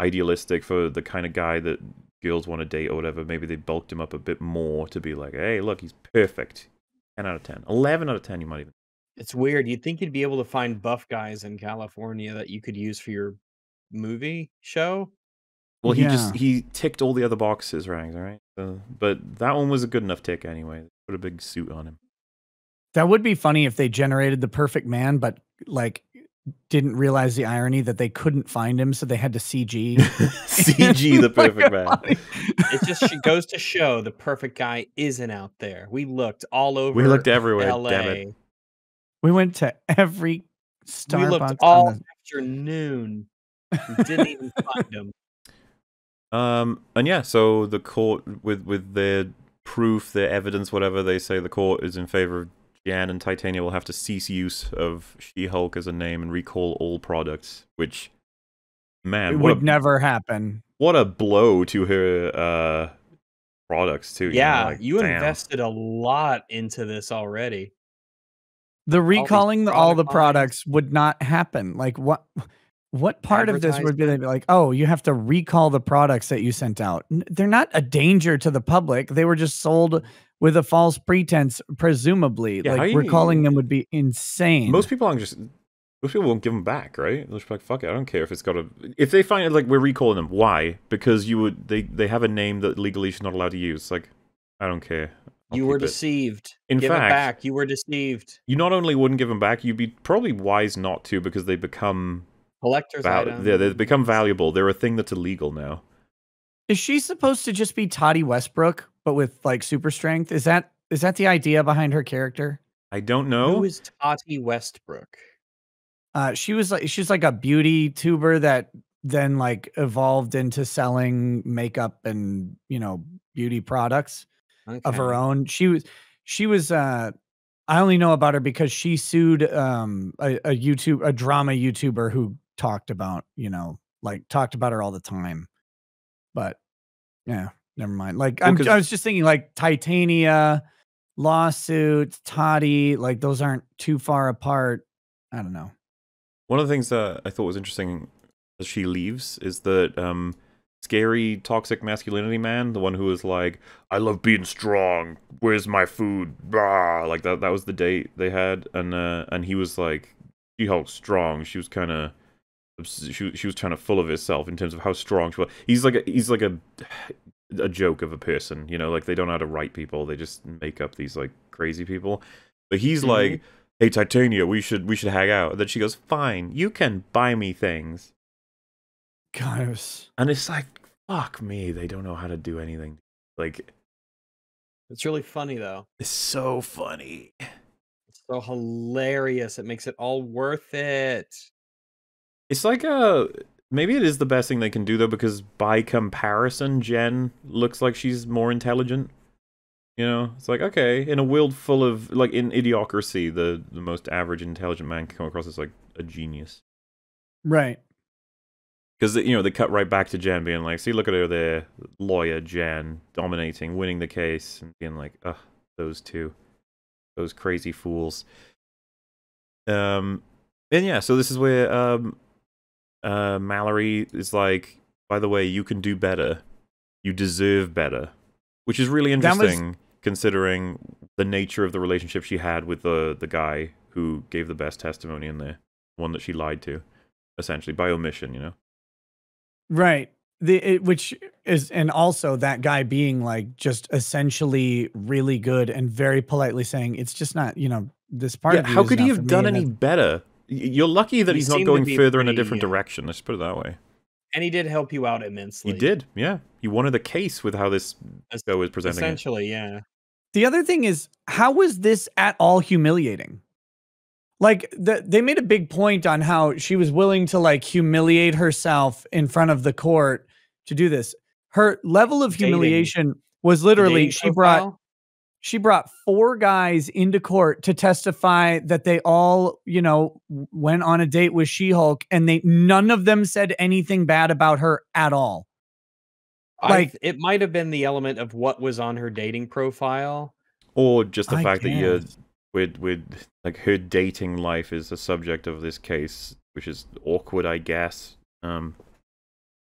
idealistic for the kind of guy that girls want to date or whatever. Maybe they bulked him up a bit more to be like, hey, look, he's perfect. Ten out of ten. Eleven out of ten. You might even. it's weird. You'd think you'd be able to find buff guys in California that you could use for your movie show. Well, he Yeah. just he ticked all the other boxes, right? All right. So, but that one was a good enough tick anyway. Put a big suit on him. That would be funny if they generated the perfect man, but like didn't realize the irony that they couldn't find him, so they had to CG. <laughs> CG <laughs> the perfect man. It just sh- goes to show the perfect guy isn't out there. We looked all over. We looked everywhere. LA. Damn it. We went to every We Starbucks. looked all the- afternoon. We didn't <laughs> even find him. Um, and yeah, so the court with with their proof, their evidence, whatever they say, the court is in favor of Jan and Titania will have to cease use of She-Hulk as a name and recall all products, which man, it would a, never happen. what a blow to her uh products too. you know, Yeah, like, you invested a lot into this already. The recalling the, all the product lines. products would not happen. Like what what part of this would be like, "Oh, you have to recall the products that you sent out." They're not a danger to the public. They were just sold with a false pretense presumably. Yeah, like recalling them would be insane. Most people aren't just most people won't give them back, right? They'll just be like, "Fuck it, I don't care if it's got a." If they find it like we're recalling them, why? Because you would they they have a name that legally she's not allowed to use. Like, I don't care. I'll you were keep it. deceived. In Give fact- it back. You were deceived. You not only wouldn't give them back, you'd be probably wise not to because they become Collector's val- item. yeah, they become valuable. They're a thing that's illegal now. is she supposed to just be Tati Westbrook but with like super strength? Is that is that the idea behind her character? I don't know. Who is Tati Westbrook? Uh, she was like she's like a beauty tuber that then like evolved into selling makeup and you know beauty products of her own. She was she was uh I only know about her because she sued um a, a YouTube a drama YouTuber who talked about, you know, like talked about her all the time. But yeah, never mind. Like Well, I was just thinking like Titania lawsuit, Tati, like those aren't too far apart. I don't know. One of the things that I thought was interesting as she leaves is that um, scary toxic masculinity man, the one who was like, "I love being strong. Where's my food?" Blah. Like that. That was the date they had, and uh, and he was like, "She Hulk strong." She was kind of. She, she was kind of full of herself in terms of how strong she was. He's like a, he's like a a joke of a person, you know, like they don't know how to write people. They just make up these like crazy people. But he's Mhm. like, "Hey Titania, we should we should hang out." And then she goes, "Fine, you can buy me things." Was And it's like, fuck me, they don't know how to do anything. Like, It's really funny though. it's so funny. It's so hilarious. It makes it all worth it. It's like a maybe it is the best thing they can do though, because by comparison, Jen looks like she's more intelligent. You know, it's like okay, in a world full of like in idiocracy, the the most average intelligent man can come across as like a genius. right. Because you know they cut right back to Jen being like, "See, look at her there, lawyer Jen, dominating, winning the case, and being like, ugh, those two, those crazy fools." Um, and yeah, so this is where um, uh, Mallory is like, "By the way, you can do better. You deserve better," which is really That was- interesting considering the nature of the relationship she had with the the guy who gave the best testimony in there, one that she lied to, essentially by omission, you know. Right. The it, which is and also that guy being like just essentially really good and very politely saying it's just not you know this part yeah, of you how could he have done any better? Y- You're lucky that He he's not going be further in a different uh, direction. Let's put it that way. And he did help you out immensely. He did, yeah. He wanted the case with how this Es- show is presenting it. Essentially, yeah. The other thing is, how was this at all humiliating? Like the, they made a big point on how she was willing to like humiliate herself in front of the court to do this. Her level of Dating. humiliation was literally dating she brought profile? She brought four guys into court to testify that they all, you know, went on a date with She-Hulk and they none of them said anything bad about her at all. I like- th- it might have been the element of what was on her dating profile. Or just the I fact that you're with with like her dating life is the subject of this case, which is awkward, I guess. Um,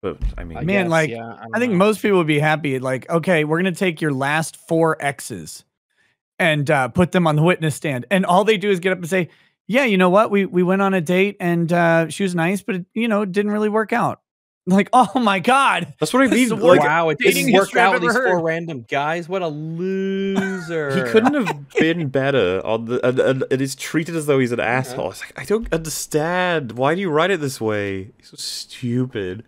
but I mean, I Man, guess, like, yeah, I, I think know. most people would be happy. Like, okay, we're gonna take your last four exes and uh, put them on the witness stand, and all they do is get up and say, "Yeah, you know what? We we went on a date and uh, she was nice, but it, you know, it didn't really work out." <laughs> Like, oh my god, that's what I mean. is Like, wow, it didn't work out with ever these four random guys. What a loser! He couldn't have <laughs> been better on the and, and it is treated as though he's an asshole. It's like I don't understand. Why do you write it this way? He's so stupid.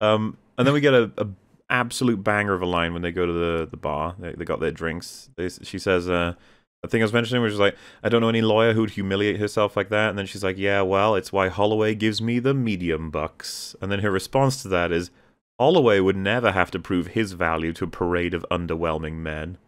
Um and then we get a, a absolute banger of a line when they go to the, the bar. They, they got their drinks. They, she says, uh, the thing I was mentioning which was like, I don't know any lawyer who'd humiliate herself like that. And then she's like, Yeah, well, it's why Holliway gives me the medium bucks. And then her response to that is, Holliway would never have to prove his value to a parade of underwhelming men.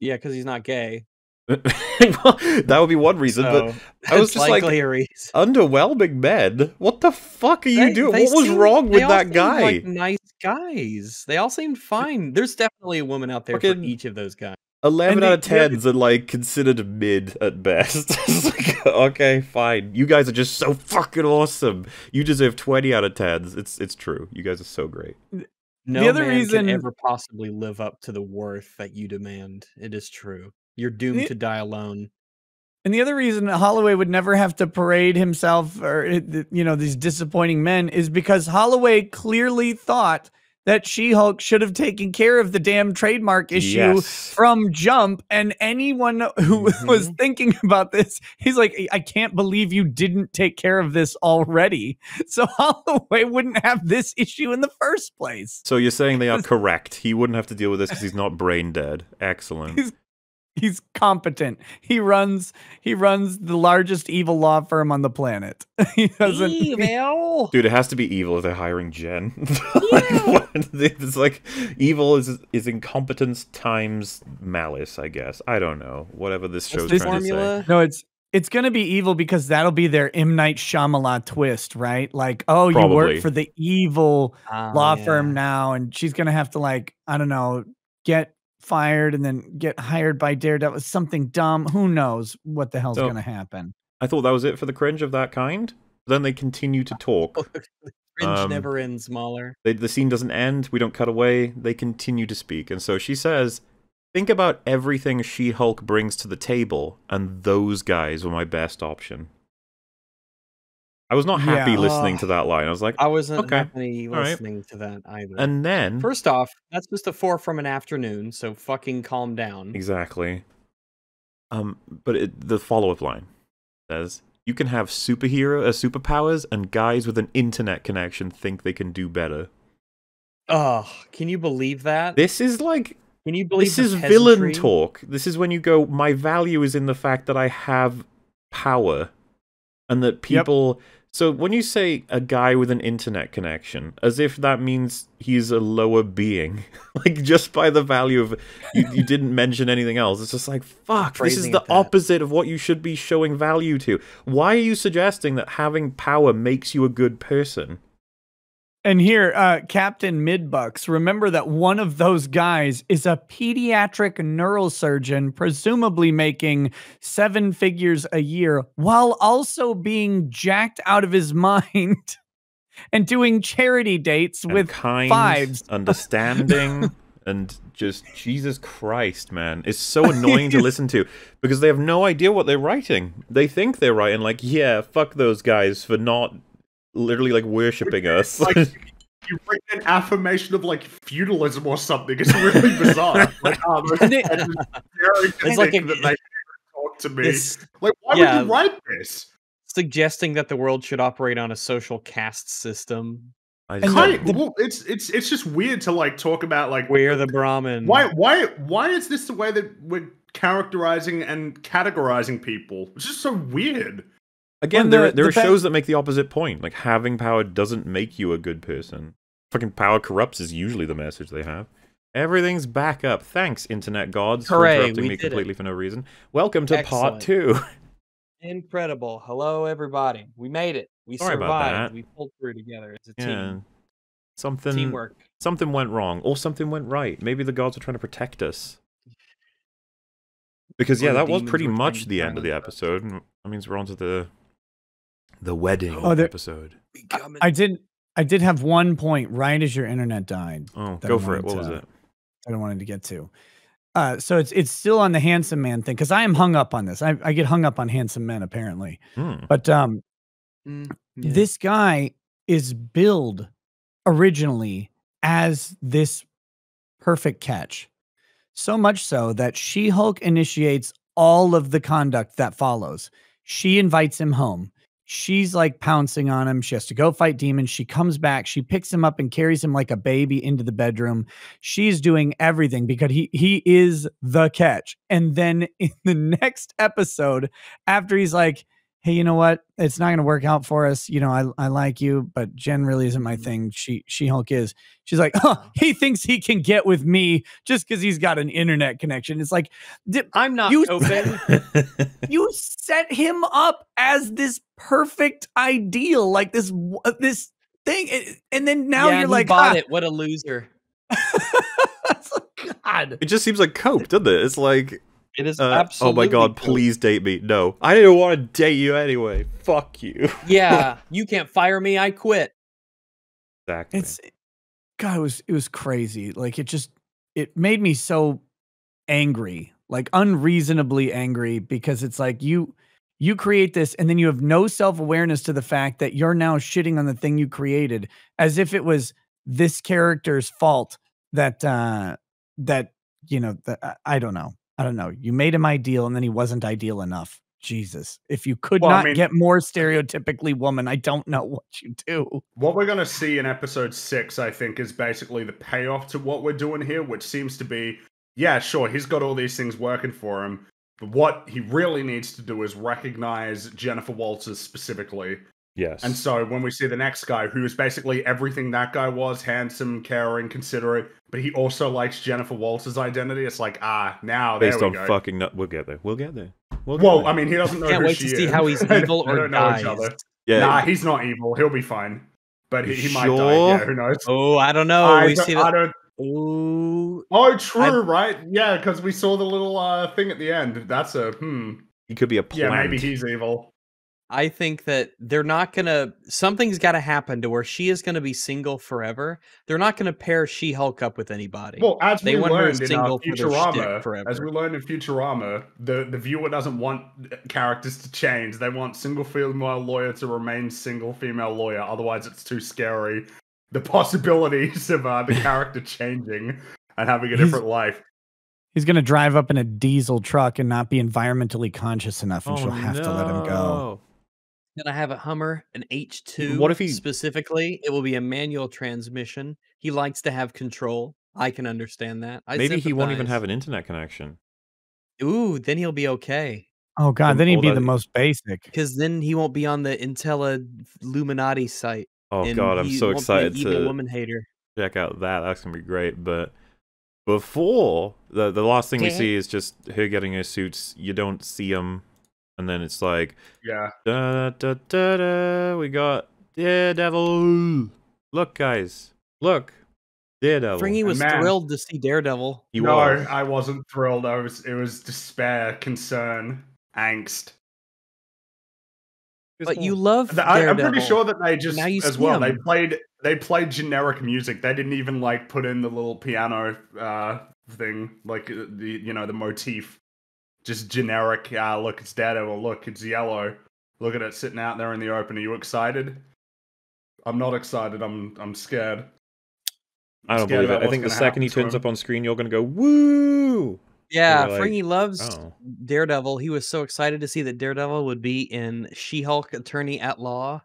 Yeah, because he's not gay. <laughs> well, that would be one reason, but oh, I was just like, likely reason. underwhelming men. What the fuck are you They- doing? they What was seemed- wrong they with all that guy? Like nice guys. They all seemed fine. There's definitely a woman out there for each of those guys. Eleven And out of tens are like considered mid at best. <laughs> It's like, okay, fine. You guys are just so fucking awesome. You deserve twenty out of tens. It's it's true. You guys are so great. No other man reason- can ever possibly live up to the worth that you demand. It is true. You're doomed The- to die alone. And the other reason that Holliway would never have to parade himself or you know these disappointing men is because Holliway clearly thought that She-Hulk should have taken care of the damn trademark issue Yes. from Jump and anyone who <laughs> was Mhm. thinking about this he's like I can't believe you didn't take care of this already. So <laughs> Holliway wouldn't have this issue in the first place. So you're saying they are <laughs> correct. He wouldn't have to deal with this because he's not brain dead. Excellent. He's he's competent. He runs he runs the largest evil law firm on the planet. <laughs> he doesn't Evil. Dude, it has to be evil if they're hiring Jen. <laughs> like. <laughs> It's like evil is is incompetence times malice, I guess. I don't know. Whatever this show's the trying to say. formula? No, it's it's gonna be evil because that'll be their M Night Shyamalan twist, right? Like, oh, you work for the evil Ah, law yeah. firm now, and she's gonna have to like, I don't know, get fired and then get hired by Daredevil. Something dumb. Who knows what the hell's So- gonna happen? I thought that was it for the cringe of that kind. Then they continue to talk. Cringe Um, never ends, Smaller. They, the scene doesn't end. We don't cut away. They continue to speak. And so she says, Think about everything She Hulk brings to the table, and those guys were my best option. I was not happy Yeah. listening Ugh. to that line. I was like, I wasn't okay, happy all right. listening to that either. and then. First off, that's just a four from an afternoon, so fucking calm down. Exactly. Um, but it, the follow-up line says, "You can have superhero uh, superpowers, and guys with an internet connection think they can do better." Ugh, can you believe that? This is like Can you believe this the is villain talk. This is when you go, "My value is in the fact that I have power," and that people. So when you say a guy with an internet connection, as if that means he's a lower being, <laughs> like just by the value of you, you didn't mention anything else. It's just like fuck. This is the opposite of what you should be showing value to. Why are you suggesting that having power makes you a good person? And here, uh, Captain Midbucks, remember that one of those guys is a pediatric neurosurgeon, presumably making seven figures a year while also being jacked out of his <laughs> mind and doing charity dates And with kind, fives. <laughs> understanding, and just Jesus Christ, man, it's so <laughs> annoying to listen to because they have no idea what they're writing. They think they're writing like, yeah, fuck those guys for not literally like worshiping us. Like <laughs> you write an affirmation of like feudalism or something. It's really bizarre. <laughs> like, um, oh, those And it- guys are very <laughs> It's like a- that they talk to me. This like, why yeah. would you write this? suggesting that the world should operate on a social caste system. I just Kind, don't- well, it's it's it's just weird to like talk about like We're the Brahmin. why why why is this the way that we're characterizing and categorizing people? It's just so weird. Again, When there are, there the are shows that make the opposite point. Like having power doesn't make you a good person. Fucking power corrupts is usually the message they have. Everything's back up. Thanks, internet gods, for Hooray, interrupting me did it. completely for no reason. Welcome to part two. Incredible. Hello, everybody. We made it. We Sorry survived. We pulled through together as a yeah, team. something Teamwork. something went wrong, or something went right. Maybe the gods were trying to protect us. Because yeah, that was pretty much the end of the episode. That means we're on to the the wedding Oh, there- episode. I did I did have one point right as your internet died. Oh, that go I for it. wanted What was to- it? that I wanted to get to. Uh, so it's it's still on the handsome man thing because I am hung up on this. I, I get hung up on handsome men apparently, Hmm. but um, Mm, yeah. this guy is billed originally as this perfect catch. So much so that She Hulk initiates all of the conduct that follows. She invites him home. She's like pouncing on him. She has to go fight demons. She comes back. She picks him up and carries him like a baby into the bedroom. She's doing everything because he he is the catch. And then in the <laughs> next episode, after he's like, hey, you know what? It's not going to work out for us. You know, I I like you, but Jen really isn't my Mhm. thing. She She Hulk is. She's like, <laughs> oh, he thinks he can get with me just because he's got an internet connection. It's like, I'm not You- open. <laughs> you set him up as this perfect ideal, like this uh, this thing, and- and then now yeah, you're he like, bought ah. it. What a loser. <laughs> God. it just seems like cope, doesn't it? It's like, It is uh, oh my god, cool. please date me. No, I didn't want to date you anyway. Fuck you. <laughs> Yeah, you can't fire me. I quit. Exactly. It's God, it was it was crazy. Like it just it made me so angry, like unreasonably angry, because it's like you you create this and then you have no self-awareness to the fact that you're now shitting on the thing you created as if it was this character's fault that uh that you know that I- I don't know. I don't know. You made him ideal and then he wasn't ideal enough. Jesus. If you could Well, I not mean- get more stereotypically woman, I don't know <laughs> what you do. What we're going to see in episode six, I think, is basically the payoff to what we're doing here, which seems to be yeah, sure, he's got all these things working for him. But what he really needs to do is recognize Jennifer Walters specifically. Yes. And so when we see the next guy, who is basically everything that guy was handsome, caring, considerate, but he also likes Jennifer Walters' identity, it's like, ah, now there Based we on go. fucking, no- we'll get there. We'll get there. We'll get Well, there. I mean, he doesn't know Can't who wait she to see is. how he's <laughs> They evil don't or know each dies. other. yeah, Nah, he's not evil. He'll be fine. But he, You he might die. sure? Yeah, who knows? Oh, I don't know. I, we don't, see I that. don't. Ooh, Oh, true, right? Yeah, because we saw the little uh, thing at the end. That's a hmm. he could be a plant. Yeah, maybe he's evil. I think that they're not gonna. Something's got to happen to where she is gonna be single forever. They're not gonna pair She Hulk up with anybody. Well, as They we want her learned in uh, for Futurama, forever. as we learned in Futurama, the the viewer doesn't want characters to change. They want single female lawyer to remain single female lawyer. Otherwise, it's too scary. The possibilities of uh, the character <laughs> changing and having a He's- different life. He's gonna drive up in a diesel truck and not be environmentally conscious enough, and Oh, she'll have to let him go. No. Gonna have a Hummer, an H two. What if he- specifically? It will be a manual transmission. He likes to have control. I can understand that. I Maybe he won't even have an internet connection. Ooh, then he'll be okay. Oh god, then he'd be the most basic. Because then he won't be on the Intella Illuminati site. Oh and god, I'm he so won't be an excited evil to woman hater. check out that. That's gonna be great. But before the the last thing we mm-hmm. see is just her getting her suits. You don't see them, and then it's like Yeah. da da da da. We got Daredevil. Look, guys, look, Daredevil. Fringy was man. thrilled to see Daredevil. He no, was. I wasn't thrilled. I was. It was despair, concern, angst. But you love The- I, I'm pretty sure that they just Now you as see well. They played they played generic music. They didn't even like put in the little piano uh, thing, like uh, the you know the motif. Just generic. Uh, look, it's Daredevil. Look, it's yellow. Look at it sitting out there in the open. Are you excited? I'm not excited. I'm I'm scared. I don't scared believe it. I think the second he turns him. up on screen, you're gonna go woo. Yeah, You're like, Fringy loves Oh, Daredevil. He was so excited to see that Daredevil would be in She-Hulk Attorney at Law.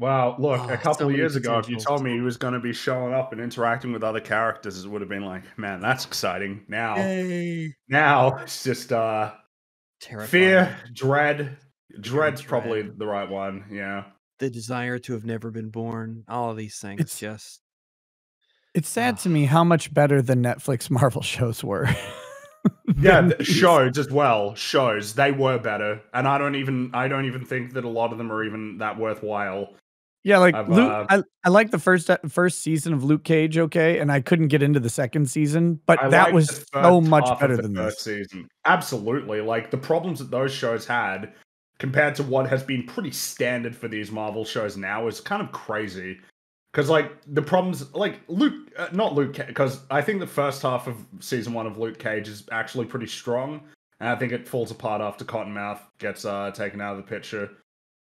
Wow, look, Oh, a couple so of years ago, if you told me he was going to be showing up and interacting with other characters, it would have been like, man, that's exciting. Now, now it's just uh, Terrifying. fear, dread. Dread's Dread. probably the right one. Yeah. the desire to have never been born. All of these things. It's- just It's sad to me how much better the Netflix <laughs> Marvel shows were. <laughs> Yeah, than th- these. shows as well. Shows they were better, and I don't even I don't even think that a lot of them are even that worthwhile. Yeah, like I've, Luke, uh, I, I like the first e- first season of Luke Cage, okay, and I couldn't get into the second season, but I that was so much better the than first this. season. Absolutely, like the problems that those shows had compared to what has been pretty standard for these Marvel shows now is kind of crazy. Because like the problems, like Luke, uh, not Luke, because I think the first half of season one of Luke Cage is actually pretty strong, and I think it falls apart after Cottonmouth gets uh, taken out of the picture.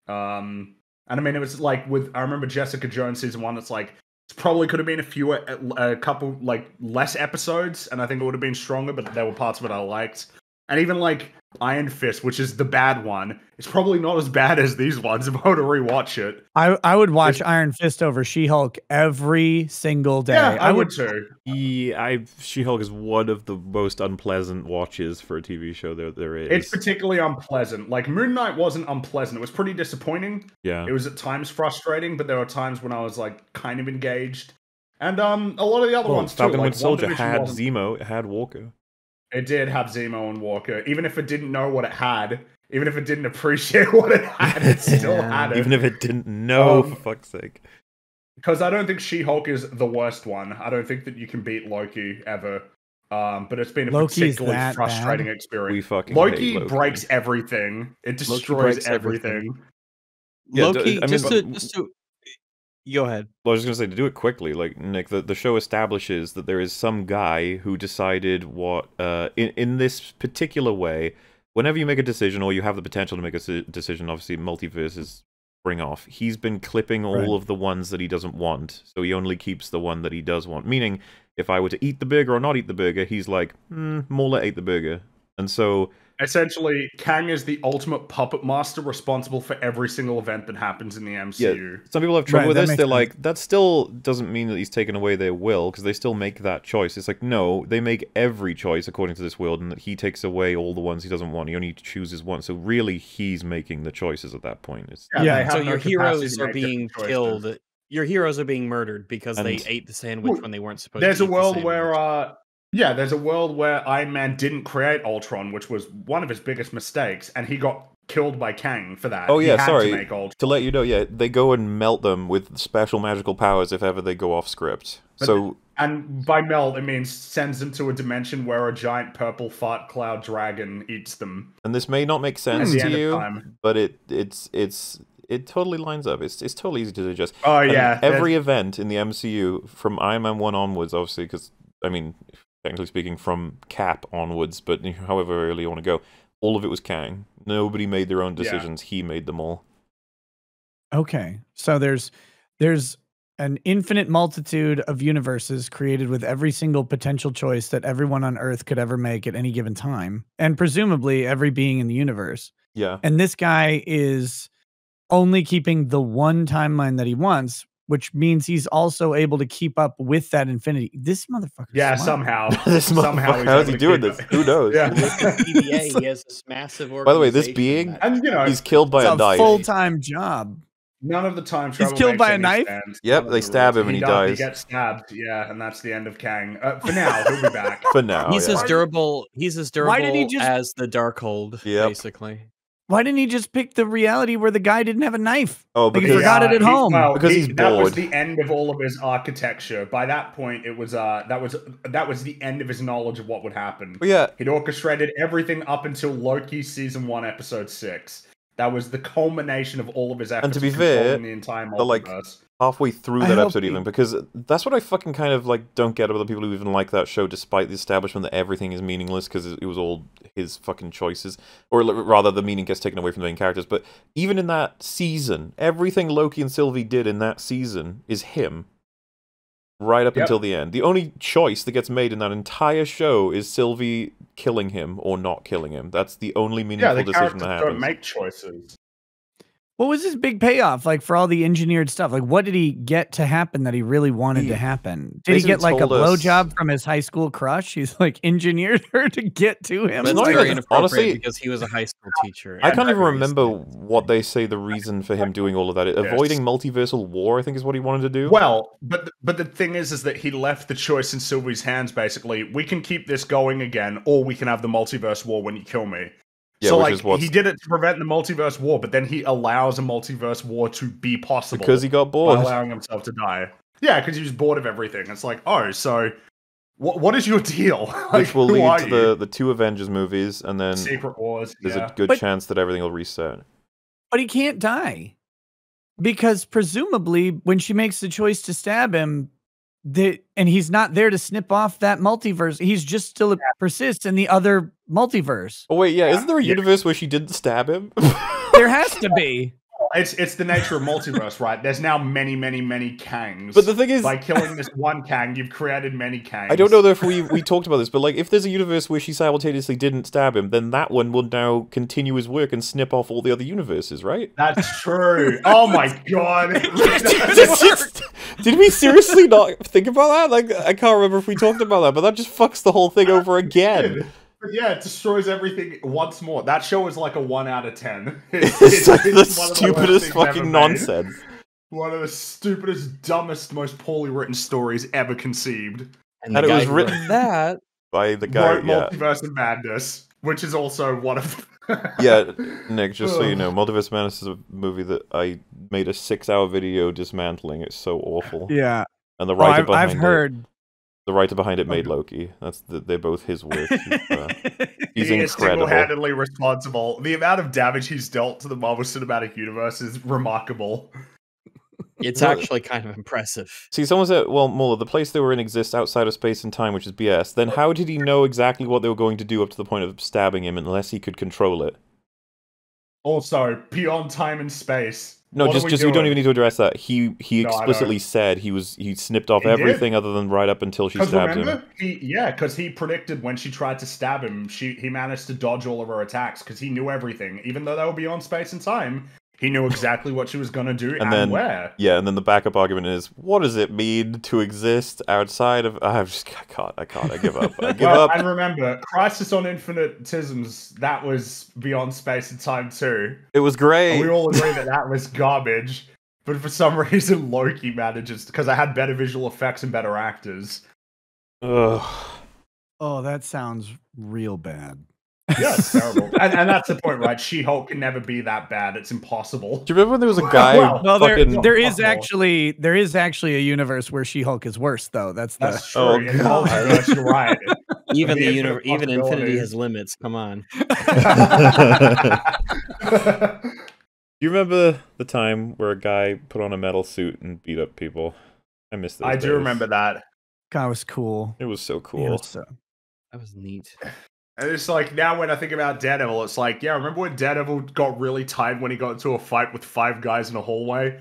Um, and I mean, it was like with I remember Jessica Jones season one. It's like it probably could have been a few, a, a couple like less episodes, and I think it would have been stronger. But there were parts of it I liked. And even like Iron Fist, which is the bad one, it's probably not as bad as these ones <laughs> if I were to rewatch it. I I would watch Iron Fist over She Hulk every single day. Yeah, I, would too. Yeah, I She-Hulk is one of the most unpleasant watches for a TV show there there is. It's particularly unpleasant. Like Moon Knight wasn't unpleasant. It was pretty disappointing. yeah. It was at times frustrating, but there were times when I was like kind of engaged. And um, a lot of the other Well, ones too. Falcon like Winter Soldier had wasn't- Zemo, it had Walker. It did have Zemo and Walker. Even if it didn't know what it had, even if it didn't appreciate <laughs> what it had, it still Yeah. <laughs> had it. Even if it didn't know, Um, for fuck's sake. because I don't think She-Hulk is the worst one. I don't think that you can beat Loki ever. Um, but it's been a Loki's particularly frustrating bad? We fucking Loki, hate Loki. breaks everything. It destroys breaks everything. everything. Yeah, Loki, I mean, just but- to just to go ahead. Well, I was just gonna say to do it quickly. Like Nick, the, the show establishes that there is some guy who decided what uh in in this particular way. Whenever you make a decision or you have the potential to make a decision, obviously multiverses bring off. He's been clipping all Right. of the ones that he doesn't want, so he only keeps the one that he does want. Meaning, if I were to eat the burger or not eat the burger, he's like, hmm, Mauler ate the burger, and so Essentially, Kang is the ultimate puppet master responsible for every single event that happens in the MCU. Some people have trouble Right, with this. They're sense. like, that still doesn't mean that he's taken away their will because they still make that choice. It's like, no, they make every choice according to this world, and that he takes away all the ones he doesn't want. He only chooses one. So really, he's making the choices at that point. It's Yeah, they have So no your heroes are being different choices. killed. Your heroes are being murdered because they ate the sandwich Well, when they weren't supposed There's to. a eat the world where, uh, yeah, there's a world where Iron Man didn't create Ultron, which was one of his biggest mistakes, and he got killed by Kang for that. Oh, yeah, sorry. To to let you know, yeah, they go and melt them with special magical powers if ever they go off script. But so And by melt, it means sends them to a dimension where a giant purple fart cloud dragon eats them. and this may not make sense to you, but it it's it's it totally lines up. It's it's totally easy to digest. Oh And yeah, every event in the MCU from Iron Man one onwards, obviously, because I mean, technically speaking, from Cap onwards, but <laughs> however early you want to go, all of it was Kang. Nobody made their own Yeah. decisions. He made them all. Okay. So there's there's an infinite multitude of universes created with every single potential choice that everyone on Earth could ever make at any given time, and presumably every being in the universe. Yeah, And this guy is only keeping the one timeline that he wants, which means he's also able to keep up with that infinity. This motherfucker. yeah. Somehow, <laughs> this somehow, motherfucker, how's he doing this? it. Who knows? Yeah. TVA, <laughs> he <laughs> has this massive By the way, this being, and, you know, he's killed by It's a a knife. full time job. none of the time travel. killed by a knife? sense. Yep, they stab rules. him and he dies. He gets stabbed. Yeah, and that's the end of Kang. Uh, for now, he'll be back. For now, he's yeah. as durable. He's as durable Why did he just- as the Darkhold, Yep. basically. Why didn't he just pick the reality where the guy didn't have a knife? oh, Like, he because forgot it at he- home. well, Because he- he's That was the end of all of his architecture. By that point, it was uh that was that was the end of his knowledge of what would happen. Well, yeah, He'd orchestrated everything up until Loki season one, episode six. That was the culmination of all of his efforts. And to be of fair, the entire the, like, multiverse. Halfway through that episode he- even because that's what I fucking kind of like don't get about the people who even like that show despite the establishment that everything is meaningless because it was all his fucking choices. Or rather the meaning gets taken away from the main characters. But even in that season everything Loki and Sylvie did in that season is him. Right up Yep. until the end. The only choice that gets made in that entire show is Sylvie killing him or not killing him. That's the only Yeah, meaningful the decision characters that don't happens. make choices. What was his big payoff like for all the engineered stuff? Like, what did he get to happen that he really wanted He to happen? Did he get like a told us- blowjob from his high school crush? He's like engineered her to get to him. That's not very even- inappropriate honestly- because he was a high school teacher. I can't even remember smart. what they say the reason for him doing all of that. Avoiding multiversal war, I think, is what he wanted to do. Well, but but the thing is, is that he left the choice in Sylvie's hands. Basically, we can keep this going again, or we can have the multiverse war when you kill me. Yeah, so which like is what's- he did it to prevent the multiverse war, but then he allows a multiverse war to be possible because he got by bored. allowing himself to die. Yeah, because he was bored of everything. It's like, oh, so what? What is your <laughs> deal? like, Which will lead to you? the, the two Avengers movies, and then Secret Wars. there's yeah. a good But- chance that everything will reset. but he can't die because presumably when she makes the choice to stab him the and he's not there to snip off that multiverse he's just still persists and the other multiverse Oh wait, yeah, isn't there a Yeah. universe where she didn't stab him? <laughs> there has to be it's it's the nature of multiverse, right? There's now many, many, many Kangs. But the thing is, by killing this one Kang, you've created many Kangs. I don't know if we we talked about this, but like if there's a universe where she simultaneously didn't stab him, then that one will now continue his work and snip off all the other universes, right? That's true. Oh my god. <laughs> Did we seriously not think about that? Like I can't remember if we talked about that, but that just fucks the whole thing over again. But yeah, it destroys everything once more. That show is like a one out of ten. It's, <laughs> <laughs> It's like the one of worst stupidest things ever fucking nonsense. One of the stupidest, dumbest, most poorly written stories ever conceived. And, And it was written- that. By the guy, Wrote yeah. Multiverse of Madness, which is also one of. <laughs> Yeah, Nick, just so you know, Multiverse Madness is a movie that I made a six-hour video dismantling. It's so awful. Yeah. And the Oh, writer I've, behind I've it, heard. The writer behind it made Loki. That's the, they're both his work. He's, uh, <laughs> he's he is incredible. single-handedly responsible. The amount of damage he's dealt to the Marvel Cinematic Universe is remarkable. It's Well- actually kind of impressive. See, someone said, well, MauLer, the place they were in exists outside of space and time, which is BS. Then how did he know exactly what they were going to do up to the point of stabbing him unless he could control it? Also, beyond time and space. No, what just we just we don't even need to address that. He he No, explicitly said he was he snipped off He did. everything other than right up until she stabbed remember, him. he yeah, because he predicted when she tried to stab him, she he managed to dodge all of her attacks because he knew everything, even though they were beyond space and time. He knew exactly what she was gonna do and, then- where. Yeah, and then the backup argument is, what does it mean to exist outside of? I just I can't I can't I give up I give Well, up. and remember, Crisis on Infinite Tisms, that was beyond space and time too. It was And great. we all agree that that was garbage. But for some <laughs> reason, Loki manages because I had better visual effects and better actors. Ugh. Oh, that sounds real bad. Yeah, it's <laughs> terrible. And, and that's the point, right? She Hulk can never be that bad. It's impossible. Do you remember when there was a <laughs> guy? Well, No, there, there is Fuck off. actually there is actually a universe where She-Hulk is worse, though. That's the That's true. Oh, In God. you're right. <laughs> Even The the universe, even infinity has limits. Come on. you remember the time where a guy put on a metal suit and beat up people? I miss those I do remember that. kind of was cool. It was so Yeah, cool. so- That was neat. And it's like now when I think about Daredevil, it's like, yeah, remember when Daredevil got really tired when he got into a fight with five guys in a hallway?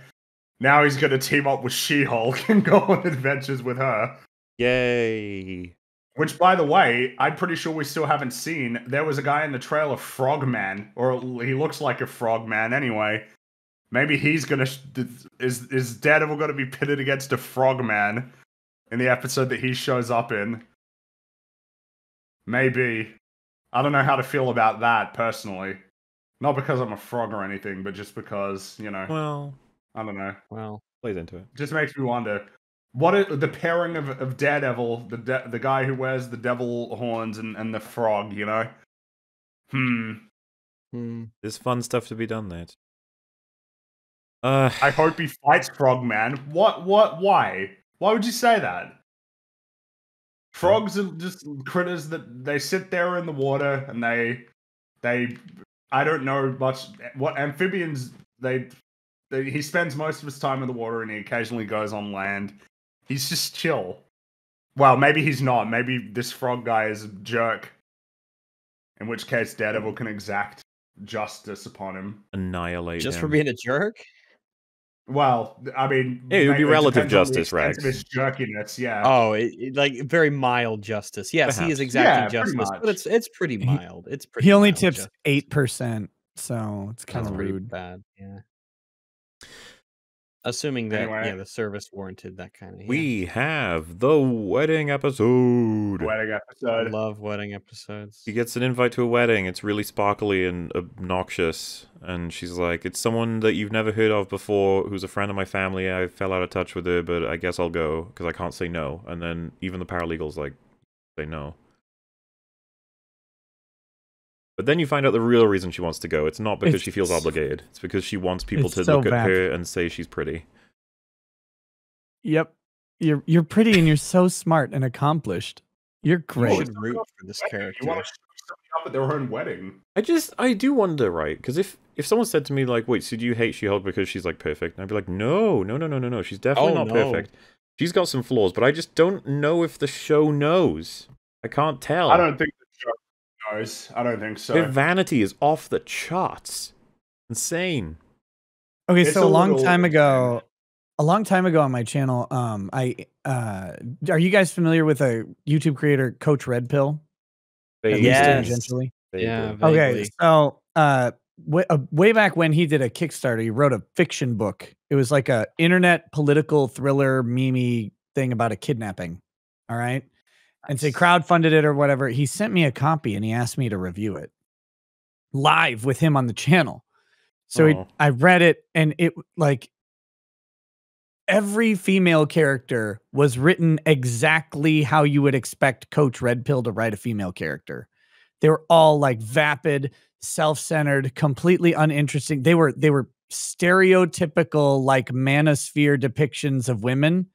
Now he's gonna team up with She-Hulk <laughs> and go on adventures with her. Yay! Which, by the way, I'm pretty sure we still haven't seen. There was a guy in the trailer, Frogman, or he looks like a Frogman anyway. Maybe he's gonna is is Daredevil gonna be pitted against a Frogman in the episode that he shows up in? Maybe. I don't know how to feel about that personally. Not because I'm a frog or anything, but just because you know, Well, I don't know Well, plays into it. just makes me wonder what the pairing of, of Daredevil, the de- the guy who wears the devil horns and, and the frog, you know? Hmm. hmm. There's fun stuff to be done there. Uh, I hope he fights Frogman. What? What? Why? Why would you say that? Frogs are just critters that they sit there in the water and they they I don't know much what amphibians they, they he spends most of his time in the water and he occasionally goes on land. He's just chill. Well, maybe he's not. Maybe this frog guy is a jerk. In which case Daredevil can exact justice upon him. annihilate just for being a jerk. Well, I mean, it would be relative depends on the justice, right? Rags. of jerkiness, yeah. Oh, it, it- like very mild justice. Yes, he is Perhaps. exacting Yeah, justice, but it's it's pretty mild. It's pretty. He only tips eight percent, so it's kind That's of pretty rude. bad. Yeah. Assuming that Anyway. yeah, the service warranted that kind of. Yeah. We have the wedding episode. Wedding episode love wedding episodes. She gets an invite to a wedding. It's really sparkly and obnoxious. And she's like, It's someone that you've never heard of before who's a friend of my family. I fell out of touch with her, but I guess I'll go because I can't say no. And then even the paralegal's like, Say no. But then you find out the real reason she wants to go. It's not because she feels obligated, it's because she wants people to so look at her and say she's pretty. Yep, you're you're pretty and you're so smart and accomplished. You're You great. should root for this You character. want to shoot somebody up at their own wedding? I just I do wonder, right? Because if if someone said to me like, "Wait, so do you hate She-Hulk because she's like perfect?" And I'd be like, "No, no, no, no, no, no. She's definitely Oh, not no. perfect. She's got some flaws, but I just don't know if the show knows. I can't tell. I don't think the show knows. I don't think so. Her vanity is off the charts. Insane. Okay, It's so a a long little- time ago, a long time ago on my channel, um, I uh, are you guys familiar with a YouTube creator, Coach Red Pill? At Yes. tangentially? Yeah. Vaguely. Okay, Vaguely. so uh, way, uh, way back when he did a Kickstarter, he wrote a fiction book. It was like a internet political thriller, meme thing about a kidnapping. All right, and say he crowdfunded it or whatever. He sent me a copy and he asked me to review it live with him on the channel. So he, Oh. I read it and it like every female character was written exactly how you would expect Coach Red Pill to write a female character. They were all like vapid, self-centered, completely uninteresting. They were they were stereotypical like manosphere depictions of women,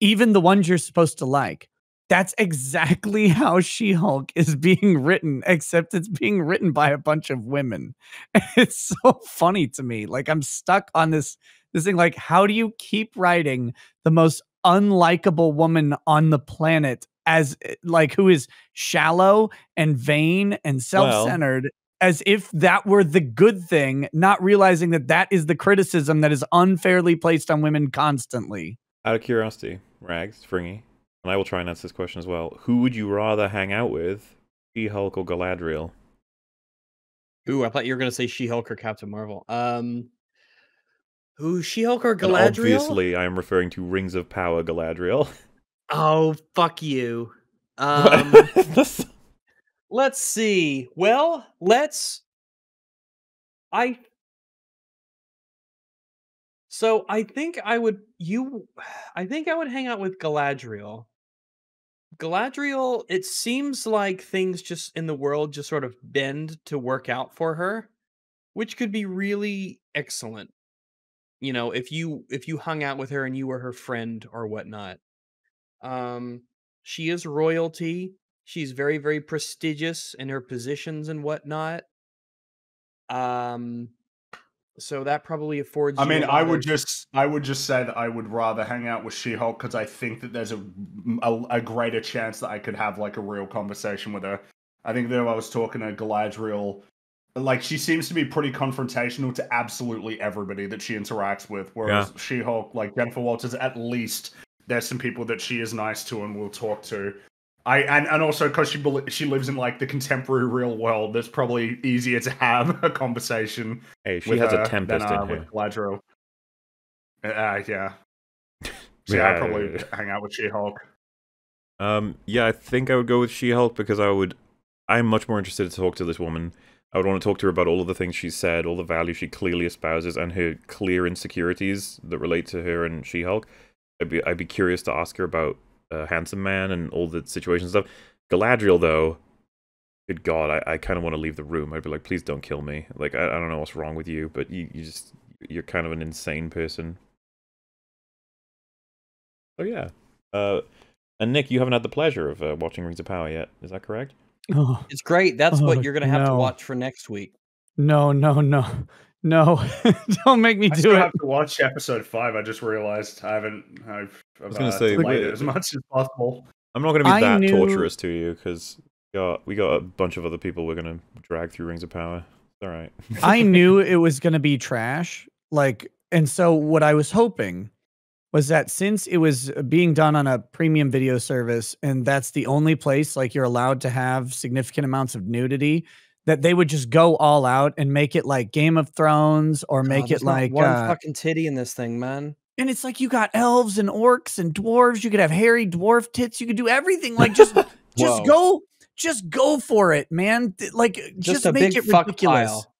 even the ones you're supposed to like. That's exactly <laughs> how She-Hulk is being written, except it's being written by a bunch of women. <laughs> It's so funny to me. Like I'm stuck on this this thing. Like, how do you keep writing the most unlikable woman on the planet as eh, like who is shallow and vain and self-centered as if that were the good thing, not realizing that that is the criticism that is unfairly placed on women constantly. Out of curiosity, Rags, Fringy, and I will try and answer this question as well. Who would you rather hang out with, She-Hulk or Galadriel? Ooh, I thought you were gonna say She-Hulk or Captain Marvel. Um, who She-Hulk or And Galadriel? obviously, I am referring to Rings of Power Galadriel. Oh, fuck you. Um, <laughs> let's see. Well, let's. I. So I think I would you. I think I would hang out with Galadriel. Galadriel. It seems like things just in the world just sort of bend to work out for her, which could be really excellent. You know, if you if you hung out with her and you were her friend or whatnot. Um, she is royalty. She's very, very prestigious in her positions and whatnot. Um, so that probably affords. I mean, a I lot would of- just, I would just say that I would rather hang out with She-Hulk because I think that there's a, a a greater chance that I could have like a real conversation with her. I think that I was talking to Galadriel, like she seems to be pretty confrontational to absolutely everybody that she interacts with. Whereas She-Hulk, like Jennifer Walters, at least there's some people that she is nice to and will talk to. I and, and also because she bel- she lives in like the contemporary real world, that's probably easier to have <laughs> a conversation hey, she has a tempest than, uh, in her. with Galadriel. Uh, yeah. So yeah, Yeah, I'd probably hang out with She-Hulk. Um, yeah, I think I would go with She-Hulk because I would. I'm much more interested to talk to this woman. I would want to talk to her about all of the things she said, all the value she clearly espouses, and her clear insecurities that relate to her and She-Hulk. I'd be I'd be curious to ask her about uh, Handsome Man and all the situations and stuff. Galadriel, though, good God, I, I kind of want to leave the room. I'd be like, please don't kill me. Like I, I don't know what's wrong with you, but you, you just you're kind of an insane person. So yeah. Uh, and Nick, you haven't had the pleasure of uh, watching Rings of Power yet. Is that correct? Oh, It's great. That's Oh, what you're gonna have to watch for next week. no, no, no, no! <laughs> Don't make me I do still it. have to watch episode five. I just realized I haven't. I've, I've was gonna uh, say, delayed wait, as much as possible. I'm not going to be I that knew- torturous to you because got we got a bunch of other people we're going to drag through Rings of Power. It's all right. I <laughs> knew it was going to be trash. Like, and so what I was hoping was that since it was being done on a premium video service and that's the only place like you're allowed to have significant amounts of nudity, that they would just go all out and make it like Game of Thrones or make it like one uh, fucking titty in this thing, man. and it's like you got elves and orcs and dwarves. You could have hairy dwarf tits. You could do everything. Like just <laughs> just go just go for it, man. Like just, Just, a make big it fuck ridiculous. pile.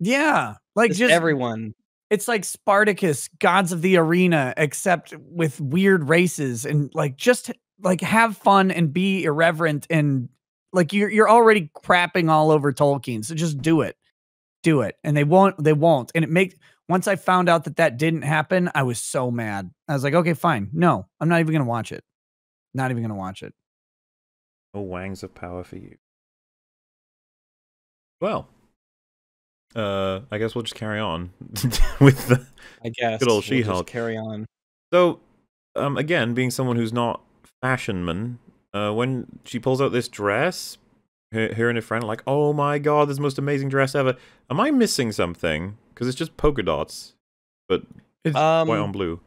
Yeah. Like Just, just, everyone. it's like Spartacus, gods of the arena, except with weird races and like just like have fun and be irreverent and like you're you're already crapping all over Tolkien. So just do it. Do it. And they won't they won't. And it makes once I found out that that didn't happen, I was so mad. I was like, okay, fine. No, I'm not even going to watch it. Not even going to watch it. No wangs of power for you. Well, uh, I guess we'll just carry on <laughs> with the. I guess. Good old We'll just She-Hulk. Carry on. So, um, again, being someone who's not fashionman, uh, when she pulls out this dress, her, her and her friend are like, "Oh my god, this is the most amazing dress ever." Am I missing something? Because it's just polka dots. but It's- Um, white on blue.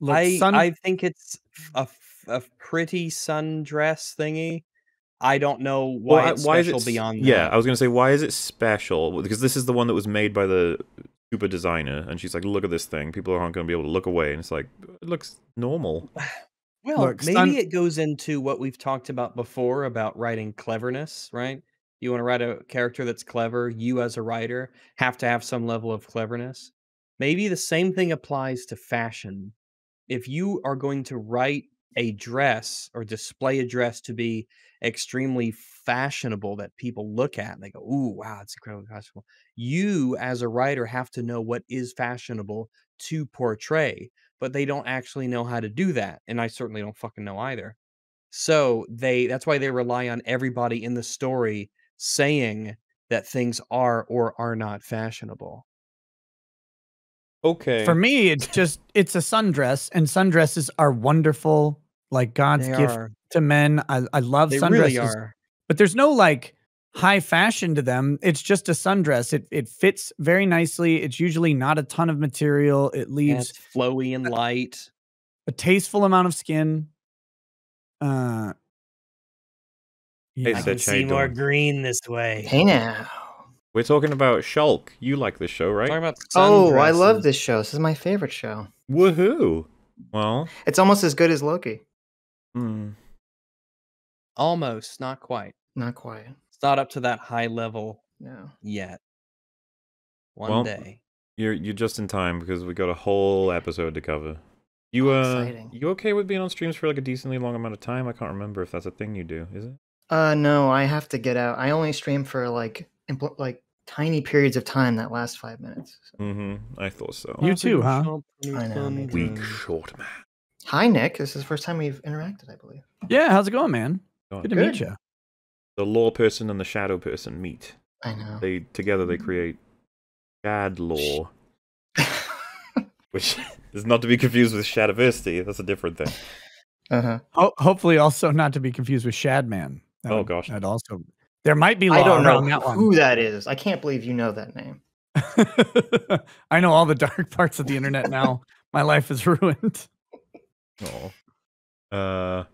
look, I sun- I think it's a, a pretty sundress thingy. I don't know why Well, it's why is special it, s- beyond Yeah. I was gonna say why is it special? Because this is the one that was made by the super designer, and she's like, "Look at this thing. People aren't gonna be able to look away." And it's like, it looks normal. <sighs> <laughs> Well, Look, maybe sun- it goes into what we've talked about before about writing cleverness, right? You want to write a character that's clever, you as a writer have to have some level of cleverness. Maybe the same thing applies to fashion. If you are going to write a dress or display a dress to be extremely fashionable that people look at and they go, "Ooh, wow, it's incredibly fashionable." You as a writer have to know what is fashionable to portray but they don't actually know how to do that and i certainly don't fucking know either so they that's why they rely on everybody in the story saying that things are or are not fashionable Okay. for me, it's just it's a sundress, and sundresses are wonderful, like God's they gift are to men. I, I love they sundresses, really are but there's no like high fashion to them. It's just a sundress. It it fits very nicely. It's usually not a ton of material. It leaves it's flowy and light a tasteful amount of skin. Uh, Hey, yeah. I can see more green this way Hey now. We're talking about Shulk. You like this show, right? talking about Oh, I love this show. This is my favorite show. Woohoo! Well, It's almost as good as Loki. hmm. almost not quite Not quite. It's not up to that high level No. yet one Well, day you're you're just in time because we got a whole episode to cover. You Oh, uh, exciting. you okay with being on streams for like a decently long amount of time? I can't remember if that's a thing you do. Is it? Uh, no, I have to get out. I only stream for like impl- like tiny periods of time that last five minutes. So- Mm-hmm. I thought so. You too, huh? I know, me. Weak short man. Hi, Nick. This is the first time we've interacted, I believe. yeah. How's it going, man? Go. Good to Good. meet you. The law person and the shadow person meet. I know. They together they create Shad Law, <laughs> which is not to be confused with Shadiversity. That's a different thing. uh-huh. Ho- hopefully, also not to be confused with Shadman. That Oh, would- gosh. that also there might be law I don't know around that one. who that is. I can't believe you know that name. <laughs> I know all the dark parts of the internet now. <laughs> My life is ruined. Oh. Uh.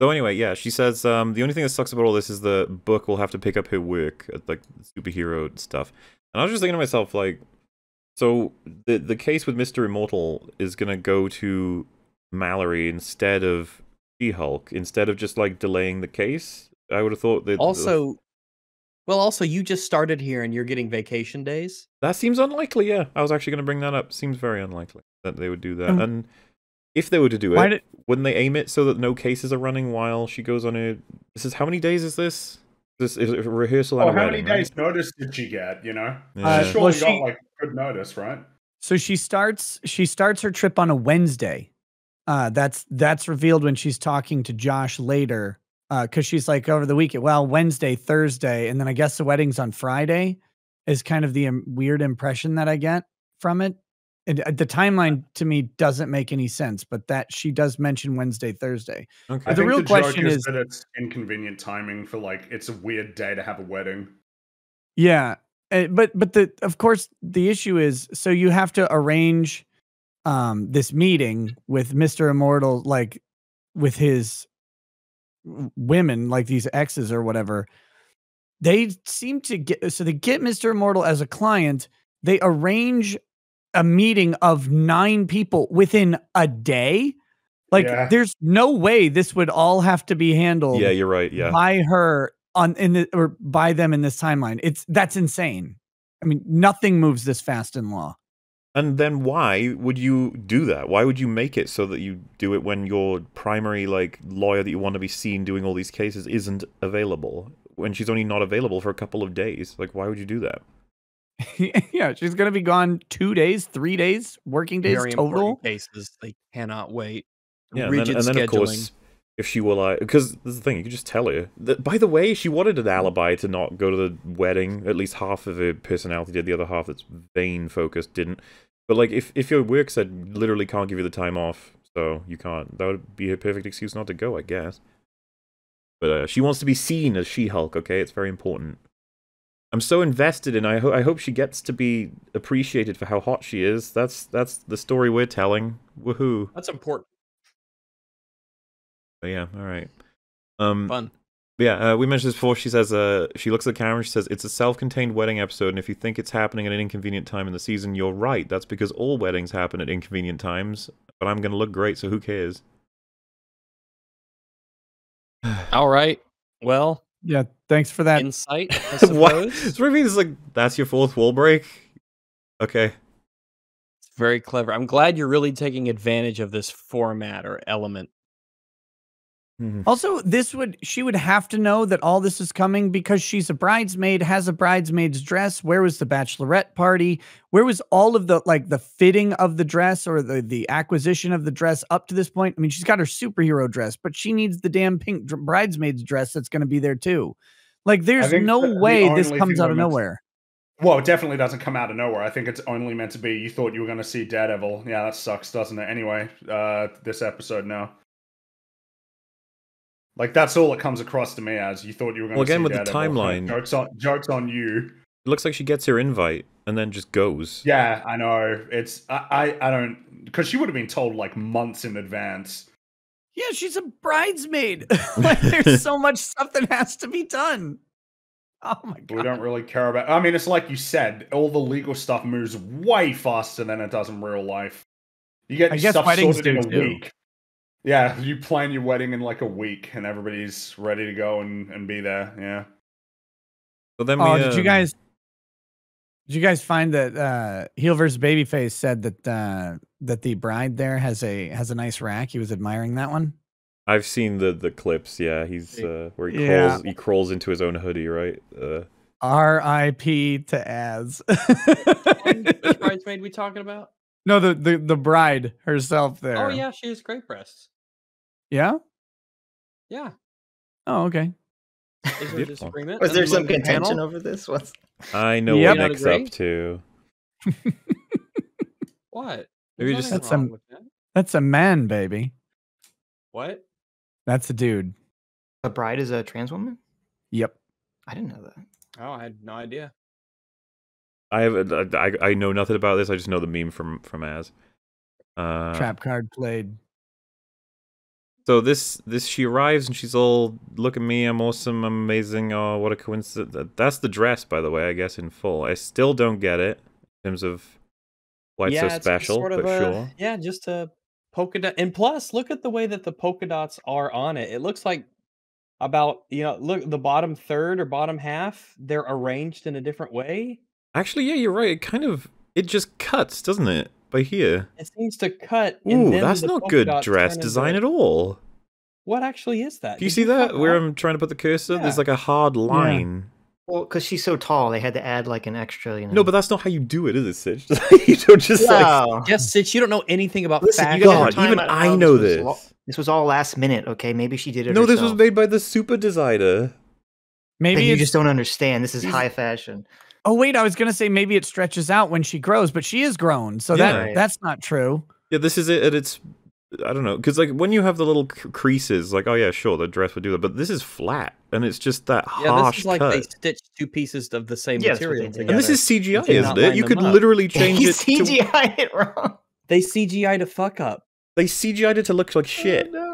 So anyway, yeah, she says um, the only thing that sucks about all this is the book will have to pick up her work, like superhero stuff. And I was just thinking to myself, like, so the the case with Mister Immortal is gonna go to Mallory instead of She-Hulk, instead of just like delaying the case. I would have thought that also well also you just started here and you're getting vacation days That seems unlikely, yeah. I was actually going to bring that up. Seems very unlikely that they would do that. Um, and if they were to do Why it, did wouldn't they aim it so that no cases are running while she goes on a. This is how many days is this? This is a rehearsal and Oh, a how wedding, many days right? notice did she get? You know, Yeah. she surely well, got like good notice, right? so she starts she starts her trip on a Wednesday. Uh that's that's revealed when she's talking to Josh later. Uh cuz she's like over the weekend, well, Wednesday, Thursday, and then I guess the wedding's on Friday is kind of the um, weird impression that I get from it. And uh, the timeline to me doesn't make any sense, but that she does mention Wednesday, Thursday. Okay. I The think real the question is, is- that it's inconvenient timing for like it's a weird day to have a wedding. Yeah, uh, but but the of course the issue is so you have to arrange um this meeting with Mr. Immortal like with his women like these exes or whatever. They seem to get so they get Mr. Immortal as a client, they arrange a meeting of 9 people within a day. Like Yeah. there's no way this would all have to be handled Yeah, you're right. Yeah. by her on in the or by them in this timeline. It's that's insane. I mean, nothing moves this fast in law. And then why would you do that? Why would you make it so that you do it when your primary like lawyer that you want to be seen doing all these cases isn't available? When she's only not available for a couple of days. Like why would you do that? <laughs> yeah, she's gonna be gone two days, three days, working days very total. cases they cannot wait Yeah, and then, rigid and then scheduling of course, if she were like, because this is the thing, you could just tell her. That, by the way, she wanted an alibi to not go to the wedding. At least half of her personality did. The other half that's vain focused didn't. But like, if if your work said literally can't give you the time off, so you can't, that would be a perfect excuse not to go, I guess. But uh, she wants to be seen as She-Hulk. Okay, it's very important. I'm so invested in. I hope I hope she gets to be appreciated for how hot she is. That's that's the story we're telling. Woohoo! That's important. But yeah, all right. Um, Fun. yeah, uh, we mentioned this before. She says, uh, she looks at the camera. She says, "It's a self-contained wedding episode, and if you think it's happening at an inconvenient time in the season, you're right. That's because all weddings happen at inconvenient times. But I'm gonna look great, so who cares?" <sighs> All right. Well, Yeah, thanks for that. insight, <laughs> I what? suppose. Really just like that's your fourth wall break. Okay. It's very clever. I'm glad you're really taking advantage of this format or element. Also, this would she would have to know that all this is coming because she's a bridesmaid, has a bridesmaid's dress. Where was the bachelorette party? Where was all of the like the fitting of the dress or the the acquisition of the dress up to this point? I mean, she's got her superhero dress, but she needs the damn pink dr- bridesmaid's dress that's going to be there too. Like, there's no the- the way this comes out of to- nowhere. Well, it definitely doesn't come out of nowhere. I think it's only meant to be you thought you were going to see Daredevil. Yeah, that sucks, doesn't it? Anyway, uh, this episode now. Like that's all it comes across to me as. You thought you were going to Well, again, see with the timeline- Jokes on jokes on you. It looks like she gets her invite and then just goes. Yeah, I know. It's I I, I don't because she would have been told like months in advance. Yeah, she's a bridesmaid. <laughs> <laughs> like, there's so much stuff that has to be done. Oh my god. We don't really care about. I mean, it's like you said, all the legal stuff moves way faster than it does in real life. You get I guess stuff weddings sorted in do a too. week. Yeah, you plan your wedding in like a week, and everybody's ready to go and, and be there. Yeah. So then Oh, we, did you um, guys did you guys find that uh Heel versus Babyface said that uh that the bride there has a has a nice rack? He was admiring that one. I've seen the the clips. Yeah, he's uh, where he Yeah. crawls he crawls into his own hoodie, right? Uh, R.I.P. to Az. Which <laughs> bridesmaid we talking about? no, the, the the bride herself there. Oh yeah, she has great breasts. Yeah? Yeah. Oh, okay. Is there a Beautiful. disagreement? Was there some contention panel? over this? What's I know Yep. what Not Nick's up to. <laughs> What? Maybe just- That's wrong some- that. That's a man, baby. What? That's a dude. a bride is a trans woman? Yep. I didn't know that. Oh, I had no idea. I have. I, I know nothing about this. I just know the meme from from Az. Uh, Trap card played. So this this she arrives and she's all look at me, I'm awesome, I'm amazing. Oh, what a coincidence! That- That's the dress, by the way. I guess in full. I still don't get it in terms of why it's yeah, so it's special, sort of but a- sure. Yeah, just a polka dot. And plus, look at the way that the polka dots are on it. It looks like about you know, look the bottom third or bottom half. They're arranged in a different way. Actually, yeah, you're right. It kind of it just cuts, doesn't it? By here. It seems to cut. and Ooh, then that's the not good dress design at all. What actually is that? Do you Did see that where up? I'm trying to put the cursor? There's like a hard line. Well, because she's so tall, they had to add like an extra. You know. No, but that's not how you do it, is it, Sitch? <laughs> you don't just like. Yes, Sitch, you don't know anything about Listen, fashion. you guys are God, even I how know was this. this was all last minute. Okay, maybe she did it. No, this was made by the super designer. Maybe you just don't understand. This is high fashion. Oh wait, I was gonna say maybe it stretches out when she grows, but she is grown, so Yeah. that that's not true. Yeah, this is it at its. I don't know, because like when you have the little creases, like oh yeah, sure, the dress would do that, but this is flat and it's just that Yeah, harsh this is like cut. they stitched two pieces of the same Yeah, material together. and this is CGI, isn't it? You could up. literally change He it. To, CGI it wrong. they CGI to fuck up. they CGI'd it to look like shit. Oh, no.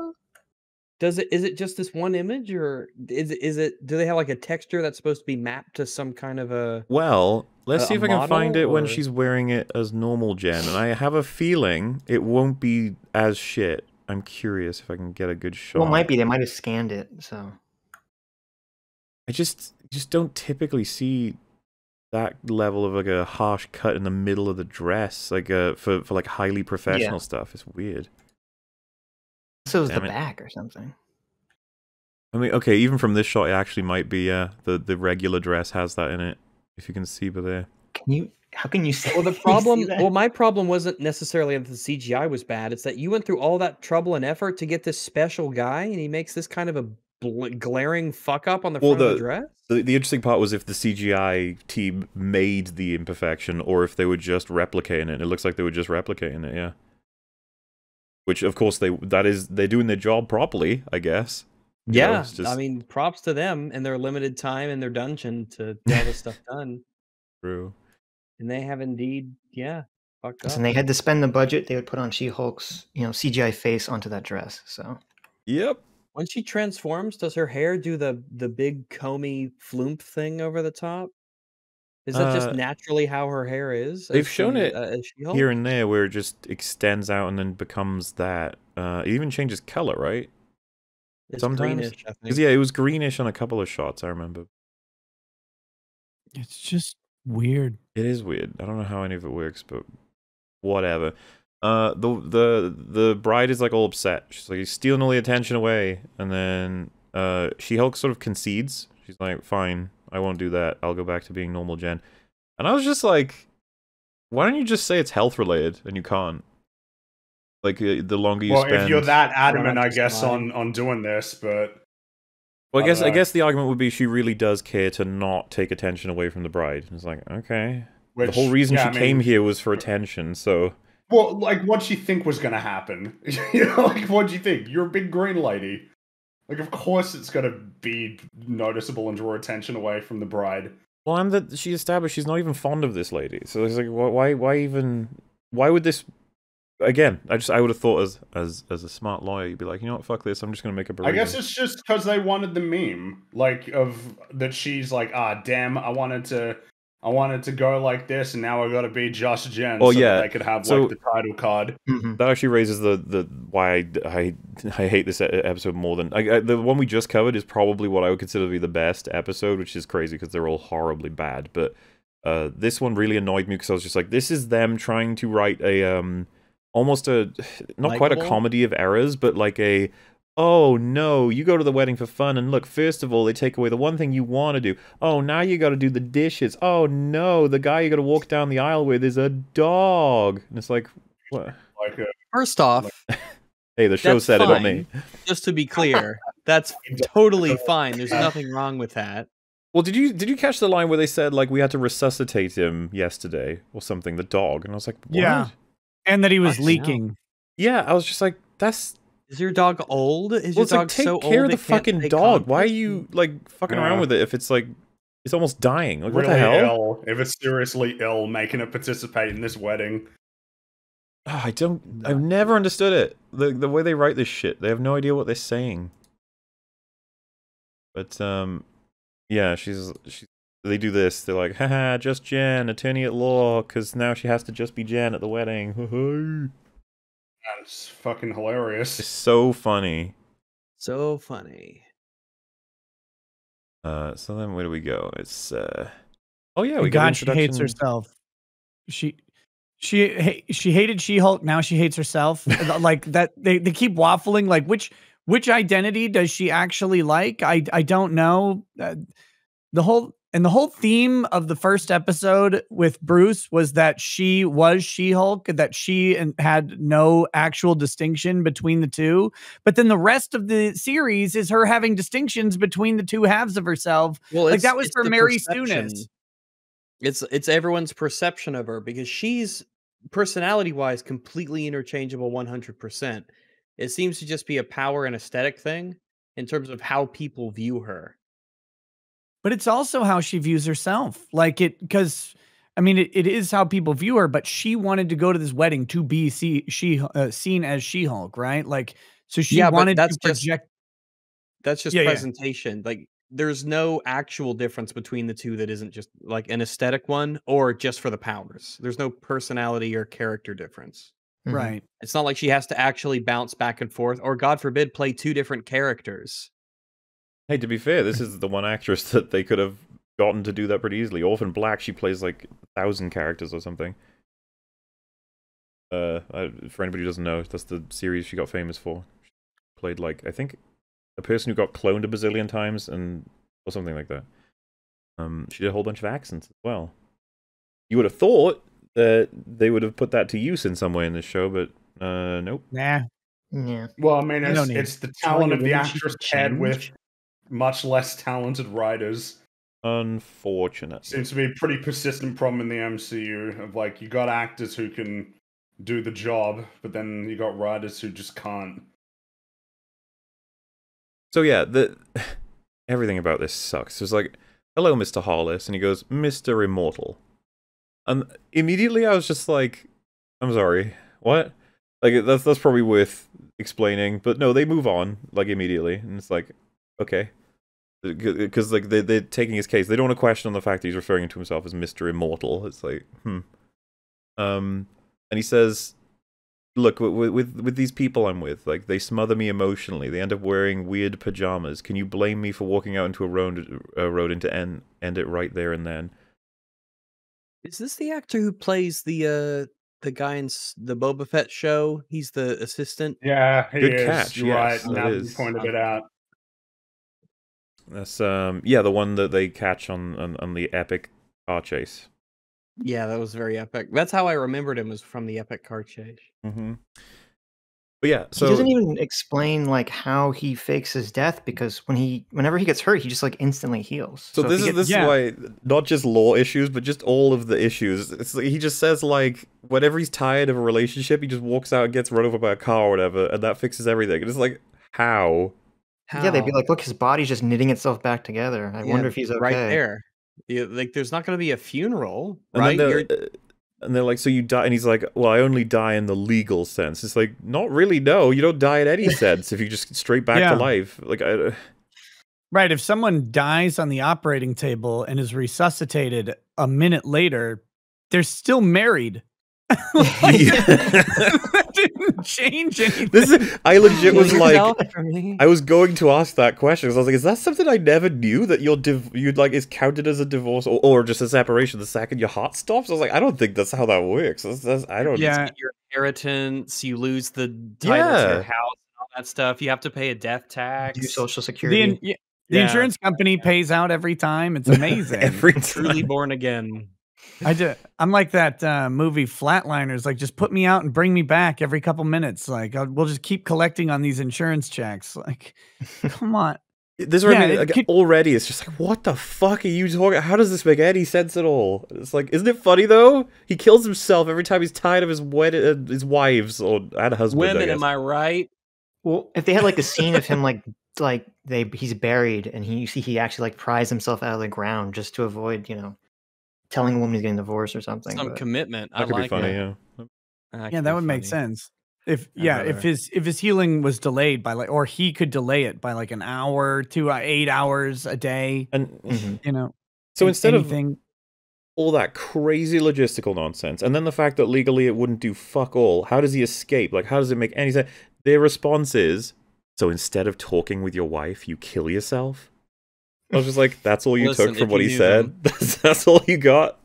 Does it is it just this one image or is it is it do they have like a texture that's supposed to be mapped to some kind of a Well, let's A- see if I can find model it when she's wearing it as normal Jen, and I have a feeling it won't be as shit. I'm curious if I can get a good shot. Well, it might be. They might have scanned it. So I just just don't typically see that level of like a harsh cut in the middle of the dress, like uh, for for like highly professional stuff. It's weird. So is the Damn it. back or something. I mean, okay, even from this shot, it actually might be. Uh, the the regular dress has that in it, if you can see by there. Can you? How can you <laughs> say? Well, the <laughs> you see problem, that? well, my problem wasn't necessarily that the CGI was bad. It's that you went through all that trouble and effort to get this special guy, and he makes this kind of a bl- glaring fuck up on the Well, front of the- the dress. The, the interesting part was if the CGI team made the imperfection, or if they were just replicating it. It looks like they were just replicating it, yeah. Which, of course, they that is they're doing their job properly, I guess. You know, Yeah, I mean, props to them and their limited time in their dungeon to get all this <laughs> stuff done, true. and they have indeed, yeah, fucked up. And they had to spend the budget. They would put on She-Hulk's, you know, CGI face onto that dress. So Yep. When she transforms, does her hair do the the big comey floomp thing over the top? Is that Uh, just naturally how her hair is? they've as shown she- it uh. Here and there, where it just extends out and then becomes that. Uh, it even changes color, right? It's sometimes- greenish, I think. Because yeah, it was greenish on a couple of shots. I remember. It's just weird. It is weird. I don't know how any of it works, but whatever. Uh, the the the bride is like all upset. She's like, "He's stealing all the attention away," and then uh, She Hulk sort of concedes. She's like, "Fine, I won't do that. I'll go back to being normal Jen." And I was just like, "Why don't you just say it's health related?" And you can't. Like uh, the longer you well, spend. if you're that adamant, I guess on on doing this, but Well, I I guess don't I guess the argument would be she really does care to not take attention away from the bride. And it's like okay, which, the whole reason yeah, she I came mean, here was for attention. So Well, like, what'd you think was gonna happen? <laughs> you know, like, what'd you think? You're a big green lady. Like, of course, it's gonna be noticeable and draw attention away from the bride. Well, and that she established she's not even fond of this lady. So it's like, why, why, even? Why would this? Again, I just I would have thought as as as a smart lawyer, you'd be like, you know what, fuck this. I'm just gonna make a. I guess it's just because they wanted the meme, like, of that she's like, ah, damn, I wanted to, I wanted to go like this, and now I gotta be just Jen. Oh, so yeah. that they could have So- like the title card. mhm. that actually raises the the why I I, I hate this episode more than I, I, the one we just covered is probably what I would consider to be the best episode, which is crazy because they're all horribly bad. But uh, this one really annoyed me because I was just like, this is them trying to write a um almost a <sighs> not quite a comedy of errors, but like a oh no, you go to the wedding for fun and look, first of all, they take away the one thing you want to do. Oh, now you got to do the dishes. Oh no, the guy you got to walk down the aisle with is a dog. And it's like, what? Like, uh, First off, <laughs> Hey, the show That's said it, on me. just to be <laughs> clear, that's <laughs> totally fine. There's nothing wrong with that. Well, did you did you catch the line where they said like we had to resuscitate him yesterday or something, the dog? And I was like, what? Yeah. And that he was Fucking hell. leaking. yeah. I was just like, that's Is your dog old? Is well, your it's like dog take so care old of the can't fucking take dog. Why are you like fucking Yeah. around with it if it's like it's almost dying? Like what the hell? ill. If it's seriously ill, making it participate in this wedding. Ah, I don't. I've never understood it. The the way they write this shit, they have no idea what they're saying. But um, yeah, she's she. They do this. They're like, haha, just Jen, attorney at law, because now she has to just be Jen at the wedding. <laughs> That's fucking hilarious. it's so funny. So funny. Uh, so then where do we go? It's uh, oh yeah, we got God, she hates herself. She she she hated She-Hulk. Now she hates herself. <laughs> like that. They they keep waffling. Like which which identity does she actually like? I I don't know. Uh, the whole and the whole theme of the first episode with Bruce was that she was She-Hulk. That she and had no actual distinction between the two. But then the rest of the series is her having distinctions between the two halves of herself. Well, Like, that was for Mary perception. Stunis. It's it's everyone's perception of her because she's personality wise completely interchangeable 100%. It seems to just be a power and aesthetic thing in terms of how people view her. But it's also how she views herself like it because i mean it, it is how people view her but she wanted to go to this wedding to be see, she uh, seen as she-hulk right like so she Yeah, wanted that's to just- project That's just Yeah, yeah. presentation. Like there's no actual difference between the two that isn't just like an aesthetic one or just for the powers. There's no personality or character difference. Mhm. right It's not like she has to actually bounce back and forth or god forbid play two different characters. Hey, to be fair, this is the one actress that they could have gotten to do that pretty easily. Orphan Black, she plays like a thousand characters or something. Uh, I, for anybody who doesn't know, that's the series she got famous for. She played like I think a person who got cloned a bazillion times and or something like that. Um, she did a whole bunch of accents as well. You would have thought that they would have put that to use in some way in this show, but uh, nope. nah Yeah. Well, I mean, it's, it's the talent of the actress can paired with change? Much less talented writers. Unfortunate. Seems to be a pretty persistent problem in the MCU of like you got actors who can do the job, but then you got writers who just can't. So yeah, the <laughs> everything about this sucks. It's like, hello, Mr. Hollis, and he goes, Mr. Immortal. And immediately I was just like, I'm sorry, what? Like that's that's probably worth explaining, but no, they move on like immediately, and it's like, okay, because like they they're taking his case. They don't want to question on the fact that he's referring to himself as Mister Immortal. It's like, hmm. Um, and he says, "Look, with, with with these people I'm with, like they smother me emotionally. They end up wearing weird pajamas. Can you blame me for walking out into a road a road and to end end it right there and then?" Is this the actor who plays the uh the guy in the Boba Fett show? He's the assistant. Yeah, he Good is. catch, You're yes, right. Now that you is. pointed it out. That's um yeah the one that they catch on on, on the epic car chase. Yeah, that was very epic. That's how I remembered him was from the epic car chase. Mm-hmm. But yeah, so he doesn't even explain like how he fakes his death because when he whenever he gets hurt, he just like instantly heals. So, if this he is gets- this Yeah. is why not just law issues, but just all of the issues. It's like, he just says like whenever he's tired of a relationship, he just walks out and gets run over by a car or whatever, and that fixes everything. And it's like how? Yeah, they'd be like, look, his body's just knitting itself back together. I Yeah, wonder if he's okay. right there. Yeah, like there's not going to be a funeral, And right? they're, uh, and they're like, so you die, and he's like, well, I only die in the legal sense. It's like, not really. No, you don't die in any <laughs> sense if you just straight back Yeah. to life. Like, I, Right. If someone dies on the operating table and is resuscitated a minute later, they're still married. <laughs> <laughs> Like, didn't change <laughs> anything. this is, I legit was like, yourself for me. I was going to ask that question because I was like, is that something I never knew that you're div- you'd like is counted as a divorce or, or just a separation the second your heart stops? I was like, I don't think that's how that works. That's, that's, I don't. Yeah. your inheritance, you lose the title to Yeah. your house and all that stuff. You have to pay a death tax. Do social The, security. in- yeah, the Yeah. insurance company pays out every time. It's <laughs> amazing. Every Truly born again. I do. I'm like that uh, movie Flatliners. Like, just put me out and bring me back every couple minutes. Like, I'll, we'll just keep collecting on these insurance checks. <laughs> Like, come on. This is Yeah, mean, like, could- already it's just like, what the fuck are you talking? How does this make any sense at all? It's like, isn't it funny though? He kills himself every time he's tired of his wed- uh, his wives or had a husband. Women, guess. am I right? Well, if they had like a scene of him like like they he's buried and he you see he actually like pries himself out of the ground just to avoid you know telling a woman he's getting divorced or something. Some but- commitment. That I could like be funny, it. yeah. That yeah, that be would make sense. If I'd yeah, if his if his healing was delayed by like, or he could delay it by like an hour to uh, eight hours a day. And Mhm. You know. so an- instead of all that crazy logistical nonsense, and then the fact that legally it wouldn't do fuck all. How does he escape? Like, how does it make any sense? Their response is, so instead of talking with your wife, you kill yourself. I was just like, that's all you Listen, took from what he said. <laughs> That's, that's all you got.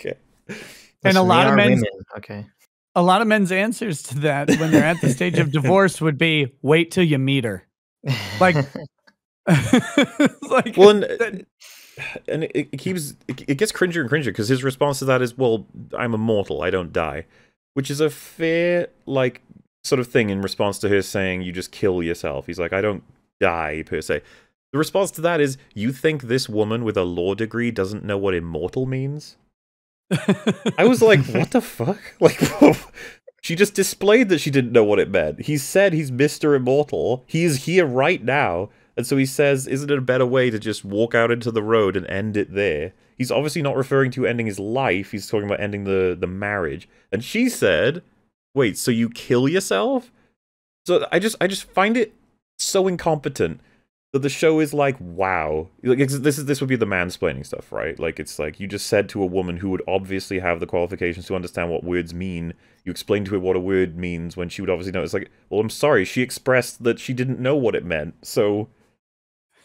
Okay. And a Listen, they lot of are men's- women. Okay. a lot of men's answers to that when they're at the stage of <laughs> divorce would be, "Wait till you meet her." Like- <laughs> like, Well, and, that- and it, it keeps it, it gets cringer and cringer because his response to that is, "Well, I'm immortal. I don't die," which is a fair like sort of thing in response to her saying, "You just kill yourself." He's like, "I don't die per se." The response to that is, "You think this woman with a law degree doesn't know what immortal means?" <laughs> I was like, "What the fuck?" <laughs> Like. <laughs> She just displayed that she didn't know what it meant. He said he's Mr. Immortal. He is here right now. And so he says, Isn't it a better way to just walk out into the road and end it there? He's obviously not referring to ending his life. He's talking about ending the, the marriage. And she said, Wait, so you kill yourself? So I just I just find it so incompetent that the show is like, wow. Like this is this would be the mansplaining stuff, right? Like it's like you just said to a woman who would obviously have the qualifications to understand what words mean. You explained to her what a word means when she would obviously know. It's like, well, I'm sorry, she expressed that she didn't know what it meant. So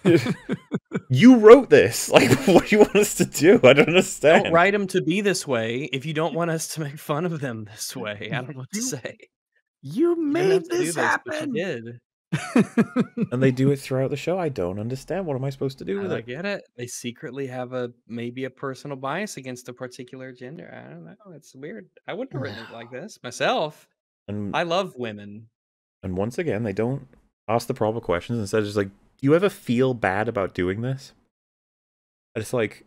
<laughs> you wrote this. <laughs> Like, what do you want us to do? I don't understand. Don't write them to be this way if you don't want us to make fun of them this way. I don't know what to say. you made have to do this happen. did. And they do it <laughs> throughout the show. I don't understand. What am I supposed to do with I it? get it. They secretly have a maybe a personal bias against a particular gender. I don't know. It's weird. I wouldn't have written it like <sighs> this myself. And I love women. and once again, they don't ask the proper questions. Instead, just like, do you ever feel bad about doing this? And it's like,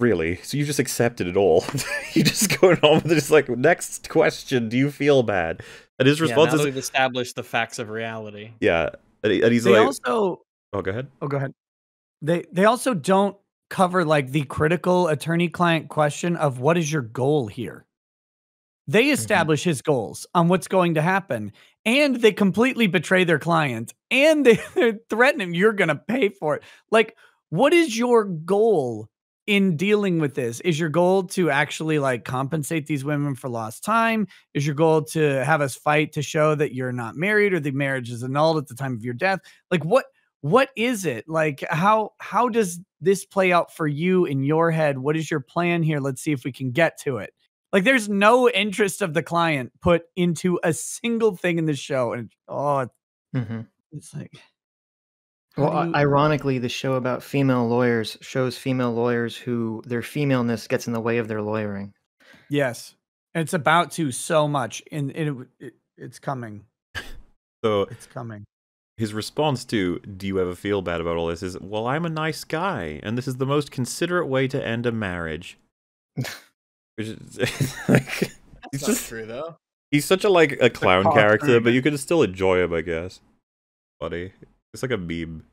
really? So you just accepted it all? <laughs> you just going on with it? It's like, next question. Do you feel bad? And his Yeah, response now that is, we've established the facts of reality. yeah. And, he- and he's they like, also Oh, go ahead. Oh, go ahead. They they also don't cover like the critical attorney client question of what is your goal here. They mm-hmm. establish his goals on what's going to happen, and they completely betray their client, and <laughs> they threaten him. You're going to pay for it. Like, what is your goal in dealing with this? Is your goal to actually like compensate these women for lost time? Is your goal to have us fight to show that you're not married or the marriage is annulled at the time of your death? Like, what? what is it like how how does this play out for you in your head what is your plan here let's see if we can get to it like there's no interest of the client put into a single thing in the show and oh Mhm. it's like Well, you- ironically, the show about female lawyers shows female lawyers who their femaleness gets in the way of their lawyering. yes it's about to so much and it, it it's coming <laughs> So it's coming his response to "Do you ever feel bad about all this?" is, "Well, I'm a nice guy, and this is the most considerate way to end a marriage." <laughs> Which is <laughs> like, he's just true though. he's such a like a clown cartoon. character, but you can still enjoy him, I guess. Funny. It's like a meme.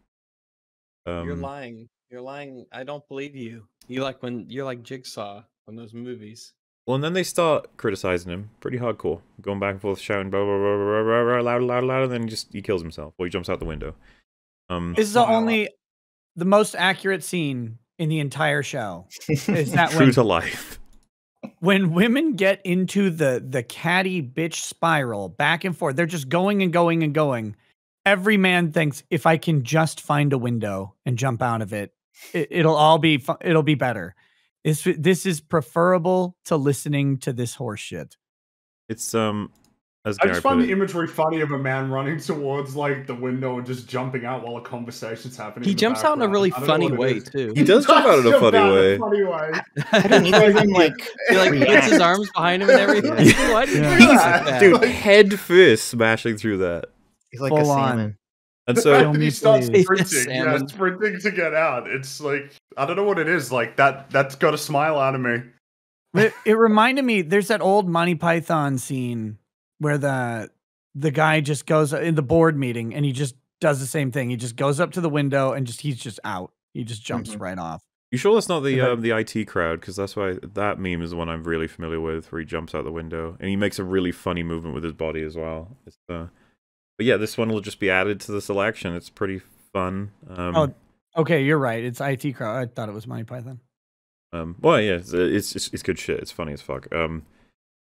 Um, you're lying. You're lying. I don't believe you. You like when you're like Jigsaw on those movies. Well, and then they start criticizing him pretty hardcore, going back and forth, shouting blah blah blah blah blah, blah loud, loud, loud, and then he just he kills himself. Or he jumps out the window. Um, this is the only the most accurate scene in the entire show is <laughs> that true when to life. when women get into the the catty bitch spiral back and forth they're just going and going and going every man thinks if i can just find a window and jump out of it, it it'll all be fu- it'll be better this this is preferable to listening to this horse shit It's um, as I just find it, the imagery funny of a man running towards like the window and just jumping out while a conversation's happening. He in the jumps out in a really I don't know funny way is. too. He does jump out in a Jump funny out in a way. funny way. How do neither of like He like puts his arms behind him and everything. <laughs> Yeah. Why do you do that? dude, head first smashing through that, He's like a Full on. and so fact Film that me, he starts please. sprinting, yeah, Salmon. sprinting to get out. It's like I don't know what it is. Like that. That's got a smile out of me. it, it reminded me there's that old monty python scene where the the guy just goes in the board meeting and he just does the same thing he just goes up to the window and just he's just out he just jumps Mhm. right off You sure that's not the um, the IT crowd? Because that's why that meme is the one I'm really familiar with, where he jumps out the window and he makes a really funny movement with his body as well. It's, uh, but yeah, this one will just be added to the selection. It's pretty fun. Um, Oh. okay you're right it's it crowd i thought it was monty python um, well, yeah, it's, it's it's good shit. It's funny as fuck. Um,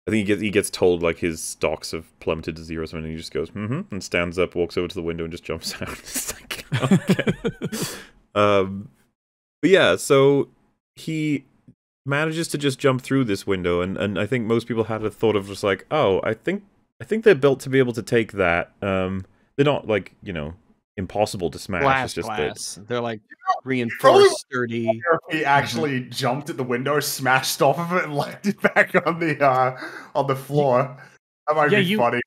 I think he gets he gets told like his stocks have plummeted to zero, or something, and he just goes mm-hmm, and stands up, walks over to the window, and just jumps <laughs> out. It's like, <laughs> okay. um, but yeah, so he manages to just jump through this window, and, and I think most people had a thought of just like, oh, I think I think they're built to be able to take that. Um, they're not like you know impossible to smash. glass, it's just that glass. They're like reinforced, sturdy. Or if he actually jumped at the window, smashed off of it, and <laughs> landed back on the uh on the floor. That might Yeah, be you- funny.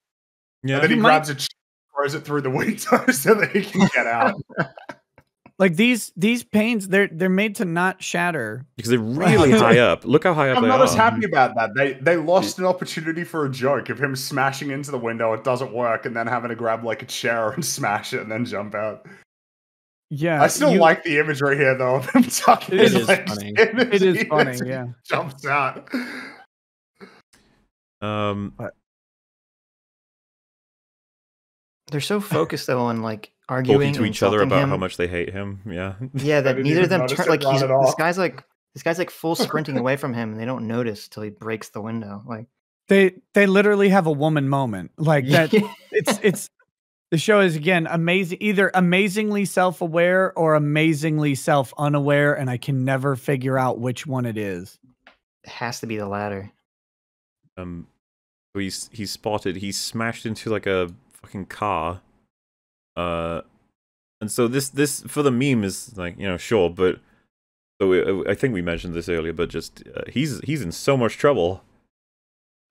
yeah, and then he You might- grabs a chair, throws it through the window <laughs> so that he can get out. <laughs> like these these panes they're they're made to not shatter because they're really <laughs> high up. Look how high up I'm they not are. as happy about that. They they lost an opportunity for a joke of him smashing into the window. It doesn't work, and then having to grab like a chair and smash it and then jump out. yeah I still you- like the imagery here, though. Of him <laughs> tucking It his is legs funny. in as it is funny <laughs> yeah Jumps out. Um, They're so focused though on like arguing to each other about him. how much they hate him. Yeah. Yeah, that <laughs> neither of them turn like he's this guy's like this guy's like full <laughs> sprinting away from him and they don't notice till he breaks the window. Like they they literally have a woman moment like that <laughs> it's it's the show is again amazing either amazingly self-aware or amazingly self-unaware and i can never figure out which one it is it has to be the latter. Um, he's he's spotted. He's smashed into like a fucking car. Uh, and so this this for the meme is like you know sure, but so we, I think we mentioned this earlier, but just uh, he's he's in so much trouble.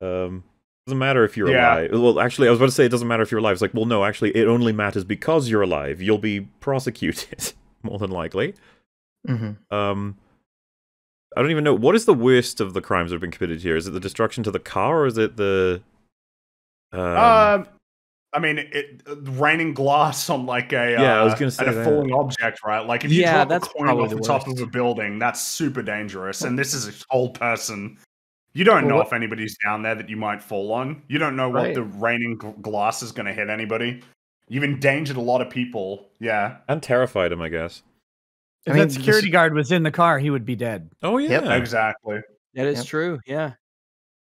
Um, doesn't matter if you're Yeah. alive. Well, actually, I was about to say it doesn't matter if you're alive. It's like, well, no, actually, it only matters because you're alive. You'll be prosecuted <laughs> more than likely. hmm Um, I don't even know what is the worst of the crimes that have been committed here. Is it the destruction to the car, or is it the? Um, Um, I mean, it, uh, raining glass on like a Yeah, I was uh, gonna say a falling object, right? Like if you Yeah, drop that's a coin off the, the top of a building, that's super dangerous. And this is a whole person. You don't Well, know what- if anybody's down there that you might fall on. You don't know what Right. the raining glass is going to hit anybody. You've endangered a lot of people. Yeah. And terrified him, I guess. If I mean, that security this- guard was in the car, he would be dead. Oh yeah. Yep, Exactly. That is Yep. true. Yeah.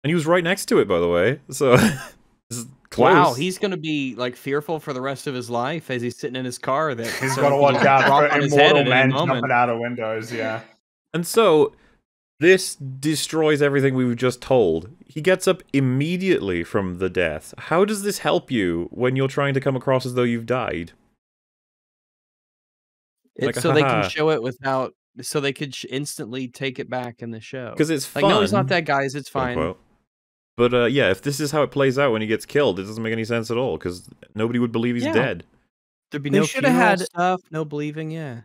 And he was right next to it, by the way. So <laughs> this is close. Wow, he's gonna be like fearful for the rest of his life as he's sitting in his car. That He's so got to he watch can out for on his head immortal men moment. jumping out of windows. Yeah. And so this destroys everything we've just told. He gets up immediately from the death. How does this help you when you're trying to come across as though you've died? It's Like, so they can show it without, so they could sh- instantly take it back in the show. Because it's like, fun. no, he's not that, guys. It's quote, fine. unquote. But uh, yeah, if this is how it plays out when he gets killed, it doesn't make any sense at all. Because nobody would believe he's Yeah. dead. There'd be They no shoulda funeral had- stuff, no believing. Yeah.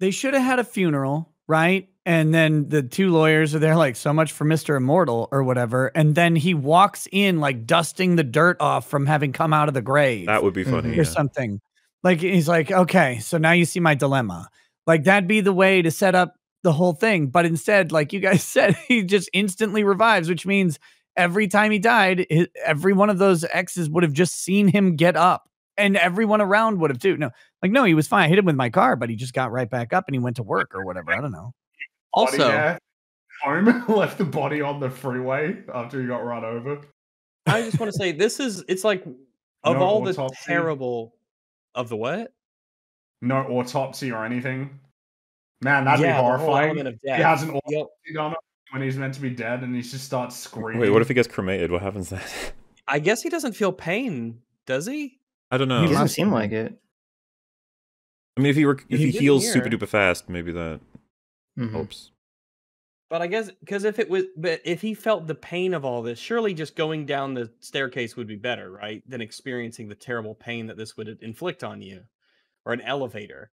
They should have had a funeral, right? And then the two lawyers are there, like, so much for Mr. Immortal or whatever. And then he walks in, like, dusting the dirt off from having come out of the grave That would be funny. or yeah. something. Like, he's like, okay, so now you see my dilemma. Like, that'd be the way to set up the whole thing. But instead, like you guys <laughs> said, he just instantly revives, which means every time he died, hi- every one of those exes would have just seen him get up. And everyone around would have too. No, like, no, he was fine. I hit him with my car, but he just got right back up and he went to work or whatever. I don't know. <laughs> Body, Also, yeah. home <laughs> left the body on the freeway after he got run over. I just want to say this is it's like of No all the terrible of the what? No autopsy or anything. Man, that'd yeah, be the whole horrifying. element He has an autopsy Yep. done when he's meant to be dead, and he just starts screaming. Wait, what if he gets cremated? What happens then? I guess he doesn't feel pain, does he? I don't know. He He doesn't seem like it. I mean, if he rec- if He he didn't heals super duper fast, maybe that Mhm. helps. But I guess because if it was, but if he felt the pain of all this, surely just going down the staircase would be better, right? Than experiencing the terrible pain that this would inflict on you, or an elevator.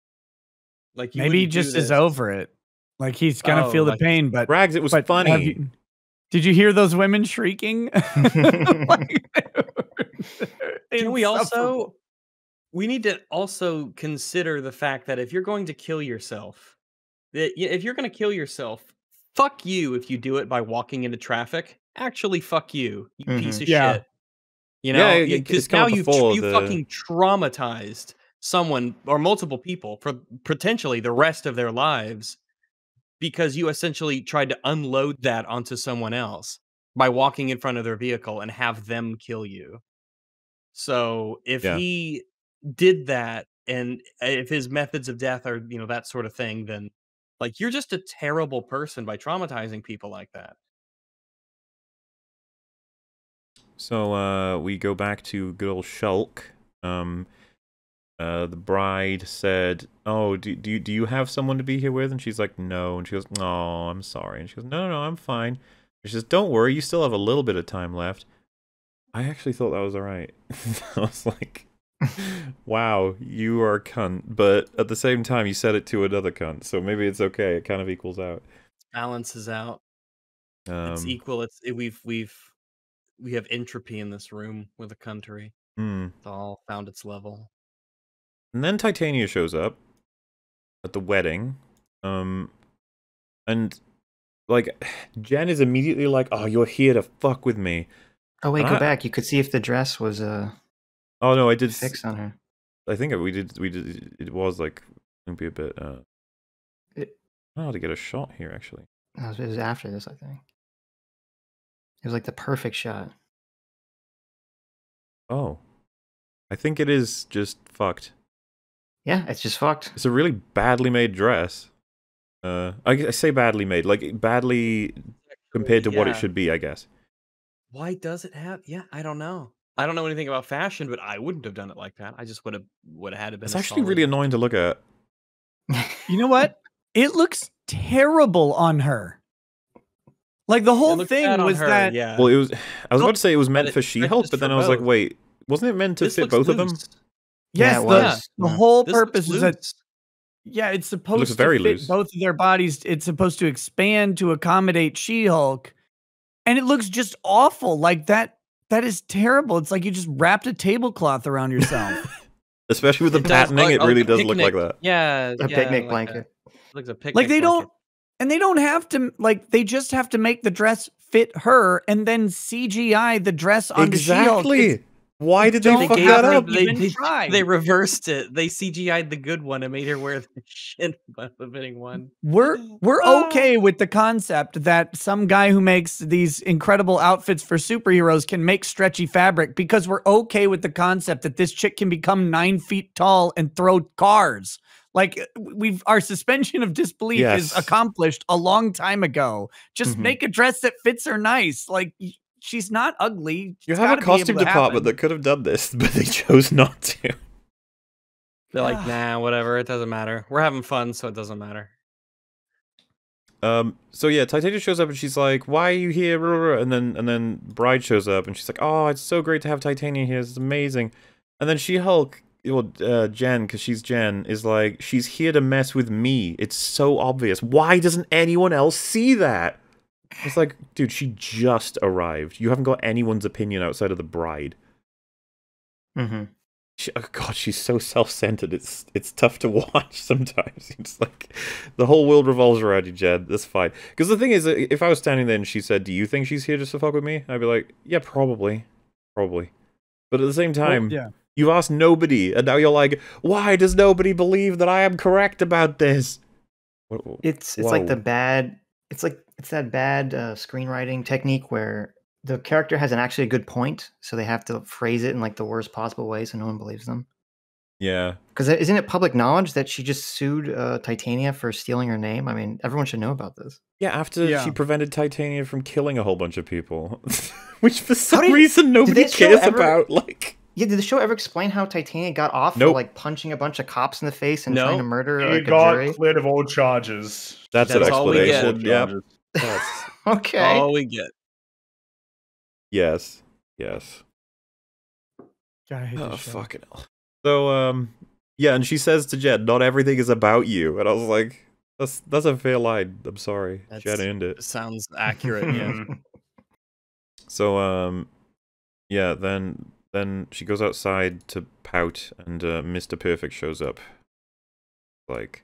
Like you Maybe he just is over it. Like he's gonna Oh, feel the pain, but Rags, it was but funny. you- did you hear those women shrieking? <laughs> Like, <laughs> Can we also? We need to also consider the fact that if you're going to kill yourself, that if you're going to kill yourself, fuck you if you do it by walking into traffic. Actually, fuck you, you piece Mhm. of Yeah. shit. You know, because come now up you before, you the- fucking traumatized someone or multiple people for potentially the rest of their lives because you essentially tried to unload that onto someone else by walking in front of their vehicle and have them kill you. So if Yeah. he did that and if his methods of death are, you know, that sort of thing, then like you're just a terrible person by traumatizing people like that. So uh, we go back to good old Shulk. Um, uh, the bride said, "Oh, do, do you do you have someone to be here with?" And she's like, "No." And she goes, "No, I'm sorry." And she goes, "No, no, no, I'm fine." And she says, "Don't worry, you still have a little bit of time left." I actually thought that was alright. <laughs> I was like, <laughs> "Wow, you are a cunt," but at the same time, you said it to another cunt, so maybe it's okay. It kind of equals out. Balances out. Um, it's equal. It's it, we've we've we have entropy in this room with a country. hmm. It's all found its level. And then Titania shows up at the wedding. Um and like Jen is immediately like, "Oh, you're here to fuck with me." Oh wait, go Ah. back. You could see if the dress was uh Oh no, I did fix on her. I think we did we did it was like maybe a bit uh It- I don't know how to get a shot here actually. It was after this, I think. It was like the perfect shot. Oh. I think it is just fucked. Yeah, it's just fucked. It's a really badly made dress. Uh I, I say badly made, like badly compared to what it should be, I guess. Why does it have? Yeah, I don't know. I don't know anything about fashion, but I wouldn't have done it like that. I just would have would have had to been. It's a actually really annoying to look at. You know what? It looks terrible on her. Like the whole thing was her, that yeah. Well, it was. I was Well, about to say it was meant but for She-Hulk, but then I was like, wait, wasn't it meant to This fit looks both of them? Loose. Yeah, yes, the, was. the whole This purpose is that yeah, it's supposed to very fit loose. both of their bodies. It's supposed to expand to accommodate She-Hulk, and it looks just awful. Like that that is terrible. It's like you just wrapped a tablecloth around yourself. <laughs> Especially with the It does patterning, look- it really the does look like that. Yeah, A yeah, picnic like blanket. looks a picnic. like they blanket. don't and they don't have to like they just have to make the dress fit her and then CGI the dress onto She-Hulk. It's- Why did don't they They fuck that up? They, Even they, tried. they reversed it. They CGI'd the good one and made her wear <laughs> the shit fitting one. We're <laughs> we're Ah. okay with the concept that some guy who makes these incredible outfits for superheroes can make stretchy fabric because we're okay with the concept that this chick can become nine feet tall and throw cars. Like we've our suspension of disbelief is accomplished a long time ago. Just Mhm. make a dress that fits her nice. Like y- she's not ugly. You It's have a costume department happen. that could have done this, <laughs> but they chose not to. They're like, Ah. <sighs> nah, whatever. It doesn't matter. We're having fun, so it doesn't matter. Um. So yeah, Titania shows up and she's like, "Why are you here?" And then and then Bride shows up and she's like, "Oh, it's so great to have Titania here. It's amazing." And then She Hulk, well, uh, Jen, because she's Jen, is like, "She's here to mess with me. It's so obvious. Why doesn't anyone else see that?" It's like, dude, she just arrived. You haven't got anyone's opinion outside of the Bride. hmm She, oh god, she's so self-centered. It's it's tough to <laughs> watch sometimes. It's like the whole world revolves around you, Jed. That's fine. Because the thing is, uh, if I was standing there and she said, "Do you think she's here just to fuck with me?" I'd be like, "Yeah, probably, probably." But at the same Well, time, yeah. you asked nobody, and now you're like, "Why does nobody believe that I am correct about this?" Wh- wh- It's it's like the bad. It's like it's that bad uh, screenwriting technique where the character has an actually a good point, so they have to phrase it in like the worst possible way, so no one believes them. yeah. Because isn't it public knowledge that she just sued uh, Titania for stealing her name? I mean, everyone should know about this. Yeah, after Yeah. she prevented Titania from killing a whole bunch of people, <laughs> which for some did- reason nobody cares ever- about. Like, Yeah, did the show ever explain how Titania got off for like punching a bunch of cops in the face and trying to Nope. murder He like, a got jury? cleared of all charges. that's, an That's all we get. explanation. All Yep. That's, Okay. All we get. yes. Yes. God, I hate Oh this show. fucking hell. So um yeah, and she says to Jed, "Not everything is about you," and I was like, "That's that's a fair line." I'm sorry, Jed End it. Sounds accurate. Yeah. <laughs> So um, yeah, then then she goes outside to pout, and uh, Mr. Perfect shows up. Like,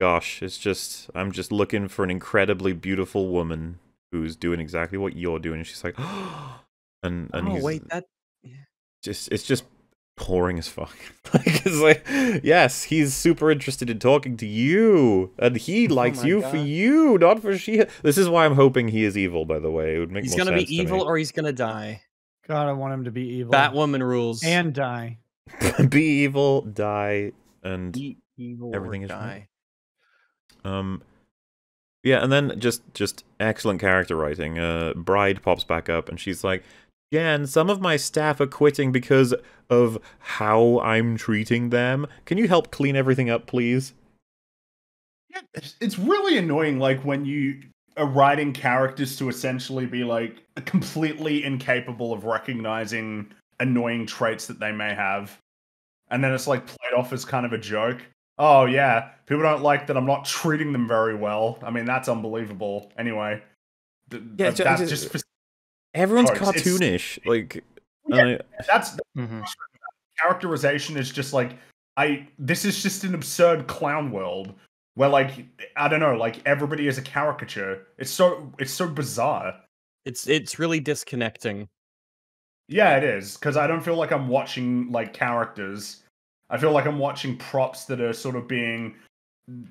gosh, it's just I'm just looking for an incredibly beautiful woman who's doing exactly what you're doing. And she's like, <gasps> and and oh he's wait, that just it's just boring as fuck. <laughs> like it's like yes, he's super interested in talking to you, and he <laughs> likes Oh you for you, not for she. This is why I'm hoping he is evil. By the way, it would make he's more gonna be sense to me. evil or he's gonna die. God, I want him to be evil. Batwoman rules. and die. <laughs> be evil, die, and Eat evil Everything or is fine. die. um, yeah, and then just just excellent character writing. Uh, Bride pops back up, and she's like, "Jan, some of my staff are quitting because of how I'm treating them. Can you help clean everything up, please?" Yeah, it's- it's really annoying like when you are writing characters to essentially be like completely incapable of recognizing annoying traits that they may have. And then it's like played off as kind of a joke. Oh yeah people don't like that i'm not treating them very well. I mean that's unbelievable. Anyway th- Yeah, th- ju- that's just- just Everyone's Oh, it's- it's- cartoonish, like. Yeah. I- that's hmm characterization is just like I this is just an absurd clown world where like I don't know, like everybody is a caricature. It's so it's so bizarre. It's it's really disconnecting. Yeah, it is because I don't feel like I'm watching like characters. I feel like I'm watching props that are sort of being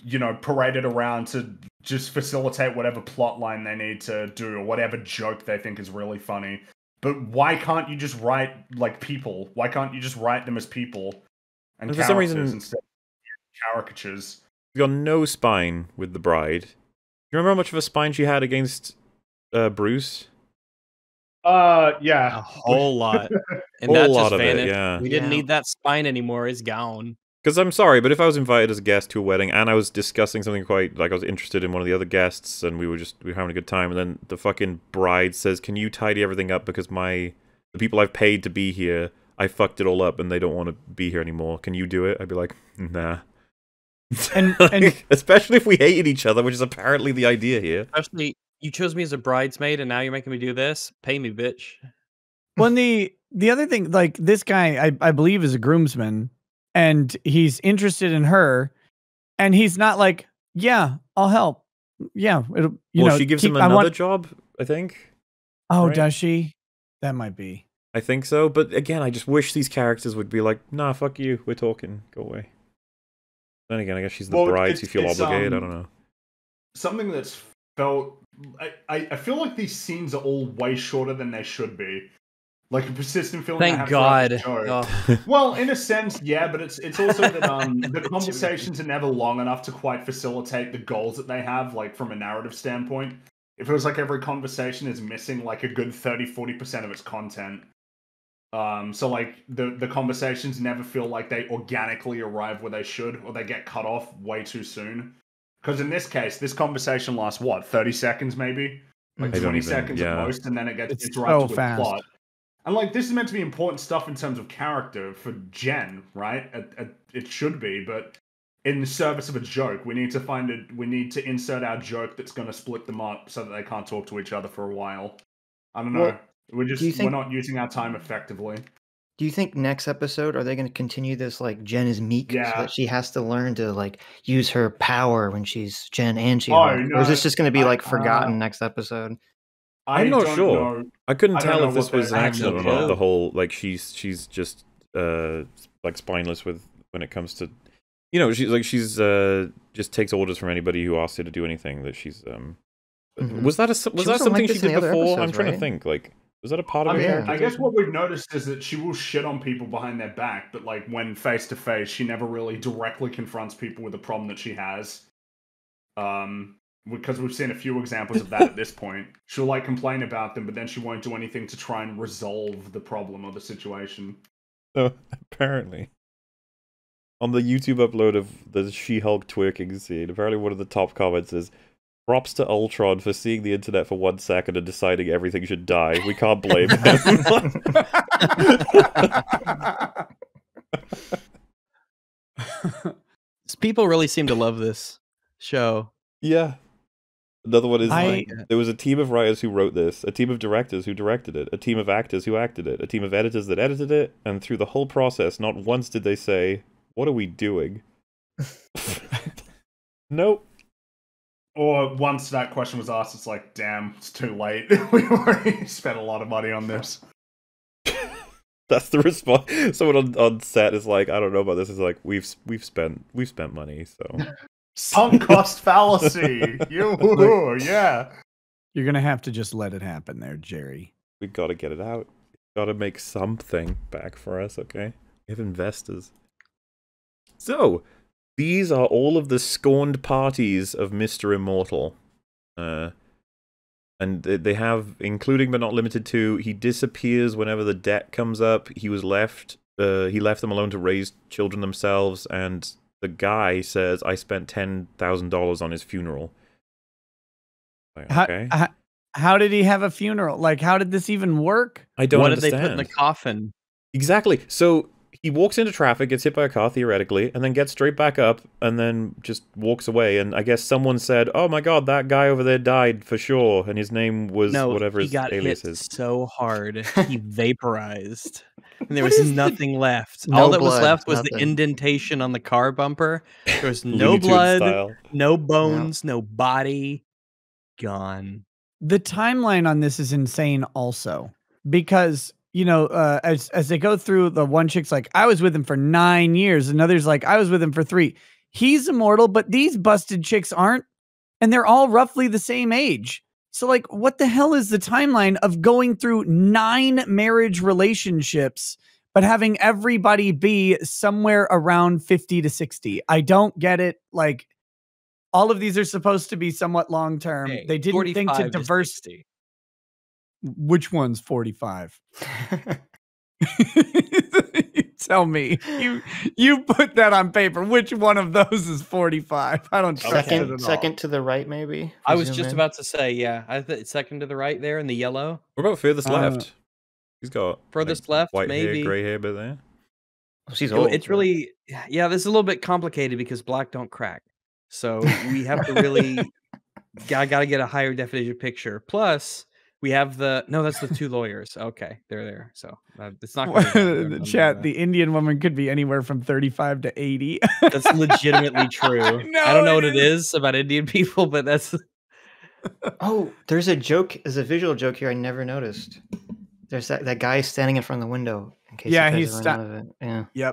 you know paraded around to just facilitate whatever plot line they need to do or whatever joke they think is really funny. But why can't you just write like people? Why can't you just write them as people and And for some characters reason- instead of caricatures? She's got no spine with the bride. Do you remember how much of a spine she had against uh, Bruce? Uh, yeah, A whole lot. <laughs> And Whole that lot just of it, yeah. We didn't Yeah. need that spine anymore. It's gone. Because I'm sorry, but if I was invited as a guest to a wedding and I was discussing something quite like I was interested in one of the other guests and we were just we were having a good time, and then the fucking bride says, "Can you tidy everything up because my the people I've paid to be here, I fucked it all up and they don't want to be here anymore. Can you do it?" I'd be like, "Nah." And- <laughs> Like, and- especially if we hated each other, which is apparently the idea here. Especially, you chose me as a bridesmaid, and now you're making me do this. Pay me, bitch. When the the other thing, like this guy, I, I believe is a groomsman, and he's interested in her, and he's not like, yeah, I'll help. Yeah, it'll, you well, know. she gives keep- him I another want- job, I think. oh, right? does she? That might be. I think so. But again, I just wish these characters would be like, nah, fuck you. We're talking. Go away. Then again, I guess she's the Well, bride, so you feel it's, obligated. I um, don't know. something that's felt I, I, I feel like these scenes are all way shorter than they should be. Like a persistent feeling. Thank have throughout the God. show. Oh, <laughs> Well, in a sense, yeah, but it's it's also that um <laughs> the conversations are never long enough to quite facilitate the goals that they have, like from a narrative standpoint. It feels like every conversation is missing like a good 30 40% of its content. Um so like the the conversations never feel like they organically arrive where they should or they get cut off way too soon. Because in this case, this conversation lasts what, 30 seconds maybe? Like I 20 even- seconds yeah. at most, and then it gets It's interrupted so with fast. plot. And like this is meant to be important stuff in terms of character for Jen, right? It, it, it should be, but in the service of a joke, we need to find it. We need to insert our joke that's going to split them up so that they can't talk to each other for a while. I don't know. Well, we're just think- we're not using our time effectively. Do you think next episode are they going to continue this like Jen is meek Yeah. so that she has to learn to like use her power when she's Jen and she Oh, or is this just going to be I- like forgotten uh, next episode? I I'm not sure. know. I couldn't I tell if this was an accident or not. The whole like she's she's just uh like spineless with when it comes to you know she's like she's uh just takes orders from anybody who asks her to do anything that she's um Mhm. was that a was She that something like she did the other before? I'm episodes, trying to think like was that a part of I her mean, yeah. I guess what we've noticed is that she will shit on people behind their back, but like when face to face, she never really directly confronts people with a problem that she has. Um, because we've seen a few examples of that at this point. <laughs> She'll like complain about them, but then she won't do anything to try and resolve the problem or the situation. So apparently, on the YouTube upload of the She-Hulk twerking scene, apparently one of the top comments is, "Props to Ultron for seeing the internet for one second and deciding everything should die. We can't blame him." <laughs> people really seem to love this show. yeah. Another one is I- like, there was a team of writers who wrote this, a team of directors who directed it, a team of actors who acted it, a team of editors that edited it, and through the whole process, not once did they say, "What are we doing?" <laughs> <laughs> nope. Or once that question was asked, it's like, damn, it's too late. <laughs> we already spent a lot of money on this. <laughs> That's the response. Someone on, on set is like, I don't know about this. Is like, we've we've spent we've spent money, so <laughs> Sunk cost fallacy. You, yeah. You're gonna have to just let it happen there, Jerry. we got to get it out. Got to make something back for us. Okay, we have investors. So these are all of the scorned parties of Mister Immortal. Uh, and they- they have, including but not limited to, he disappears whenever the debt comes up. He was left. Uh, he left them alone to raise children themselves, and the guy says, "I spent ten thousand dollars on his funeral." Like, How, okay, how, how did he have a funeral? Like, how did this even work? I don't understand. what understand. did they put in the coffin? Exactly. So he walks into traffic, gets hit by a car theoretically, and then gets straight back up, and then just walks away. And I guess someone said, "Oh my God, that guy over there died for sure," and his name was no, whatever he his got alias hit is. so hard he <laughs> vaporized, and there What was is the- nothing left. No All that was left was the indentation on the car bumper. There was no blood, style. no bones, no body. Gone. the timeline on this is insane also because you know uh, as as they go through the one chick's like i was with him for nine years another's like i was with him for three. He's immortal but these busted chicks aren't and they're all roughly the same age. So like what the hell is the timeline of going through nine marriage relationships but having everybody be somewhere around 50 to 60 i don't get it. Like all of these are supposed to be somewhat long term. Hey, they didn't think to 45 to diverse 60. Which one's 45? <laughs> <laughs> tell me. You you put that on paper. Which one of those is 45? I don't trust it second, at second to the right, maybe. I was just in. about to say, yeah. I th- second to the right there in the yellow. What about furthest Uh, left? He's got Furthest left, white maybe. hair, gray hair, but there. Oh, she's old. it's right? really yeah this is a little bit complicated because black don't crack so we have to really <laughs> i gotta get a higher definition picture plus We have the no, that's the two lawyers. Okay, they're there. So uh, it's not. gonna be <laughs> them, they're the chat. the- The Indian woman could be anywhere from thirty-five to eighty. That's legitimately <laughs> true. I know don't know it what it is about Indian <laughs> people, but that's Oh, there's a joke. There's a visual joke here I never noticed. There's that, that guy standing in front of the window. In case Yeah, he's run sta- out of it. Yeah.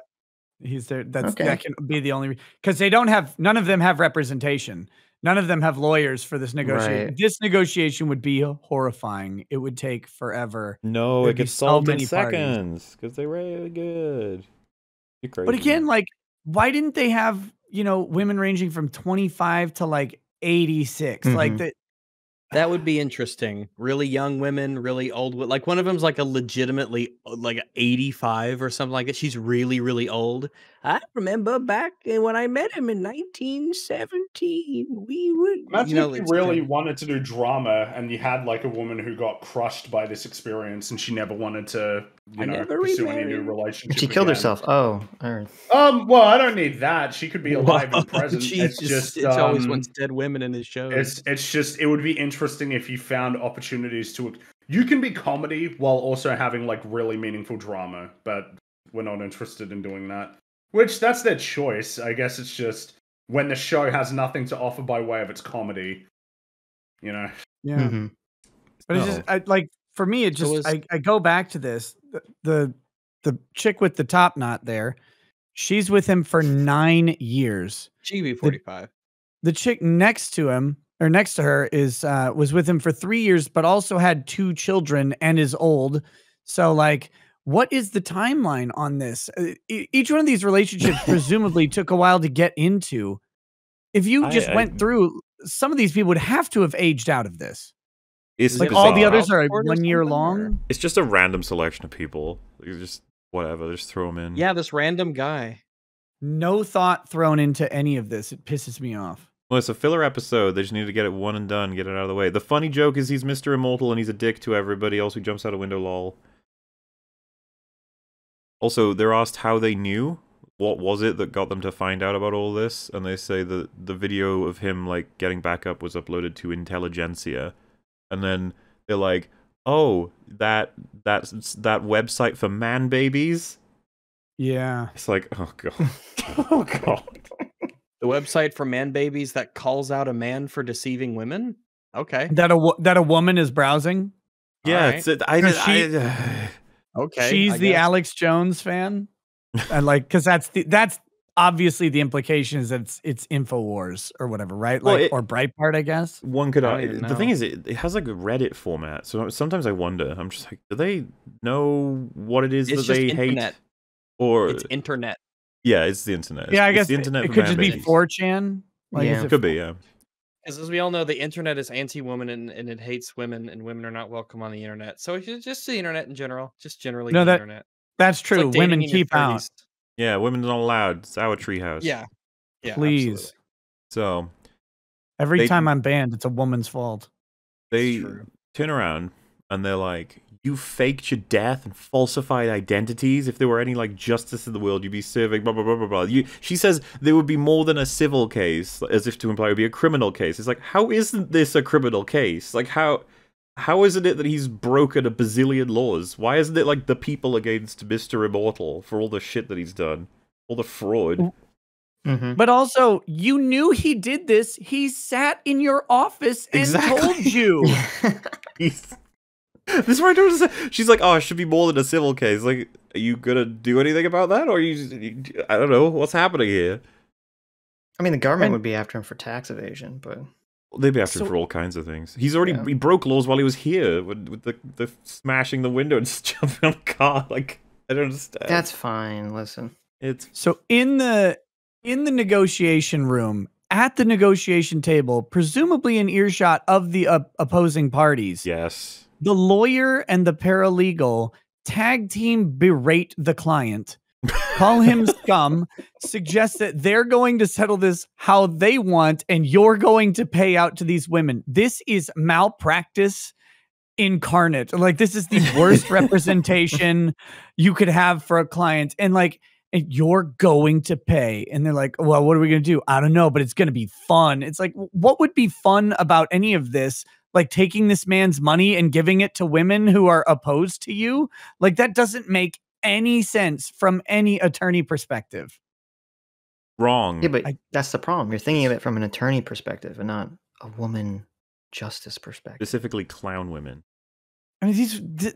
He's there. That's Okay. that can be the only because they don't have none of them have representation. None of them have lawyers for this negotiation. Right. This negotiation would be horrifying. It would take forever. No, There'd it be gets so solved in many seconds because they're really good. You're crazy. But again, like, why didn't they have you know women ranging from twenty-five to like eighty-six? Like Mhm. that. that would be interesting. Really young women, really old. Like one of them's like a legitimately like eighty five or something like that. She's really really old. I remember back when I met him in nineteen seventeen. We would Imagine you know, if you really kinda- wanted to do drama and you had like a woman who got crushed by this experience and she never wanted to, you I know, never pursue any new remarried. relationship. She killed again. herself. Oh, all right. Um, well, I don't need that. She could be <laughs> alive and present. She it's just, just, it's always um, wants dead women in his shows. It's it's just it would be interesting if you found opportunities to. You can be comedy while also having like really meaningful drama, but we're not interested in doing that. Which that's their choice. I guess it's just when the show has nothing to offer by way of its comedy. You know. Yeah. Mhm. But it's No. just I, like for me, it So just was- I, I go back to this the, the the chick with the top knot there. She's with him for nine years. GB forty five. The chick next to him or next to her is uh, was with him for three years, but also had two children and is old. So like, what is the timeline on this? Uh, Each one of these relationships <laughs> presumably took a while to get into. If you just I- went through, some of these people would have to have aged out of this. It's Like bizarre. all the others are one year long. It's just a random selection of people. You just whatever, just throw them in. Yeah, this random guy. No thought thrown into any of this. It pisses me off. Well, it's a filler episode. They just need to get it one and done, get it out of the way. The funny joke is he's Mr. Immortal and he's a dick to everybody. else who jumps out a window, lol. Also, they're asked how they knew. What was it that got them to find out about all this? And they say that the video of him like getting back up was uploaded to Intelligencia, and then they're like, "Oh, that that's that website for man babies." Yeah. It's like, oh god, oh god. The website for man babies that calls out a man for deceiving women. Okay. That a that a woman is browsing. Yeah, Alright. it's it, I, Because I, she- I Okay. She's I the guess. Alex Jones fan. and like cuz that's the that's obviously the implication is that it's it's Infowars or whatever, right? Well, Like it- or Breitbart, I guess. One could. I don't ar- even The thing is, it, it has like a Reddit format, so sometimes I wonder. I'm just like, do they know what it is It's that just they internet. hate? Or It's internet. yeah, it's the internet. Yeah, I It's guess the internet. it for could just be man-babies. 4chan. Like, Yeah. it Could be, yeah. Because as we all know, the internet is anti-woman and, and it hates women, and women are not welcome on the internet. So it's just, just the internet in general, just generally No, the that- internet. That's true. like Women keep out. Yeah, women are not allowed. It's our treehouse. Yeah. Yeah. Please. absolutely. So Every They- time I'm banned, it's a woman's fault. they turn around and they're like, "You faked your death and falsified identities. If there were any like justice in the world, you'd be serving blah blah blah blah blah." You, she says there would be more than a civil case, as if to imply it would be a criminal case. It's like, how isn't this a criminal case? Like how. How isn't it that he's broken a bazillion laws? Why isn't it like the people against Mr. Immortal for all the shit that he's done? All the fraud. Mhm. But also, you knew he did this. He sat in your office and Exactly. told you. <laughs> He's- <laughs> this is where I don't understand. She's like, "Oh, it should be more than a civil case." Like, are you gonna do anything about that, or are you? you- I don't know what's happening here. I mean, the government And- would be after him for tax evasion, but They'd be after him for all kinds of things. He's already Yeah. he broke laws while he was here with, with the the smashing the window and <laughs> just jumping on the car. Like, I don't understand. that's fine. Listen, it's So in the in the negotiation room, at the negotiation table, presumably in earshot of the uh, opposing parties, yes. The lawyer and the paralegal tag team berate the client, call him <laughs> scum, suggest that they're going to settle this how they want, and you're going to pay out to these women. This is malpractice incarnate. Like this is the worst <laughs> representation you could have for a client. And like and you're going to pay. And they're like, well, what are we going to do? I don't know, but it's going to be fun. It's like, what would be fun about any of this? Like taking this man's money and giving it to women who are opposed to you. Like that doesn't make any sense from any attorney perspective. Wrong. Yeah, but I- that's the problem. You're thinking of it from an attorney perspective and not a woman justice perspective. Specifically, clown women. I mean, these th-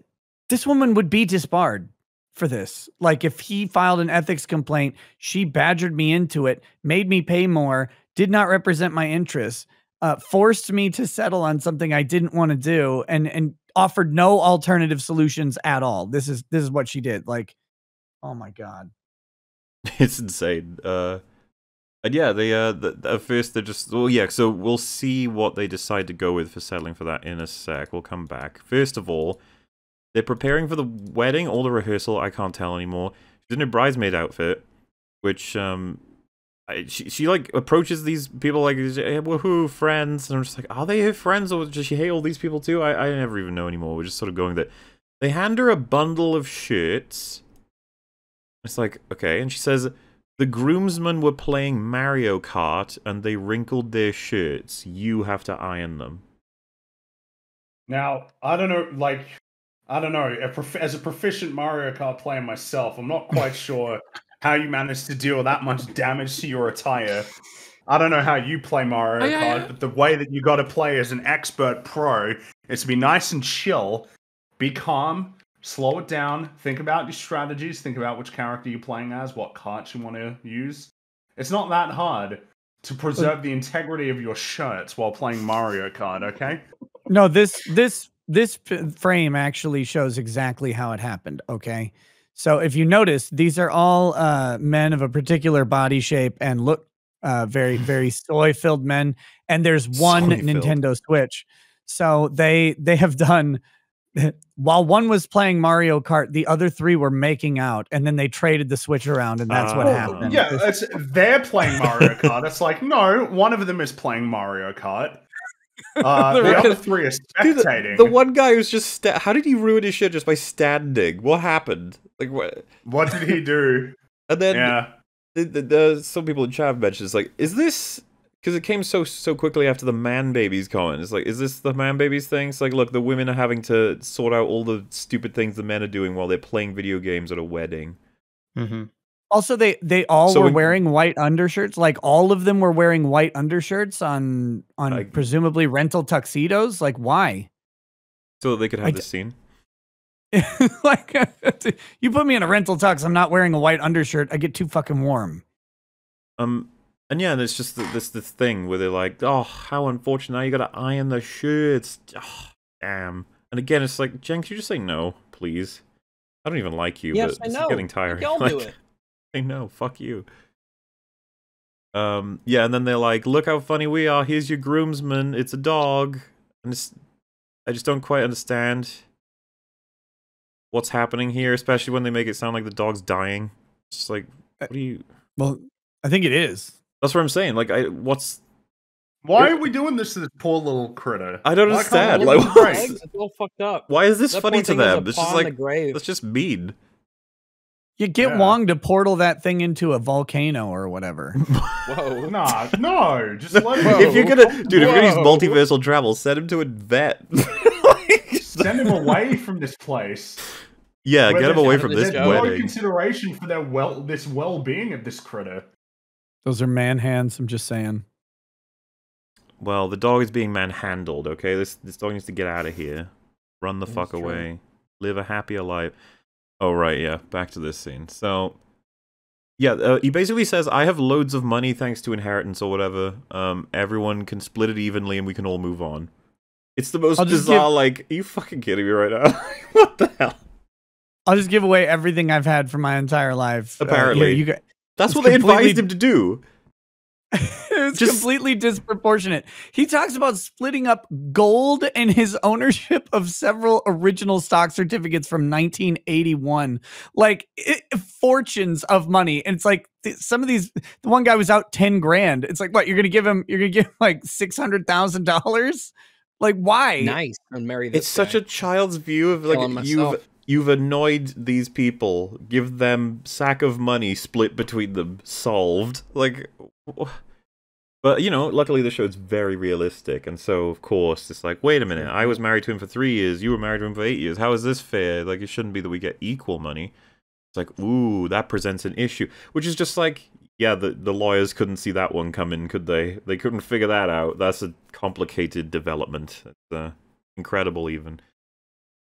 this woman would be disbarred for this. Like if he filed an ethics complaint, she badgered me into it, made me pay more, did not represent my interests, uh, forced me to settle on something I didn't want to do, and and offered no alternative solutions at all. This is this is what she did. Like, oh my god. <laughs> it's insane. Uh, and yeah, they uh, the, at first they're just well, yeah. So we'll see what they decide to go with for settling for that in a sec. We'll come back. First of all, they're preparing for the wedding or the rehearsal. I can't tell anymore. She's in her bridesmaid outfit, which um, I, she she like approaches these people like hey, woohoo friends, and I'm just like, are they her friends or does she hate all these people too? I I never even know anymore. We're just sort of going that. They hand her a bundle of shirts. It's like, okay. And she says, the groomsmen were playing Mario Kart and they wrinkled their shirts. You have to iron them. Now, I don't know, like, I don't know. a prof- As a proficient Mario Kart player myself, I'm not quite <laughs> sure how you managed to deal that much damage to your attire. I don't know how you play Mario Oh, yeah, Kart, yeah. but the way that you got to play as an expert pro is to be nice and chill, be calm, slow it down, think about your strategies, think about which character you're playing as, what carts you want to use. It's not that hard to preserve the integrity of your shirts while playing Mario Kart, okay? No, this this this f- frame actually shows exactly how it happened. Okay, so if you notice, these are all uh, men of a particular body shape and look uh, very very soy filled men, and there's one Soy-filled. Nintendo Switch. So they they have done. <laughs> While one was playing Mario Kart, the other three were making out, and then they traded the Switch around, and that's what Ah. happened. Yeah, This- it's, they're playing Mario Kart. It's like, no, one of them is playing Mario Kart. <laughs> Uh, The the rest- other three are Dude, spectating. the, the one guy who's just sta- how did he ruin his shit just by standing? What happened? Like what? What did he do? <laughs> And then yeah. the, the, the, some people in chat mentioned it's like, is this because it came so so quickly after the man babies comment? It's like, is this the man babies thing? It's like, look, the women are having to sort out all the stupid things the men are doing while they're playing video games at a wedding. Mm-hmm. Also, they they all So were when- wearing white undershirts. Like all of them were wearing white undershirts on on I- presumably rental tuxedos. Like why? So that they could have I this scene. <laughs> like <laughs> you put me in a rental tux, I'm not wearing a white undershirt. I get too fucking warm. Um, and yeah, there's just this this thing where they're like, oh, how unfortunate! Now you gotta iron the shirts. Oh, damn. And again, it's like, Jen, could you just say no, please? I don't even like you, Yes, but I this know. is getting tired. Y'all like, <laughs> do it. I know, fuck you. Um, yeah, and then they're like, look how funny we are. Here's your groomsman. It's a dog, and it's, I just don't quite understand what's happening here, especially when they make it sound like the dog's dying. It's just like, what do you? Well, I think it is. That's what I'm saying. Like, I what's Why are we doing this to this poor little critter? I don't Why understand, like, live with what- grace? Eggs, it's all fucked up. why is this That funny to thing was a them? It's just like the grave. that's just mean. You get Yeah. Wong to portal that thing into a volcano or whatever. <laughs> Whoa. Nah, no, just let him if you're go. gonna, dude, if you're gonna use Whoa. multiversal travel, send him to a vet. Like, <laughs> Send him away from this place. Yeah, get him away from there's this There's no wedding. consideration for their well, this well-being of this critter. Those are man hands. I'm just saying. Well, the dog is being manhandled. Okay, this this dog needs to get out of here. Run the That's fuck away. Live a happier life. Oh right, yeah. Back to this scene. So, yeah, uh, he basically says, "I have loads of money thanks to inheritance or whatever. Um, everyone can split it evenly, and we can all move on." It's the most I'll bizarre. give- Like, are you fucking kidding me right now? <laughs> what the hell? I'll just give away everything I've had for my entire life. Uh, here, Apparently. you got. That's what they advised him to do. <laughs> it's Just- completely disproportionate. He talks about splitting up gold and his ownership of several original stock certificates from 1981, like it, fortunes of money. And it's like th- some of these. The one guy was out 10 grand. It's like what you're gonna give him? You're gonna give him like six hundred thousand dollars? Like why? Nice. And marry this It's such a child's view of like Killing you've myself. You've annoyed these people. Give them sack of money split between them. Solved. Like, But you know, luckily the show's very realistic, and so of course it's like, wait a minute, I was married to him for three years, you were married to him for eight years. How is this fair? Like, it shouldn't be that we get equal money. It's like, ooh, that presents an issue, which is just like, yeah, the the lawyers couldn't see that one coming, could they? They couldn't figure that out. That's a complicated development. It's uh, incredible, even.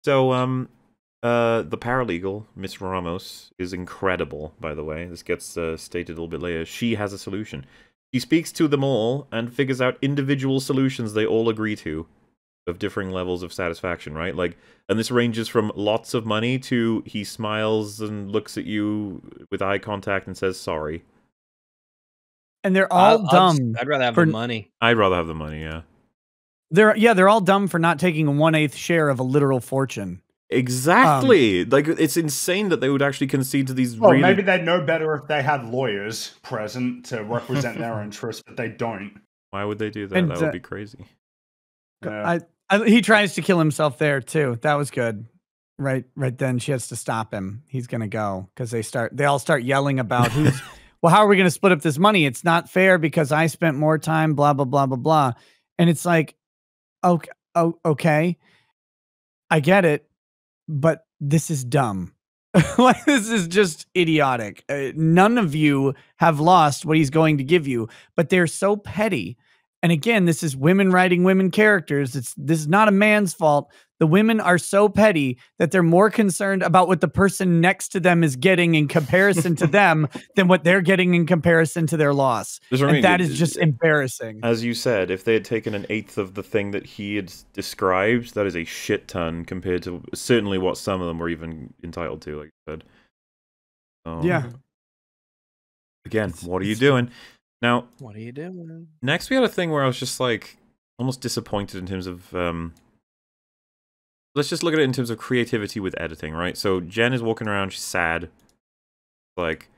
So, um, uh, the paralegal, Miss Ramos, is incredible. By the way, this gets uh, stated a little bit later. She has a solution. He speaks to them all and figures out individual solutions they all agree to of differing levels of satisfaction, right? Like, and this ranges from lots of money to he smiles and looks at you with eye contact and says sorry. And they're I'll- all I'll just- dumb. I'd rather have for- the money. I'd rather have the money, yeah. They're yeah, they're all dumb for not taking a one eighth share of a literal fortune. Exactly. Um, like, it's insane that they would actually concede to these Well, really. maybe they'd know better if they had lawyers present to represent their <laughs> interests, but they don't. Why would they do that? And, that would be crazy. Yeah. I, I he tries to kill himself there too. That was good. Right, right then she has to stop him. He's gonna go because they start. They all start yelling about <laughs> who's. well, how are we gonna split up this money? It's not fair because I spent more time. Blah blah blah blah blah. And it's like, okay, oh, okay, I get it, but this is dumb. <laughs> like this is just idiotic. Uh, none of you have lost what he's going to give you, but they're so petty. And again, this is women writing women characters. It's this is not a man's fault. The women are so petty that they're more concerned about what the person next to them is getting in comparison to <laughs> them than what they're getting in comparison to their loss. That's I mean, that it- is just it- embarrassing. As you said, if they had taken an eighth of the thing that he had described, that is a shit ton compared to certainly what some of them were even entitled to, like you said. So, Yeah. Again, It's- what are you doing? Now, What are you doing? next we had a thing where I was just like almost disappointed in terms of um let's just look at it in terms of creativity with editing, right? So Jen is walking around, she's sad. Like,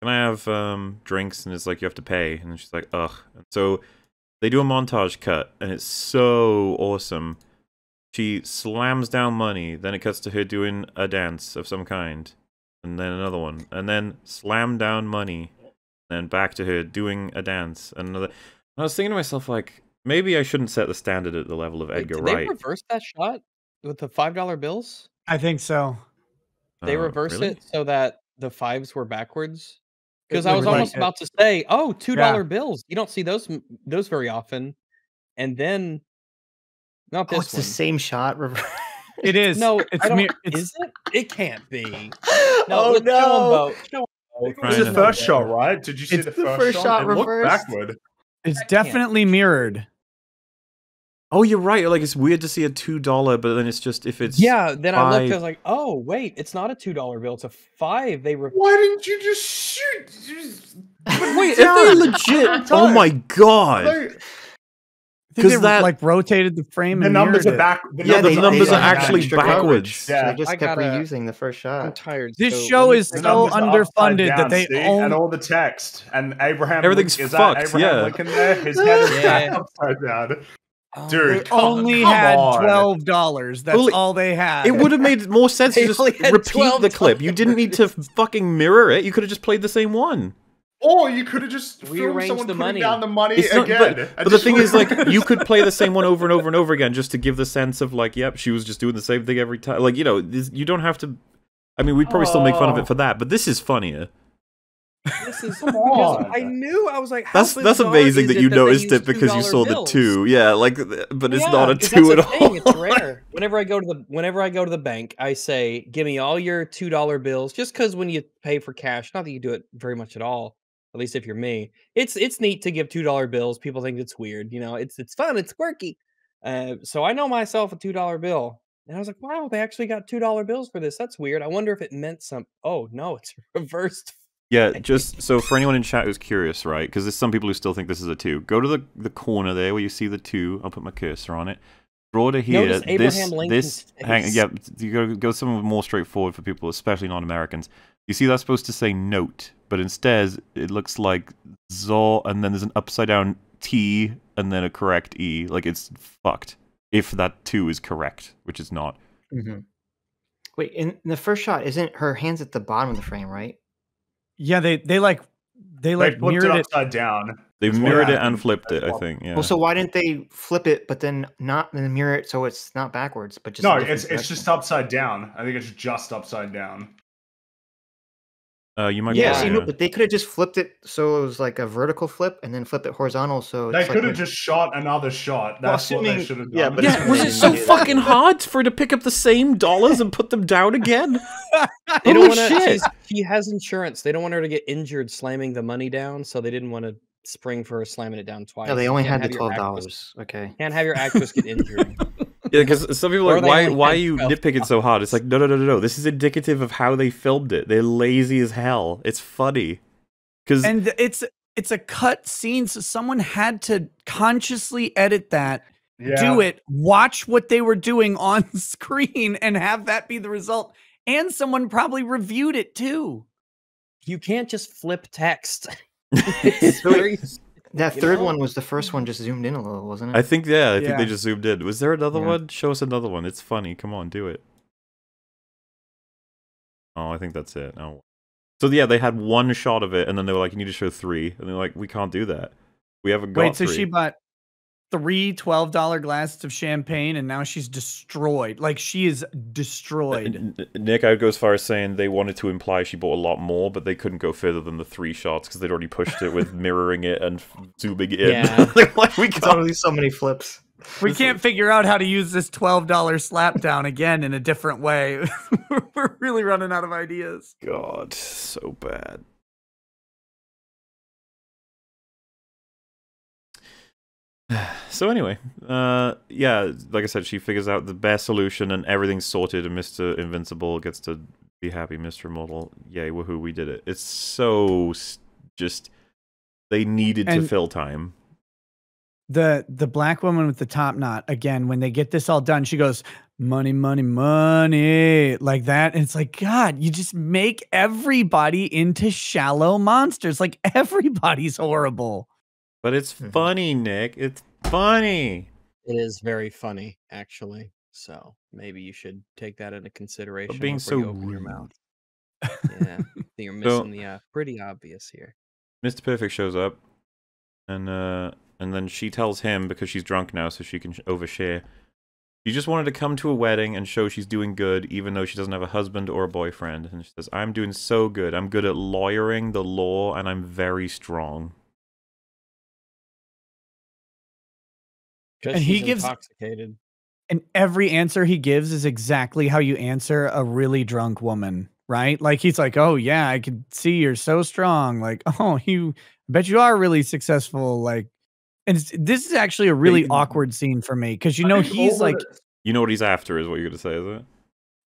can I have um drinks? And it's like you have to pay. And she's like, ugh. And so they do a montage cut and it's so awesome. She slams down money, then it cuts to her doing a dance of some kind. And then another one. And then slam down money. Then back to her doing a dance. And another I was thinking to myself, like, maybe I shouldn't set the standard at the level of Wait, Edgar did they reverse that shot with the five dollar bills? I think so. They Uh, reversed really? it so that the fives were backwards. Because I was looked like almost it. about to say, "Oh, two Yeah. bills." You don't see those those very often. And then, not Oh, this it's one. the same shot. <laughs> It is. No, it's I it's is it? It can't be. No, oh let's show 'em no! both. Show 'em both. It was the first shot, right? Did you see It's the the first, first shot It looked reversed. backward. it's That can't definitely mirrored. Oh, you're right. Like it's weird to see a two dollar, but then it's just if it's Yeah. Then I looked. I five- was like, "Oh, wait, it's not a two dollar bill. It's a five. They re- Why didn't you just shoot? Just <laughs> Wait, if they legit? Oh my god! They- I they that- like rotated the frame. the and numbers are it. back. The Yeah, the numbers numbers are actually extra coverage, backwards. So Yeah. they just I kept gotta- reusing the first shot. I'm tired. This so show is so numbers out- are upside underfunded that they see? own- and all the text and Abraham. Everything's Lin- is fucked, That Abraham yeah. Lincoln there, his head is back <laughs> Yeah. <laughs> upside down. Oh, Dude, They come- only come had on. twelve dollars. That's Well, all they had. It would have made more sense to <laughs> just only had repeat the clip. You didn't need to fucking mirror it. You could have just played the same one. Or you could have just filmed Rearrange someone the putting money. down the money It's not, again. but, but the thing is, like, <laughs> you could play the same one over and over and over again just to give the sense of, like, yep, she was just doing the same thing every time. Like, you know, this, you don't have to. I mean, we'd probably still make fun of Oh. it for that, but this is funnier. This is Come on. I knew I was like, how That's that's amazing that you they noticed it because you $2 saw the two. Yeah, like, but it's Yeah, not a two at the all. thing, It's rare. Whenever I go to the whenever I go to the bank, I say, "Give me all your two dollar bills." Just because when you pay for cash, not that you do it very much at all. At least if you're me, it's it's neat to give two dollar bills. People think it's weird, you know. It's it's fun. It's quirky. Uh, so I know myself a two dollar bill, and I was like, "Wow, they actually got two dollar bills for this. That's weird. I wonder if it meant some." Oh no, it's <laughs> reversed. Yeah, just so for anyone in chat who's curious, right? Because there's some people who still think this is a two. Go to the, the corner there where you see the two. I'll put my cursor on it. Draw to here. Notice this Abraham this Lincoln's hang. Yeah, you go go somewhere more straightforward for people, especially non-Americans. You see that's supposed to say note, but instead it looks like zo, and then there's an upside down T, and then a correct E. Like it's fucked. If that two is correct, which is not. Mhm. Wait, in, in the first shot, isn't her hands at the bottom of the frame, right? Yeah, they they like they they like flipped it mirrored it. upside down. They That's mirrored it and flipped it. That's I think. Yeah. Well, so why didn't they flip it, but then not then mirror it so it's not backwards, but just no, a different it's it's just upside down. I think it's just upside down. Uh, you might. Yeah, see, no, but they could have just flipped it so it was like a vertical flip and then flip it horizontal. So They like could have a- just shot another shot. Well, That's what they assuming- should have done. yeah, but Yeah, was it so fucking hard for her to pick up the same dollars and put them down again? <laughs> They don't want to. shit! She has insurance. They don't want her to get injured slamming the money down, so they didn't want to spring for her slamming it down twice. No, they only had the twelve dollars. Okay. Can't have your actress get injured. <laughs> Yeah, because some people are like, why, only why are you nitpicking so hard? It's like, no, no, no, no, no. This is indicative of how they filmed it. They're lazy as hell. It's funny. Because and it's it's a cut scene, so someone had to consciously edit that, do it, watch what they were doing <laughs> on screen, and have that be the result. And someone probably reviewed it too. you can't just flip text. <laughs> It's <laughs> very. That You third know? one was the first one, just zoomed in a little, wasn't it? I think, yeah, I think they just zoomed in. Was there another Yeah. one? Show us another one. It's funny. Come on, do it. Oh, I think that's it. Oh. So, yeah, they had one shot of it, and then they were like, you need to show three. And they're like, we can't do that. We haven't got Wait, so three. she bought three $12 glasses of champagne and now she's destroyed. Like she is destroyed. N- N- Nick, I would go as far as saying they wanted to imply she bought a lot more, but they couldn't go further than the three shots because they'd already pushed it with <laughs> mirroring it and f- zooming in. Yeah. <laughs> Like, we It's can't. already so many flips. We can't figure out how to use this $12 slap down again in a different way. <laughs> We're really running out of ideas. God, so bad. <sighs> So anyway, uh, yeah, like I said, she figures out the best solution and everything's sorted, and Mister Invincible gets to be happy. Mister Immortal, yay, woohoo, we did it! It's so just they needed to fill time. The the black woman with the top knot, again, when they get this all done, she goes, Money, money, money, like that. And it's like, God, you just make everybody into shallow monsters. Like <laughs> everybody's horrible. But it's Mhm. funny, Nick. It's funny. It is very funny, actually. So maybe you should take that into consideration. being before so you open rude. your mouth. yeah, <laughs> you're missing the uh, pretty obvious here. Mr. Perfect shows up, and uh, and then she tells him because she's drunk now, so she can sh- overshare. She just wanted to come to a wedding and show she's doing good, even though she doesn't have a husband or a boyfriend. And she says, "I'm doing so good. I'm good at lawyering the law, and I'm very strong." 'Cause And he gives- intoxicated. And every answer he gives is exactly how you answer a really drunk woman, right? Like he's like, "Oh yeah, I can see you're so strong." Like, <laughs> "Oh, you I bet you are really successful." Like, and this is actually a really They- awkward scene for me because you know he's all like, You know what he's after, is what you're gonna say, is it?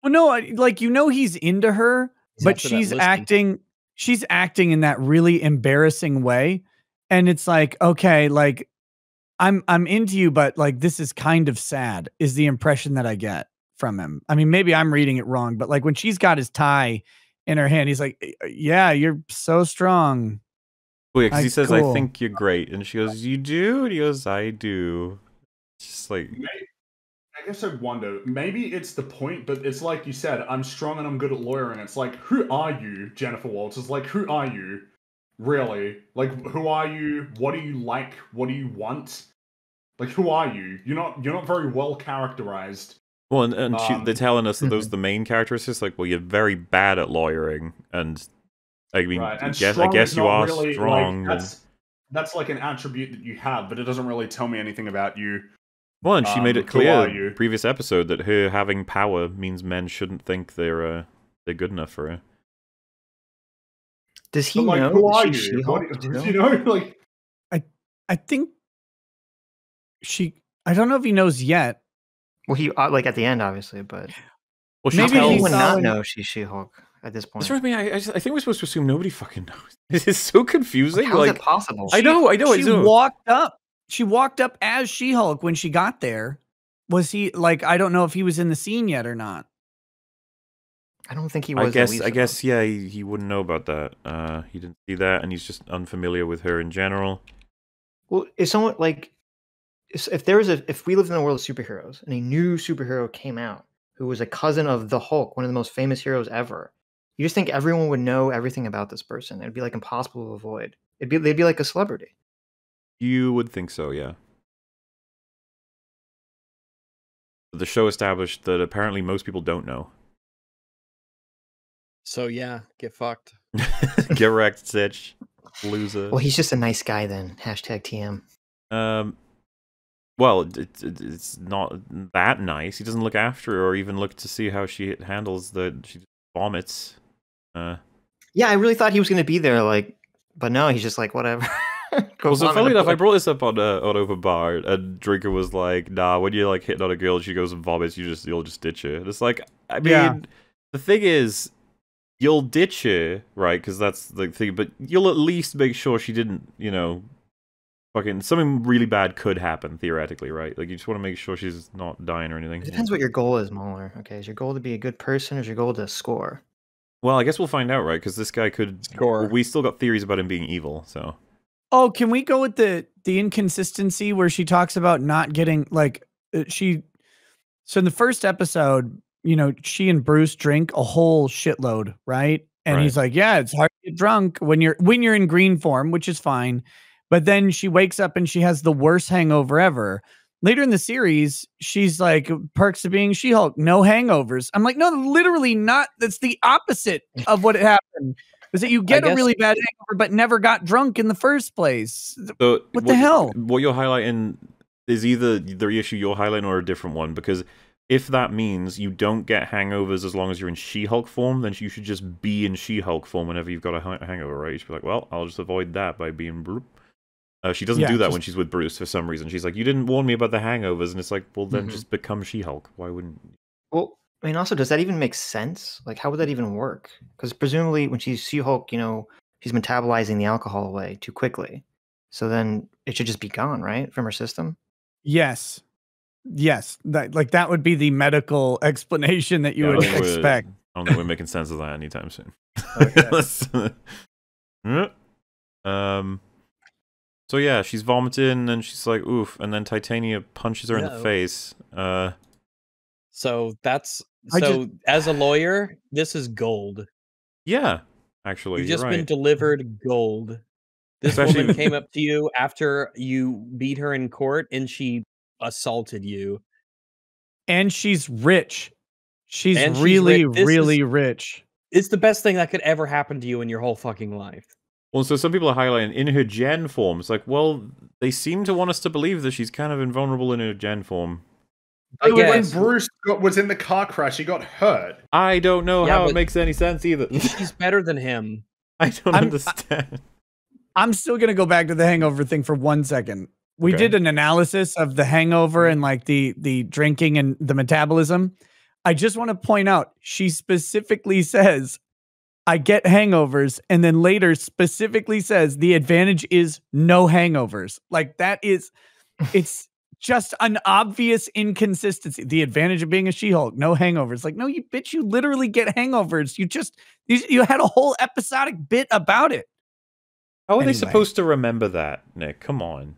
well, no, I- like you know he's into her, He's but she's acting, she's acting in that really embarrassing way, and it's like, okay, like I'm I'm into you, but like this is kind of sad. Is the impression that I get from him? I mean, maybe I'm reading it wrong, but like when she's got his tie in her hand, he's like, "Uh, "Yeah, you're so strong." Well, yeah, because he Like, says, "I think you're great," and she goes, "You do?" And he goes, "I do." It's just like, I guess I wonder. Maybe it's the point, but it's like you said. I'm strong and I'm good at lawyering. It's like, who are you, Jennifer Walters? It's like, who are you, really? Like, who are you? What do you like? What do you want? Like, who are you? You're not. You're not very well characterized. well, and, and she, Um, they're telling us that those <laughs> are the main characteristics. Like, well, you're very bad at lawyering, and I mean, right? I And guess, I guess you are really, strong. Like, and- that's that's like an attribute that you have, but it doesn't really tell me anything about you. Well, and she made Um, it who are clear you? previous episode that her having power means men shouldn't think they're uh, they're good enough for her. Does he But like, know who are she's you? What, She-Hulk, do too? <laughs> you know, <laughs> like. I I think she. I don't know if he knows yet. Well, he uh, like at the end, obviously, but Well, she Maybe how tells. he's would saw not it- know she's She-Hulk at this point. That's what I mean. I, I, just, I think we're supposed to assume nobody fucking knows. <laughs> This is so confusing. How is like, that possible? I know, I know. I she know. walked up. She walked up as She Hulk when she got there. Was he like? I don't know if he was in the scene yet or not. I don't think he was. I guess. I guess. Yeah, he, he wouldn't know about that. Uh, he didn't see that, and he's just unfamiliar with her in general. Well, if someone like, if, if there was a, if we lived in a world of superheroes and a new superhero came out who was a cousin of the Hulk, one of the most famous heroes ever, you just think everyone would know everything about this person. It'd be like impossible to avoid. It'd be they'd be like a celebrity. You would think so, yeah. The show established that apparently most people don't know. So yeah, get fucked. <laughs> <laughs> Get wrecked, Sitch. Loser. Well, he's just a nice guy then. Hashtag TM. Um, well, it, it, it's not that nice. He doesn't look after her or even look to see how she handles the. She vomits. Uh, Yeah, I really thought he was going to be there, like, but no, he's just like whatever. <laughs> Well, so funny enough, I brought this up on uh, on Open Bar, and Drinker was like, "Nah, when you're like hitting on a girl, she goes and vomits, you just you'll just ditch her." And it's like, I mean, Yeah. the thing is, you'll ditch her, right? Because that's the thing, but you'll at least make sure she didn't, you know, fucking something really bad could happen theoretically, right? Like you just want to make sure she's not dying or anything. It depends what your goal is, MauLer. Okay, is your goal to be a good person, or is your goal to score? Well, I guess we'll find out, right? Because this guy could Score. We still got theories about him being evil, so Oh, can we go with the the inconsistency where she talks about not getting like uh, she so in the first episode, you know, she and Bruce drink a whole shitload, right? And he's like, "Yeah, it's hard to get drunk when you're when you're in green form, which is fine." But then she wakes up and she has the worst hangover ever. Later in the series, she's like, "Perks of being She-Hulk, no hangovers." I'm like, "No, literally not. That's the opposite of what happened." Is that you get a really bad hangover but never got drunk in the first place? So What the hell? What you're highlighting is either the issue you're highlighting or a different one. Because if that means you don't get hangovers as long as you're in She-Hulk form, then you should just be in She-Hulk form whenever you've got a hangover, right? You should be like, well, I'll just avoid that by being. Uh, she doesn't Yeah, do that just- when she's with Bruce for some reason. She's like, "You didn't warn me about the hangovers," and it's like, "Well, then Mhm. just become She-Hulk. Why wouldn't?" Well, I mean, also, does that even make sense? Like, how would that even work? Because presumably, when she's She-Hulk, you know, she's metabolizing the alcohol away too quickly. So then it should just be gone, right, from her system. Yes. Yes. That like that would be the medical <laughs> explanation that you Yeah, would don't think we're- expect. I don't think we're making sense of that anytime soon. Okay. <laughs> Let's- <laughs> um. So yeah, she's vomiting and she's like, "Oof!" And then Titania punches her in the face. Uh, So that's I just- so as a lawyer, this is gold. yeah, actually, You've just right. been delivered gold. This Especially- woman came up to you after you beat her in court and she assaulted you. And she's rich. She's And she's really, rich. This really is- rich. It's the best thing that could ever happen to you in your whole fucking life. Well, so some people are highlighting in her Jen form. It's like, well, they seem to want us to believe that she's kind of invulnerable in her Jen form. I But when guess. Bruce got, was in the car crash, he got hurt. I don't know Yeah, how it makes any sense either. <laughs> She's better than him. I don't I'm- understand. I'm still gonna go back to the hangover thing for one second. We Okay. did an analysis of the hangover and mm-hmm. like the the drinking and the metabolism. I just want to point out she specifically says I get hangovers and then later specifically says the advantage is no hangovers. Like that is it's <laughs> just an obvious inconsistency. The advantage of being a She-Hulk, no hangovers. Like no you bitch you literally get hangovers. You just you, you had a whole episodic bit about it. How are Anyway. they supposed to remember that, Nick? Come on.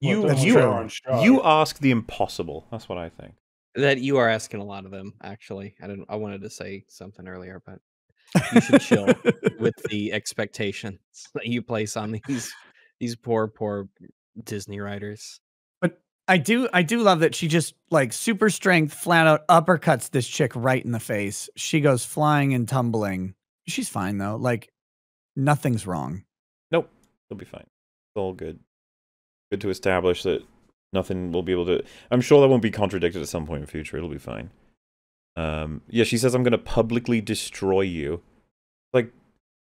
You Well, you true. on show. you ask the impossible. That's what I think. That you are asking a lot of them, actually. I didn't I wanted to say something earlier, but you should chill <laughs> with the expectations that you place on these these poor, poor Disney writers. But I do I do love that she just like super strength flat out uppercuts this chick right in the face. She goes flying and tumbling. She's fine though. Like nothing's wrong. Nope, it'll be fine. It's all good. Good to establish that nothing will be able to. I'm sure that won't be contradicted at some point in the future. It'll be fine. Um, yeah, she says I'm going to publicly destroy you. Like,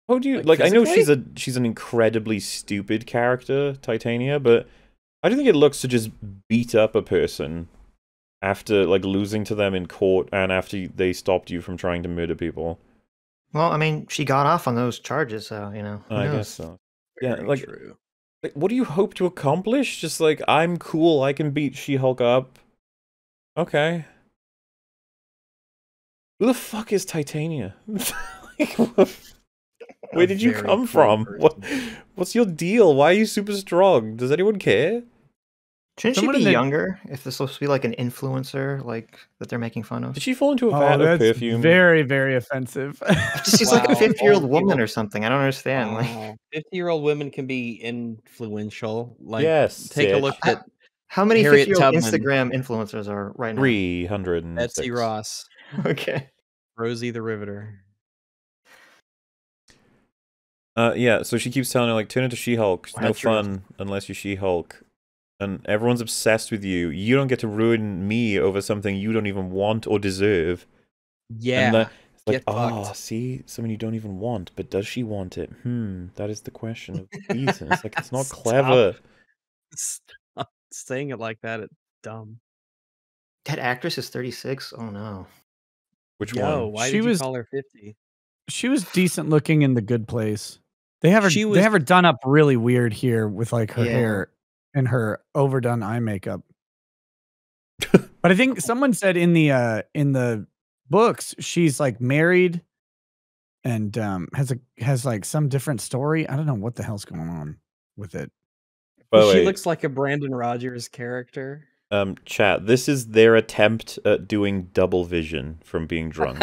how do you Like, like? I know she's a she's an incredibly stupid character, Titania, but I don't think it looks to just beat up a person after like losing to them in court and after they stopped you from trying to murder people. Well, I mean, she got off on those charges, so you know. I knows? guess so. Yeah, like true. Like, what do you hope to accomplish? Just like, I'm cool, I can beat She Hulk up. Okay. Who the fuck is Titania? <laughs> Like, <laughs> Where did you come from? person. What, what's your deal? Why are you super strong? Does anyone care? Shouldn't Someone she be the- younger if this supposed to be like an influencer, like that they're making fun of? Did she fall into a Oh, vat of that's perfume? very, very offensive. <laughs> She's like a 50 year old old woman or something. I don't understand. Like, 50 year old women can be influential. Like, yes. take a look at how many Harriet 50 year old Tubman. Instagram influencers are right now? Three hundred and Betsy. Ross, <laughs> Okay. Rosie the Riveter. Uh, yeah. So she keeps telling her like, turn into She-Hulk. It's Wow, no that's true. fun unless you're She-Hulk. And everyone's obsessed with you. You don't get to ruin me over something you don't even want or deserve. Yeah. And the- it's like, get oh, fucked." see, something you don't even want, but does she want it? Hmm, that is the question of <laughs> the season. It's like it's not Stop. clever. Stop saying it like that. It's dumb. That actress is 36. Oh no. Which Yo, one? why She did you was- call her 50? she was decent looking in the good place. They have her. She They have her done up really weird here with like her Yeah. hair and her overdone eye makeup. <laughs> but I think someone said in the uh in the books she's like married and um has a has like some different story. I don't know what the hell's going on with it. By the she way, looks like a Brandon Rogers character. Um, chat. This is their attempt at doing double vision from being drunk.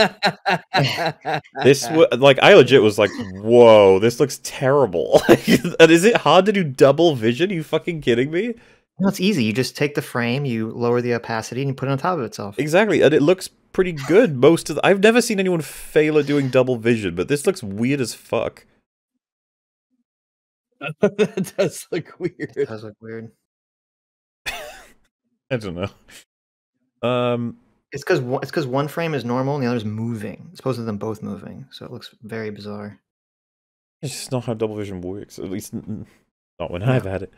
this <laughs> wa like I legit was like, whoa, this looks terrible. <laughs> and is it hard to do double vision? Are you fucking kidding me? No, it's easy. You just take the frame, you lower the opacity, and you put it on top of itself. Exactly, and it looks pretty good. Most of the, I've never seen anyone fail at doing double vision, but this looks weird as fuck. <laughs> that does look It weird. does look weird. <laughs> I don't know. Um, It's because it's because one frame is normal and the other is moving. It's supposed to them both moving, so it looks very bizarre. it's just not how double vision works. At least n- n- not when I've had it.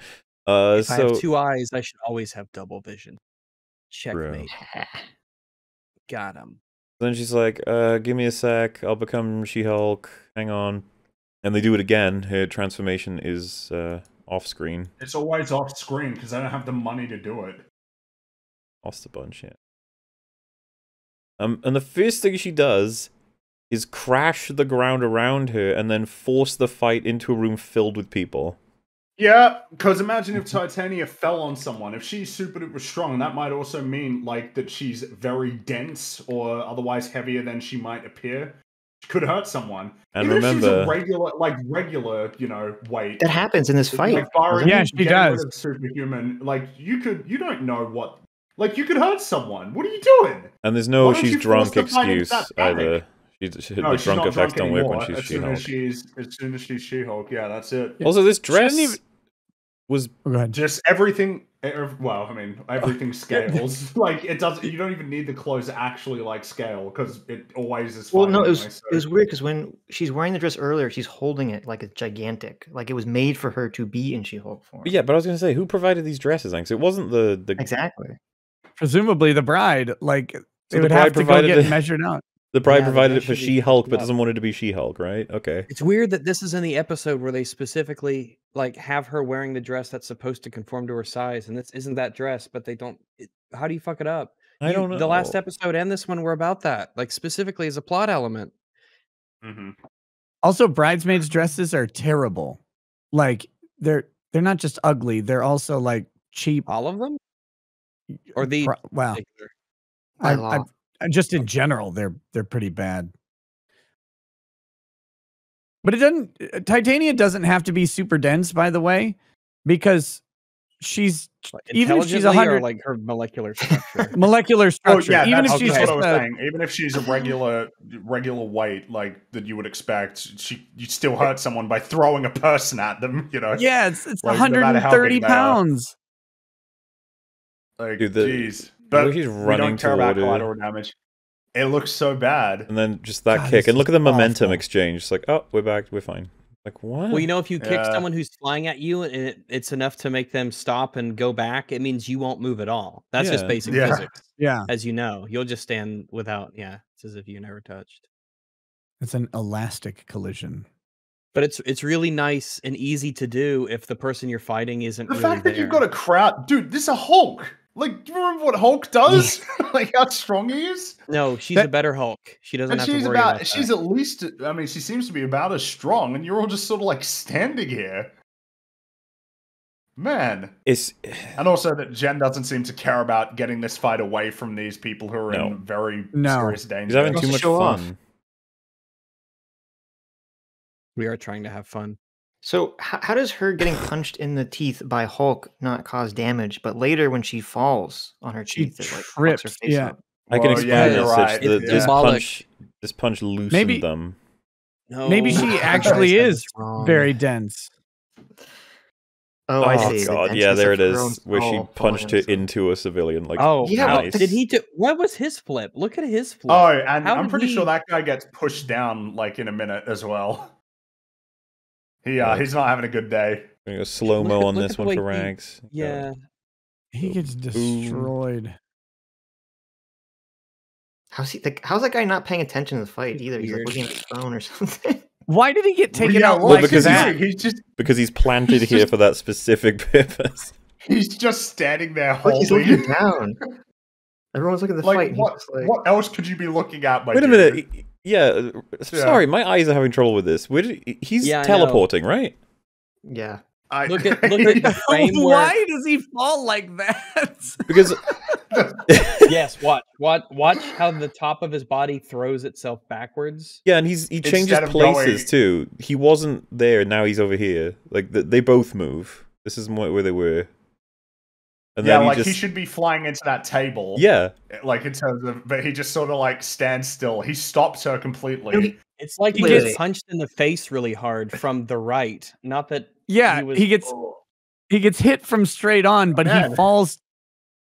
Uh, If I have two eyes, I should always have double vision. Checkmate. <laughs> Got him. then she's like, uh, "Give me a sec. I'll become She-Hulk. Hang on." And they do it again. Her transformation is uh, off screen. It's always off screen because I don't have the money to do it. Lost a bunch, yeah. Um, and the first thing she does is crash the ground around her and then force the fight into a room filled with people. Yeah, because imagine if <laughs> Titania fell on someone. If she's super duper strong, that might also mean like that she's very dense or otherwise heavier than she might appear. She could hurt someone. And Even if she's a regular, like regular, you know, weight. That happens in this fight. Like, Yeah, she does. superhuman. Like you could, you don't know what. Like you could hurt someone. What are you doing? and there's no she's drunk force the fight into excuse either. She's, she, No, the she's drunk not effects drunk don't work anymore. when she's as soon She-Hulk. as she's as soon as she's She-Hulk. Yeah, that's it. Also, this dress even- was Oh, go ahead. Just everything. Well, I mean, everything <laughs> scales. <laughs> like it doesn't. You don't even need the clothes to actually like scale because it always is. Well, fine no, it was anyway, so- it was weird because when she's wearing the dress earlier, she's holding it like it's gigantic, like it was made for her to be in She-Hulk form. yeah, but I was gonna say who provided these dresses? Because it wasn't the the exactly. Presumably the bride, like So they the would bride have to go provided get it- measured out. <laughs> the bride Yeah, provided it for She-Hulk, but up. doesn't want it to be She-Hulk, right? Okay. It's weird that this is in the episode where they specifically like have her wearing the dress that's supposed to conform to her size, and this isn't that dress. But they don't. It, how do you fuck it up? I don't know. The last episode and this one were about that, like specifically as a plot element. Mhm. Also, bridesmaids' dresses are terrible. Like they're they're not just ugly; they're also like cheap. All of them, or the Pro- wow, particular? By I. I, just in general, they're they're pretty bad. But it doesn't. uh, Titania doesn't have to be super dense, by the way, because she's Like, even if she's a hundred- like her molecular structure. <laughs> molecular structure. Oh structure. yeah, even if that's she's just a- saying. Even if she's a regular regular weight, like that you would expect, she you still hurt someone by throwing a person at them. You know. yeah, it's it's Like, no matter how 130 big they are. pounds. Like, Dude, the- jeez. the way But she's we running don't care about toward collateral damage. It looks so bad. And then just that God, kick, and look at is the momentum awful. exchange. It's like, oh, we're back, we're fine. Like what? Well, you know, if you kick Yeah. someone who's flying at you and it, it's enough to make them stop and go back, it means you won't move at all. That's just basic Yeah. physics, <laughs> Yeah, as you know. You'll just stand without. Yeah, it's as if you never touched. it's an elastic collision. But it's it's really nice and easy to do if the person you're fighting isn't The really fact that there. you've got a crowd, dude. This is a Hulk. Like, do you remember what Hulk does? <laughs> <laughs> like how strong he is. No, she's That- a better Hulk. She doesn't And have she's to worry about, about, she's that. at least I mean, she seems to be about as strong, and you're all just sort of like standing here. Man. It's And also that Jen doesn't seem to care about getting this fight away from these people who are No. in very No. serious he's danger. having too much show off. fun. We are trying to have fun. So how, how does her getting <sighs> punched in the teeth by Hulk not cause damage, but later when she falls on her She teeth, it like fucks her trips, face yeah. up? I can Well, explain yeah, this. you're it's right. that It's this symbolic. punch, this punch loosened Maybe- them. No, Maybe she <laughs> actually is wrong. Very dense. Oh, I Oh see. the god, yeah, dentist there of it her own is, where she skull punched it her into a civilian. Like, Oh, Yeah, but nice. did he do? What was his flip? Look at his oh, flip. Oh, and How I'm did pretty he- sure that guy gets pushed down like in a minute as well. He uh, Yeah. he's not having a good day. slow mo Look at- on look this at the one way for he- Rags. yeah. He gets destroyed. How's he? Like, how's that guy not paying attention to the fight either? He's like looking at his phone or <laughs> something. Why did he get taken Yeah, out well, like because he's- that? he's just because he's planted He's here just- for that specific <laughs> purpose. he's just standing there Look, he's looking down. Everyone's looking at the like, fight. what, like, what else could you be looking at? My Wait a dude? minute. Y- Yeah, uh, sorry, my eyes are having trouble with this. Did, he's Yeah, teleporting, right? Yeah. I, Look at <laughs> look at the <laughs> framework. Why does he fall like that? <laughs> Because yes, watch, watch, watch how the top of his body throws itself backwards. yeah, and he's he changes places going- too. He wasn't there, now he's over here. Like th they both move. This is where they were. And yeah, then like he he should be flying into that table. yeah. like in terms of, but he just sort of like stands still. He stops her completely. It's like he Wait, gets punched in the face really hard from the right. Not that Yeah, he was. he gets he gets hit from straight on, but Yeah. he falls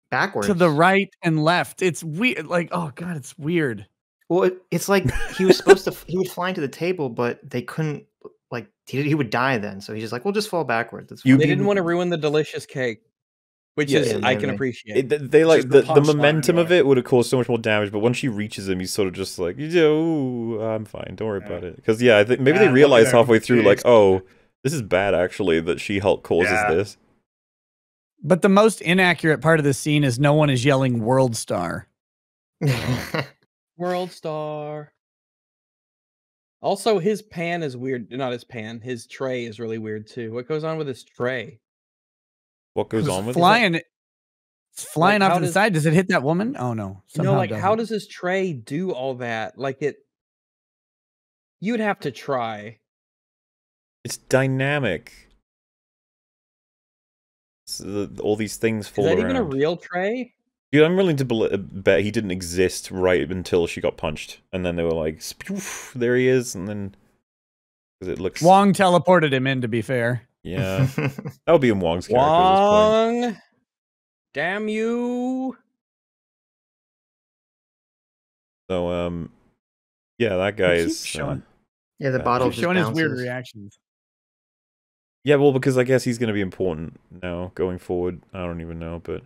backwards to the right and left. It's weird. Like, oh god, it's weird. Well, it, it's like he was supposed to. <laughs> He was flying into the table, but they couldn't. Like he, he would die then, so he's just like, "We'll just fall backwards." It's You. They didn't want to ruin the delicious cake, which Yeah, is yeah, I can appreciate. It, th- they like the, the the momentum of it would have caused so much more damage, but once she reaches him, he's sort of just like, "Yo, I'm fine. Don't worry Yeah. about it." Because yeah, I think maybe Yeah, they look at realized halfway through, like, "Oh, this is bad actually that She Hulk causes Yeah. this." But the most inaccurate part of the scene is no one is yelling "World Star." <laughs> World star. Also, his pan is weird. Not his pan. His tray is really weird too. What goes on with his tray? What goes on with it? flying? It's flying off how to the side. Does it hit that woman? Oh no! no, somehow like how does this tray do all that? Like it. You'd have to try. It's dynamic. It's the- all these things fall around. Is that around. even a real tray? Dude, I'm willing to bet he didn't exist right until she got punched, and then they were like, "Spoof, there he is," and then because it looks, Wong teleported him in. To be fair, yeah, <laughs> that would be in Wong's character at. Wong. Damn you! So, um, yeah, that guy is showing- uh, yeah, the bottle Keep just showing his weird reactions. yeah, well, because I guess he's going to be important now going forward. I don't even know, but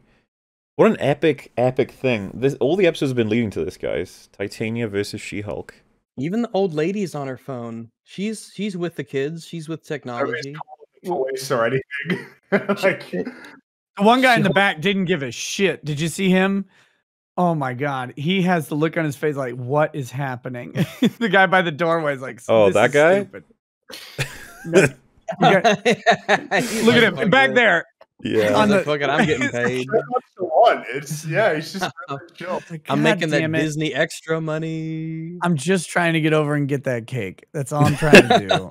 what an epic, epic thing! This all the episodes have been leading to this, guys. Titania versus She-Hulk. Even the old lady's on her phone. She's she's with the kids. She's with technology. <laughs> voice or anything. <laughs> like, The one guy in the back didn't give a shit. Did you see him? Oh my god, he has the look on his face like, "What is happening?" <laughs> the guy by the doorway is like, Oh, "This that is guy? stupid." No, got- look like, at him "Fuck back this." there. Yeah, on the- "Fuck it, I'm getting paid. What's one? It's yeah, he's just really. Like, I'm making that it. Disney extra money. I'm just trying to get over and get that cake. That's all I'm trying to do.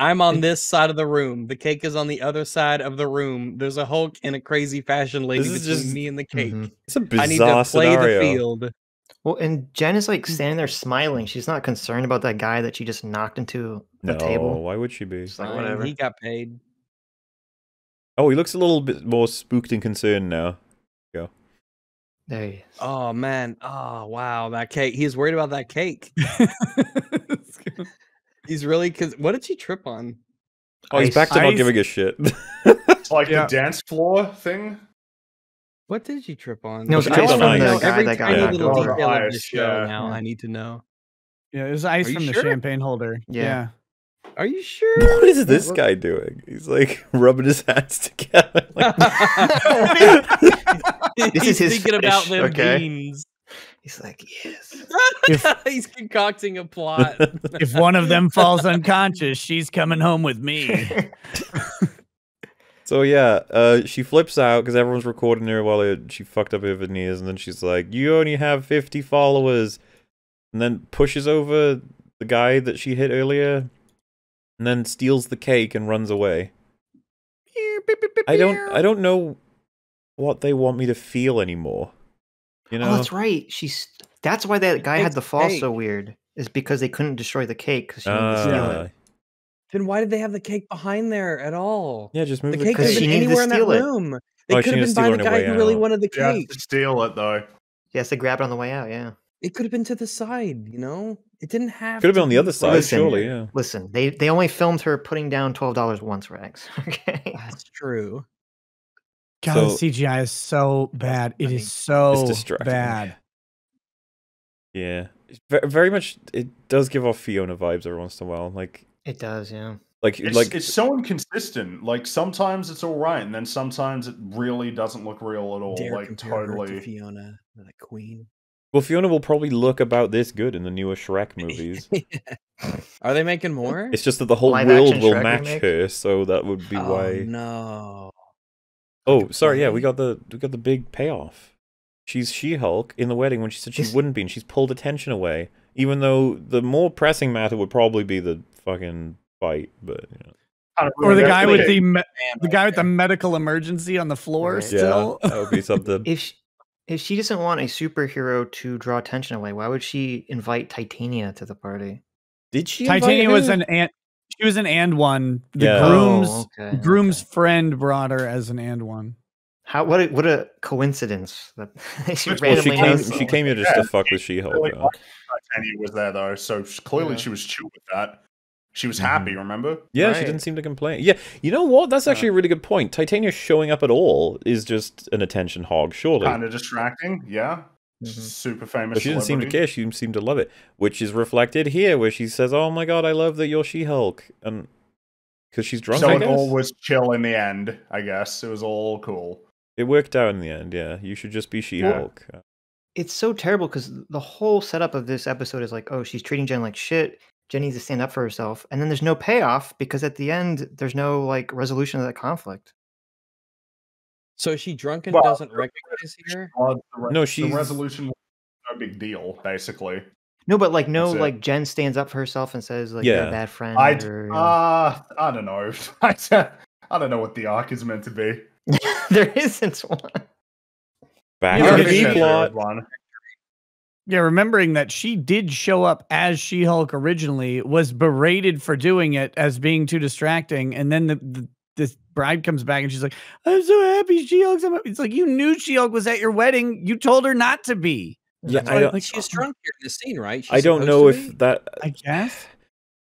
I'm on this side of the room. The cake is on the other side of the room. There's a Hulk and a crazy fashion lady This is between just- me and the cake. Mhm. it's a I need bizarre to play scenario. the field. Well, and Jen is like standing there smiling. She's not concerned about that guy that she just knocked into the No, table. why would she be? She's like, whatever. He got paid. Oh, he looks a little bit more spooked and concerned now. Go. There he is. Oh man. Oh wow. That cake. He's worried about that cake. <laughs> <laughs> He's really because what did she trip on? Oh, he's Ice. back to not Ice. giving a shit. It's <laughs> like Yeah. the dance floor thing. What did she trip on? No, it's I ice wanna from the know guy every that got tiny knocked little over. detail of the Ice, show yeah. now. Yeah. I need to know. yeah, it was ice Are you from the sure? champagne holder. Yeah. Are you <laughs> sure? what is this guy doing? He's like <laughs> rubbing his hands together. Like, This He's is his thinking about fetish, them okay? beans. He's like, yes. If- <laughs> He's concocting a plot. <laughs> If one of them falls unconscious, she's coming home with me. <laughs> So yeah, uh, she flips out because everyone's recording her while it, she fucked up her veneers, and then she's like, "You only have fifty followers," and then pushes over the guy that she hit earlier, and then steals the cake and runs away. I don't, I don't know what they want me to feel anymore. You oh, know, Oh, that's right. She's that's why that guy had the fall fake. so weird. Is because they couldn't destroy the cake because she needed to steal it. Uh. Then why did they have the cake behind there at all? yeah, just move The the, cake Because she been needed to anywhere in that steal it. room. Oh, They she could have been steal by the guy way who really wanted the You have cake. to steal it though. Yes, they grabbed it on the way out. Yeah. It could have been to the side, you know? It didn't have Could have been on the other side, Listen. surely. Yeah. Listen, they they only filmed her putting down twelve dollars once, Rags. <laughs> Okay. That's true. God, So- the CGI is so bad. It I mean, is so distracting. bad. Yeah, It's very much. It does give off Fiona vibes every once in a while. Like, It does, yeah. like, It's, like. it's so inconsistent. Like sometimes it's all right, and then sometimes it really doesn't look real at all. Dare like compare her to totally. Fiona, the queen. Well, Fiona will probably look about this good in the newer Shrek <laughs> movies. Are they making more? it's just that the whole Live world will Shrek match her, so that would be oh, why. no. Oh, sorry. Yeah, we um, got the we got the big payoff. She's She-Hulk in the wedding when she said she This- wouldn't be, and she's pulled attention away. Even though the more pressing matter would probably be the fucking fight, but you know. Or the guy with the me- the guy with the medical emergency on the floor Right. still. yeah, that would be <laughs> something. If she, if she doesn't want a superhero to draw attention away, why would she invite Titania to the party? Did she? Titania was an and she was an and one. The Yeah. groom's Oh, okay, groom's okay. friend brought her as an and one. How what a, what a coincidence that <laughs> she Well, Well, she came. knows She came here just Yeah, to fuck with She-Hulk. really though. Titania was there though, so clearly Yeah. she was chill with that. She was mm-hmm. happy. Remember? Yeah, she didn't seem to complain. Yeah, you know what? That's actually a really good point. Titania showing up at all is just an attention hog, surely. Kind of distracting. Yeah. Mhm. Super famous. But she didn't seem to care. She seemed to love it, which is reflected here, where she says, "Oh my god, I love that you're She-Hulk," and because she's drunk. So I it guess. all was chill in the end. I guess it was all cool. It worked out in the end. Yeah, you should just be She-Hulk. It's so terrible because the whole setup of this episode is like, oh, she's treating Jen like shit. Jen needs to stand up for herself, and then there's no payoff because at the end there's no like resolution of that conflict. So is she drunk and Well, doesn't recognize her? Uh, the re- No, the she's- resolution was no big deal, basically. No, but like no, like Jen stands up for herself and says like you're a bad friend. I or, you uh, I don't know. <laughs> I I don't know what the arc is meant to be. <laughs> there isn't one. Back Yeah, to the but B she- plot. One. Yeah, remembering that she did show up as She-Hulk originally, was berated for doing it as being too distracting, and then the, the this bride comes back and she's like, "I'm so happy She-Hulk's." at It's like you knew She-Hulk was at your wedding. You told her not to be. Yeah, I why- don't- like, She's drunk here in the scene, right? She's I don't know if be? that. I guess.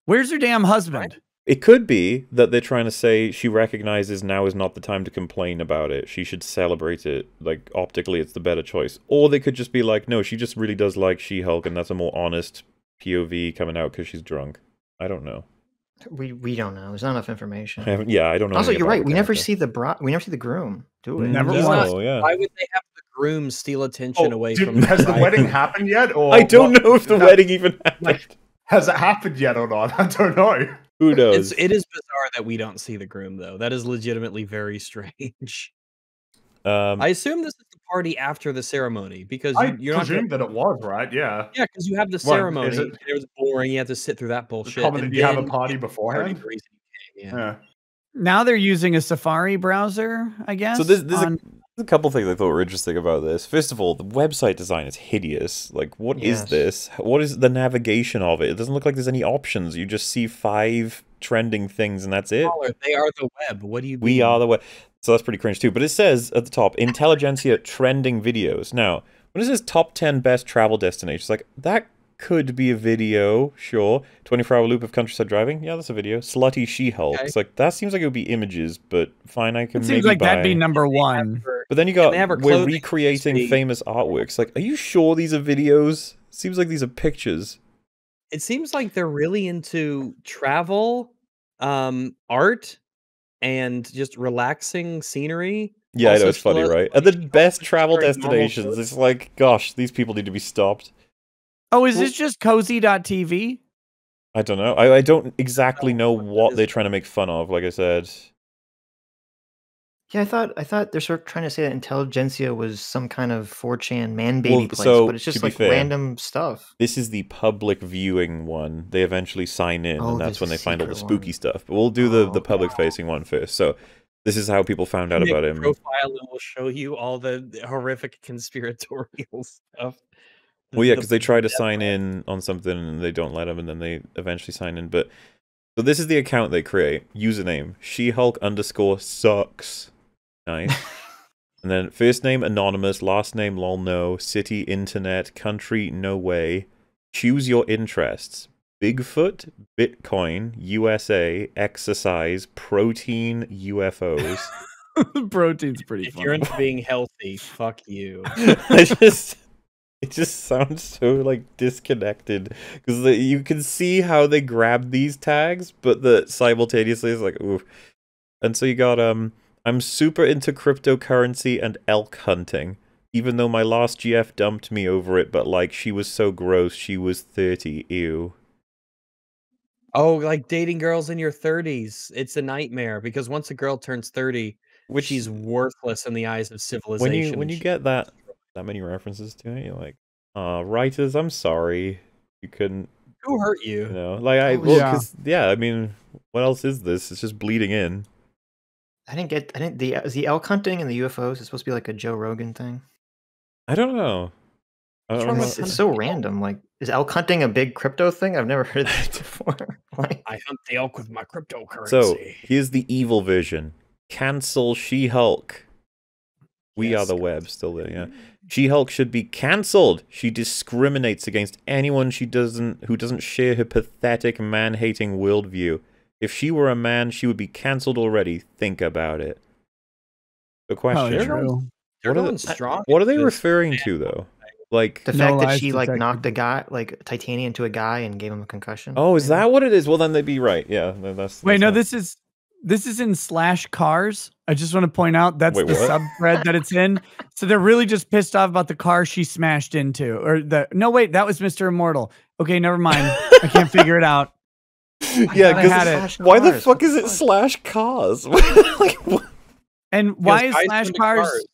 Where's her damn husband? It could be that they're trying to say she recognizes now is not the time to complain about it. She should celebrate it. Like optically, it's the better choice. Or they could just be like, no, she just really does like She-Hulk, and that's a more honest POV coming out because she's drunk. I don't know. We we don't know. There's not enough information. I haven't, yeah, I don't know. Also, you're right. the We never see the bro- we never see the groom. Do we? Never He's once. not- yeah. Why would they have the groom steal attention Oh, away did- from <laughs> has the bride? wedding happened yet? Or I don't what- know if the that- wedding even happened. like, has it happened yet or not? <laughs> I don't know. Who knows? it is bizarre that we don't see the groom though. That is legitimately very <laughs> strange. um, I assume this is the party after the ceremony because I you, you're not presume gonna, that it was right. Yeah. yeah because you have the What, is ceremony. it- and It was boring. You have to sit through that bullshit. Common and that you have a party beforehand. party reason Yeah. Yeah. Now they're using a Safari browser, I guess. So there's, there's, a, on- there's a couple things I thought were interesting about this. First of all, the website design is hideous. Like, what is Yes. this? What is the navigation of it? It doesn't look like there's any options. You just see five trending things and that's it. They are the web. What do you? We are the web. So that's pretty cringe too. But it says at the top, Intelligencia trending videos. Now, when it says top 10 best travel destinations, like that could be a video, sure. 24 hour loop of countryside driving. Yeah, that's a video. Slutty She Hulk. Okay. It's like that seems like it would be images, but fine, I can it maybe seems like that'd be number one. But then you got they have her we're recreating speed. famous artworks. Like, are you sure these are videos? Seems like these are pictures. It seems like they're really into travel, um, art, and just relaxing scenery. Yeah, I know it's funny, slut- right? At the best travel destinations, it's like, gosh, these people need to be stopped. Oh, is this just cozy.tv? I don't know. I, I don't exactly Oh, know what that what is. they're trying to make fun of. Like I said, Yeah, I thought I thought they're sort of trying to say that Intelligencia was some kind of 4chan man baby Well, place, so, but it's just like fair, random stuff. This is the public viewing one. They eventually sign in, Oh, and that's when they find all the secret one. spooky stuff. But we'll do the, Oh, the public facing one first. So this is how people found out Make about him. Profile and we'll show you all the horrific <laughs> conspiratorial stuff. Well, yeah, The- because they try to sign threats. in on something and they don't let them, and then they eventually sign in. But so this is the account they create. Username: She Hulk underscore sucks. Nice. and then first name anonymous, last name lol no, city internet, country no way. Choose your interests: Bigfoot, Bitcoin, USA, exercise, protein, UFOs. <laughs> Protein's pretty If funny. you're into being healthy, fuck you. <laughs> I just it just sounds so like disconnected because you can see how they grab these tags, but the simultaneously is like ooh. And so you got um I'm super into cryptocurrency and elk hunting. Even though my last GF dumped me over it, but like she was so gross, she was 30. Ew. Oh, like dating girls in your 30s. It's a nightmare because once a girl turns 30, Which she's worthless in the eyes of civilization. when you when you get that <laughs> that many references to it, you're like, uh writers, I'm sorry. You couldn't who hurt you? You know, like I, Oh, well, yeah. 'cause- yeah. I mean, what else is this? It's just bleeding in. I didn't get. I didn't. The is the elk hunting and the UFOs is supposed to be like a Joe Rogan thing. I don't know. I don't wrong know. It's, it's so random. Like, is elk hunting a big crypto thing? I've never <laughs> heard that <laughs> before. <laughs> like, I hunt the elk with my cryptocurrency. So here's the evil vision: cancel She-Hulk. We are the guys. web, still there. Yeah, She-Hulk should be cancelled. She discriminates against anyone she doesn't who doesn't share her pathetic man-hating worldview. If she were a man, she would be cancelled already. Think about it. The Oh, question: yeah, true. They're what are going the- strong. What are they referring to though? Like, the No fact that lies she like detected. knocked a guy, like Titania into a guy and gave him a concussion. oh, is maybe? that what it is? Well, then they'd be right. Yeah, then that's. Wait, that's no, not- this is this is in slash cars. I just want to point out that's Wait, the what? subthread that it's in. So they're really just pissed off about the car she smashed into, or the no, wait, that was Mr. Immortal. Okay, never mind. I can't figure it out. Yeah, because had it. Slash why the fuck what is the it slash cars? <laughs> like. And why is slash cars, cars.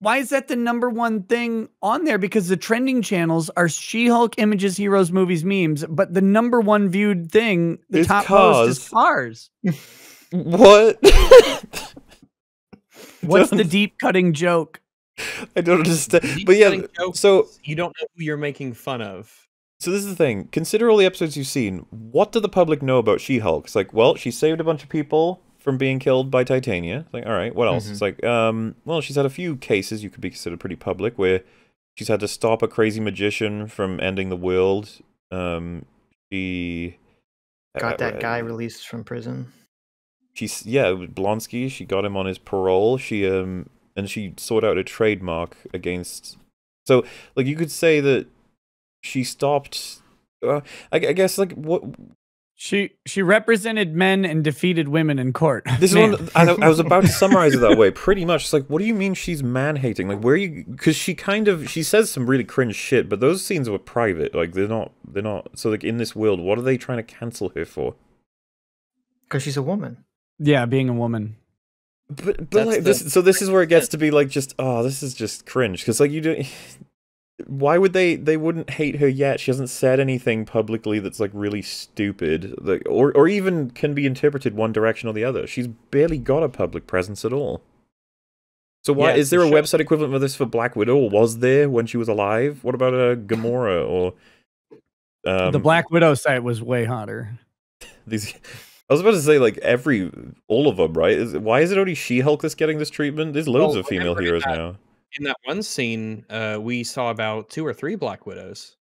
Why is that the number one thing on there? Because the trending channels are She-Hulk images, heroes, movies, memes, but the number one viewed thing, the Is top post is cars. <laughs> What? <laughs> What's the deep cutting joke? I don't understand. Deep But yeah, so you don't know who you're making fun of. So this is the thing. Consider all the episodes you've seen. What do the public know about She-Hulk? It's like, well, she saved a bunch of people from being killed by Titania. It's like, all right, what else? It's like, um, well, she's had a few cases you could be considered pretty public where she's had to stop a crazy magician from ending the world. Um, she got uh, that guy released from prison. she's yeah Blonsky. She got him on his parole. She um and she sought out a trademark against. So like you could say that she stopped. Uh, I, I guess like what She she represented men and defeated women in court. <laughs> this Man. is one. I, I was about to summarize it that way. <laughs> Pretty much, it's like what do you mean she's man hating? Like where you? Because she kind of she says some really cringe shit, but those scenes were private. Like they're not they're not. So like in this world, what are they trying to cancel her for? Because she's a woman. yeah, being a woman. But but That's like the- this, so this is where it gets to be like just oh this is just cringe because like you do. Why would they? They wouldn't hate her yet. She hasn't said anything publicly that's like really stupid, like or or even can be interpreted one direction or the other. She's barely got a public presence at all. So why Yeah, is there a show. website equivalent of this for Black Widow? Or was there when she was alive? What about a Gamora or um, the Black Widow site was way hotter. <laughs> these I was about to say like every all of them, right? Is, why is it only She-Hulk that's getting this treatment? There's loads Well, of female heroes that- now. In that one scene, uh, we saw about two or three Black Widows.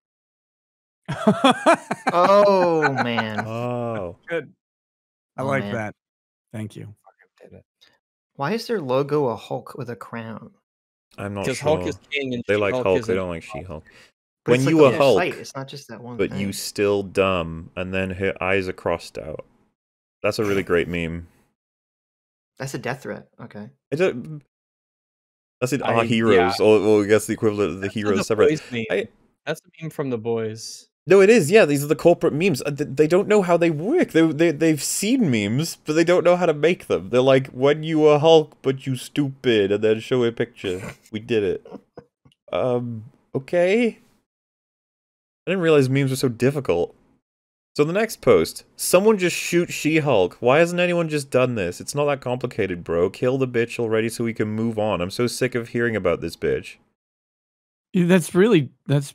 Oh <laughs> man, Oh, Good. I Oh, like man. that. Thank you. why is their logo a Hulk with a crown? I'm not Because sure. Hulk is king and they like She-Hulk Hulk. They don't like She-Hulk. But When it's like you the were Hulk, site, It's not just that one. But thing. you still dumb, and then her eyes are crossed out. That's a really great meme. That's a death threat. Okay. I don't. That's in I- our heroes, yeah. or, or I guess the equivalent of the That's the heroes separate. Boys meme. I- That's the meme from the boys. No, it is. Yeah, these are the corporate memes. Uh, They don't know how they work. They, they they've seen memes, but they don't know how to make them. They're like, "When you were Hulk, but you stupid," and then show a picture. We did it. Um. Okay. I didn't realize memes were so difficult. So the next post, someone just shoot She-Hulk. Why hasn't anyone just done this? It's not that complicated, bro. Kill the bitch already so we can move on. I'm so sick of hearing about this bitch. Yeah, That's really that's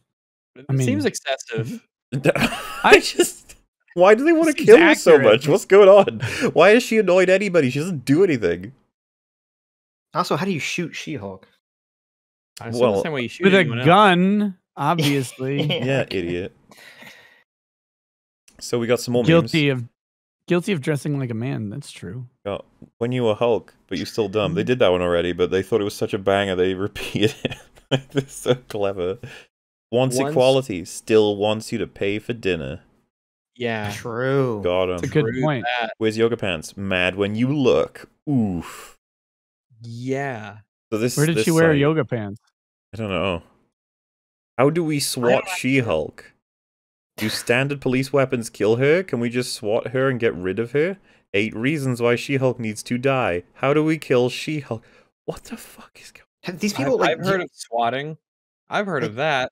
It I seems excessive. <laughs> I just. Why do they want to kill her so much? What's going on? Why is she annoyed anybody? She doesn't do anything. Also, how do you shoot She-Hulk? I assume Well, the same way you shoot with a anyone else. gun, <laughs> obviously. Yeah, idiot. So we got some more guilty memes. of guilty of dressing like a man. That's true. Got, when you were Hulk, but you're still dumb. They mm. did that one already, but they thought it was such a banger they <laughs> repeated it. like, they're so clever. Wants Once- equality, still wants you to pay for dinner. Yeah. True. Got him. It's a good True point. that. Where's yoga pants? Mad when you look. Oof. Yeah. So this. Where did this she wear site- yoga pants? I don't know. How do we swat She Hulk? Do standard police weapons kill her? Can we just swat her and get rid of her? Eight reasons why She Hulk needs to die. How do we kill She Hulk? What the fuck is going Have These I've, people like I've heard of swatting. I've heard of that.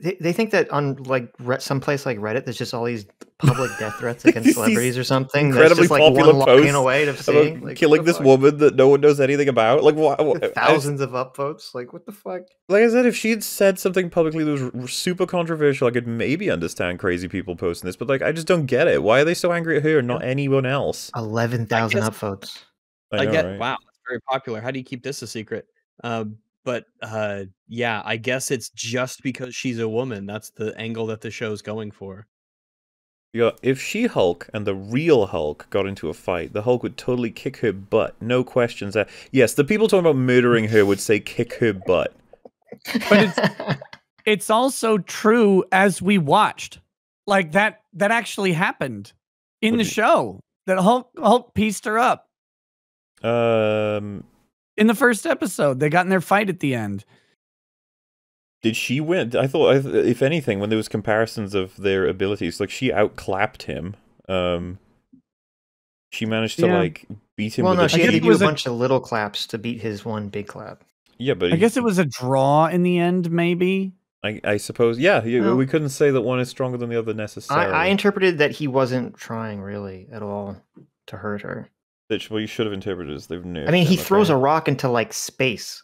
They, they think that on like re- someplace like Reddit, there's just all these public death <laughs> threats against celebrities or something. incredibly that's just like popular one login posts away to seeing like, killing this fuck? woman that no one knows anything about? Like, what? Thousands of upvotes. Like, what the fuck? Like I said, if she had said something publicly that was r- super controversial, I could maybe understand crazy people posting this. But like, I just don't get it. Why are they so angry at her and not anyone else? Eleven thousand upvotes. I, I, get right? wow, that's very popular. How do you keep this a secret? Um, but uh, yeah, I guess it's just because she's a woman. That's the angle that the show's going for. Yeah, if she Hulk and the real Hulk got into a fight, the Hulk would totally kick her butt. No questions. asked. Yes, the people talking about murdering her would say kick her butt. But It's also true as we watched. Like that that actually happened in What the show. That Hulk Hulk pieced her up Um, in the first episode. They got in their fight at the end. did she win? I thought, if anything, when there was comparisons of their abilities, like she outclapped him. Um, she managed to Yeah. like beat him. well, with no, a she had to do a was a- bunch of little claps to beat his one big clap. Yeah, but I guess it was a draw in the end, maybe. I, I suppose. Yeah, you, Well- we couldn't say that one is stronger than the other I, necessarily. I interpreted that he wasn't trying really at all to hurt her. Which, well, you should have interpreted as they've nerfed I mean, he him, throws okay? a rock into like space.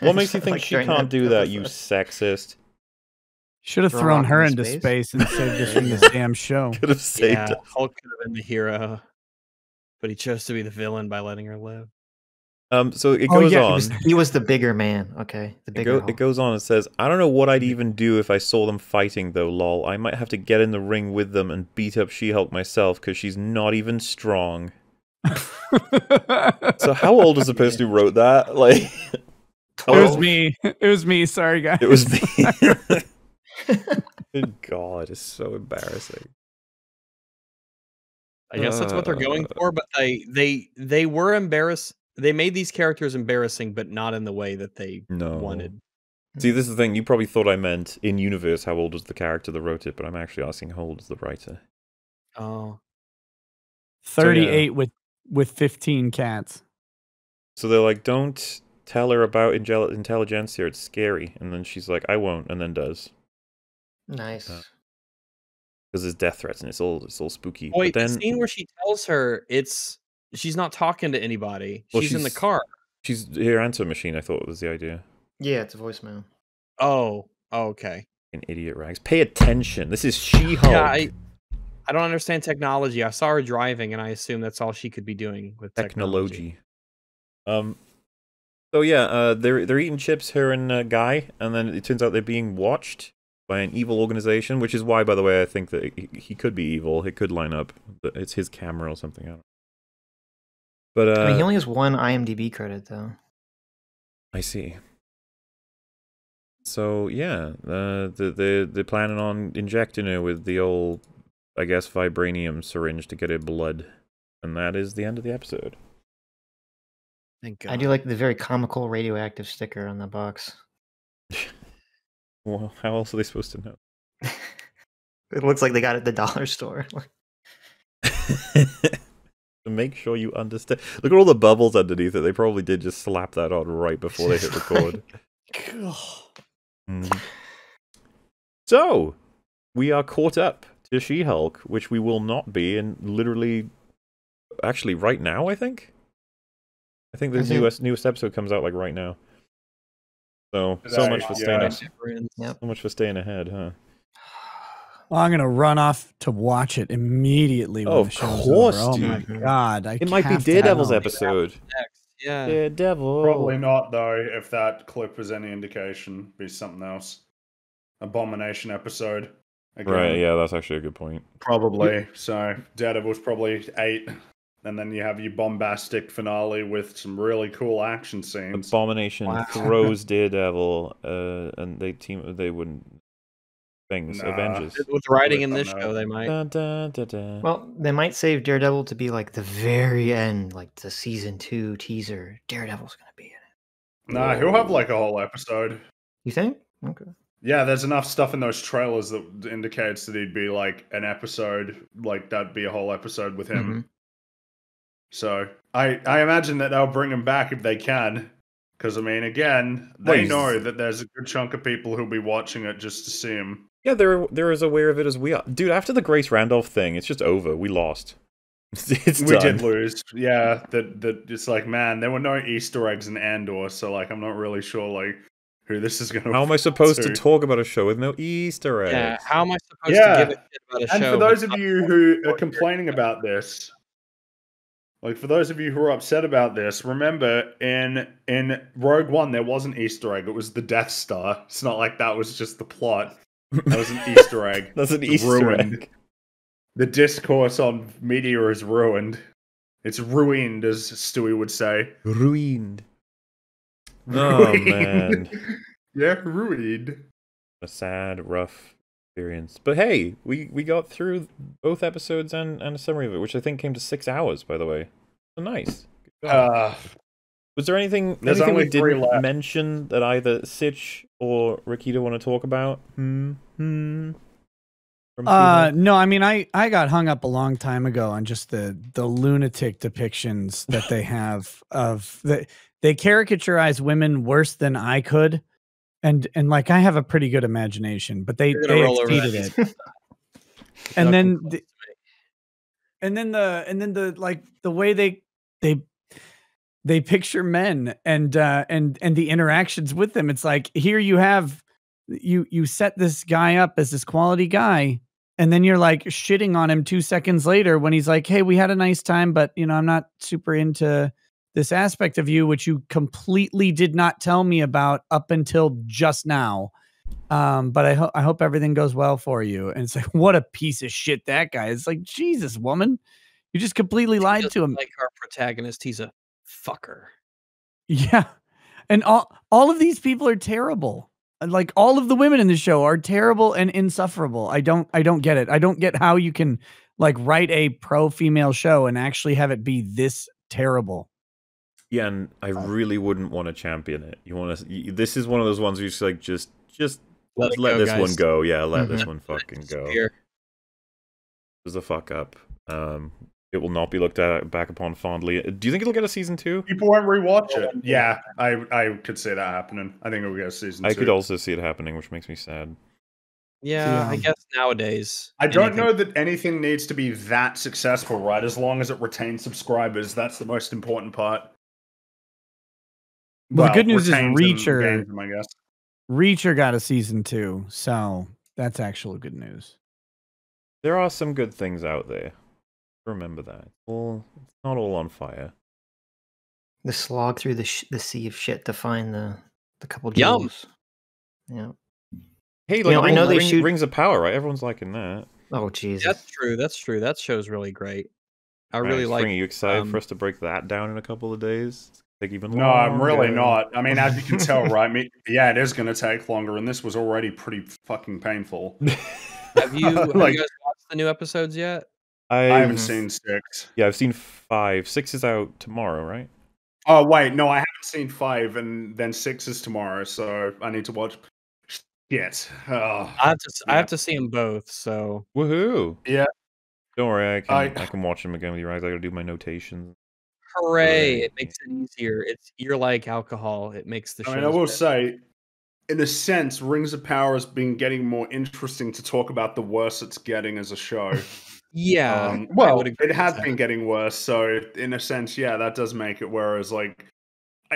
What makes <laughs> you think Like, she can't do that? You sexist. Should have Throw thrown her into into space. space, and saved us <laughs> from this damn show. Could have saved yeah, it. Hulk could have been the hero, but he chose to be the villain by letting her live. Um, so it Oh, goes yeah, on. He was, he was the bigger man. Okay, the It, go, it goes on and says, I don't know what I'd even do if I saw them fighting, though, lol. I might have to get in the ring with them and beat up She Hulk myself because she's not even strong. So, how old is the person who wrote that? <laughs> Like, It was me. It was me. Sorry, guys. it was me. <laughs> Good God, it's so embarrassing. I guess that's what they're going Uh, for, but they they they were embarrassed. They made these characters embarrassing, but not in the way that they No. wanted. See, this is the thing. You probably thought I meant in universe how old was the character that wrote it, but I'm actually asking how old is the writer. oh Oh, Thirty-eight with with fifteen cats. So they're like, don't tell her about ingel- Intelligencia, it's scary. And then she's like, I won't, and then does. Nice. Uh, Because there's death threats and it's all it's all spooky. wait, but then the scene where she tells her it's she's not talking to anybody. Well, she's, in the car. she's her answer machine, I thought was the idea. yeah, it's a voicemail. Oh, oh, okay. An idiot rags. Pay attention. This is She Hulk. Yeah, I I don't understand technology. I saw her driving, and I assume that's all she could be doing with technology. technology. Um. So yeah, uh, they're they're eating chips, her and uh, Guy, and then it turns out they're being watched by an evil organization, which is why, by the way, I think that he, he could be evil. It could line up. It's his camera or something. I don't know. But uh, I mean, he only has one IMDb credit though. I see. So yeah, uh, the the they're planning on injecting her with the old, I guess, vibranium syringe to get a blood, and that is the end of the episode. Thank God. I do like the very comical radioactive sticker on the box. <laughs> Well, how else are they supposed to know? <laughs> It looks like they got it at the dollar store. to <laughs> make sure you understand. Look at all the bubbles underneath it. They probably did just slap that on right before they hit record. Mhm. So, we are caught up to She Hulk, which we will not be in literally, actually, right now, I think. I think the I think- newest, newest episode comes out like right now. So, so much for staying, Never ends. Yep. so much for staying ahead, huh? Well, I'm gonna run off to watch it immediately. Oh, of course, over. Oh my god! I It might be Daredevil's episode. Next. Yeah. Daredevil. Probably not though. If that clip was any indication, be something else. Abomination episode. Again. Right, yeah, that's actually a good point. Probably. So Daredevil's probably eight, and then you have your bombastic finale with some really cool action scenes. Abomination Wow. throws <laughs> Daredevil, uh, and they team. They wouldn't things. Nah. Avengers. With writing in this know. show, they might. Dun, dun, dun, dun. Well, they might save Daredevil to be like the very end, like the season two teaser. Daredevil's gonna be in it. Nah, he'll have like a whole episode. You think? Okay. Yeah, there's enough stuff in those trailers that indicates that he'd be like an episode, like that'd be a whole episode with him. Mhm. So I I imagine that they'll bring him back if they can, because I mean, again, they know that there's a good chunk of people who'll be watching it just to see him. yeah, they're they're as aware of it as we are, dude. After the Grace Randolph thing, it's just over. We lost. <laughs> It's we done. did lose, yeah. That that it's like, man, there were no Easter eggs in Andor, so like, I'm not really sure like who this is gonna. How am I <laughs> supposed to to? talk about a show with no Easter eggs? Yeah. How am I supposed Yeah. to give a shit about a And show? for those of you who are complaining about this, like for those of you who are upset about this, remember in in Rogue One there was an Easter egg. It was the Death Star. It's not like that was just the plot. That was an <laughs> Easter egg. That's an Easter ruined. egg. The discourse on media is ruined. It's ruined, as Stewie would say. Ruined. <laughs> Oh, Ruined. man. <laughs> yeah, ruined. A sad, rough experience. But hey, we we got through both episodes and and a summary of it, which I think came to six hours, by the way. So nice. Uh, Was there anything There's anything we only three didn't left. mention that either Sitch or Rekieta want to talk about? Hmm. Hmm. Uh, no, I mean, I I got hung up a long time ago on just the the lunatic depictions that they have of the they caricaturize women worse than I could, and and like I have a pretty good imagination, but they they exceeded it. <laughs> and then the, and then the and then the like the way they they they picture men and uh and and the interactions with them it's like here you have you you set this guy up as this quality guy and then you're like shitting on him 2 seconds later when he's like hey we had a nice time but you know I'm not super into this aspect of you which you completely did not tell me about up until just now. Um but i hope i hope everything goes well for you. And it's like <laughs> what a piece of shit that guy is. Like jesus woman. You just completely He lied to him. Like our protagonist, he's a fucker. <laughs> yeah. And all all of these people are terrible. Like all of the women in the show are terrible and insufferable. I don't i don't get it. I don't get how you can like write a pro female show and actually have it be this terrible Yeah, and I really wouldn't want to champion it. You want to? This is one of those ones where you just like just just Let let, it go, this one go. Yeah, let this Mhm. one fucking go. Disappear. This is a fuck up. Um, it will not be looked at back upon fondly. Do you think it'll get a season two? People won't rewatch it. Yeah, I I could see that happening. I think it'll get a season. I two. could also see it happening, which makes me sad. Yeah, I guess nowadays. I don't anything- know that anything needs to be that successful, right? As long as it retains subscribers, that's the most important part. Well, the good news is Reacher- them, I guess. reacher got a season two so that's actual good news There are some good things out there. Remember that. Well, it's not all on fire. the slog through the sh- the sea of shit to find the the couple Yum. jewels. Yeah. Hey, like know, I know they Ring- shoot- Rings of Power, right? Everyone's liking that. Oh Jesus. That's true. That's true. That show's really great. I really Nice. like. Ring, are you excited um, for us to break that down in a couple of days? Take even No, I'm really not. I mean, as you can tell, right? Me, <laughs> yeah, it is going to take longer, and this was already pretty fucking painful. <laughs> Have you, <laughs> have Like- you guys watched the new episodes yet? I I've, haven't seen six. Yeah, I've seen five. Six is out tomorrow, right? Oh wait, no, I haven't seen five, and then six is tomorrow, so I need to watch shit. Oh. I have to s- I Yeah. have to see them both. So Woohoo! Yeah. Don't worry, I can I, I- can watch them again with you, Rags. I gotta do my notations. Hooray! It makes it easier. It's you're like alcohol. It makes the. I mean, I will better. say, in a sense, Rings of Power has been getting more interesting to talk about the worse it's getting as a show. <laughs> Yeah. um, well, it has been getting worse. So, in a sense, yeah, that does make it. Whereas, like,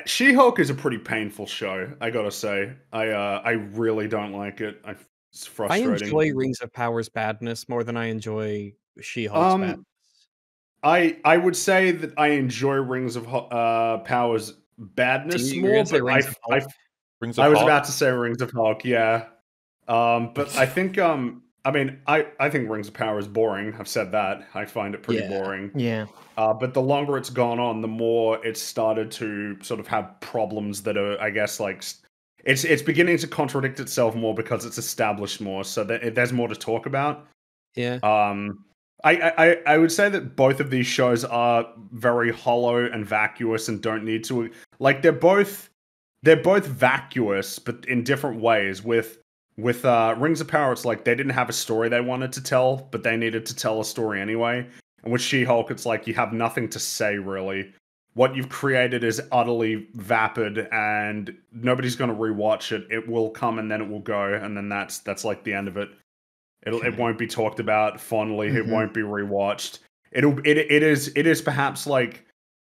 She Hulk is a pretty painful show. I gotta say, I uh, I really don't like it. I, it's frustrating. I enjoy Rings of Power's badness more than I enjoy She-Hulk's Um, badness. I I would say that I enjoy Rings of uh, Power's badness you- you're more, gonna say but I, Rings of I Hulk? Rings I of was Hulk? about to say Rings of Hulk, yeah. Um, but I <laughs> think um, I mean, I I think Rings of Power is boring. I've said that. I find it pretty Yeah. boring. Yeah. Uh, but the longer it's gone on, the more it's started to sort of have problems that are, I guess, like it's it's beginning to contradict itself more because it's established more. So that there's more to talk about. Yeah. Um, I, I I- would say that both of these shows are very hollow and vacuous and don't need to like they're both they're both vacuous but in different ways. With with uh, Rings of Power, it's like they didn't have a story they wanted to tell, but they needed to tell a story anyway. And with She Hulk, it's like you have nothing to say really. What you've created is utterly vapid, and nobody's going to rewatch it. It will come and then it will go, and then that's that's like the end of it. It'll it won't be talked about fondly. It Mhm. won't be rewatched. It'll it it is it is perhaps like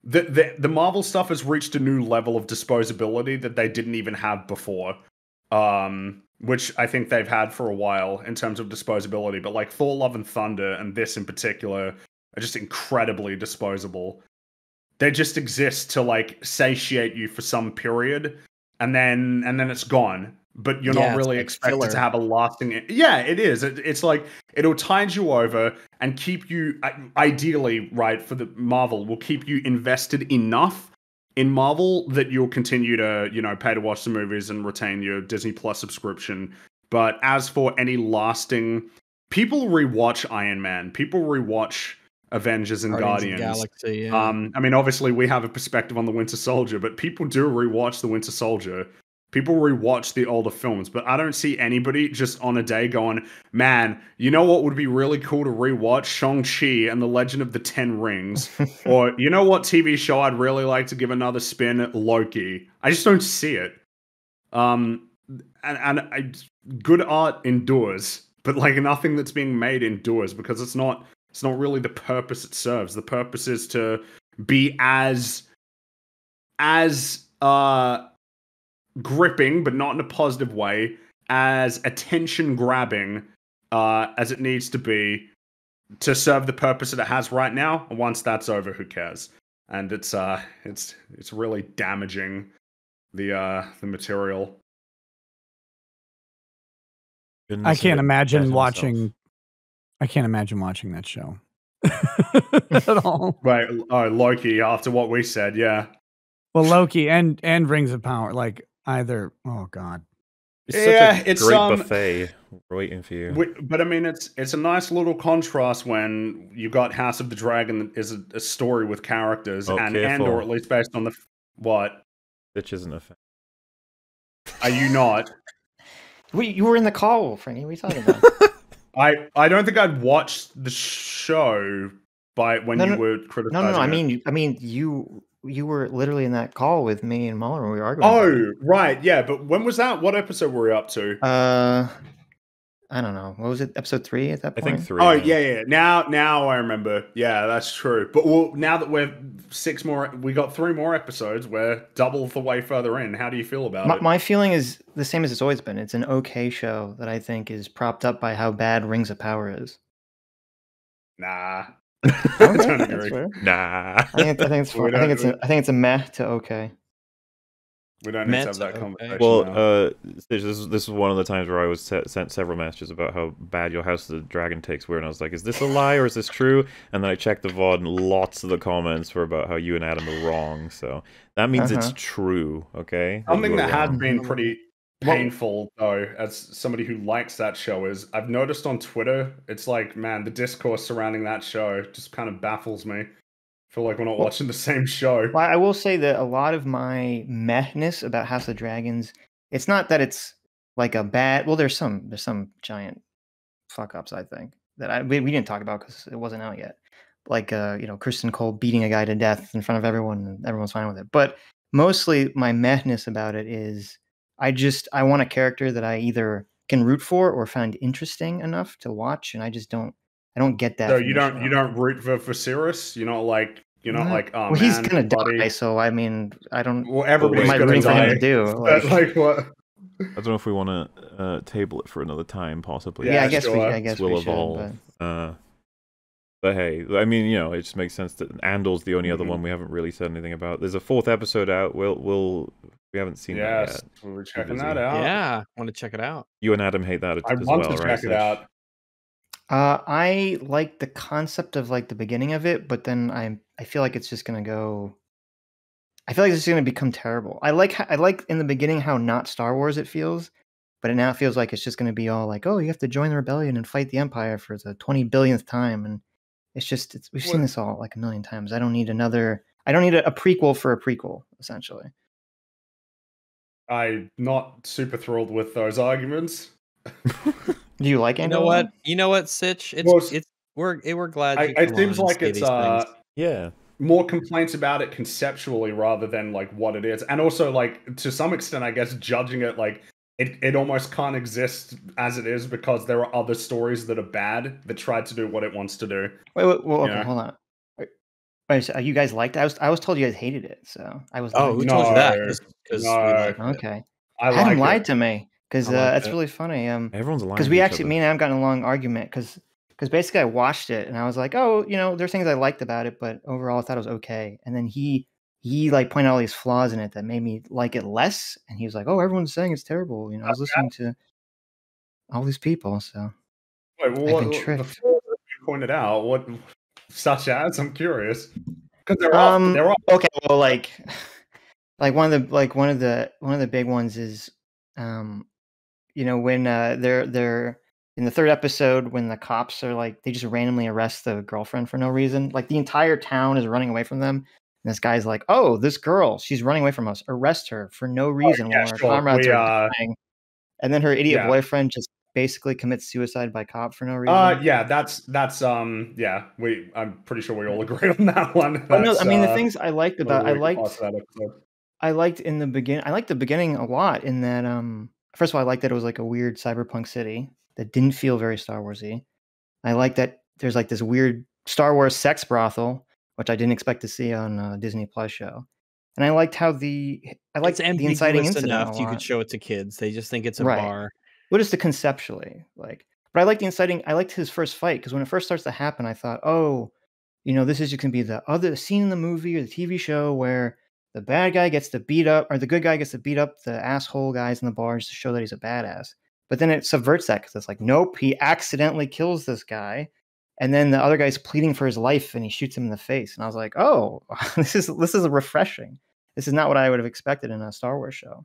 the, the the Marvel stuff has reached a new level of disposability that they didn't even have before. Um which I think they've had for a while in terms of disposability, but like Thor Love and Thunder and this in particular are just incredibly disposable. They just exist to like satiate you for some period and then and then it's gone. But you're Yeah, not really like expected filler. to have a lasting Yeah, it is. It, it's like it'll tide you over and keep you ideally right for the Marvel will keep you invested enough in Marvel that you'll continue to, you know, pay to watch the movies and retain your Disney Plus subscription. But as for any lasting, people rewatch Iron Man, people rewatch Avengers and Guardians Guardians. the Galaxy. Yeah. Um, I mean, obviously we have a perspective on the Winter Soldier, but people do rewatch the Winter Soldier. People rewatch the older films, but I don't see anybody just on a day going, "Man, you know what would be really cool to rewatch? Shang Chi and the Legend of the Ten Rings." <laughs> or you know what TV show I'd really like to give another spin? Loki. I just don't see it. Um, and and I, good art endures, but like nothing that's being made endures because it's not it's not really the purpose it serves. The purpose is to be as as uh gripping, but not in a positive way, as attention grabbing uh as it needs to be to serve the purpose that it has right now. And once that's over, who cares? And it's uh it's it's really damaging the uh the material. Goodness I can't imagine watching. himself. I can't imagine watching that show <laughs> at all. Right, oh Loki, after what we said, yeah. Well, Loki and and Rings of Power, like either. Oh God, It's Yeah, such a it's, great um, buffet waiting for you. Wi- But I mean, it's it's a nice little contrast when you got House of the Dragon is a, a story with characters Oh, and and or at least based on the what Which isn't a fan. are you not? We, you were in the call, Fringy. What are you talking about? <laughs> I I don't think I'd watched the show by when No, you no- were no, criticizing. no, no. I it. mean, I mean, you you were literally in that call with me and MauLer when we were arguing. oh right, yeah. But when was that? What episode were we up to? Uh, I don't know. What was it? Episode three at that I point. think three. Oh yeah. yeah, yeah. Now, now I remember. Yeah, that's true. But well, now that we're six more, we got three more episodes. We're double the way further in. How do you feel about My, it? my feeling is the same as it's always been. It's an okay show that I think is propped up by how bad Rings of Power is. Nah, <laughs> Okay, don't that's agree. fair. Nah. I think, I think it's <laughs> We. I think it's a, I think it's a meh to okay. We don't need to have that okay. conversation. Well, uh, this is this is one of the times where I was se- sent several messages about how bad your House of the Dragon takes were, and I was like, "Is this a lie or is this true?" And then I checked the VOD, and lots of the comments were about how you and Adam are wrong. So that means it's Uh-huh. true, okay? Something that has wrong. been Mhm. Pretty Well- painful though, as somebody who likes that show, is I've noticed on Twitter, it's like, man, the discourse surrounding that show just kind of baffles me. I feel like we're not Well- watching the same show. Well, I will say that a lot of my mehness about House of Dragons, it's not that it's like a bad. Well, there's some there's some giant fuck ups. I think that I we, we didn't talk about because it wasn't out yet. Like uh, you know, Criston Cole beating a guy to death in front of everyone, and everyone's fine with it. But mostly, my madness about it is I just I want a character that I either can root for or find interesting enough to watch, and I just don't. I don't get that. So you don't you don't root for Viserys? You're not like you're not Nah. like oh well, he's gonna buddy. die, so I mean, I don't. Well, What everybody's am I gonna rooting for him die. to do? <laughs> But, Like, like what? I don't know if we want to uh, table it for another time, possibly. yeah, Yeah, I guess we. sure. I guess will we should. evolve. But Uh, but hey, I mean, you know, it just makes sense that Andor's the only other Mhm. one we haven't really said anything about. There's a fourth episode out. We'll, we'll, we haven't seen that Yes, yet. we're checking that out. Yeah, want to check it out. You and Adam hate that I as want well, to right? check it out. Uh, I like the concept of like the beginning of it, but then I I feel like it's just gonna go. I feel like it's gonna become terrible. I like I like in the beginning how not Star Wars it feels, but it now feels like it's just gonna be all like, oh, you have to join the rebellion and fight the Empire for the twenty billionth time, and it's just it's, we've seen this all like a million times. I don't need another. I don't need a, a prequel for a prequel, essentially. I'm not super thrilled with those arguments. <laughs> Do you like it? You know what? You know what, Sitch? It's Well, s- it's we're it, we're glad. I, it seems like it's uh, things. Yeah. more complaints about it conceptually rather than like what it is, and also like to some extent, I guess judging it like it, it almost can't exist as it is because there are other stories that are bad that tried to do what it wants to do. Wait, wait, well, okay, hold on. Wait, Wait, so you guys liked? it? I was I was told you guys hated it, so I was. Oh, who to told you that? No, Because no. Okay. I Adam like lied it. to me because I uh, that's it. really funny. Um, Everyone's lying. because we actually, other. me and Adam got in a long argument because because basically I watched it and I was like, oh, you know, there's things I liked about it, but overall I thought it was okay. And then he he like pointed out all these flaws in it that made me like it less. And he was like, oh, everyone's saying it's terrible. You know, I was <laughs> listening to all these people, so Wait, well, I've what, been what- tricked. before you pointed out what such as I'm curious because there are Um, there are all okay well like <sighs> like one of the like one of the one of the big ones is um you know when uh they're they're in the third episode when the cops are like they just randomly arrest the girlfriend for no reason like the entire town is running away from them and this guy's like oh this girl she's running away from us arrest her for no reason Oh, yeah, while our sure. comrades We, are uh, dying and then her idiot yeah. boyfriend just basically commits suicide by cop for no reason uh yeah that's that's um yeah we I'm pretty sure we all agree <laughs> on that one. but no i mean the uh, things i liked about i liked parts of that episode. I liked in the begin. I liked the beginning a lot. In that, um, first of all, I liked that it was like a weird cyberpunk city that didn't feel very Star Warsy. I like that there's like this weird Star Wars sex brothel, which I didn't expect to see on a Disney Plus show. And I liked how the I liked it's the inciting ambiguous incident. enough a you could show it to kids. They just think it's a Right. bar. What is the conceptually like? But I liked the inciting. I liked his first fight because when it first starts to happen, I thought, oh, you know, this is gonna be the other scene in the movie or the TV show where the bad guy gets to beat up, or the good guy gets to beat up the asshole guys in the bars to show that he's a badass. But then it subverts that because it's like, nope, he accidentally kills this guy, and then the other guy's pleading for his life and he shoots him in the face. And I was like, oh, <laughs> this is this is refreshing. This is not what I would have expected in a Star Wars show.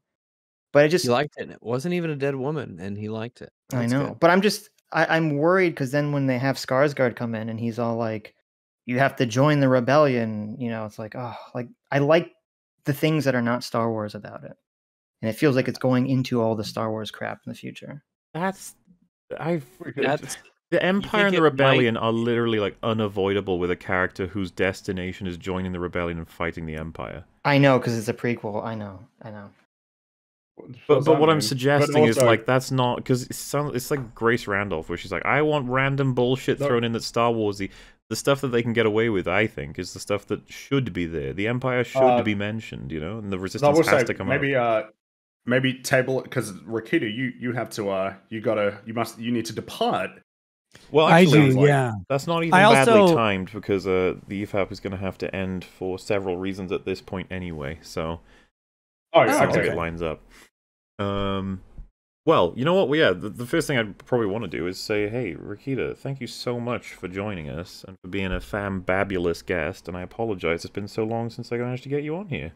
But I just He liked it. and It wasn't even a dead woman, and he liked it. I know, good. but I'm just I, I'm worried because then when they have Skarsgård come in and he's all like, "You have to join the rebellion," you know, it's like, oh, like I like the things that are not Star Wars about it, and it feels like it's uh, going into all the mm. Star Wars crap in the future. That's I. That's The Empire and the it might- Rebellion are literally like unavoidable with a character whose destination is joining the rebellion and fighting the Empire. I know because it's a prequel. I know, I know. But, but what I'm But suggesting is like that's not because it sounds it's like Grace Randolph where she's like I want random bullshit No. thrown in that's Star Warsy. The stuff that they can get away with, I think, is the stuff that should be there. The Empire should Uh, be mentioned, you know, and the Resistance has say to come maybe out. uh maybe table because Rekieta, you you have to uh you gotta you must you need to depart. Well, I do, like- yeah. that's not even I badly also- timed because uh, the EFAP is going to have to end for several reasons at this point anyway. So Oh, I think okay. it lines up. Um, well, you know what? Well, yeah, the, the first thing I'd probably want to do is say, hey, Rekieta, thank you so much for joining us and for being a fambabulous guest. And I apologize; it's been so long since I managed to get you on here.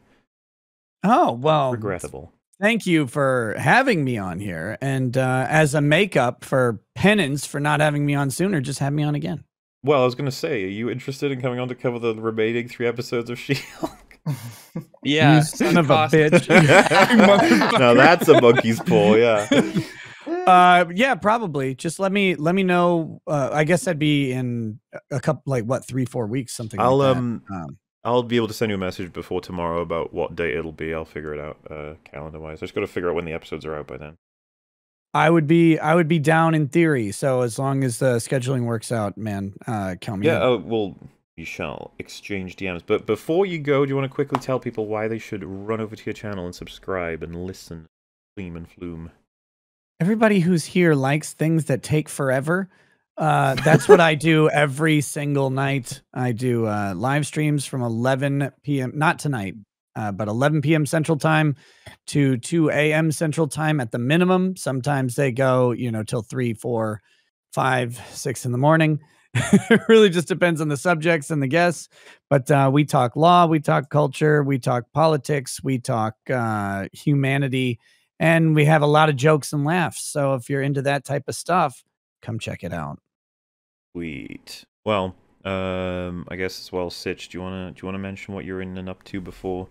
Oh well, Regrettable. Thank you for having me on here, and uh, as a makeup for penance for not having me on sooner, just have me on again. Well, I was going to say, are you interested in coming on to cover the remaining three episodes of <laughs> She-Hulk? Yeah, you son of a bitch. <laughs> now that's a monkey's paw, yeah. <laughs> Uh, yeah, probably. Just let me let me know. Uh, I guess I'd be in a couple, like what, three, four weeks, something. I'll like that. um um I'll be able to send you a message before tomorrow about what date it'll be. I'll figure it out uh calendar wise. I just gotta figure out when the episodes are out by then. I would be I would be down in theory. So as long as the scheduling works out, man, uh, count me. Yeah, in. oh well you shall exchange DMs. But before you go, do you want to quickly tell people why they should run over to your channel and subscribe and listen? Fleam and flume. Everybody who's here likes things that take forever. Uh, that's what I do <laughs> every single night. I do uh, live streams from 11 p.m. Not tonight, uh, but 11 p.m. Central Time to 2 a.m. Central Time at the minimum. Sometimes they go, you know, till three, four, five, six in the morning. It <laughs> really just depends on the subjects and the guests. But uh, we talk law, we talk culture, we talk politics, we talk uh, humanity, and we have a lot of jokes and laughs. So if you're into that type of stuff, come check it out. Sweet. Well, um I guess as well, Sitch, do you wanna do you wanna mention what you're in and up to before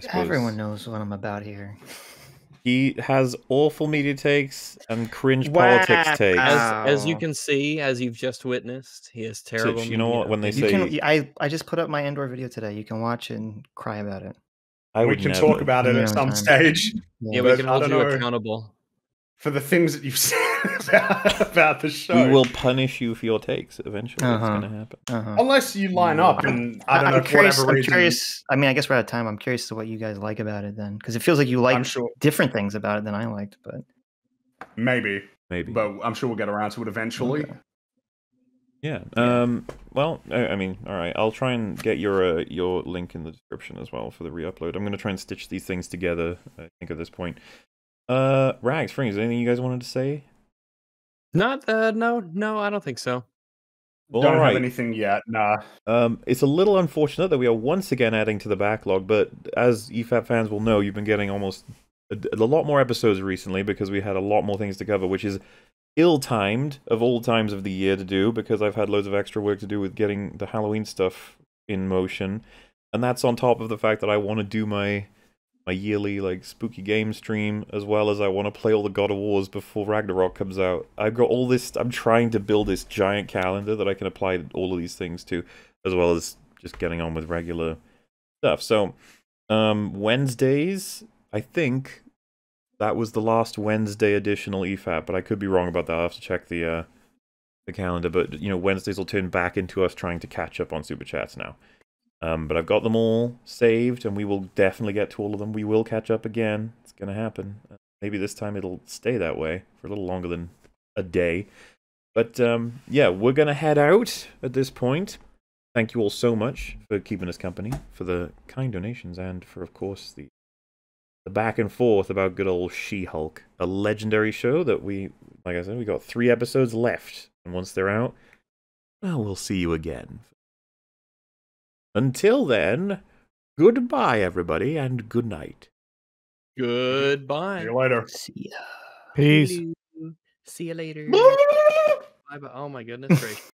I suppose- Everyone knows what I'm about here. <laughs> He has awful media takes and cringe politics takes. As, as you can see, as you've just witnessed, he has terrible. you know what, when they. You say- can. I I just put up my Andor video today. You can watch and cry about it. I we can never. talk about it Yeah, at some time. stage yeah, but we can I hold you know. accountable. for the things that you've said about, <laughs> about the show. We will punish you for your takes eventually. Uh-huh. It's gonna happen. Uh-huh. Unless you line up and I don't I'm know for curious. whatever I'm reason. curious. I mean, I guess we're out of time. I'm curious to what you guys like about it then, because it feels like you like sure different things about it than I liked. But maybe, Maybe. but I'm sure we'll get around to it eventually. Okay. Yeah. Yeah. Um. Well, I, I mean, all right. I'll try and get your uh, your link in the description as well for the re-upload. I'm gonna try and stitch these things together. I think at this point. Uh, Rags, Frings, anything you guys wanted to say? Not uh, no, no, I don't think so. Well, Don't all right. have anything yet. Nah. Um, it's a little unfortunate that we are once again adding to the backlog, but as EFAP fans will know, you've been getting almost a, a lot more episodes recently because we had a lot more things to cover, which is ill-timed of all times of the year to do because I've had loads of extra work to do with getting the Halloween stuff in motion, and that's on top of the fact that I want to do my my yearly like spooky game stream as well as I want to play all the God of Wars before Ragnarok comes out. I've got all this. I'm trying to build this giant calendar that I can apply all of these things to, as well as just getting on with regular stuff. So, um, Wednesdays, I think that was the last Wednesday additional EFAP, but I could be wrong about that. I'll have to check the uh, the calendar. But you know, Wednesdays will turn back into us trying to catch up on super chats now. Um, but I've got them all saved, and we will definitely get to all of them. We will catch up again. It's gonna happen. Uh, maybe this time it'll stay that way for a little longer than a day. But um, yeah, we're gonna head out at this point. Thank you all so much for keeping us company, for the kind donations, and for, of course, the the back and forth about good old She-Hulk, a legendary show that we, like I said, we got three episodes left, and once they're out, well, we'll see you again. Until then, goodbye, everybody, and good night. Goodbye. See you later. See ya. Peace. See you later. Bye bye. Oh my goodness gracious.